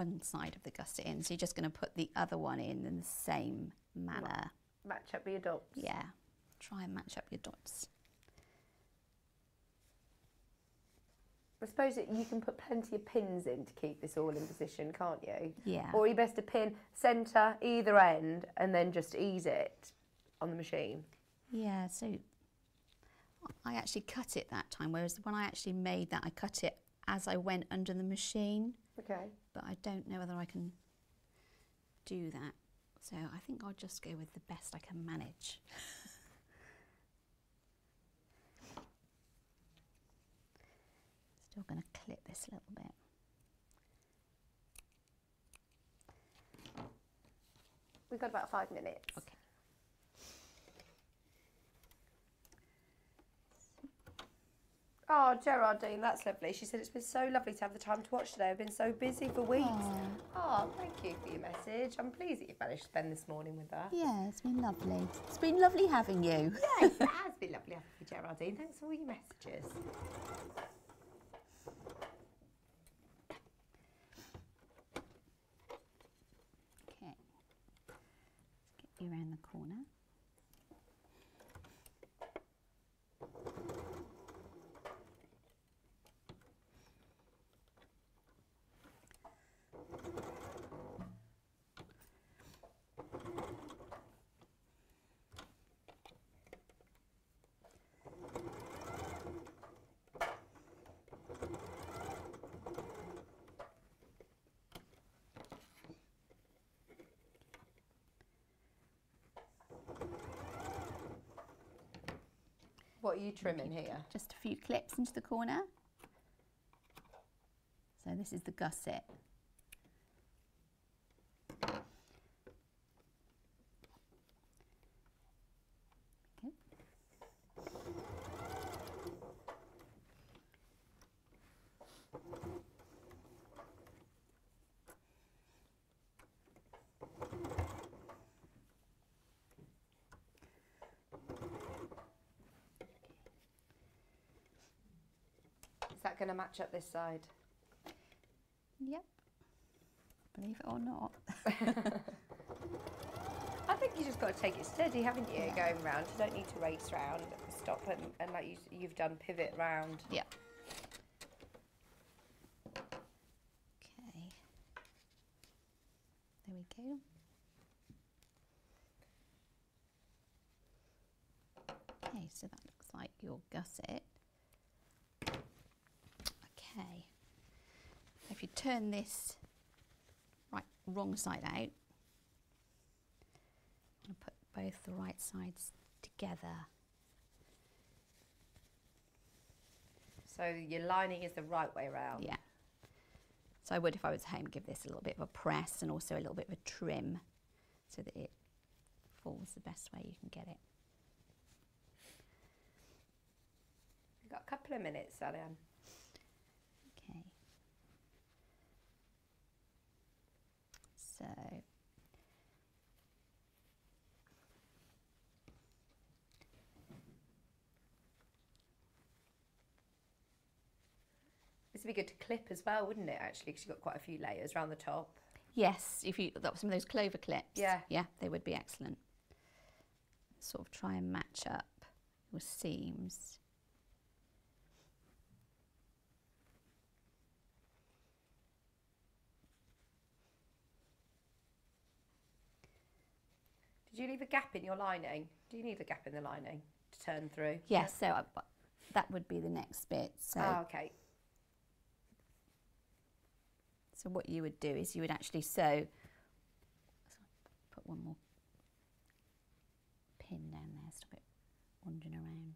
one side of the gusset in, so you're just going to put the other one in in the same manner. Match up your dots. Yeah, try and match up your dots. I suppose that you can put plenty of pins in to keep this all in position, can't you? Yeah. Or you best to pin centre, either end, and then just ease it on the machine. Yeah, so I actually cut it that time, whereas when I actually made that, I cut it as I went under the machine, Okay. but I don't know whether I can do that. So I think I'll just go with the best I can manage. Still going to clip this a little bit. We've got about five minutes. Okay. Oh, Geraldine, that's lovely. She said it's been so lovely to have the time to watch today. I've been so busy for weeks. Oh, thank you for your message. I'm pleased that you managed to spend this morning with us. Yeah, it's been lovely. It's been lovely having you. Yes, it has been lovely having you, Geraldine. Thanks for all your messages. Okay. Let's get you around the corner. Are you trimming here? Just a few clips into the corner. So this is the gusset. Match up this side? Yep. Believe it or not. I think you just got to take it steady, haven't you? Going round, you don't need to race round, stop and, and like you, you've done, pivot round. Yep. Okay. There we go. Okay, so that looks like your gusset. Okay. If you turn this right wrong side out, I'm put both the right sides together. So your lining is the right way round. Yeah. So I would, if I was home, give this a little bit of a press and also a little bit of a trim so that it falls the best way you can get it. You've got a couple of minutes, Sallieann. Okay. So This would be good to clip as well, wouldn't it? Actually, because you've got quite a few layers around the top. Yes, if you got some of those clover clips. Yeah. Yeah, they would be excellent. Sort of try and match up your seams. Did you leave a gap in your lining? Do you need a gap in the lining to turn through? Yes, so I, that would be the next bit. So, Oh, okay. So what you would do is you would actually sew. Put one more pin down there, stop it wandering around.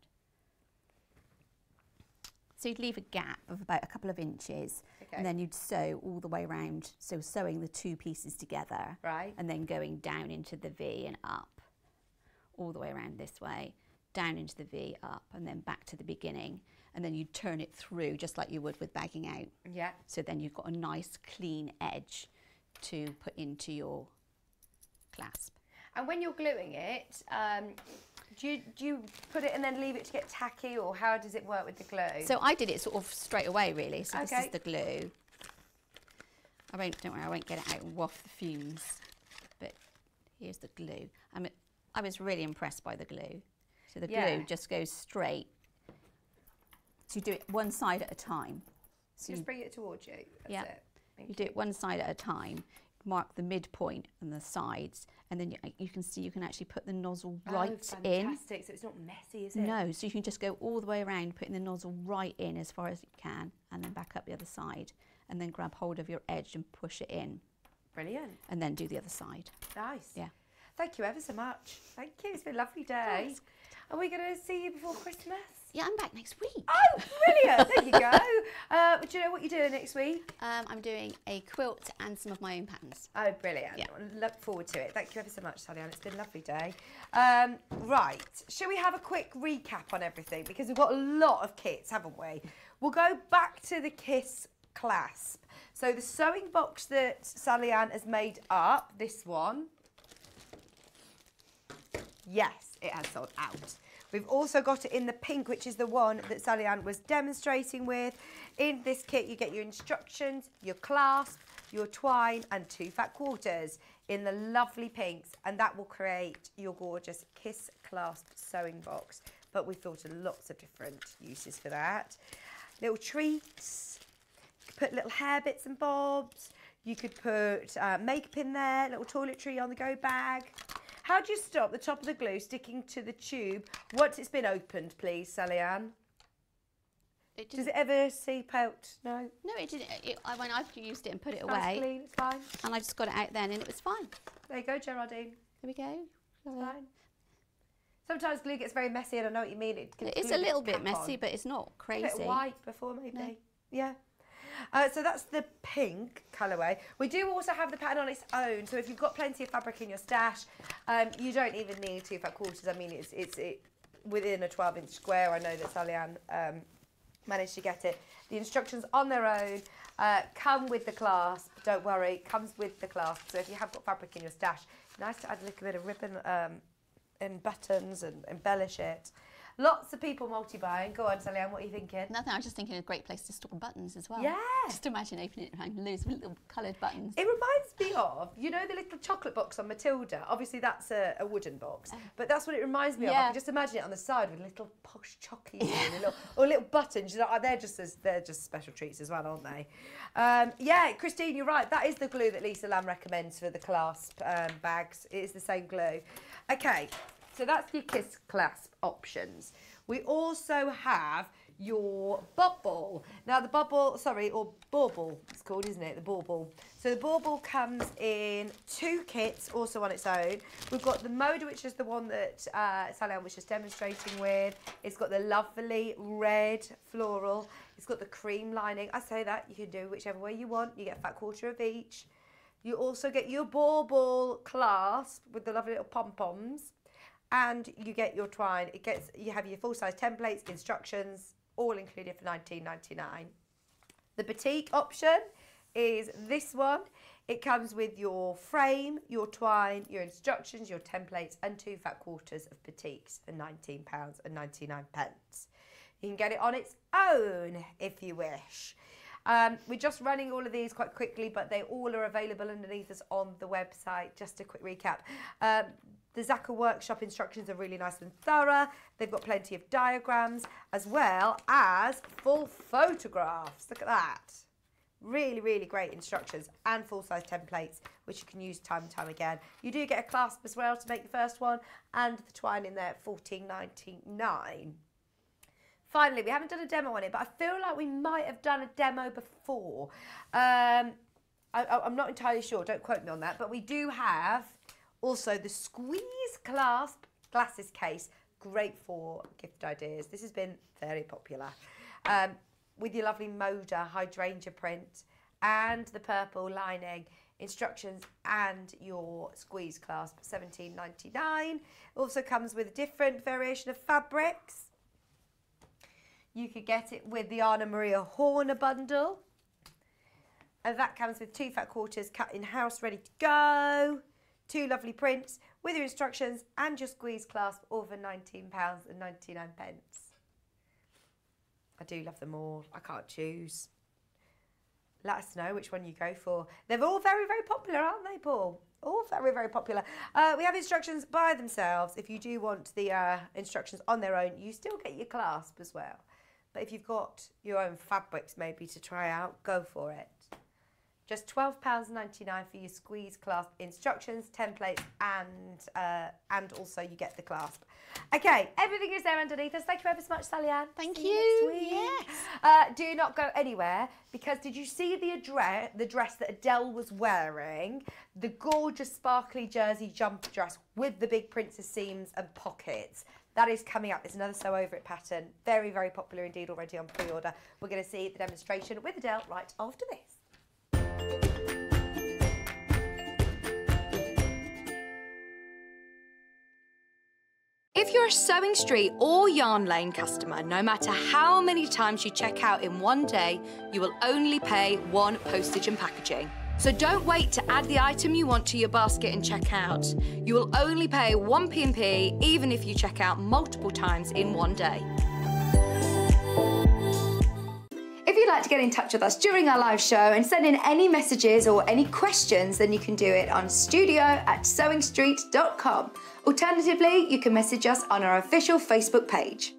So you'd leave a gap of about a couple of inches, Okay. and then you'd sew all the way around. So sewing the two pieces together, Right. and then going down into the V and up, all the way around this way, down into the V, up, and then back to the beginning, and then you'd turn it through just like you would with bagging out. Yeah. So then you've got a nice clean edge to put into your clasp. And when you're gluing it, um, do you, do you put it and then leave it to get tacky, or how does it work with the glue? So I did it sort of straight away, really. So this is the glue. I won't, don't worry, I won't get it out and waft the fumes. But here's the glue. I mean, I was really impressed by the glue. So the Yeah. glue just goes straight. So you do it one side at a time. So just you, bring it towards you. That's yeah, it. Thank you do it one side at a time. Mark the midpoint and the sides, and then you, uh, you can see you can actually put the nozzle oh, right oh, in. fantastic. So it's not messy, is it? No, so you can just go all the way around, putting the nozzle right in as far as you can, and then back up the other side, and then grab hold of your edge and push it in, Brilliant. and then do the other side. Nice. Yeah. Thank you ever so much. Thank you. It's been a lovely day. Are we going to see you before Christmas? Yeah, I'm back next week. Oh, brilliant. there you go. Uh, do you know what you're doing next week? Um, I'm doing a quilt and some of my own patterns. Oh, brilliant. Yeah. Look forward to it. Thank you ever so much, Sallieann. It's been a lovely day. Um, right. Shall we have a quick recap on everything? Because we've got a lot of kits, haven't we? We'll go back to the KISS clasp. So the sewing box that Sallieann has made up, this one, yes, it has sold out. We've also got it in the pink, which is the one that Sallieann was demonstrating with. In this kit, you get your instructions, your clasp, your twine, and two fat quarters in the lovely pinks, and that will create your gorgeous Kiss clasp sewing box. But we've thought of lots of different uses for that. Little treats, you could put little hair bits and bobs. You could put uh, makeup in there, little toiletry on the go bag. How do you stop the top of the glue sticking to the tube once it's been opened, please, Sallieann? It Does it ever seep out? No. No, it didn't. It, I, when I've used it and put it Nice away, clean, it's fine. and I just got it out then, and it was fine. There you go, Geraldine. There we go. It's fine. Sometimes glue gets very messy, and I know what you mean. It It's a little bit messy, on. but it's not A crazy. bit white before, maybe. No. Yeah. Uh, so that's the pink colourway. We do also have the pattern on its own. So if you've got plenty of fabric in your stash, um, you don't even need two fat quarters. I mean, it's it's it within a 12 inch square. I know that Sallieann um, managed to get it. The instructions on their own uh, come with the clasp. Don't worry, comes with the clasp. So if you have got fabric in your stash, nice to add a little bit of ribbon um, and buttons and embellish it. Lots of people multi-buying. Go on, Sallieann, what are you thinking? Nothing. I was just thinking a great place to store buttons as well. Yeah. Just imagine opening it and of little coloured buttons. It reminds me of, you know, the little chocolate box on Matilda. Obviously, that's a, a wooden box, but that's what it reminds me of. I Yeah. can just imagine it on the side with little posh chockies and little, or little buttons. You know, they're just as they're just special treats as well, aren't they? Um, yeah, Christine, you're right. That is the glue that Lisa Lam recommends for the clasp um, bags. It is the same glue. Okay, so that's your kiss clasp options. We also have your bubble. Now the bubble, sorry, or bauble, it's called, isn't it? The bauble. So the bauble comes in two kits, also on its own. We've got the Moda, which is the one that uh, Ann was just demonstrating with. It's got the lovely red floral. It's got the cream lining. I say that, you can do whichever way you want. You get a fat quarter of each. You also get your bauble clasp with the lovely little pom-poms and you get your twine. It gets you have your full size templates, instructions, all included for 19.99. The batik option is this one. It comes with your frame, your twine, your instructions, your templates, and two fat quarters of batiks for £19 and 99 pence. You can get it on its own if you wish. Um, we're just running all of these quite quickly, but they all are available underneath us on the website. Just a quick recap. Um, the Zakka workshop instructions are really nice and thorough. They've got plenty of diagrams as well as full photographs. Look at that. Really, really great instructions and full-size templates, which you can use time and time again. You do get a clasp as well to make the first one, and the twine in there at fourteen ninety nine. Finally, we haven't done a demo on it, but I feel like we might have done a demo before. Um, I, am not entirely sure, don't quote me on that, but we do have also the Squeeze Clasp Glasses Case. Great for gift ideas. This has been very popular. Um, with your lovely Moda hydrangea print and the purple lining instructions and your squeeze clasp 17.99 also comes with a different variation of fabrics you could get it with the Anna Maria Horner bundle. And that comes with two fat quarters cut in house, ready to go. Two lovely prints with your instructions and your squeeze clasp, all for £19.99. I do love them all. I can't choose. Let us know which one you go for. They're all very, very popular, aren't they, Paul? All very, very popular. Uh, we have instructions by themselves. If you do want the uh, instructions on their own, you still get your clasp as well. But if you've got your own fabrics maybe to try out, go for it. Just £12.99 for your squeeze clasp instructions, templates, and uh, and also you get the clasp. Okay, everything is there underneath us. Thank you ever so much, Sallieann. Thank See you. week. Yes. Uh, do not go anywhere because did you see the address, the dress that Adelle was wearing? The gorgeous sparkly jersey jumper dress with the big princess seams and pockets. That is coming up. It's another Sew Over It pattern. Very, very popular indeed already on pre-order. We're going to see the demonstration with Adelle right after this. If you're a Sewing Street or Yarn Lane customer, no matter how many times you check out in one day, you will only pay one postage and packaging. So don't wait to add the item you want to your basket and check out. You will only pay one P&P even if you check out multiple times in one day. If you'd like to get in touch with us during our live show and send in any messages or any questions, then you can do it on studio at sewingstreet.com. Alternatively, you can message us on our official Facebook page.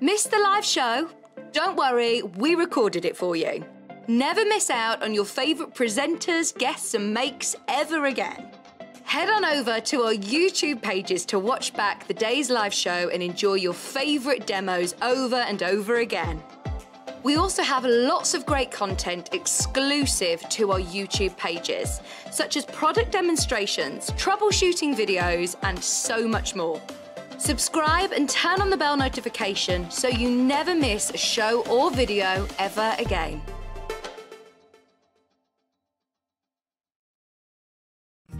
Missed the live show? Don't worry, we recorded it for you. Never miss out on your favourite presenters, guests, and makes ever again. Head on over to our YouTube pages to watch back the day's live show and enjoy your favourite demos over and over again. We also have lots of great content exclusive to our YouTube pages, such as product demonstrations, troubleshooting videos, and so much more. Subscribe and turn on the bell notification so you never miss a show or video ever again.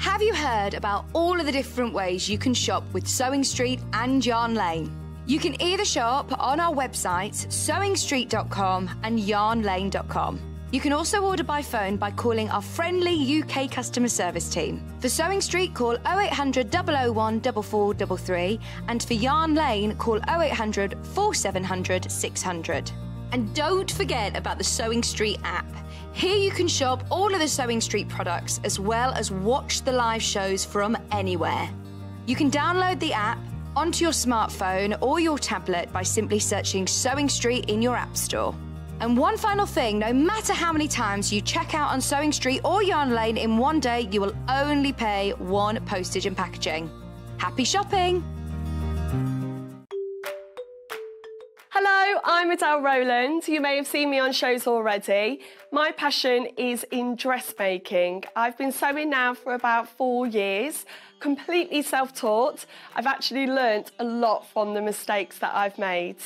Have you heard about all of the different ways you can shop with Sewing Street and Yarn Lane? You can either shop on our websites, sewingstreet.com and yarnlane.com. You can also order by phone by calling our friendly UK customer service team. For Sewing Street, call 0800 001 4433, and for Yarn Lane, call 0800 4700 600. And don't forget about the Sewing Street app. Here you can shop all of the Sewing Street products as well as watch the live shows from anywhere. You can download the app onto your smartphone or your tablet by simply searching Sewing Street in your App Store. And one final thing no matter how many times you check out on Sewing Street or Yarn Lane in one day, you will only pay one postage and packaging. Happy shopping! Hello, I'm Adelle Rowland. You may have seen me on shows already. My passion is in dressmaking. I've been sewing now for about four years, completely self taught. I've actually learnt a lot from the mistakes that I've made.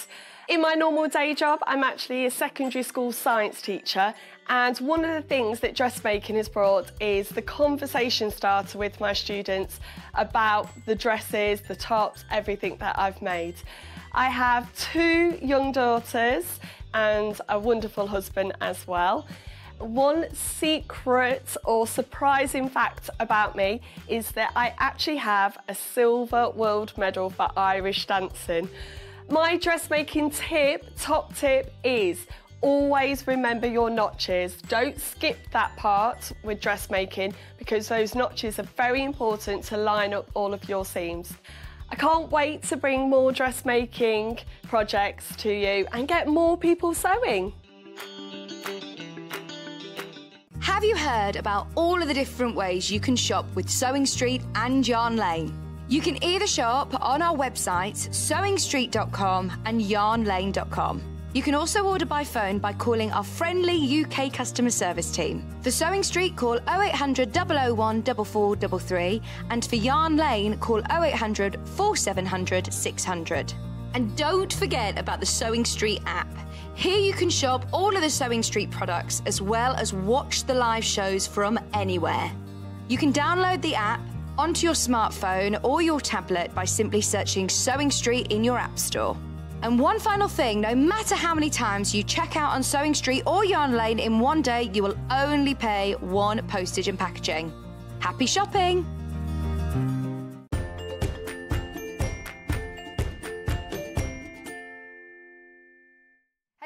In my normal day job, I'm actually a secondary school science teacher, and one of the things that dressmaking has brought is the conversation starter with my students about the dresses, the tops, everything that I've made. I have two young daughters and a wonderful husband as well. One secret or surprising fact about me is that I actually have a silver world medal for Irish dancing. My dressmaking tip, top tip, is always remember your notches. Don't skip that part with dressmaking because those notches are very important to line up all of your seams. I can't wait to bring more dressmaking projects to you and get more people sewing. Have you heard about all of the different ways you can shop with Sewing Street and Yarn Lane? You can either shop on our websites, sewingstreet.com and yarnlane.com. You can also order by phone by calling our friendly UK customer service team. For Sewing Street, call 0800 001 4433 and for Yarn Lane, call 0800 4700 600. And don't forget about the Sewing Street app. Here you can shop all of the Sewing Street products as well as watch the live shows from anywhere. You can download the app onto your smartphone or your tablet by simply searching Sewing Street in your App Store. And one final thing no matter how many times you check out on Sewing Street or Yarn Lane in one day, you will only pay one postage and packaging. Happy shopping!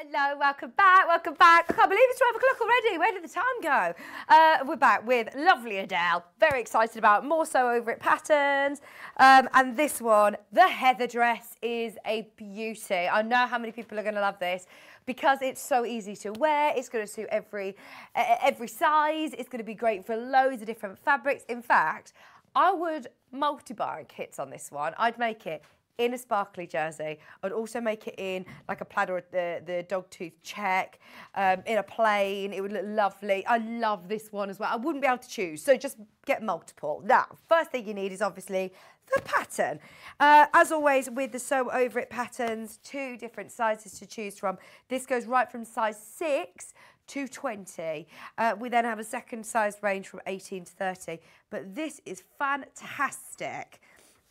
Hello, welcome back, welcome back. I can't believe it's 12 o'clock already. Where did the time go? Uh, we're back with lovely Adelle. Very excited about more Sew Over It patterns. Um, and this one, the heather dress, is a beauty. I know how many people are going to love this because it's so easy to wear. It's going to suit every, uh, every size. It's going to be great for loads of different fabrics. In fact, I would multi-buy kits on this one. I'd make it in a sparkly jersey. I'd also make it in like a plaid or the, the dog tooth check, um, in a plain. It would look lovely. I love this one as well. I wouldn't be able to choose, so just get multiple. Now, first thing you need is obviously the pattern. Uh, as always, with the Sew Over It patterns, two different sizes to choose from. This goes right from size 6 to 20. Uh, we then have a second size range from 18 to 30. But this is fantastic.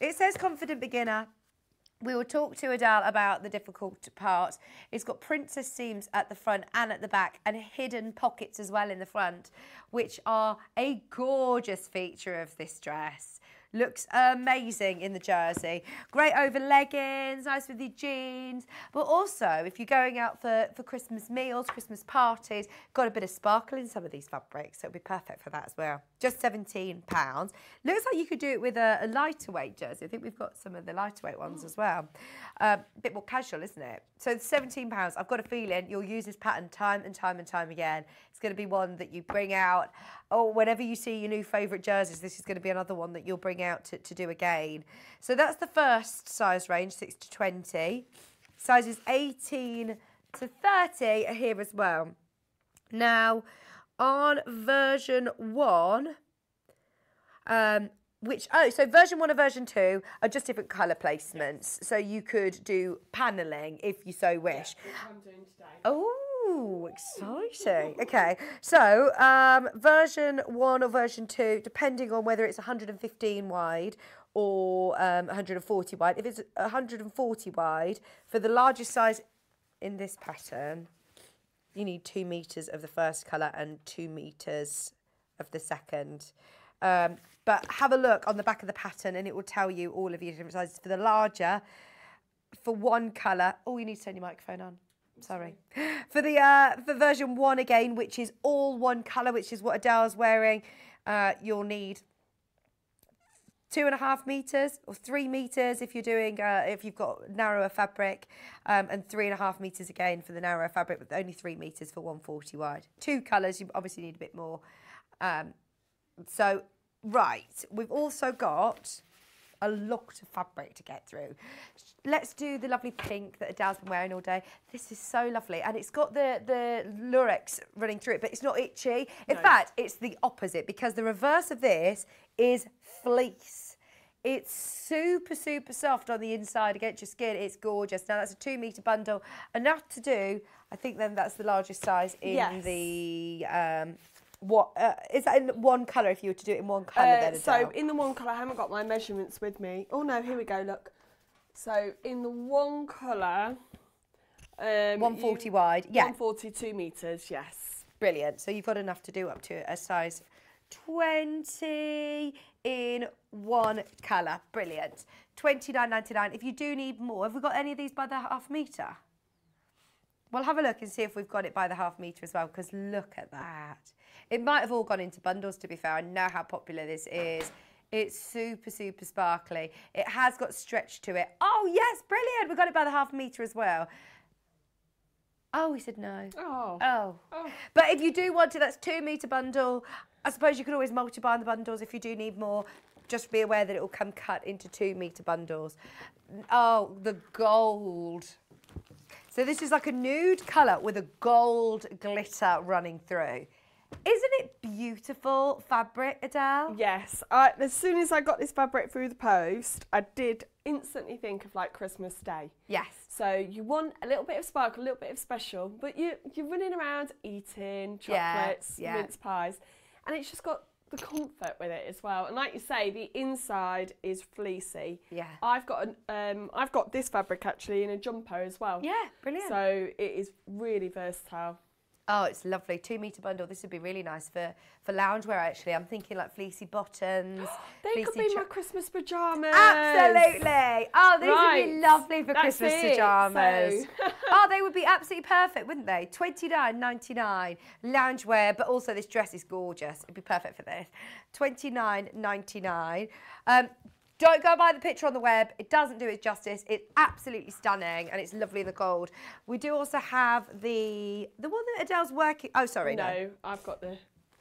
It says confident beginner, we will talk to Adelle about the difficult part. It's got princess seams at the front and at the back and hidden pockets as well in the front, which are a gorgeous feature of this dress. Looks amazing in the jersey. Great over leggings, nice with your jeans. But also, if you're going out for, for Christmas meals, Christmas parties, got a bit of sparkle in some of these fabrics. So it'll be perfect for that as well. Just £17. Looks like you could do it with a, a lighter weight jersey. I think we've got some of the lighter weight ones as well. Uh, a bit more casual, isn't it? So £17. I've got a feeling you'll use this pattern time and time and time again. It's going to be one that you bring out or whenever you see your new favourite jerseys, this is going to be another one that you'll bring out to, to do again. So that's the first size range, 6 to 20. Sizes 18 to 30 are here as well. Now, on version 1, um, which, oh, so version 1 and version 2 are just different colour placements. So you could do panelling if you so wish. Yeah, oh, exciting. Okay, so um, version one or version two, depending on whether it's 115 wide or um, 140 wide. If it's 140 wide, for the largest size in this pattern, you need two meters of the first colour and two meters of the second. Um, but have a look on the back of the pattern and it will tell you all of your different sizes. For the larger, for one colour, oh, you need to turn your microphone on. Sorry. For the uh, for version one again, which is all one colour, which is what Adelle's wearing, uh, you'll need two and a half meters or three meters if you're doing uh, if you've got narrower fabric um, and three and a half meters again for the narrower fabric with only three meters for 140 wide. Two colors you obviously need a bit more. Um, so right we've also got a lot of fabric to get through. Let's do the lovely pink that Adelle's been wearing all day. This is so lovely. And it's got the, the lurex running through it, but it's not itchy. In no. fact, it's the opposite because the reverse of this is fleece. It's super, super soft on the inside against your skin. It's gorgeous. Now, that's a two metre bundle. Enough to do, I think then that's the largest size in yes. the um, what uh, is that in one colour? If you were to do it in one colour, uh, then so in the one colour, I haven't got my measurements with me. Oh no, here we go. Look, so in the one colour, um, 140 you, wide, yeah, 142 meters, yes. Brilliant. So you've got enough to do up to a size 20 in one colour. Brilliant. twenty nine ninety nine. If you do need more, have we got any of these by the half metre? We'll have a look and see if we've got it by the half metre as well, because look at that. It might have all gone into bundles, to be fair. I know how popular this is. It's super, super sparkly. It has got stretch to it. Oh, yes, brilliant. We got it by the half metre as well. Oh, we said no. Oh. Oh. Oh. But if you do want it, that's two metre bundle. I suppose you could always multiply the bundles if you do need more. Just be aware that it will come cut into two metre bundles. Oh, the gold. So this is like a nude colour with a gold glitter running through. Isn't it beautiful fabric, Adelle? Yes. I, as soon as I got this fabric through the post, I did instantly think of like Christmas Day. Yes. So you want a little bit of sparkle, a little bit of special, but you you're running around eating Yeah, chocolates, yeah. mince pies, and it's just got the comfort with it as well. And like you say, the inside is fleecy. Yeah. I've got an um I've got this fabric actually in a jumper as well. Yeah, brilliant. So it is really versatile. Oh, it's lovely. Two metre bundle. This would be really nice for, for loungewear, actually. I'm thinking like fleecy bottoms. They could be my Christmas pajamas. Absolutely. Oh, these would be lovely for That's Christmas it, pajamas. so- oh, they would be absolutely perfect, wouldn't they? Twenty nine ninety nine loungewear, but also this dress is gorgeous. It'd be perfect for this. Twenty nine ninety nine. Um, don't go buy the picture on the web. It doesn't do it justice. It's absolutely stunning and it's lovely in the gold. We do also have the the one that Adelle's working. Oh, sorry, no. no, I've got the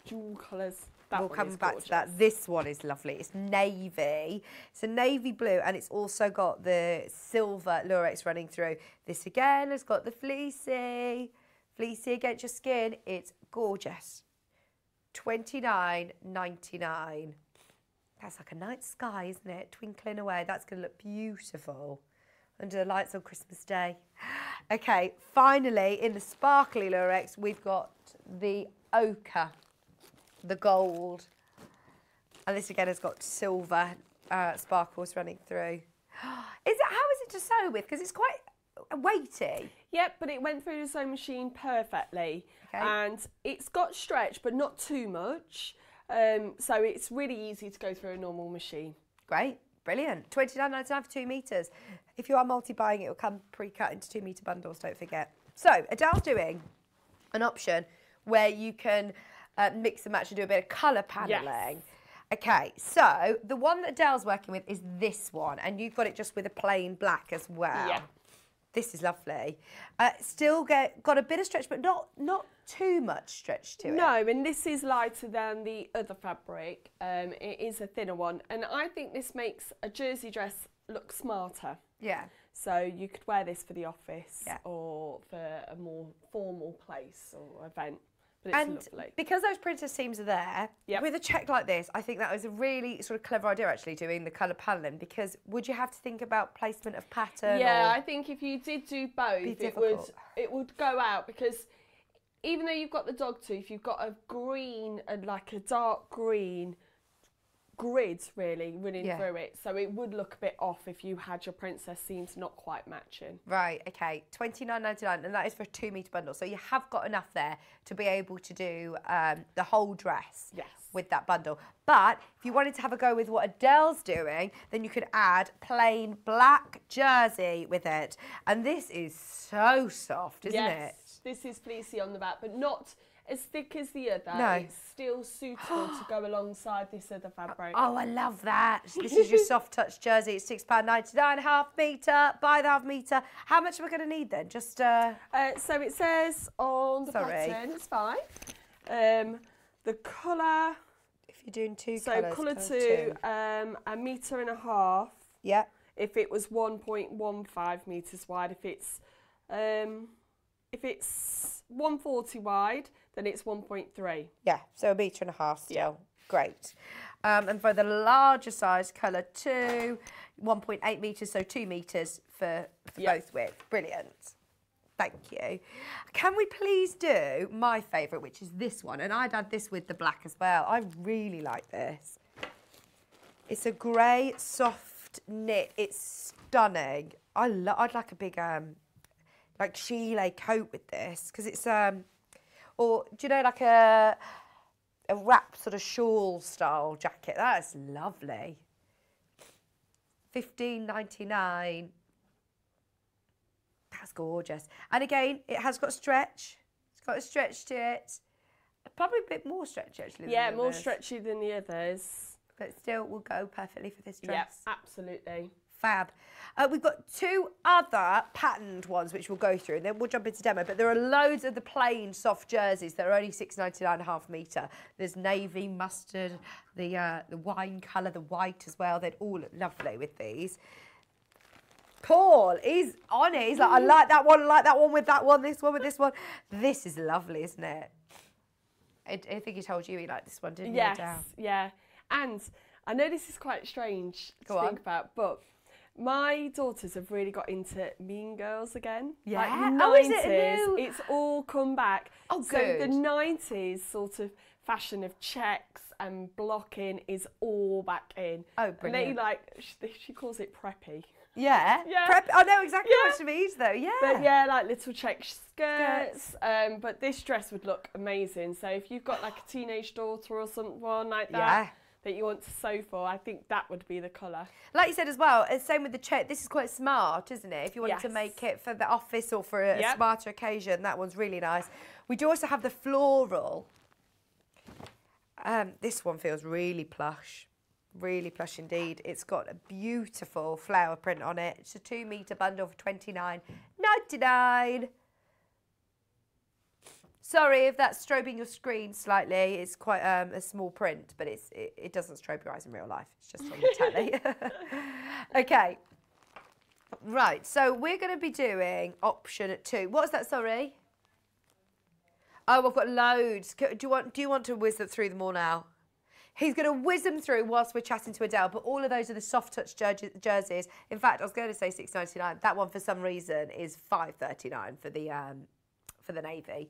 dual colours. That we'll come back to that. This one is lovely. It's navy. It's a navy blue, and it's also got the silver lurex running through. This again has got the fleecy, fleecy against your skin. It's gorgeous. Twenty nine ninety nine. That's like a night sky, isn't it? Twinkling away. That's going to look beautiful under the lights on Christmas Day. Okay, finally in the sparkly lurex, we've got the ochre the gold. And this again has got silver uh, sparkles running through. Is it how is it to sew with? Because it's quite weighty. Yep, but it went through the sewing machine perfectly. Okay. And it's got stretch, but not too much. Um, so it's really easy to go through a normal machine. Great, brilliant. Twenty nine ninety nine for two meters. If you are multi buying, it will come pre cut into two meter bundles. Don't forget. So Adelle's doing an option where you can uh, mix and match and do a bit of colour paneling. Okay, so the one that Adelle's working with is this one, and you've got it just with a plain black as well. Yeah. This is lovely. Uh, still get got a bit of stretch, but not not too much stretch to it. No, and this is lighter than the other fabric. Um, it is a thinner one. And I think this makes a jersey dress look smarter. Yeah. So you could wear this for the office Yeah. or for a more formal place or event. But it's And lovely. because those princess seams are there, Yep. with a check like this, I think that was a really sort of clever idea actually doing the colour paneling because would you have to think about placement of pattern? Yeah, I think if you did do both, it would it would go out because even though you've got the dog tooth, you've got a green and like a dark green grid really running Yeah. through it. So it would look a bit off if you had your princess seams not quite matching. Right, okay, twenty nine ninety nine, and that is for a two metre bundle. So you have got enough there to be able to do um, the whole dress Yes. with that bundle. But if you wanted to have a go with what Adelle's doing, then you could add plain black jersey with it. And this is so soft, isn't yes, it? This is fleecy on the back, but not as thick as the other. No. It's still suitable to go alongside this other fabric. Oh, I love that. This is your soft touch jersey. It's £6.99, half metre, by the half metre. How much are we going to need then? Just, uh, Uh, so it says on the Sorry. pattern, it's fine. Um, the colour, if you're doing two so colours. colour times two, um, a metre and a half. Yeah. If it was 1.15 metres wide, if it's um, if it's 140 wide, then it's 1.3. Yeah, so a metre and a half still. Yeah. Great. Um, and for the larger size colour two, 1.8 metres, so two metres for, for Yeah. both width. Brilliant. Thank you. Can we please do my favourite, which is this one? And I'd add this with the black as well. I really like this. It's a grey, soft knit. It's stunning. I I'd like a big um, like gilet coat with this because it's um, or do you know like a a wrap sort of shawl style jacket? That is lovely. Fifteen ninety nine. That's gorgeous. And again, it has got stretch. It's got a stretch to it. Probably a bit more stretch actually. than Yeah, more others, stretchy than the others. But still will go perfectly for this Yeah, dress. absolutely. Fab. Uh, we've got two other patterned ones which we'll go through, and then we'll jump into demo. But there are loads of the plain soft jerseys that are only six ninety nine and a half metre. There's navy, mustard, the uh, the wine colour, the white as well. They'd all look lovely with these. Paul, he's on it. He's like, I like that one, I like that one with that one, this one with this one. This is lovely, isn't it? I, I think he told you he liked this one, didn't Yes, he? Yes, yeah. And I know this is quite strange Go to on. think about, but my daughters have really got into Mean Girls again. Yeah? Like Oh, is it 90s. new? It's all come back. Oh, so the 90s sort of fashion of checks and blocking is all back in. Oh, brilliant. And they like, she, she calls it preppy. Yeah. Yeah. Prep- I know exactly Yeah. what she means, though. Yeah. But yeah, like little check skirts. Um, but this dress would look amazing. So if you've got like a teenage daughter or someone like that Yeah. That you want to sew for, I think that would be the colour. Like you said as well, uh, same with the check. This is quite smart, isn't it? If you wanted to make it for the office or for a Yep. smarter occasion, that one's really nice. We do also have the floral. Um, this one feels really plush, really plush indeed. It's got a beautiful flower print on it. It's a two metre bundle for twenty nine ninety nine. Sorry if that's strobing your screen slightly. It's quite um, a small print, but it's it, it doesn't strobe your eyes in real life. It's just on the telly. okay. Right, so we're going to be doing option two. What's that, sorry? Oh, I've got loads. Do you want, do you want to whiz through them all now? He's going to whiz them through whilst we're chatting to Adelle, but all of those are the soft touch jer- jerseys. In fact, I was going to say six ninety nine. That one, for some reason, is five thirty nine for the um, for the navy.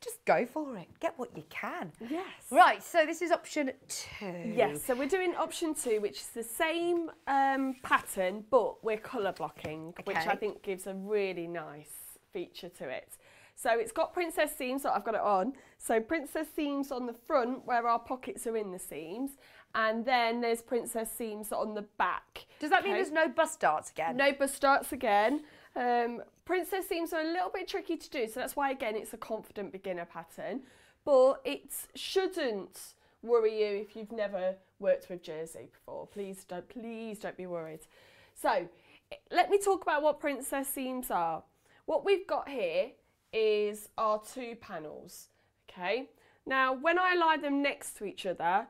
Just go for it. Get what you can. Yes. Right. So this is option two. Yes, so we're doing option two, which is the same um, pattern, but we're colour blocking, which I think gives a really nice feature to it. So it's got princess seams, so I've got it on. So princess seams on the front where our pockets are in the seams, and then there's princess seams on the back. Does that mean Okay? there's no bust darts again? No bust darts again. Um, princess seams are a little bit tricky to do, so that's why again it's a confident beginner pattern. But it shouldn't worry you if you've never worked with jersey before. Please don't, please don't be worried. So let me talk about what princess seams are. What we've got here is our two panels. Okay. Now when I lie them next to each other,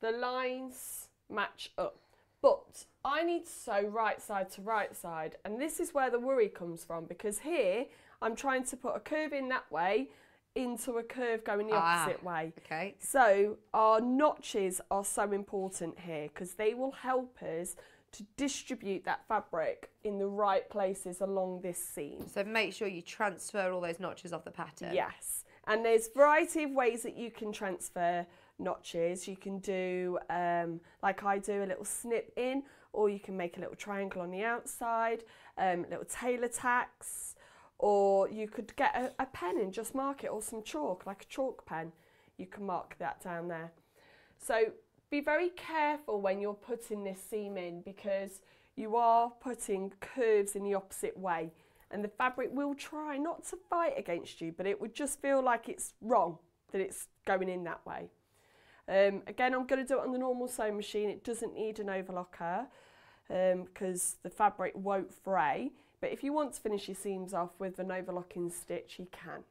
the lines match up. But I need to sew right side to right side, and this is where the worry comes from because here I'm trying to put a curve in that way into a curve going the Ah, opposite way. okay. So our notches are so important here because they will help us to distribute that fabric in the right places along this seam. So make sure you transfer all those notches off the pattern. Yes, and there's a variety of ways that you can transfer notches. You can do, um, like I do, a little snip in, or you can make a little triangle on the outside, um, little tailor tacks, or you could get a, a pen and just mark it, or some chalk, like a chalk pen. You can mark that down there. So be very careful when you're putting this seam in because you are putting curves in the opposite way and the fabric will try not to fight against you but it would just feel like it's wrong that it's going in that way. Um, again, I'm going to do it on the normal sewing machine. It doesn't need an overlocker because the fabric won't fray. But if you want to finish your seams off with an overlocking stitch, you can.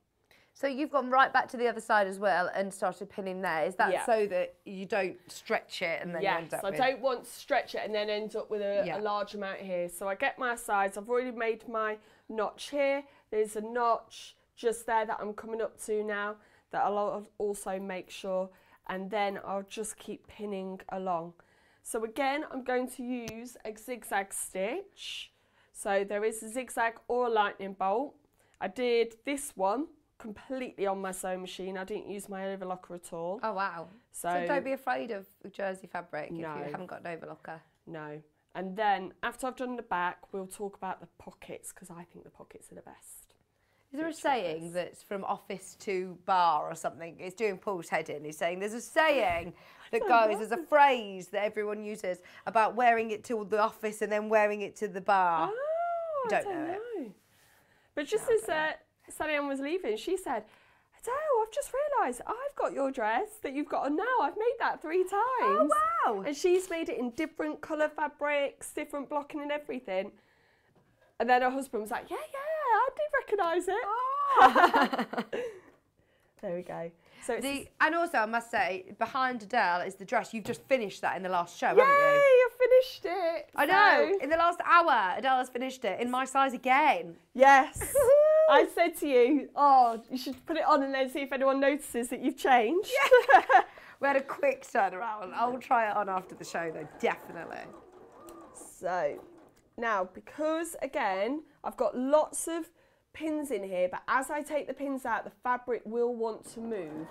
So you've gone right back to the other side as well and started pinning there. Is that Yeah. so that you don't stretch it and then you end Yes, up I with... don't want to stretch it and then end up with a, Yeah. a large amount here. So I get my sides. I've already made my notch here. There's a notch just there that I'm coming up to now that I'll also make sure. And then I'll just keep pinning along. So again, I'm going to use a zigzag stitch. So there is a zigzag or a lightning bolt. I did this one completely on my sewing machine. I didn't use my overlocker at all. Oh, wow. So, So- don't be afraid of jersey fabric if you haven't got an overlocker. No. And then after I've done the back, we'll talk about the pockets because I think the pockets are the best. Is there a saying that's from office to bar or something? It's doing Paul's head in. He's saying there's a saying that goes, there's a phrase that everyone uses about wearing it to the office and then wearing it to the bar. Oh, Don't I don't it. know. But just as uh, Sallieann was leaving, she said, Adelle, I've just realised I've got your dress that you've got on now. I've made that three times. Oh, wow. And she's made it in different colour fabrics, different blocking and everything. And then her husband was like, yeah, yeah, I do recognise it. Ah. there we go. So it's The, and also, I must say, behind Adelle is the dress. You've just finished that in the last show, Yay, haven't you? I finished it. I know. So- In the last hour, Adelle has finished it in my size again. Yes. I said to you, oh, you should put it on and then see if anyone notices that you've changed. We had a quick turnaround. I'll try it on after the show, though, definitely. So now, because again, I've got lots of pins in here, but as I take the pins out, the fabric will want to move.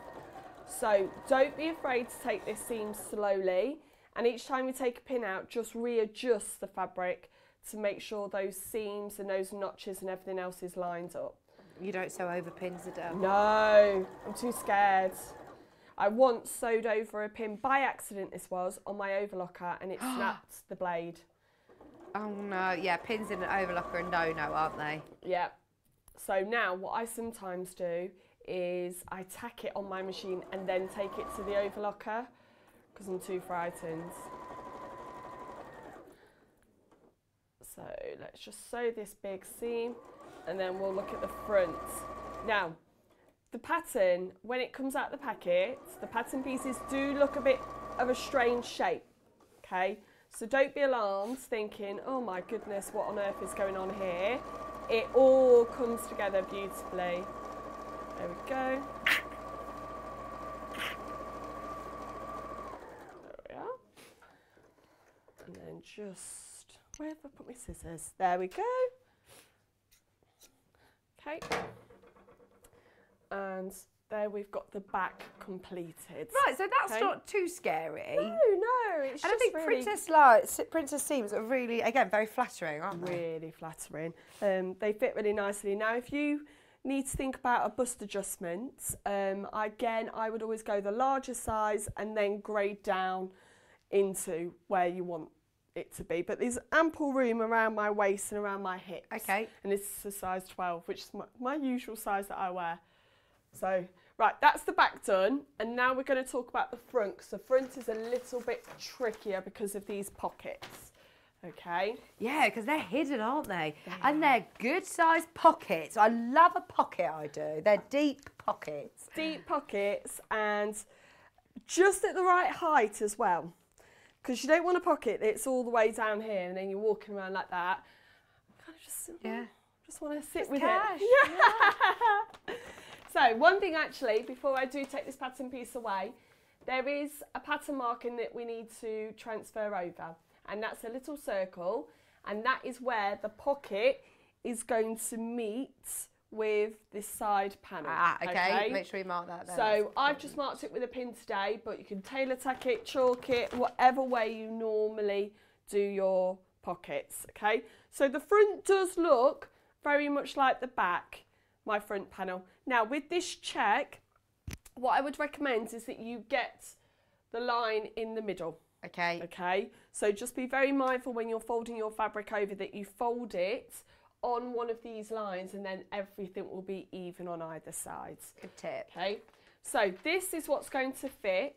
So don't be afraid to take this seam slowly. And each time you take a pin out, just readjust the fabric to make sure those seams and those notches and everything else is lined up. You don't sew over pins, Adelle. No, I'm too scared. I once sewed over a pin by accident, this was, on my overlocker and it snapped the blade. Oh no, yeah, pins in an overlocker and no no, aren't they? Yeah. So now what I sometimes do is I tack it on my machine and then take it to the overlocker because I'm too frightened. So let's just sew this big seam and then we'll look at the front. Now, the pattern, when it comes out the packet, the pattern pieces do look a bit of a strange shape, okay? So don't be alarmed thinking, oh my goodness, what on earth is going on here? It all comes together beautifully. There we go. There we are. And then just, where have I put my scissors? There we go. Okay. And there we've got the back completed. Right, so that's Okay. not too scary. No, no, it's and I think really, Princess Lights, Princess Seams are really, again, very flattering, aren't they? really flattering. Um, they fit really nicely. Now, if you need to think about a bust adjustment, um, again, I would always go the larger size and then grade down into where you want it to be. But there's ample room around my waist and around my hips. Okay. And this is a size 12, which is my, my usual size that I wear. So, right, that's the back done. And now we're going to talk about the front. So front is a little bit trickier because of these pockets. Okay. Yeah, because they're hidden, aren't they? and they're good sized pockets. I love a pocket, I do. They're deep pockets. deep pockets and just at the right height as well. Because you don't want a pocket that's all the way down here and then you're walking around like that. Kind of just, Yeah. just want to sit with cash, it. So one thing actually, before I do take this pattern piece away, there is a pattern marking that we need to transfer over. And that's a little circle. And that is where the pocket is going to meet with this side panel. Ah, okay. Make sure you mark that there. So I've just marked it with a pin today, but you can tailor tack it, chalk it, whatever way you normally do your pockets, okay? So the front does look very much like the back, my front panel. Now with this check, what I would recommend is that you get the line in the middle. Okay. Okay, so just be very mindful when you're folding your fabric over that you fold it on one of these lines and then everything will be even on either side. Good tip. Okay, so this is what's going to fit.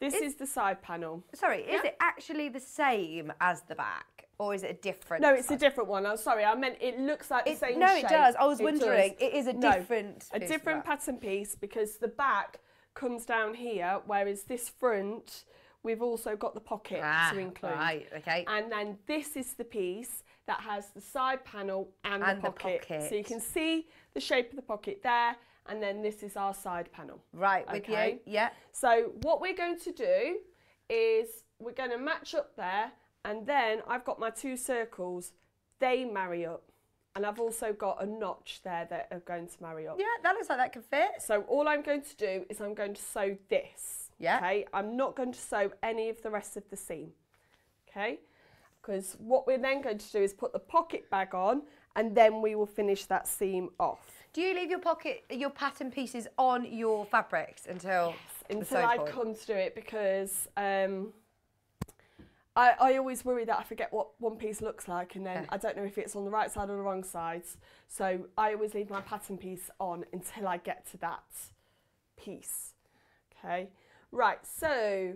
This is, the side panel. Sorry, is it actually the same as the back? Or is it a different? No, it's a different one. I'm sorry, I meant it looks like the same no, shape. it does. I was It wondering. does. It is a No, different a different pattern piece because the back comes down here, whereas this front, we've also got the pocket Ah, to include. right, okay. And then this is the piece that has the side panel and, And the, the pocket. So you can see the shape of the pocket there, and then this is our side panel. Right, with Okay. you. Yeah. So what we're going to do is we're going to match up there and then I've got my two circles, they marry up. And I've also got a notch there that are going to marry up. Yeah, that looks like that can fit. So all I'm going to do is I'm going to sew this. Yeah. Okay. I'm not going to sew any of the rest of the seam. Okay. Because what we're then going to do is put the pocket bag on and then we will finish that seam off. Do you leave your pocket, your pattern pieces on your fabrics until the until I point? come to do it because um, I, I always worry that I forget what one piece looks like and then Yeah. I don't know if it's on the right side or the wrong side. So I always leave my pattern piece on until I get to that piece. Okay, right, so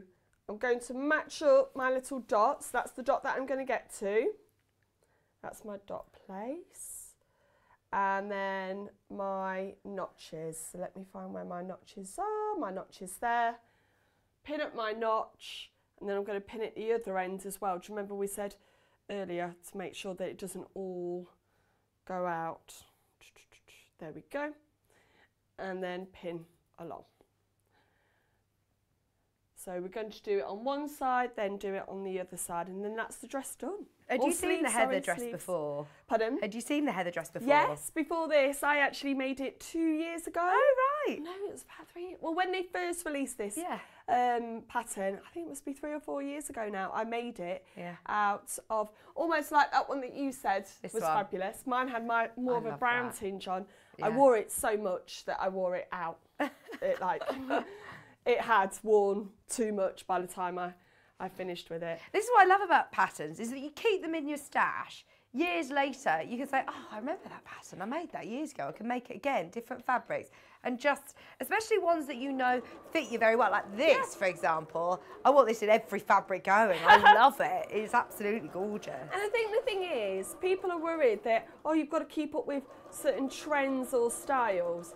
I'm going to match up my little dots. That's the dot that I'm going to get to. That's my dot place. And then my notches. So let me find where my notches are. My notches there. Pin up my notch and then I'm going to pin it the other end as well. Do you remember we said earlier to make sure that it doesn't all go out? There we go. And then pin along. So we're going to do it on one side, then do it on the other side, and then that's the dress done. Had you seen the heather dress sleeves. before? Pardon? Had you seen the heather dress before? Yes, before this, I actually made it two years ago. Oh right. No, it was about three. Well, when they first released this Yeah. Um, pattern, I think it must be three or four years ago now. I made it Yeah. out of almost like that one that you said This was one. fabulous. Mine had my more I of a brown that. tinge on. I wore it so much that I wore it out. it like it had worn too much by the time I I finished with it. This is what I love about patterns is that you keep them in your stash. Years later, you can say, "Oh, I remember that pattern. I made that years ago. I can make it again, different fabrics, and just especially ones that you know fit you very well. Like this, for example. I want this in every fabric going. I love it. It's absolutely gorgeous. And I think the thing is, people are worried that, oh, you've got to keep up with certain trends or styles.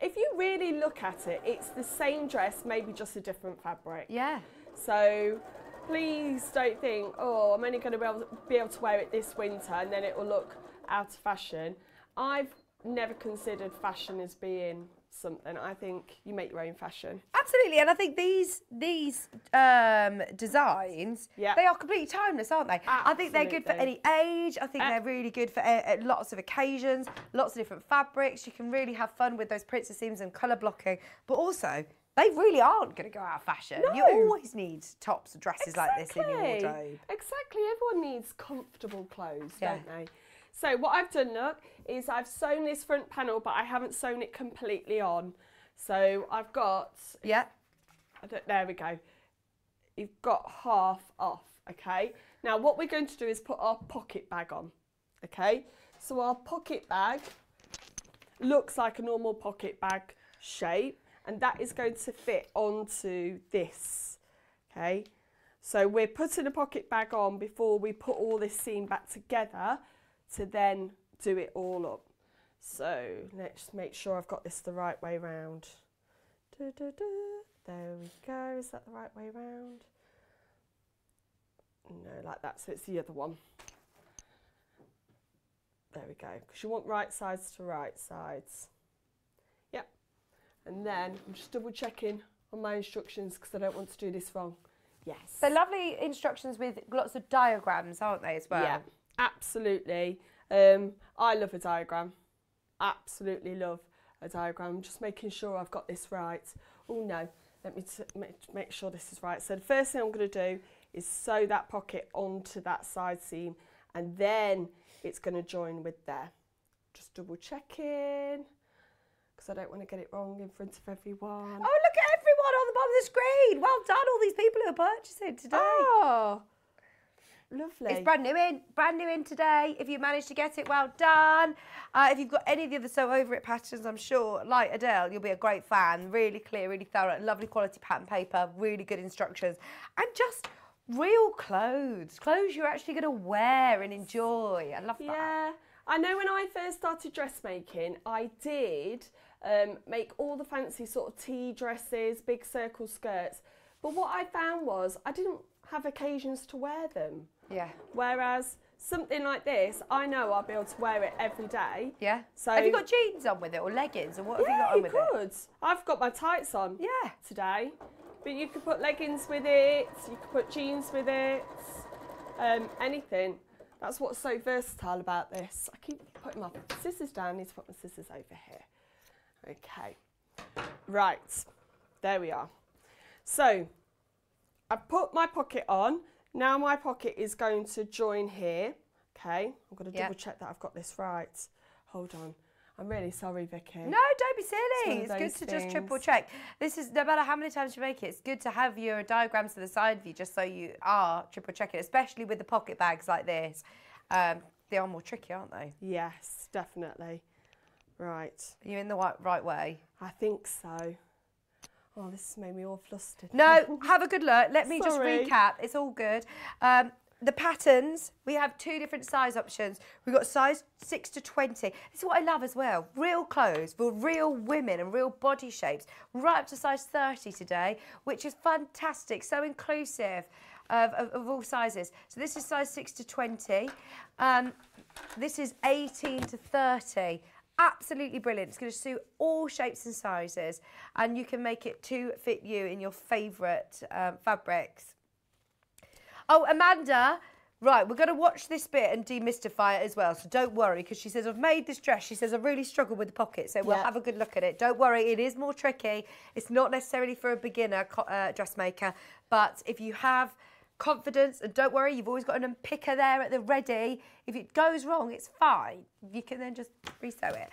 If you really look at it, it's the same dress, maybe just a different fabric. Yeah. So please don't think, oh, I'm only going to be able to, be able to wear it this winter and then it will look out of fashion. I've never considered fashion as being something. I think you make your own fashion. Absolutely, and I think these these um, designs Yeah. they are completely timeless, aren't they? I think they're good for any age. I think Uh, they're really good for uh, uh, lots of occasions, lots of different fabrics. You can really have fun with those princess seams and colour blocking, but also. They really aren't going to go out of fashion. You always need tops and dresses like this in your wardrobe. Exactly. Everyone needs comfortable clothes, Yeah. don't they? So what I've done, look, is I've sewn this front panel, but I haven't sewn it completely on. So I've got, Yeah. I don't, there we go. You've got half off, okay? Now what we're going to do is put our pocket bag on, okay? So our pocket bag looks like a normal pocket bag shape and that is going to fit onto this, okay? So we're putting a pocket bag on before we put all this seam back together to then do it all up. So let's make sure I've got this the right way round. There we go. Is that the right way round? No, like that. So it's the other one. There we go. Because you want right sides to right sides. Yep. And then I'm just double checking on my instructions because I don't want to do this wrong. Yes. So lovely instructions with lots of diagrams, aren't they, as well? Yeah, absolutely. Um, I love a diagram. Absolutely love a diagram. Just making sure I've got this right. Oh no, let me make sure this is right. So the first thing I'm going to do is sew that pocket onto that side seam and then it's going to join with there. Just double checking because I don't want to get it wrong in front of everyone. Oh, look at everyone on the bottom of the screen. Well done, all these people who are purchasing today. Oh, lovely. It's brand new in, brand new in today. If you managed to get it, well done. Uh, if you've got any of the other Sew Over It patterns, I'm sure, like Adelle, you'll be a great fan. Really clear, really thorough, lovely quality pattern paper, really good instructions, and just real clothes. Clothes you're actually going to wear and enjoy. I love that. Yeah, I know when I first started dressmaking, I did um, make all the fancy sort of tea dresses, big circle skirts. But what I found was I didn't have occasions to wear them. Yeah. Whereas something like this, I know I'll be able to wear it every day. Yeah. So have you got jeans on with it or leggings or what have you got on you with it? could. I've got my tights on Yeah. today, but you could put leggings with it. You could put jeans with it. Um, anything. That's what's so versatile about this. I keep putting my scissors down. I need to put my scissors over here. Okay. Right. There we are. So I've put my pocket on. Now my pocket is going to join here. Okay, I'm going to double check that I've got this right. Hold on. I'm really sorry, Vicky. No, don't be silly. of It's good to just triple check. This is no matter how many times you make it, it's good to have your diagrams to the side of you just so you are triple checking, especially with the pocket bags like this. Um, they are more tricky, aren't they? Yes, definitely. Right, Are you in the right, right way? I think so. Oh, this has made me all flustered. No, have a good look. Let me Sorry. just recap. It's all good. Um, the patterns, we have two different size options. We've got size 6 to 20. This is what I love as well. Real clothes for real women and real body shapes, right up to size 30 today, which is fantastic. So inclusive of, of, of all sizes. So this is size 6 to 20. Um, this is 18 to 30. Absolutely brilliant. It's going to suit all shapes and sizes, and you can make it to fit you in your favourite um, fabrics. Oh, Amanda, right, we're going to watch this bit and demystify it as well. So don't worry, because she says, I've made this dress. She says, I really struggled with the pocket. So we'll Yeah. have a good look at it. Don't worry, it is more tricky. It's not necessarily for a beginner uh, dressmaker, but if you have confidence, and don't worry, you've always got an unpicker there at the ready. If it goes wrong, it's fine. You can then just resew it.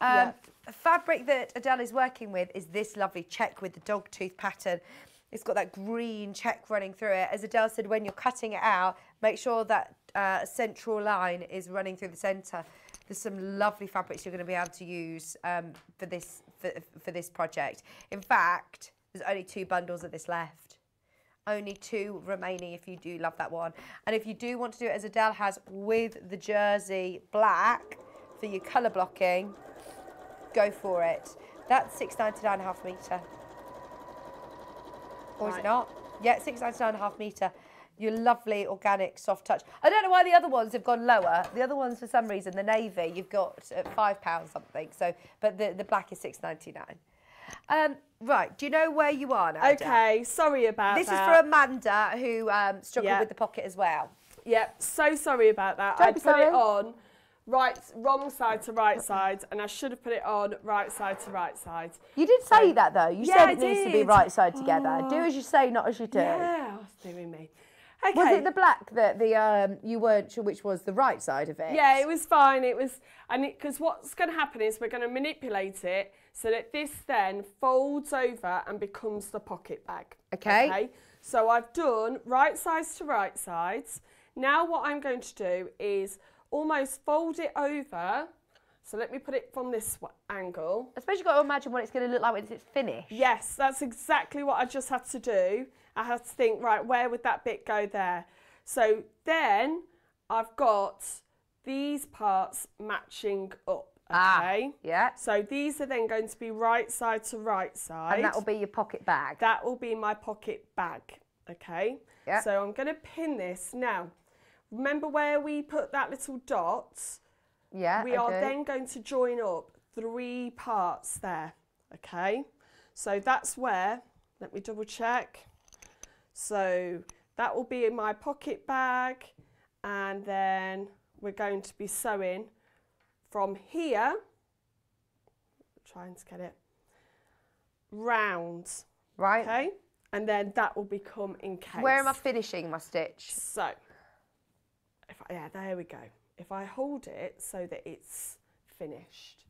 Um, Yeah. a fabric that Adelle is working with is this lovely check with the dog tooth pattern. It's got that green check running through it. As Adelle said, when you're cutting it out, make sure that uh, central line is running through the centre. There's some lovely fabrics you're going to be able to use um, for this for, for this project. In fact, there's only two bundles of this left. Only two remaining if you do love that one. And if you do want to do it as Adelle has with the jersey black for your colour blocking, go for it. That's six ninety nine half metre. Or is it not? Yeah, six ninety nine half metre. Your lovely organic soft touch. I don't know why the other ones have gone lower. The other ones, for some reason, the navy, you've got at five pounds something. So, but the, the black is six ninety nine. Um, right. Do you know where you are now? Okay, sorry about This is for Amanda who um, struggled Yeah. with the pocket as well. Yep, so sorry about that. Don't I put sorry. it on right, wrong side to right side, and I should have put it on right side to right side. You did say that though. You Yeah, said it needs to be right side together. Do Oh. as you say, not as you do. Yeah, it's doing me. Okay. Was it the black that the um, you weren't sure which was the right side of it? Yeah, it was fine. It was, and because what's going to happen is we're going to manipulate it so that this then folds over and becomes the pocket bag. Okay. Okay. So I've done right sides to right sides. Now what I'm going to do is almost fold it over. So let me put it from this angle. I suppose you've got to imagine what it's going to look like when it's finished. Yes, that's exactly what I just had to do. I had to think, right, where would that bit go there? So then I've got these parts matching up. Ah, Okay. yeah. So these are then going to be right side to right side. And that will be your pocket bag. That will be my pocket bag. Okay. Yeah. So I'm going to pin this now. Remember where we put that little dot? yeah. we I are do. then going to join up three parts there. Okay, so that's where, let me double check. So that will be in my pocket bag, and then we're going to be sewing from here, trying to get it round. right. Okay, and then that will become encased. Where am I finishing my stitch? So, if I, yeah, there we go. If I hold it so that it's finished,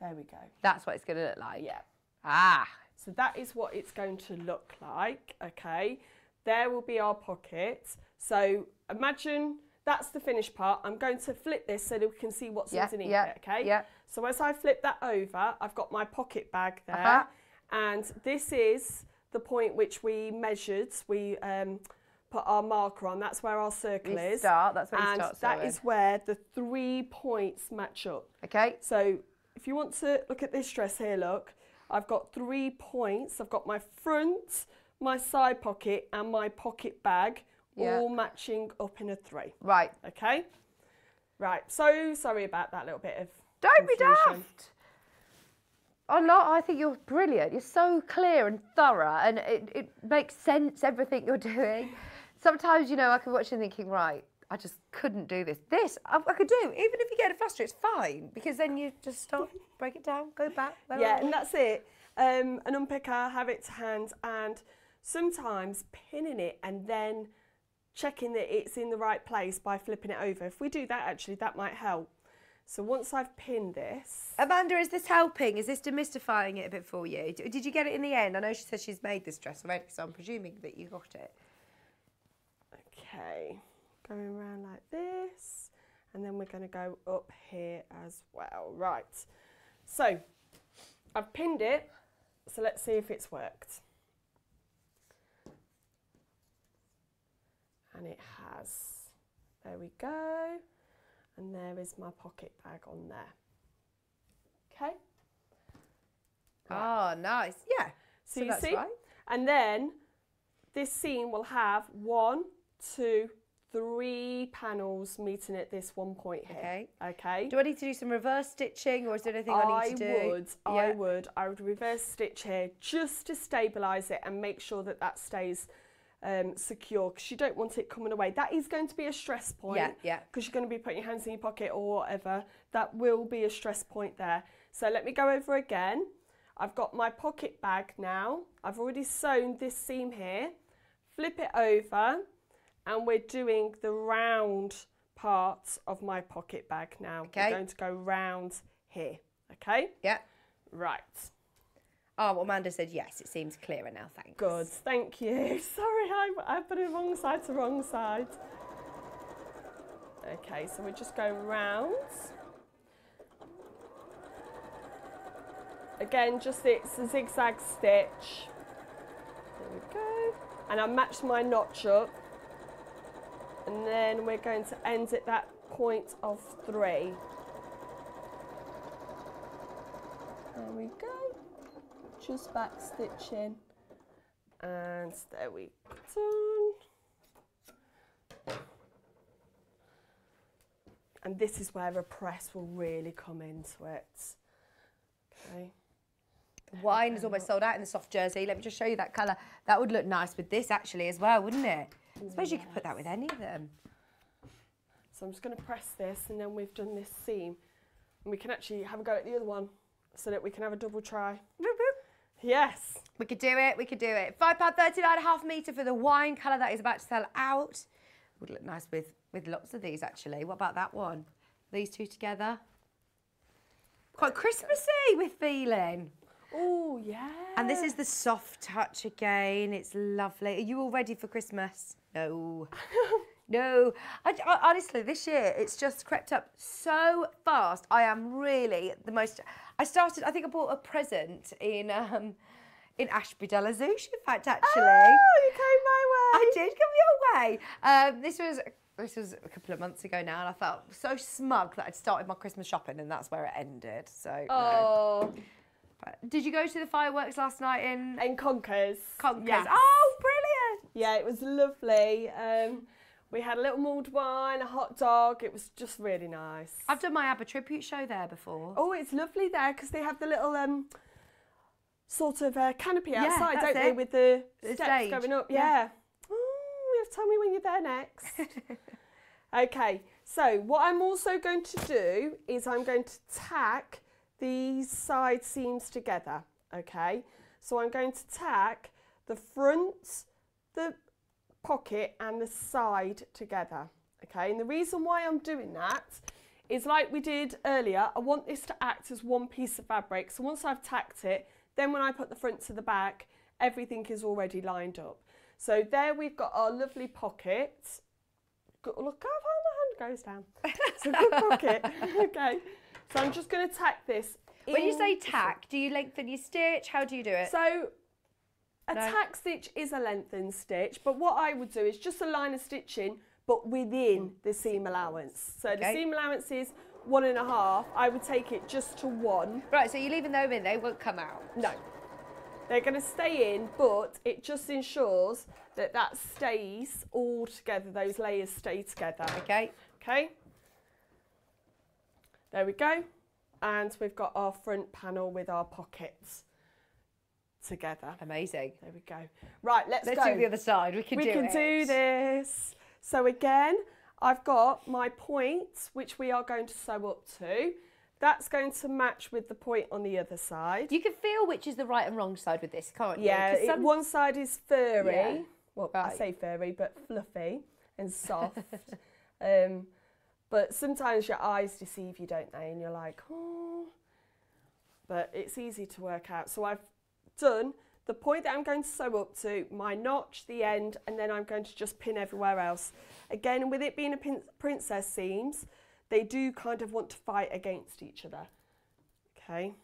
there we go. That's what it's going to look like. Yeah. Ah. So that is what it's going to look like. Okay. There will be our pocket. So imagine that's the finished part. I'm going to flip this so that we can see what's Yeah, underneath yeah, it. Okay. yeah. So as I flip that over, I've got my pocket bag there, Uh-huh. and this is the point which we measured. We um, put our marker on. That's where our circle You is. start, that's where you start that sewing. is where the three points match up. Okay. So if you want to look at this dress here, look, I've got three points. I've got my front, my side pocket, and my pocket bag Yeah. all matching up in a three. Right. Okay? Right, so sorry about that little bit of. Don't be confusion. daft. Oh no, I think you're brilliant. You're so clear and thorough, and it, it makes sense everything you're doing. Sometimes, you know, I can watch you thinking, right, I just couldn't do this. This I, I could do. Even if you get a fluster, it's fine because then you just stop, break it down, go back. blah, Yeah, blah. and that's it. Um, an unpicker, have it to hand, and sometimes pinning it and then checking that it's in the right place by flipping it over. If we do that, actually, that might help. So once I've pinned this, Amanda, is this helping? Is this demystifying it a bit for you? Did you get it in the end? I know she says she's made this dress already, so I'm presuming that you got it. okay, going around like this, and then we're going to go up here as well. Right, so I've pinned it, so let's see if it's worked. And it has. There we go. And there is my pocket bag on there. Okay. Oh, nice. Yeah. So, So you that's see? right. And then this seam will have one, two, three panels meeting at this one point here. Okay. Okay. Do I need to do some reverse stitching or is there anything I need to do? would, I would, I would reverse stitch here just to stabilise it and make sure that that stays um, secure because you don't want it coming away. That is going to be a stress point. Yeah, yeah. Because you're going to be putting your hands in your pocket or whatever. That will be a stress point there. So let me go over again. I've got my pocket bag now. I've already sewn this seam here. Flip it over and we're doing the round part of my pocket bag now. Okay. We're going to go round here. Okay? Yeah. Right. Oh, Amanda said yes. It seems clearer now. Thanks. Good. Thank you. Sorry, I, I put it wrong side to wrong side. Okay, so we're just going round. Again, just it's a zigzag stitch. There we go. And I matched my notch up. And then we're going to end at that point of three. There we go. Just back stitching. And there we go. And this is where a press will really come into it. Okay. Wine is almost sold out in the soft jersey. Let me just show you that colour. That would look nice with this actually as well, wouldn't it? I suppose you could put that with any of them. So I'm just going to press this and then we've done this seam. And we can actually have a go at the other one so that we can have a double try. Yes. We could do it. We could do it. Five pound thirty nine, a half metre for the wine colour that is about to sell out. Would look nice with with lots of these actually. What about that one? These two together. Quite Christmassy with feeling. Oh, yeah. And this is the soft touch again. It's lovely. Are you all ready for Christmas? No. no. I, I- honestly, this year it's just crept up so fast. I am really the most. I started. I think I bought a present in um, in Ashby de la Zouch. In fact, actually. Oh, you came my way. I did come your way. Um, this was this was a couple of months ago now, and I felt so smug that I'd started my Christmas shopping, and that's where it ended. So. Oh, But Did you go to the fireworks last night in and Conkers. Conkers? Yes. Oh, brilliant! Yeah, it was lovely. Um, we had a little mulled wine, a hot dog. It was just really nice. I've done my ABBA tribute show there before. Oh, it's lovely there because they have the little um, sort of uh, canopy Yeah, outside, that's don't they, with the, The steps stage, going up? yeah. Yeah. Oh, you have to tell me when you're there next. okay, so what I'm also going to do is I'm going to tack these side seams together. Okay, so I'm going to tack the front, the pocket, and the side together. Okay, and the reason why I'm doing that is like we did earlier, I want this to act as one piece of fabric. So once I've tacked it, then when I put the front to the back, everything is already lined up. So there we've got our lovely pocket. Look how my hand goes down. It's a good pocket. okay. So I'm just going to tack this. When you say tack, do you lengthen your stitch? How do you do it? So a No. tack stitch is a lengthened stitch, but what I would do is just a line of stitching, but within mm. the seam allowance. So the seam allowance is one and a half. I would take it just to one. right, so you're leaving them in, they won't come out. No. They're going to stay in, but it just ensures that that stays all together, those layers stay together. Okay. Okay. There we go. And we've got our front panel with our pockets together. Amazing. There we go. Right, let's, Let's go. do the other side. We can we do can it. do this. So again, I've got my point, which we are going to sew up to. That's going to match with the point on the other side. You can feel which is the right and wrong side with this, can't you? yeah, it, some- one side is furry. Yeah. Well, I say furry, but fluffy. and soft. um, but sometimes your eyes deceive you, don't they? And you're like, oh. But it's easy to work out. So I've done the point that I'm going to sew up to, my notch, the end, and then I'm going to just pin everywhere else. Again, with it being a pin princess seams, they do kind of want to fight against each other. Okay.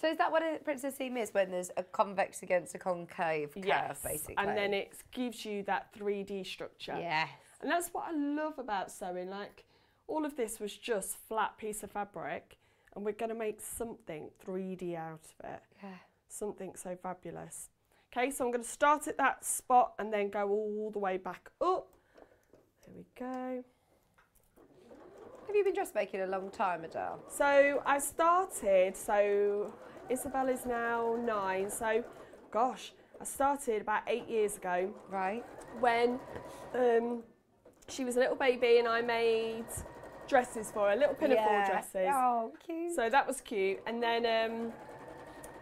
So is that what a princess seam is when there's a convex against a concave curve, Yes, basically? And then it gives you that 3D structure. Yes. And that's what I love about sewing. Like, all of this was just flat piece of fabric, and we're going to make something 3D out of it. Yeah. Something so fabulous. Okay, so I'm going to start at that spot and then go all the way back up. There we go. Have you been dressmaking a long time, Adelle? So I started, so Isabel is now nine, so gosh, I started about eight years ago. Right. When um, she was a little baby and I made dresses for her, little pinafore Yeah. dresses. Oh, cute. So that was cute. And then um,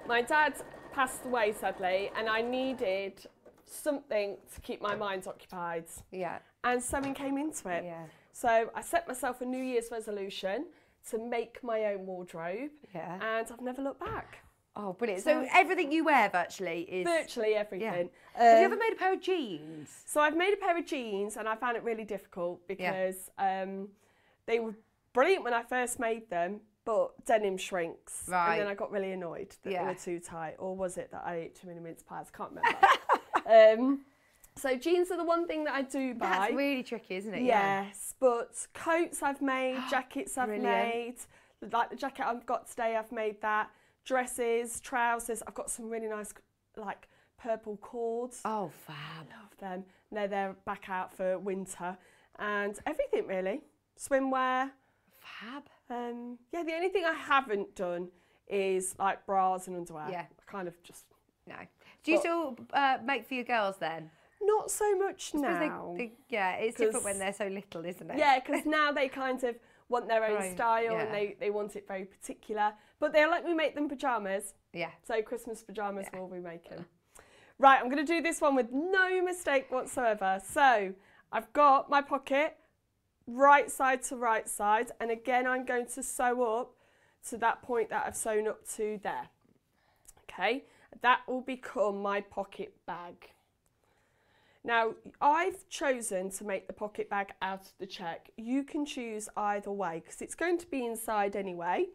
my dad passed away sadly, and I needed something to keep my mind occupied. Yeah. And sewing came into it. Yeah. So I set myself a New Year's resolution to make my own wardrobe, Yeah. and I've never looked back. Oh, brilliant. So- So, everything you wear virtually is. Virtually everything. Yeah. Have you Um, ever made a pair of jeans? So I've made a pair of jeans and I found it really difficult because um, they were brilliant when I first made them, but denim shrinks. Right. And then I got really annoyed that they were too tight. Or was it that I ate too many mince pies? I Can't remember. um, so jeans are the one thing that I do buy. That's really tricky, isn't it? Yes, but coats I've made, jackets I've made. Like the jacket I've got today, I've made that. Dresses, trousers. I've got some really nice, like purple cords. Oh, fab. Love them. They're they're back out for winter, and everything really. Swimwear. Fab. Um, yeah, the only thing I haven't done is like bras and underwear. Yeah. I kind of just No. Do you But- still uh, make for your girls then? not so much suppose they- now. they- yeah, it's different when they're so little, isn't it? Yeah, because now they kind of want their own Right, style yeah. and they, they want it very particular. But they'll let me make them pyjamas. Yeah. So Christmas pyjamas Yeah. we'll be making. Right, I'm going to do this one with no mistake whatsoever. So I've got my pocket right side to right side. And again, I'm going to sew up to that point that I've sewn up to there. Okay, that will become my pocket bag. Now, I've chosen to make the pocket bag out of the check. You can choose either way because it's going to be inside anyway.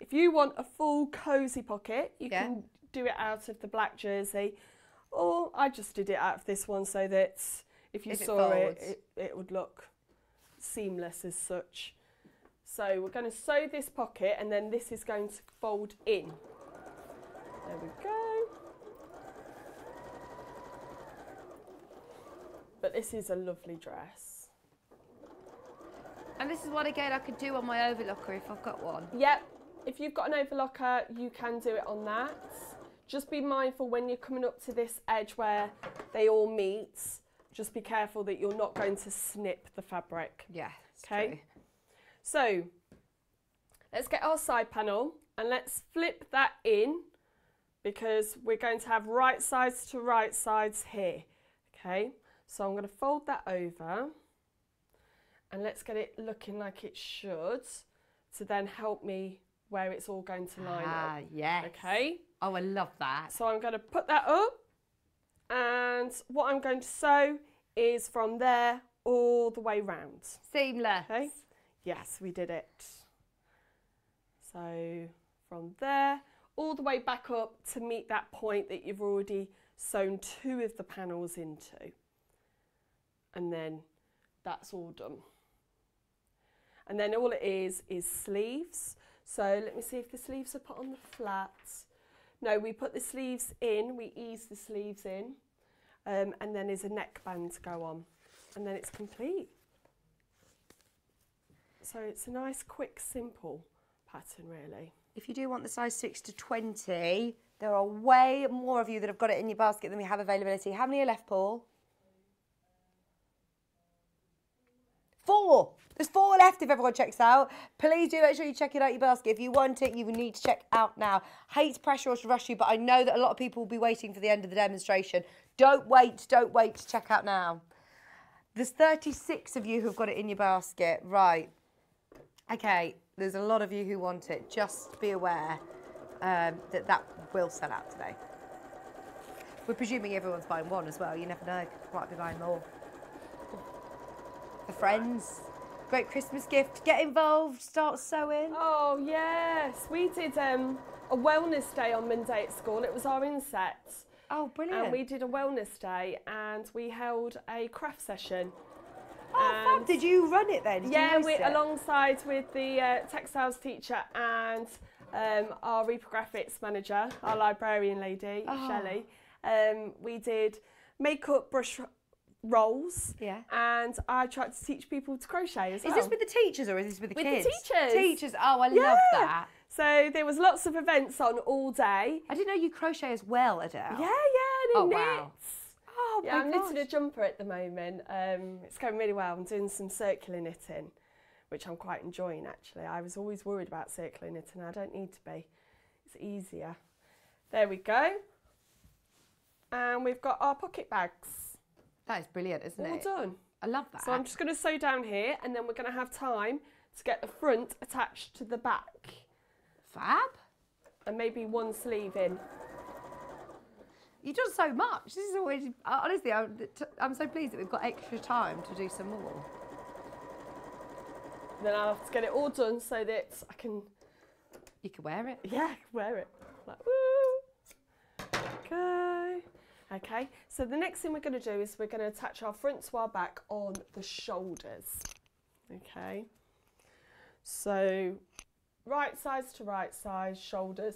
If you want a full cosy pocket, you Yeah. can do it out of the black jersey. Or I just did it out of this one so that if you If saw it, folds. it, it would look seamless as such. So we're going to sew this pocket and then this is going to fold in. There we go. But this is a lovely dress. And this is what again I could do on my overlocker if I've got one. Yep, if you've got an overlocker, you can do it on that. Just be mindful when you're coming up to this edge where they all meet, just be careful that you're not going to snip the fabric. Yeah. Okay. true. So let's get our side panel and let's flip that in because we're going to have right sides to right sides here. Okay, so I'm going to fold that over and let's get it looking like it should to then help me where it's all going to line Ah, up. yes. Okay, Oh, I love that. so I'm going to put that up and what I'm going to sew is from there all the way round. Seamless. Okay. Yes, we did it. So from there, all the way back up to meet that point that you've already sewn two of the panels into. And then that's all done. And then all it is is sleeves. So let me see if the sleeves are put on the flat. No, we put the sleeves in, we ease the sleeves in, um, and then there's a neckband to go on. And then it's complete. So it's a nice, quick, simple pattern, really. If you do want the size 6 to 20, there are way more of you that have got it in your basket than we have availability. How many are left, Paul? Four. There's four left if everyone checks out. Please do make sure you check it out your basket. If you want it, you need to check out now. Hate pressure or to rush you, but I know that a lot of people will be waiting for the end of the demonstration. Don't wait, don't wait to check out now. There's 36 of you who've got it in your basket. Right. Okay, there's a lot of you who want it. Just be aware um, that that will sell out today. We're presuming everyone's buying one as well. You never know. Might be buying more. For friends. Great Christmas gift. Get involved. Start sewing. Oh yes, we did um, a wellness day on Monday at school. It was our inset. Oh, brilliant. And we did a wellness day and we held a craft session. Oh, fab. Did you run it then? Did yeah, we it? alongside with the uh, textiles teacher and um, our reprographics manager, our librarian lady, Oh. Shelley. Um, we did makeup brush r- rolls. Yeah. And I tried to teach people to crochet as Is well. Is this with the teachers or is this with the With the teachers. Teachers. Oh, I Yeah. love that. So there was lots of events on all day. I didn't know you crochet as well, Adelle. Yeah, yeah, Oh, and wow. Oh, Yeah, I'm knitting a jumper at the moment. Um, it's going really well. I'm doing some circular knitting, which I'm quite enjoying actually. I was always worried about circular knitting. I don't need to be. It's easier. There we go. And we've got our pocket bags That is brilliant, isn't all it? done. I love that. So I'm just going to sew down here, and then we're going to have time to get the front attached to the back, fab. and maybe one sleeve in. You've done so much. This is always honestly. I'm, so pleased that we've got extra time to do some more. Then I'll have to get it all done so that I can You can wear it. Yeah, wear it. Like, woo. Okay. Okay, so the next thing we're going to do is we're going to attach our front to our back on the shoulders. Okay. So, right sides to right sides, shoulders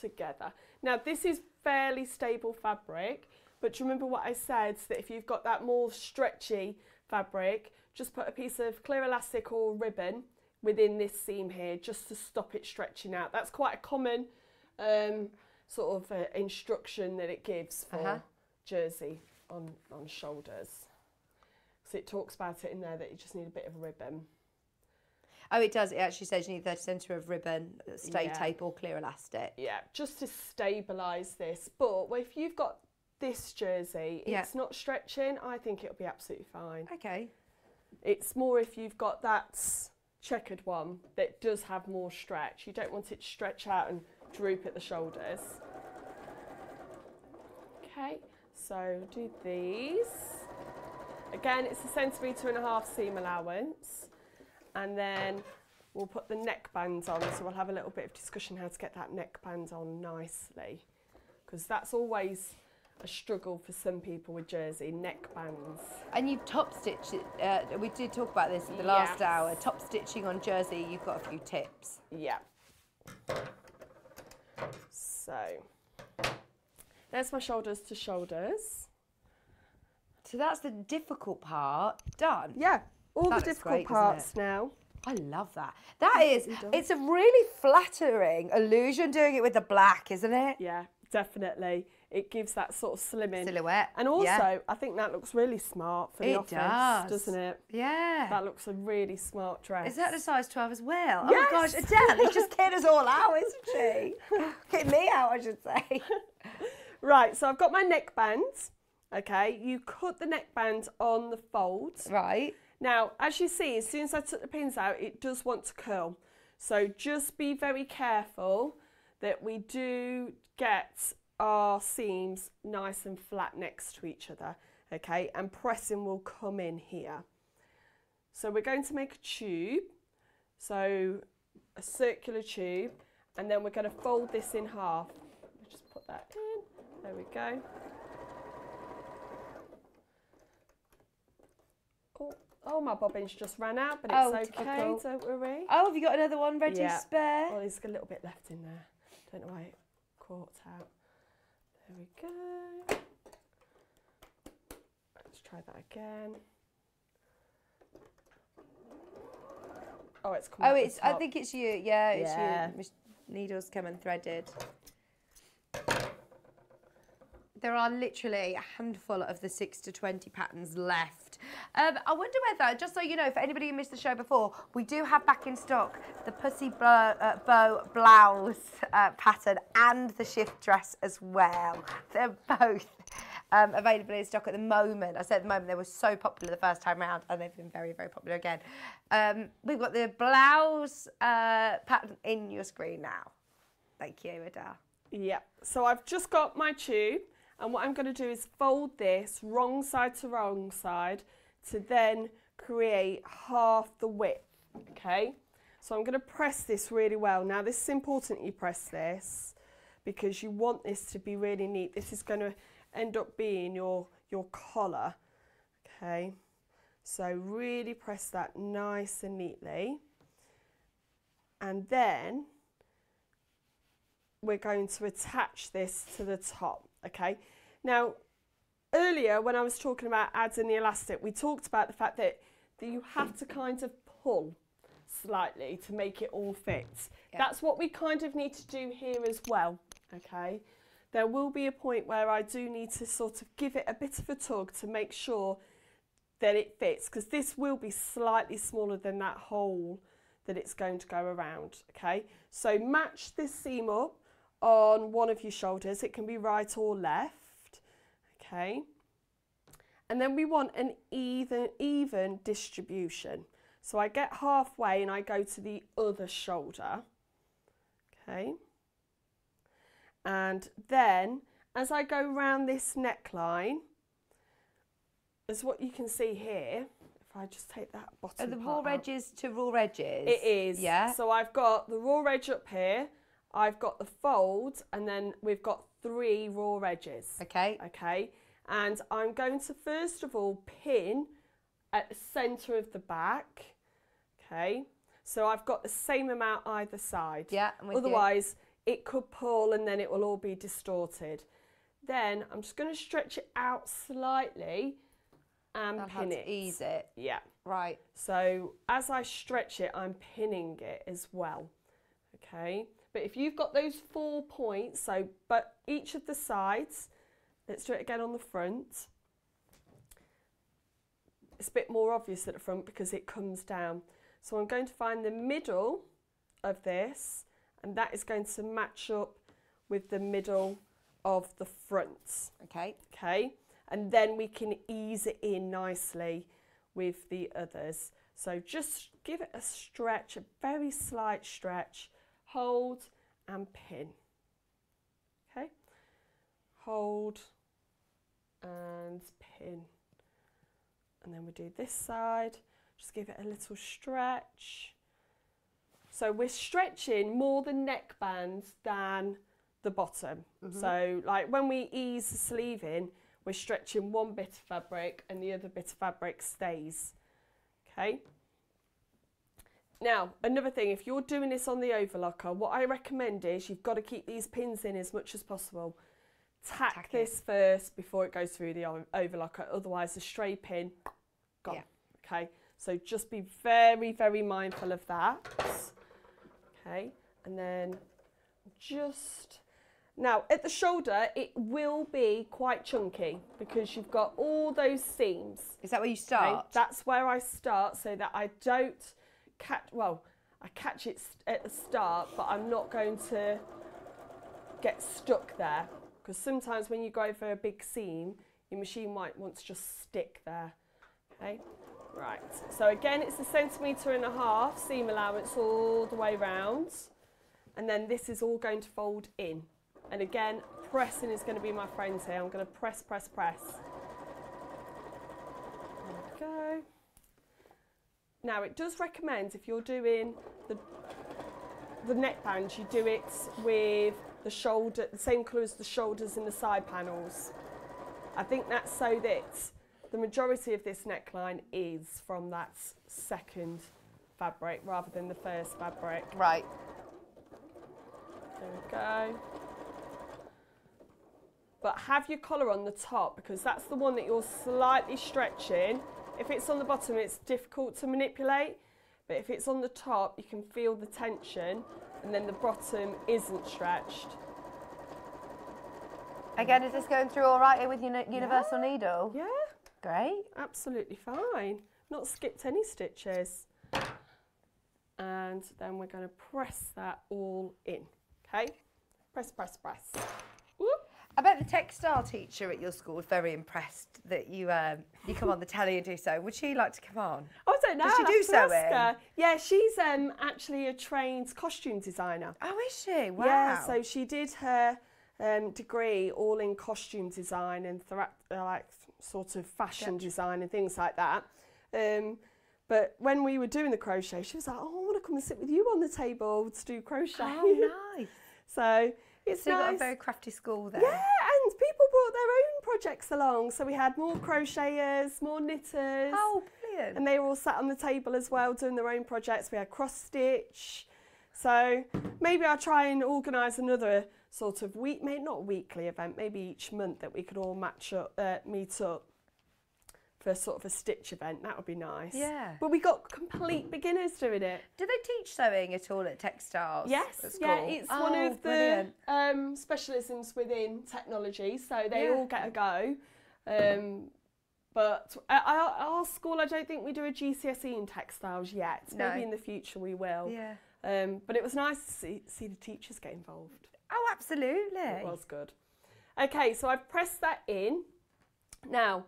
together. Now, this is fairly stable fabric, but remember what I said? That if you've got that more stretchy fabric, just put a piece of clear elastic or ribbon within this seam here just to stop it stretching out. That's quite a common um, sort of uh, instruction that it gives for Uh-huh. jersey on, on shoulders. So it talks about it in there that you just need a bit of ribbon. Oh, it does. It actually says you need 30 centimetre of ribbon, stay Yeah. tape or clear elastic. Yeah, just to stabilise this. But if you've got this jersey, Yeah. it's not stretching, I think it'll be absolutely fine. Okay. It's more if you've got that checkered one that does have more stretch. You don't want it to stretch out and droop at the shoulders. Okay, so do these. Again, it's a centimetre and a half seam allowance. And then we'll put the neck bands on. So we'll have a little bit of discussion how to get that neckband on nicely. Because that's always a struggle for some people with jersey, neck bands. And you've top stitched it. Uh, we did talk about this in the last hour. Top stitching on jersey, you've got a few tips. Yeah. So there's my shoulders to shoulders. So that's the difficult part done. Yeah, all That the difficult great, parts now. I love that. That is, it's a really flattering illusion doing it with the black, isn't it? Yeah, definitely. It gives that sort of slimming Silhouette. And also, yeah. I think that looks really smart for the It office, does. doesn't it? Yeah. That looks a really smart dress. Is that a size 12 as well? Yes. Oh my gosh, Adelle is just kidding us all out, isn't she? Kidding me out, I should say. Right, so I've got my neckband. Okay, you cut the neckband on the folds. Right. Now, as you see, as soon as I took the pins out, it does want to curl. So just be very careful that we do get our seams nice and flat next to each other, okay? And pressing will come in here. So we're going to make a tube, so a circular tube, and then we're going to fold this in half. Just put that in, there we go. Oh, oh, my bobbins just ran out, but Oh, it's okay, typical. don't worry. Oh, have you got another one ready Yeah. spare? Oh, there's a little bit left in there. Don't know why it caught out. There we go. Let's try that again. Oh, it's come Oh, it's. I think it's you. Yeah, it's Yeah. you. Needles come unthreaded. There are literally a handful of the six to twenty patterns left. Um, I wonder whether, just so you know, for anybody who missed the show before, we do have back in stock the pussy bow, uh, bow blouse uh, pattern and the shift dress as well. They're both um, available in stock at the moment. I said at the moment they were so popular the first time round, and they've been very, very popular again. Um, we've got the blouse uh, pattern in your screen now. Thank you, Adelle. Yeah, so I've just got my tube and what I'm going to do is fold this wrong side to wrong side to then create half the width, okay? So I'm going to press this really well. Now this is important you press this because you want this to be really neat. This is going to end up being your, your collar, okay? So really press that nice and neatly. And then we're going to attach this to the top, okay? Now, earlier when I was talking about adding the elastic, we talked about the fact that, that you have to kind of pull slightly to make it all fit. Yeah. That's what we kind of need to do here as well, okay? There will be a point where I do need to sort of give it a bit of a tug to make sure that it fits because this will be slightly smaller than that hole that it's going to go around, okay? So match this seam up on one of your shoulders. It can be right or left, okay? And then we want an even, even distribution. So I get halfway and I go to the other shoulder, okay? And then as I go around this neckline, as what you can see here, if I just take that bottom Are the raw edges to raw edges? It is. Yeah. So I've got the raw edge up here, I've got the fold and then we've got three raw edges. Okay. Okay. And I'm going to first of all pin at the centre of the back. Okay. So I've got the same amount either side. Yeah. Otherwise you. it could pull and then it will all be distorted. Then I'm just going to stretch it out slightly and I'll pin it. ease it. Yeah. Right. So as I stretch it, I'm pinning it as well. Okay. But if you've got those four points, so but each of the sides, let's do it again on the front. It's a bit more obvious at the front because it comes down. So I'm going to find the middle of this and that is going to match up with the middle of the front. Okay. Okay. And then we can ease it in nicely with the others. So just give it a stretch, a very slight stretch hold and pin. Okay, hold and pin. And then we do this side, just give it a little stretch. So we're stretching more the neckband than the bottom. Mm -hmm. So like when we ease the sleeve in, we're stretching one bit of fabric and the other bit of fabric stays. Okay. Now, another thing, if you're doing this on the overlocker, what I recommend is you've got to keep these pins in as much as possible. Tack, Tack this it. first before it goes through the overlocker, otherwise the stray pin, gone. Yeah. Okay, so just be very, very mindful of that. Okay, and then just, now at the shoulder, it will be quite chunky because you've got all those seams. Is that where you start? Okay? That's where I start so that I don't catch, well, I catch it at the start, but I'm not going to get stuck there. Because sometimes when you go over a big seam, your machine might want to just stick there. Okay, right. So again, it's a centimetre and a half seam allowance all the way round. And then this is all going to fold in. And again, pressing is going to be my friend here. I'm going to press, press, press. There we go. Now it does recommend if you're doing the the neckband, you do it with the shoulder, the same colour as the shoulders and the side panels. I think that's so that the majority of this neckline is from that second fabric rather than the first fabric. Right. There we go. But have your collar on the top because that's the one that you're slightly stretching if it's on the bottom, it's difficult to manipulate, but if it's on the top, you can feel the tension and then the bottom isn't stretched. Again, is this going through all right with your universal yeah. needle? Yeah. Great. Absolutely fine. Not skipped any stitches. And then we're going to press that all in. Okay? Press, press, press. Whoop. I bet the textile teacher at your school was very impressed that you um, you come on the telly and do so. Would she like to come on? I don't know. Does she do have to ask sewing? Yeah, she's um, actually a trained costume designer. Oh, is she? Wow. Yeah, so she did her um, degree all in costume design and uh, like sort of fashion design and things like that. Um, but when we were doing the crochet, she was like, "Oh, I want to come and sit with you on the table to do crochet." Oh, nice. so it's So you got a very crafty school there. Yeah, and people brought their own projects along. So we had more crocheters, more knitters. Oh, brilliant. And they were all sat on the table as well doing their own projects. We had cross stitch. So maybe I'll try and organise another sort of week, maybe not weekly event, maybe each month that we could all match up, uh, meet up for sort of a stitch event. That would be nice. Yeah. But we got complete beginners doing it. Do they teach sewing at all at textiles? Yes, yeah, it's one Oh, of the um, specialisms within technology, so they Yeah. all get a go. Um, but at our, school, I don't think we do a GCSE in textiles yet. No. Maybe in the future we will. Yeah. Um, but it was nice to see, see the teachers get involved. Oh, absolutely. It was good. Okay, so I've pressed that in. Now,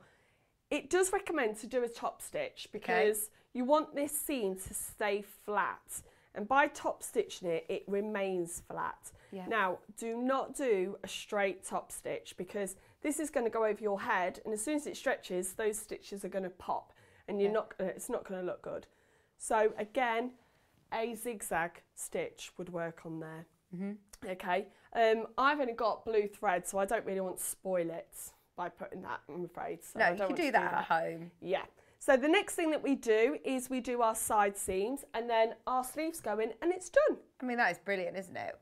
it does recommend to do a top stitch because you want this seam to stay flat. And by top stitching it, it remains flat. Yeah. Now, do not do a straight top stitch because this is going to go over your head, and as soon as it stretches, those stitches are going to pop, and you're Yeah. not it's not going to look good. So again, a zigzag stitch would work on there. Okay. Um, I've only got blue thread, so I don't really want to spoil it by putting that. I'm afraid. So No, I you can do to that at home. Yeah. So the next thing that we do is we do our side seams, and then our sleeves go in, and it's done. I mean, that is brilliant, isn't it?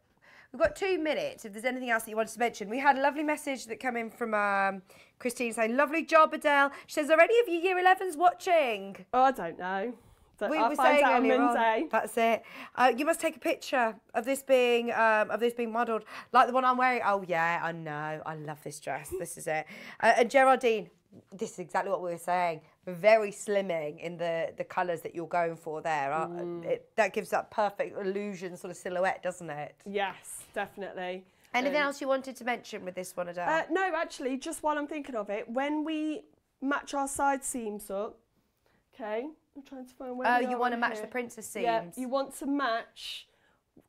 We've got two minutes. If there's anything else that you wanted to mention, we had a lovely message that came in from um, Christine saying, "Lovely job, Adelle." She says, "Are any of you Year 11s watching?" Oh, I don't know. So we I'll were saying out on earlier on. Monday. That's it. Uh, you must take a picture of this being um, of this being modelled like the one I'm wearing. Oh yeah, I know. I love this dress. This is it. Uh, and Geraldine, this is exactly what we were saying. Very slimming in the the colours that you're going for there. Mm. it, that gives that perfect illusion sort of silhouette, doesn't it? Yes, definitely. Anything Um, else you wanted to mention with this one, Adelle? Uh, no, actually, just while I'm thinking of it, when we match our side seams up, okay, I'm trying to find where oh, you want to match here. the princess seams? Yeah, you want to match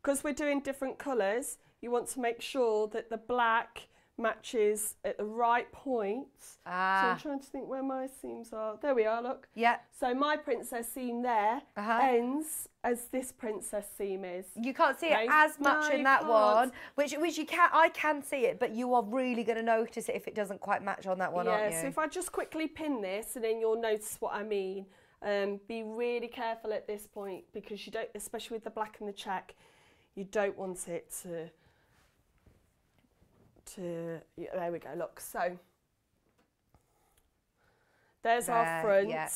because we're doing different colours. You want to make sure that the black matches at the right point. So Ah. I'm trying to think where my seams are. There we are. Look. Yeah. So my princess seam there Uh-huh. ends as this princess seam is. You can't see it as much No, in that can't. one, which which you can I can see it, but you are really going to notice it if it doesn't quite match on that one, yeah, aren't you? so if I just quickly pin this and then you'll notice what I mean. Um, be really careful at this point because you don't, especially with the black and the check, you don't want it to, to, yeah, there we go, look. So there's our front, yeah.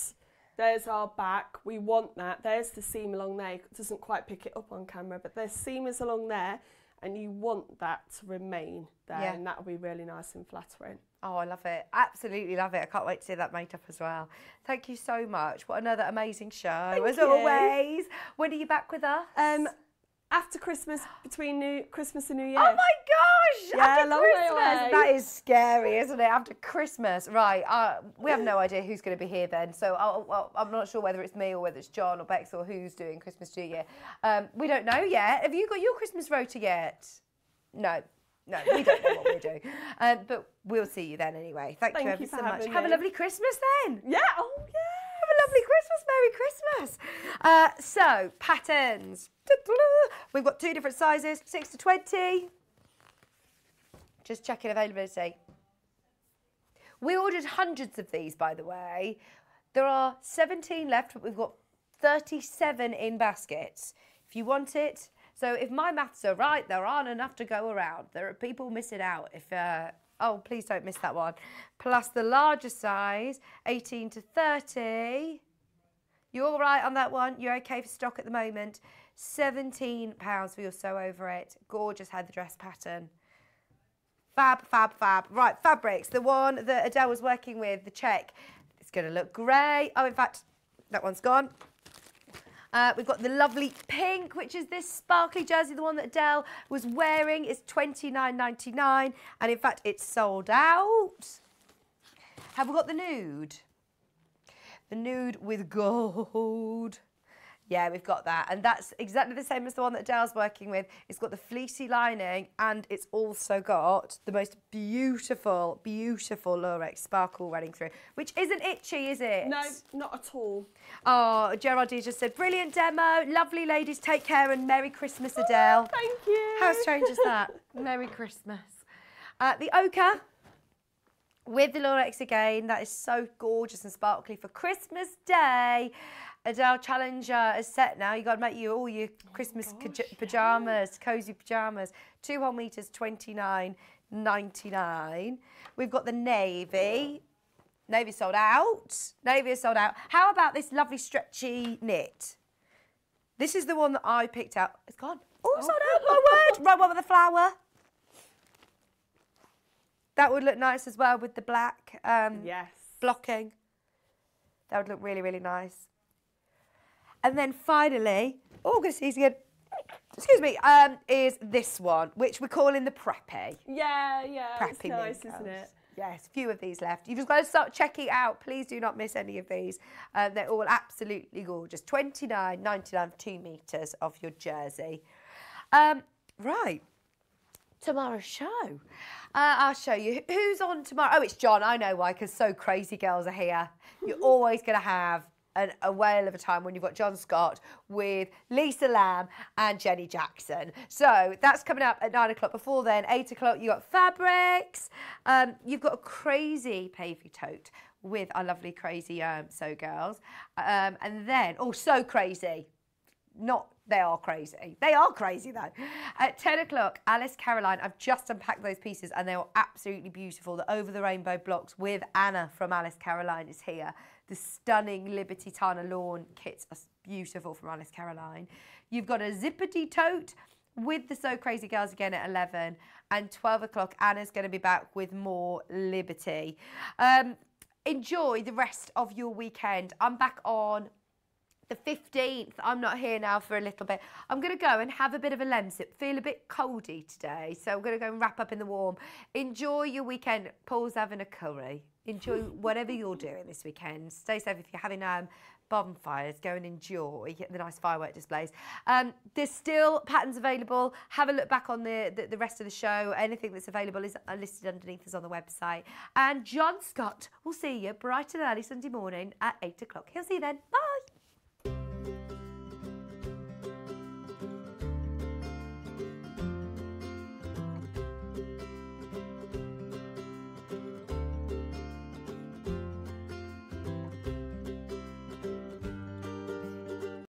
there's our back. We want that. There's the seam along there. It doesn't quite pick it up on camera, but there's seamers along there and you want that to remain there Yeah. and that'll be really nice and flattering. Oh, I love it. Absolutely love it. I can't wait to see that made up as well. Thank you so much. What another amazing show, as you. always. When are you back with us? Um, after Christmas, between New Christmas and New Year. Oh my gosh! Yeah, after Christmas. That is scary, isn't it? After Christmas, right? Uh, we have no idea who's going to be here then, so I'll, well, I'm not sure whether it's me or whether it's John or Bex or who's doing Christmas New Year. Um, we don't know yet. Have you got your Christmas rota yet? No. No, we don't know what we're doing. Um, but we'll see you then anyway. Thank, Thank you ever you so much. having Have a lovely Christmas then. Yeah. Oh yeah. Have a lovely Christmas. Merry Christmas. Uh, so, patterns. We've got two different sizes 6 to 20. Just checking availability. We ordered hundreds of these, by the way. There are 17 left, but we've got 37 in baskets. If you want it, so if my maths are right, there aren't enough to go around. There are people missing out. If uh, oh, please don't miss that one. Plus the larger size, 18 to 30. You're all right on that one? You're okay for stock at the moment. 17 pounds for your sew over it. Gorgeous heather dress pattern. Fab, fab, fab. Right, fabrics. The one that Adelle was working with, the check. It's going to look great. Oh, in fact, that one's gone. Uh, we've got the lovely pink, which is this sparkly jersey, the one that Adelle was wearing. It's twenty nine ninety nine, and in fact, it's sold out. Have we got the nude? The nude with gold. Yeah, we've got that. And that's exactly the same as the one that Dale's working with. It's got the fleecy lining and it's also got the most beautiful, beautiful Lurex sparkle running through, which isn't itchy, is it? No, not at all. Oh, Geraldine just said, brilliant demo. Lovely ladies, take care and Merry Christmas, Adelle. Thank you. How strange is that? Merry Christmas. Uh, the ochre with the Lurex again. That is so gorgeous and sparkly for Christmas Day. Adelle Challenger is set now. You got to make you all your Christmas kaj- pajamas, cozy pajamas. Two whole meters, twenty nine ninety nine. We've got the navy. Navy sold out. Navy is sold out. How about this lovely stretchy knit? This is the one that I picked out. It's gone. Oh, sold out. My word. Right one with the flower. That would look nice as well with the black um, Yes. blocking. That would look really, really nice. And then finally, oh, I'm going to sneeze again. Excuse me, um, is this one, which we're calling the preppy. Yeah, yeah. It's Preppy nice, Migos. isn't it? Yes, few of these left. You've just got to start checking out. Please do not miss any of these. Um, they're all absolutely gorgeous. Twenty nine ninety nine for two metres of your jersey. Um, right. Tomorrow's show. Uh, I'll show you. Who's on tomorrow? Oh, it's John. I know why, because So Crazy Girls are here. You're always going to have an, a whale of a time when you've got John Scott with Lisa Lam and Jenny Jackson. So that's coming up at nine o'clock. Before then, eight o'clock, you've got Fabrics. Um, you've got a crazy pavey tote with our lovely crazy um, So Girls. Um, and then, oh, So Crazy not they are crazy. They are crazy though. At 10 o'clock, Alice Caroline, I've just unpacked those pieces and they are absolutely beautiful. The Over the Rainbow blocks with Anna from Alice Caroline is here. The stunning Liberty Tana Lawn kits are beautiful from Alice Caroline. You've got a zippity tote with the So Crazy Girls again at 11 and 12 o'clock. Anna's going to be back with more Liberty. Um, enjoy the rest of your weekend. I'm back on the 15th. I'm not here now for a little bit. I'm going to go and have a bit of a Lemsip. Feel a bit coldy today, so I'm going to go and wrap up in the warm. Enjoy your weekend. Paul's having a curry. Enjoy whatever you're doing this weekend. Stay safe if you're having um, bonfires. Go and enjoy the nice firework displays. Um, there's still patterns available. Have a look back on the, the, the rest of the show. Anything that's available is listed underneath us on the website. And John Scott will see you bright and early Sunday morning at 8 o'clock. He'll see you then. Bye.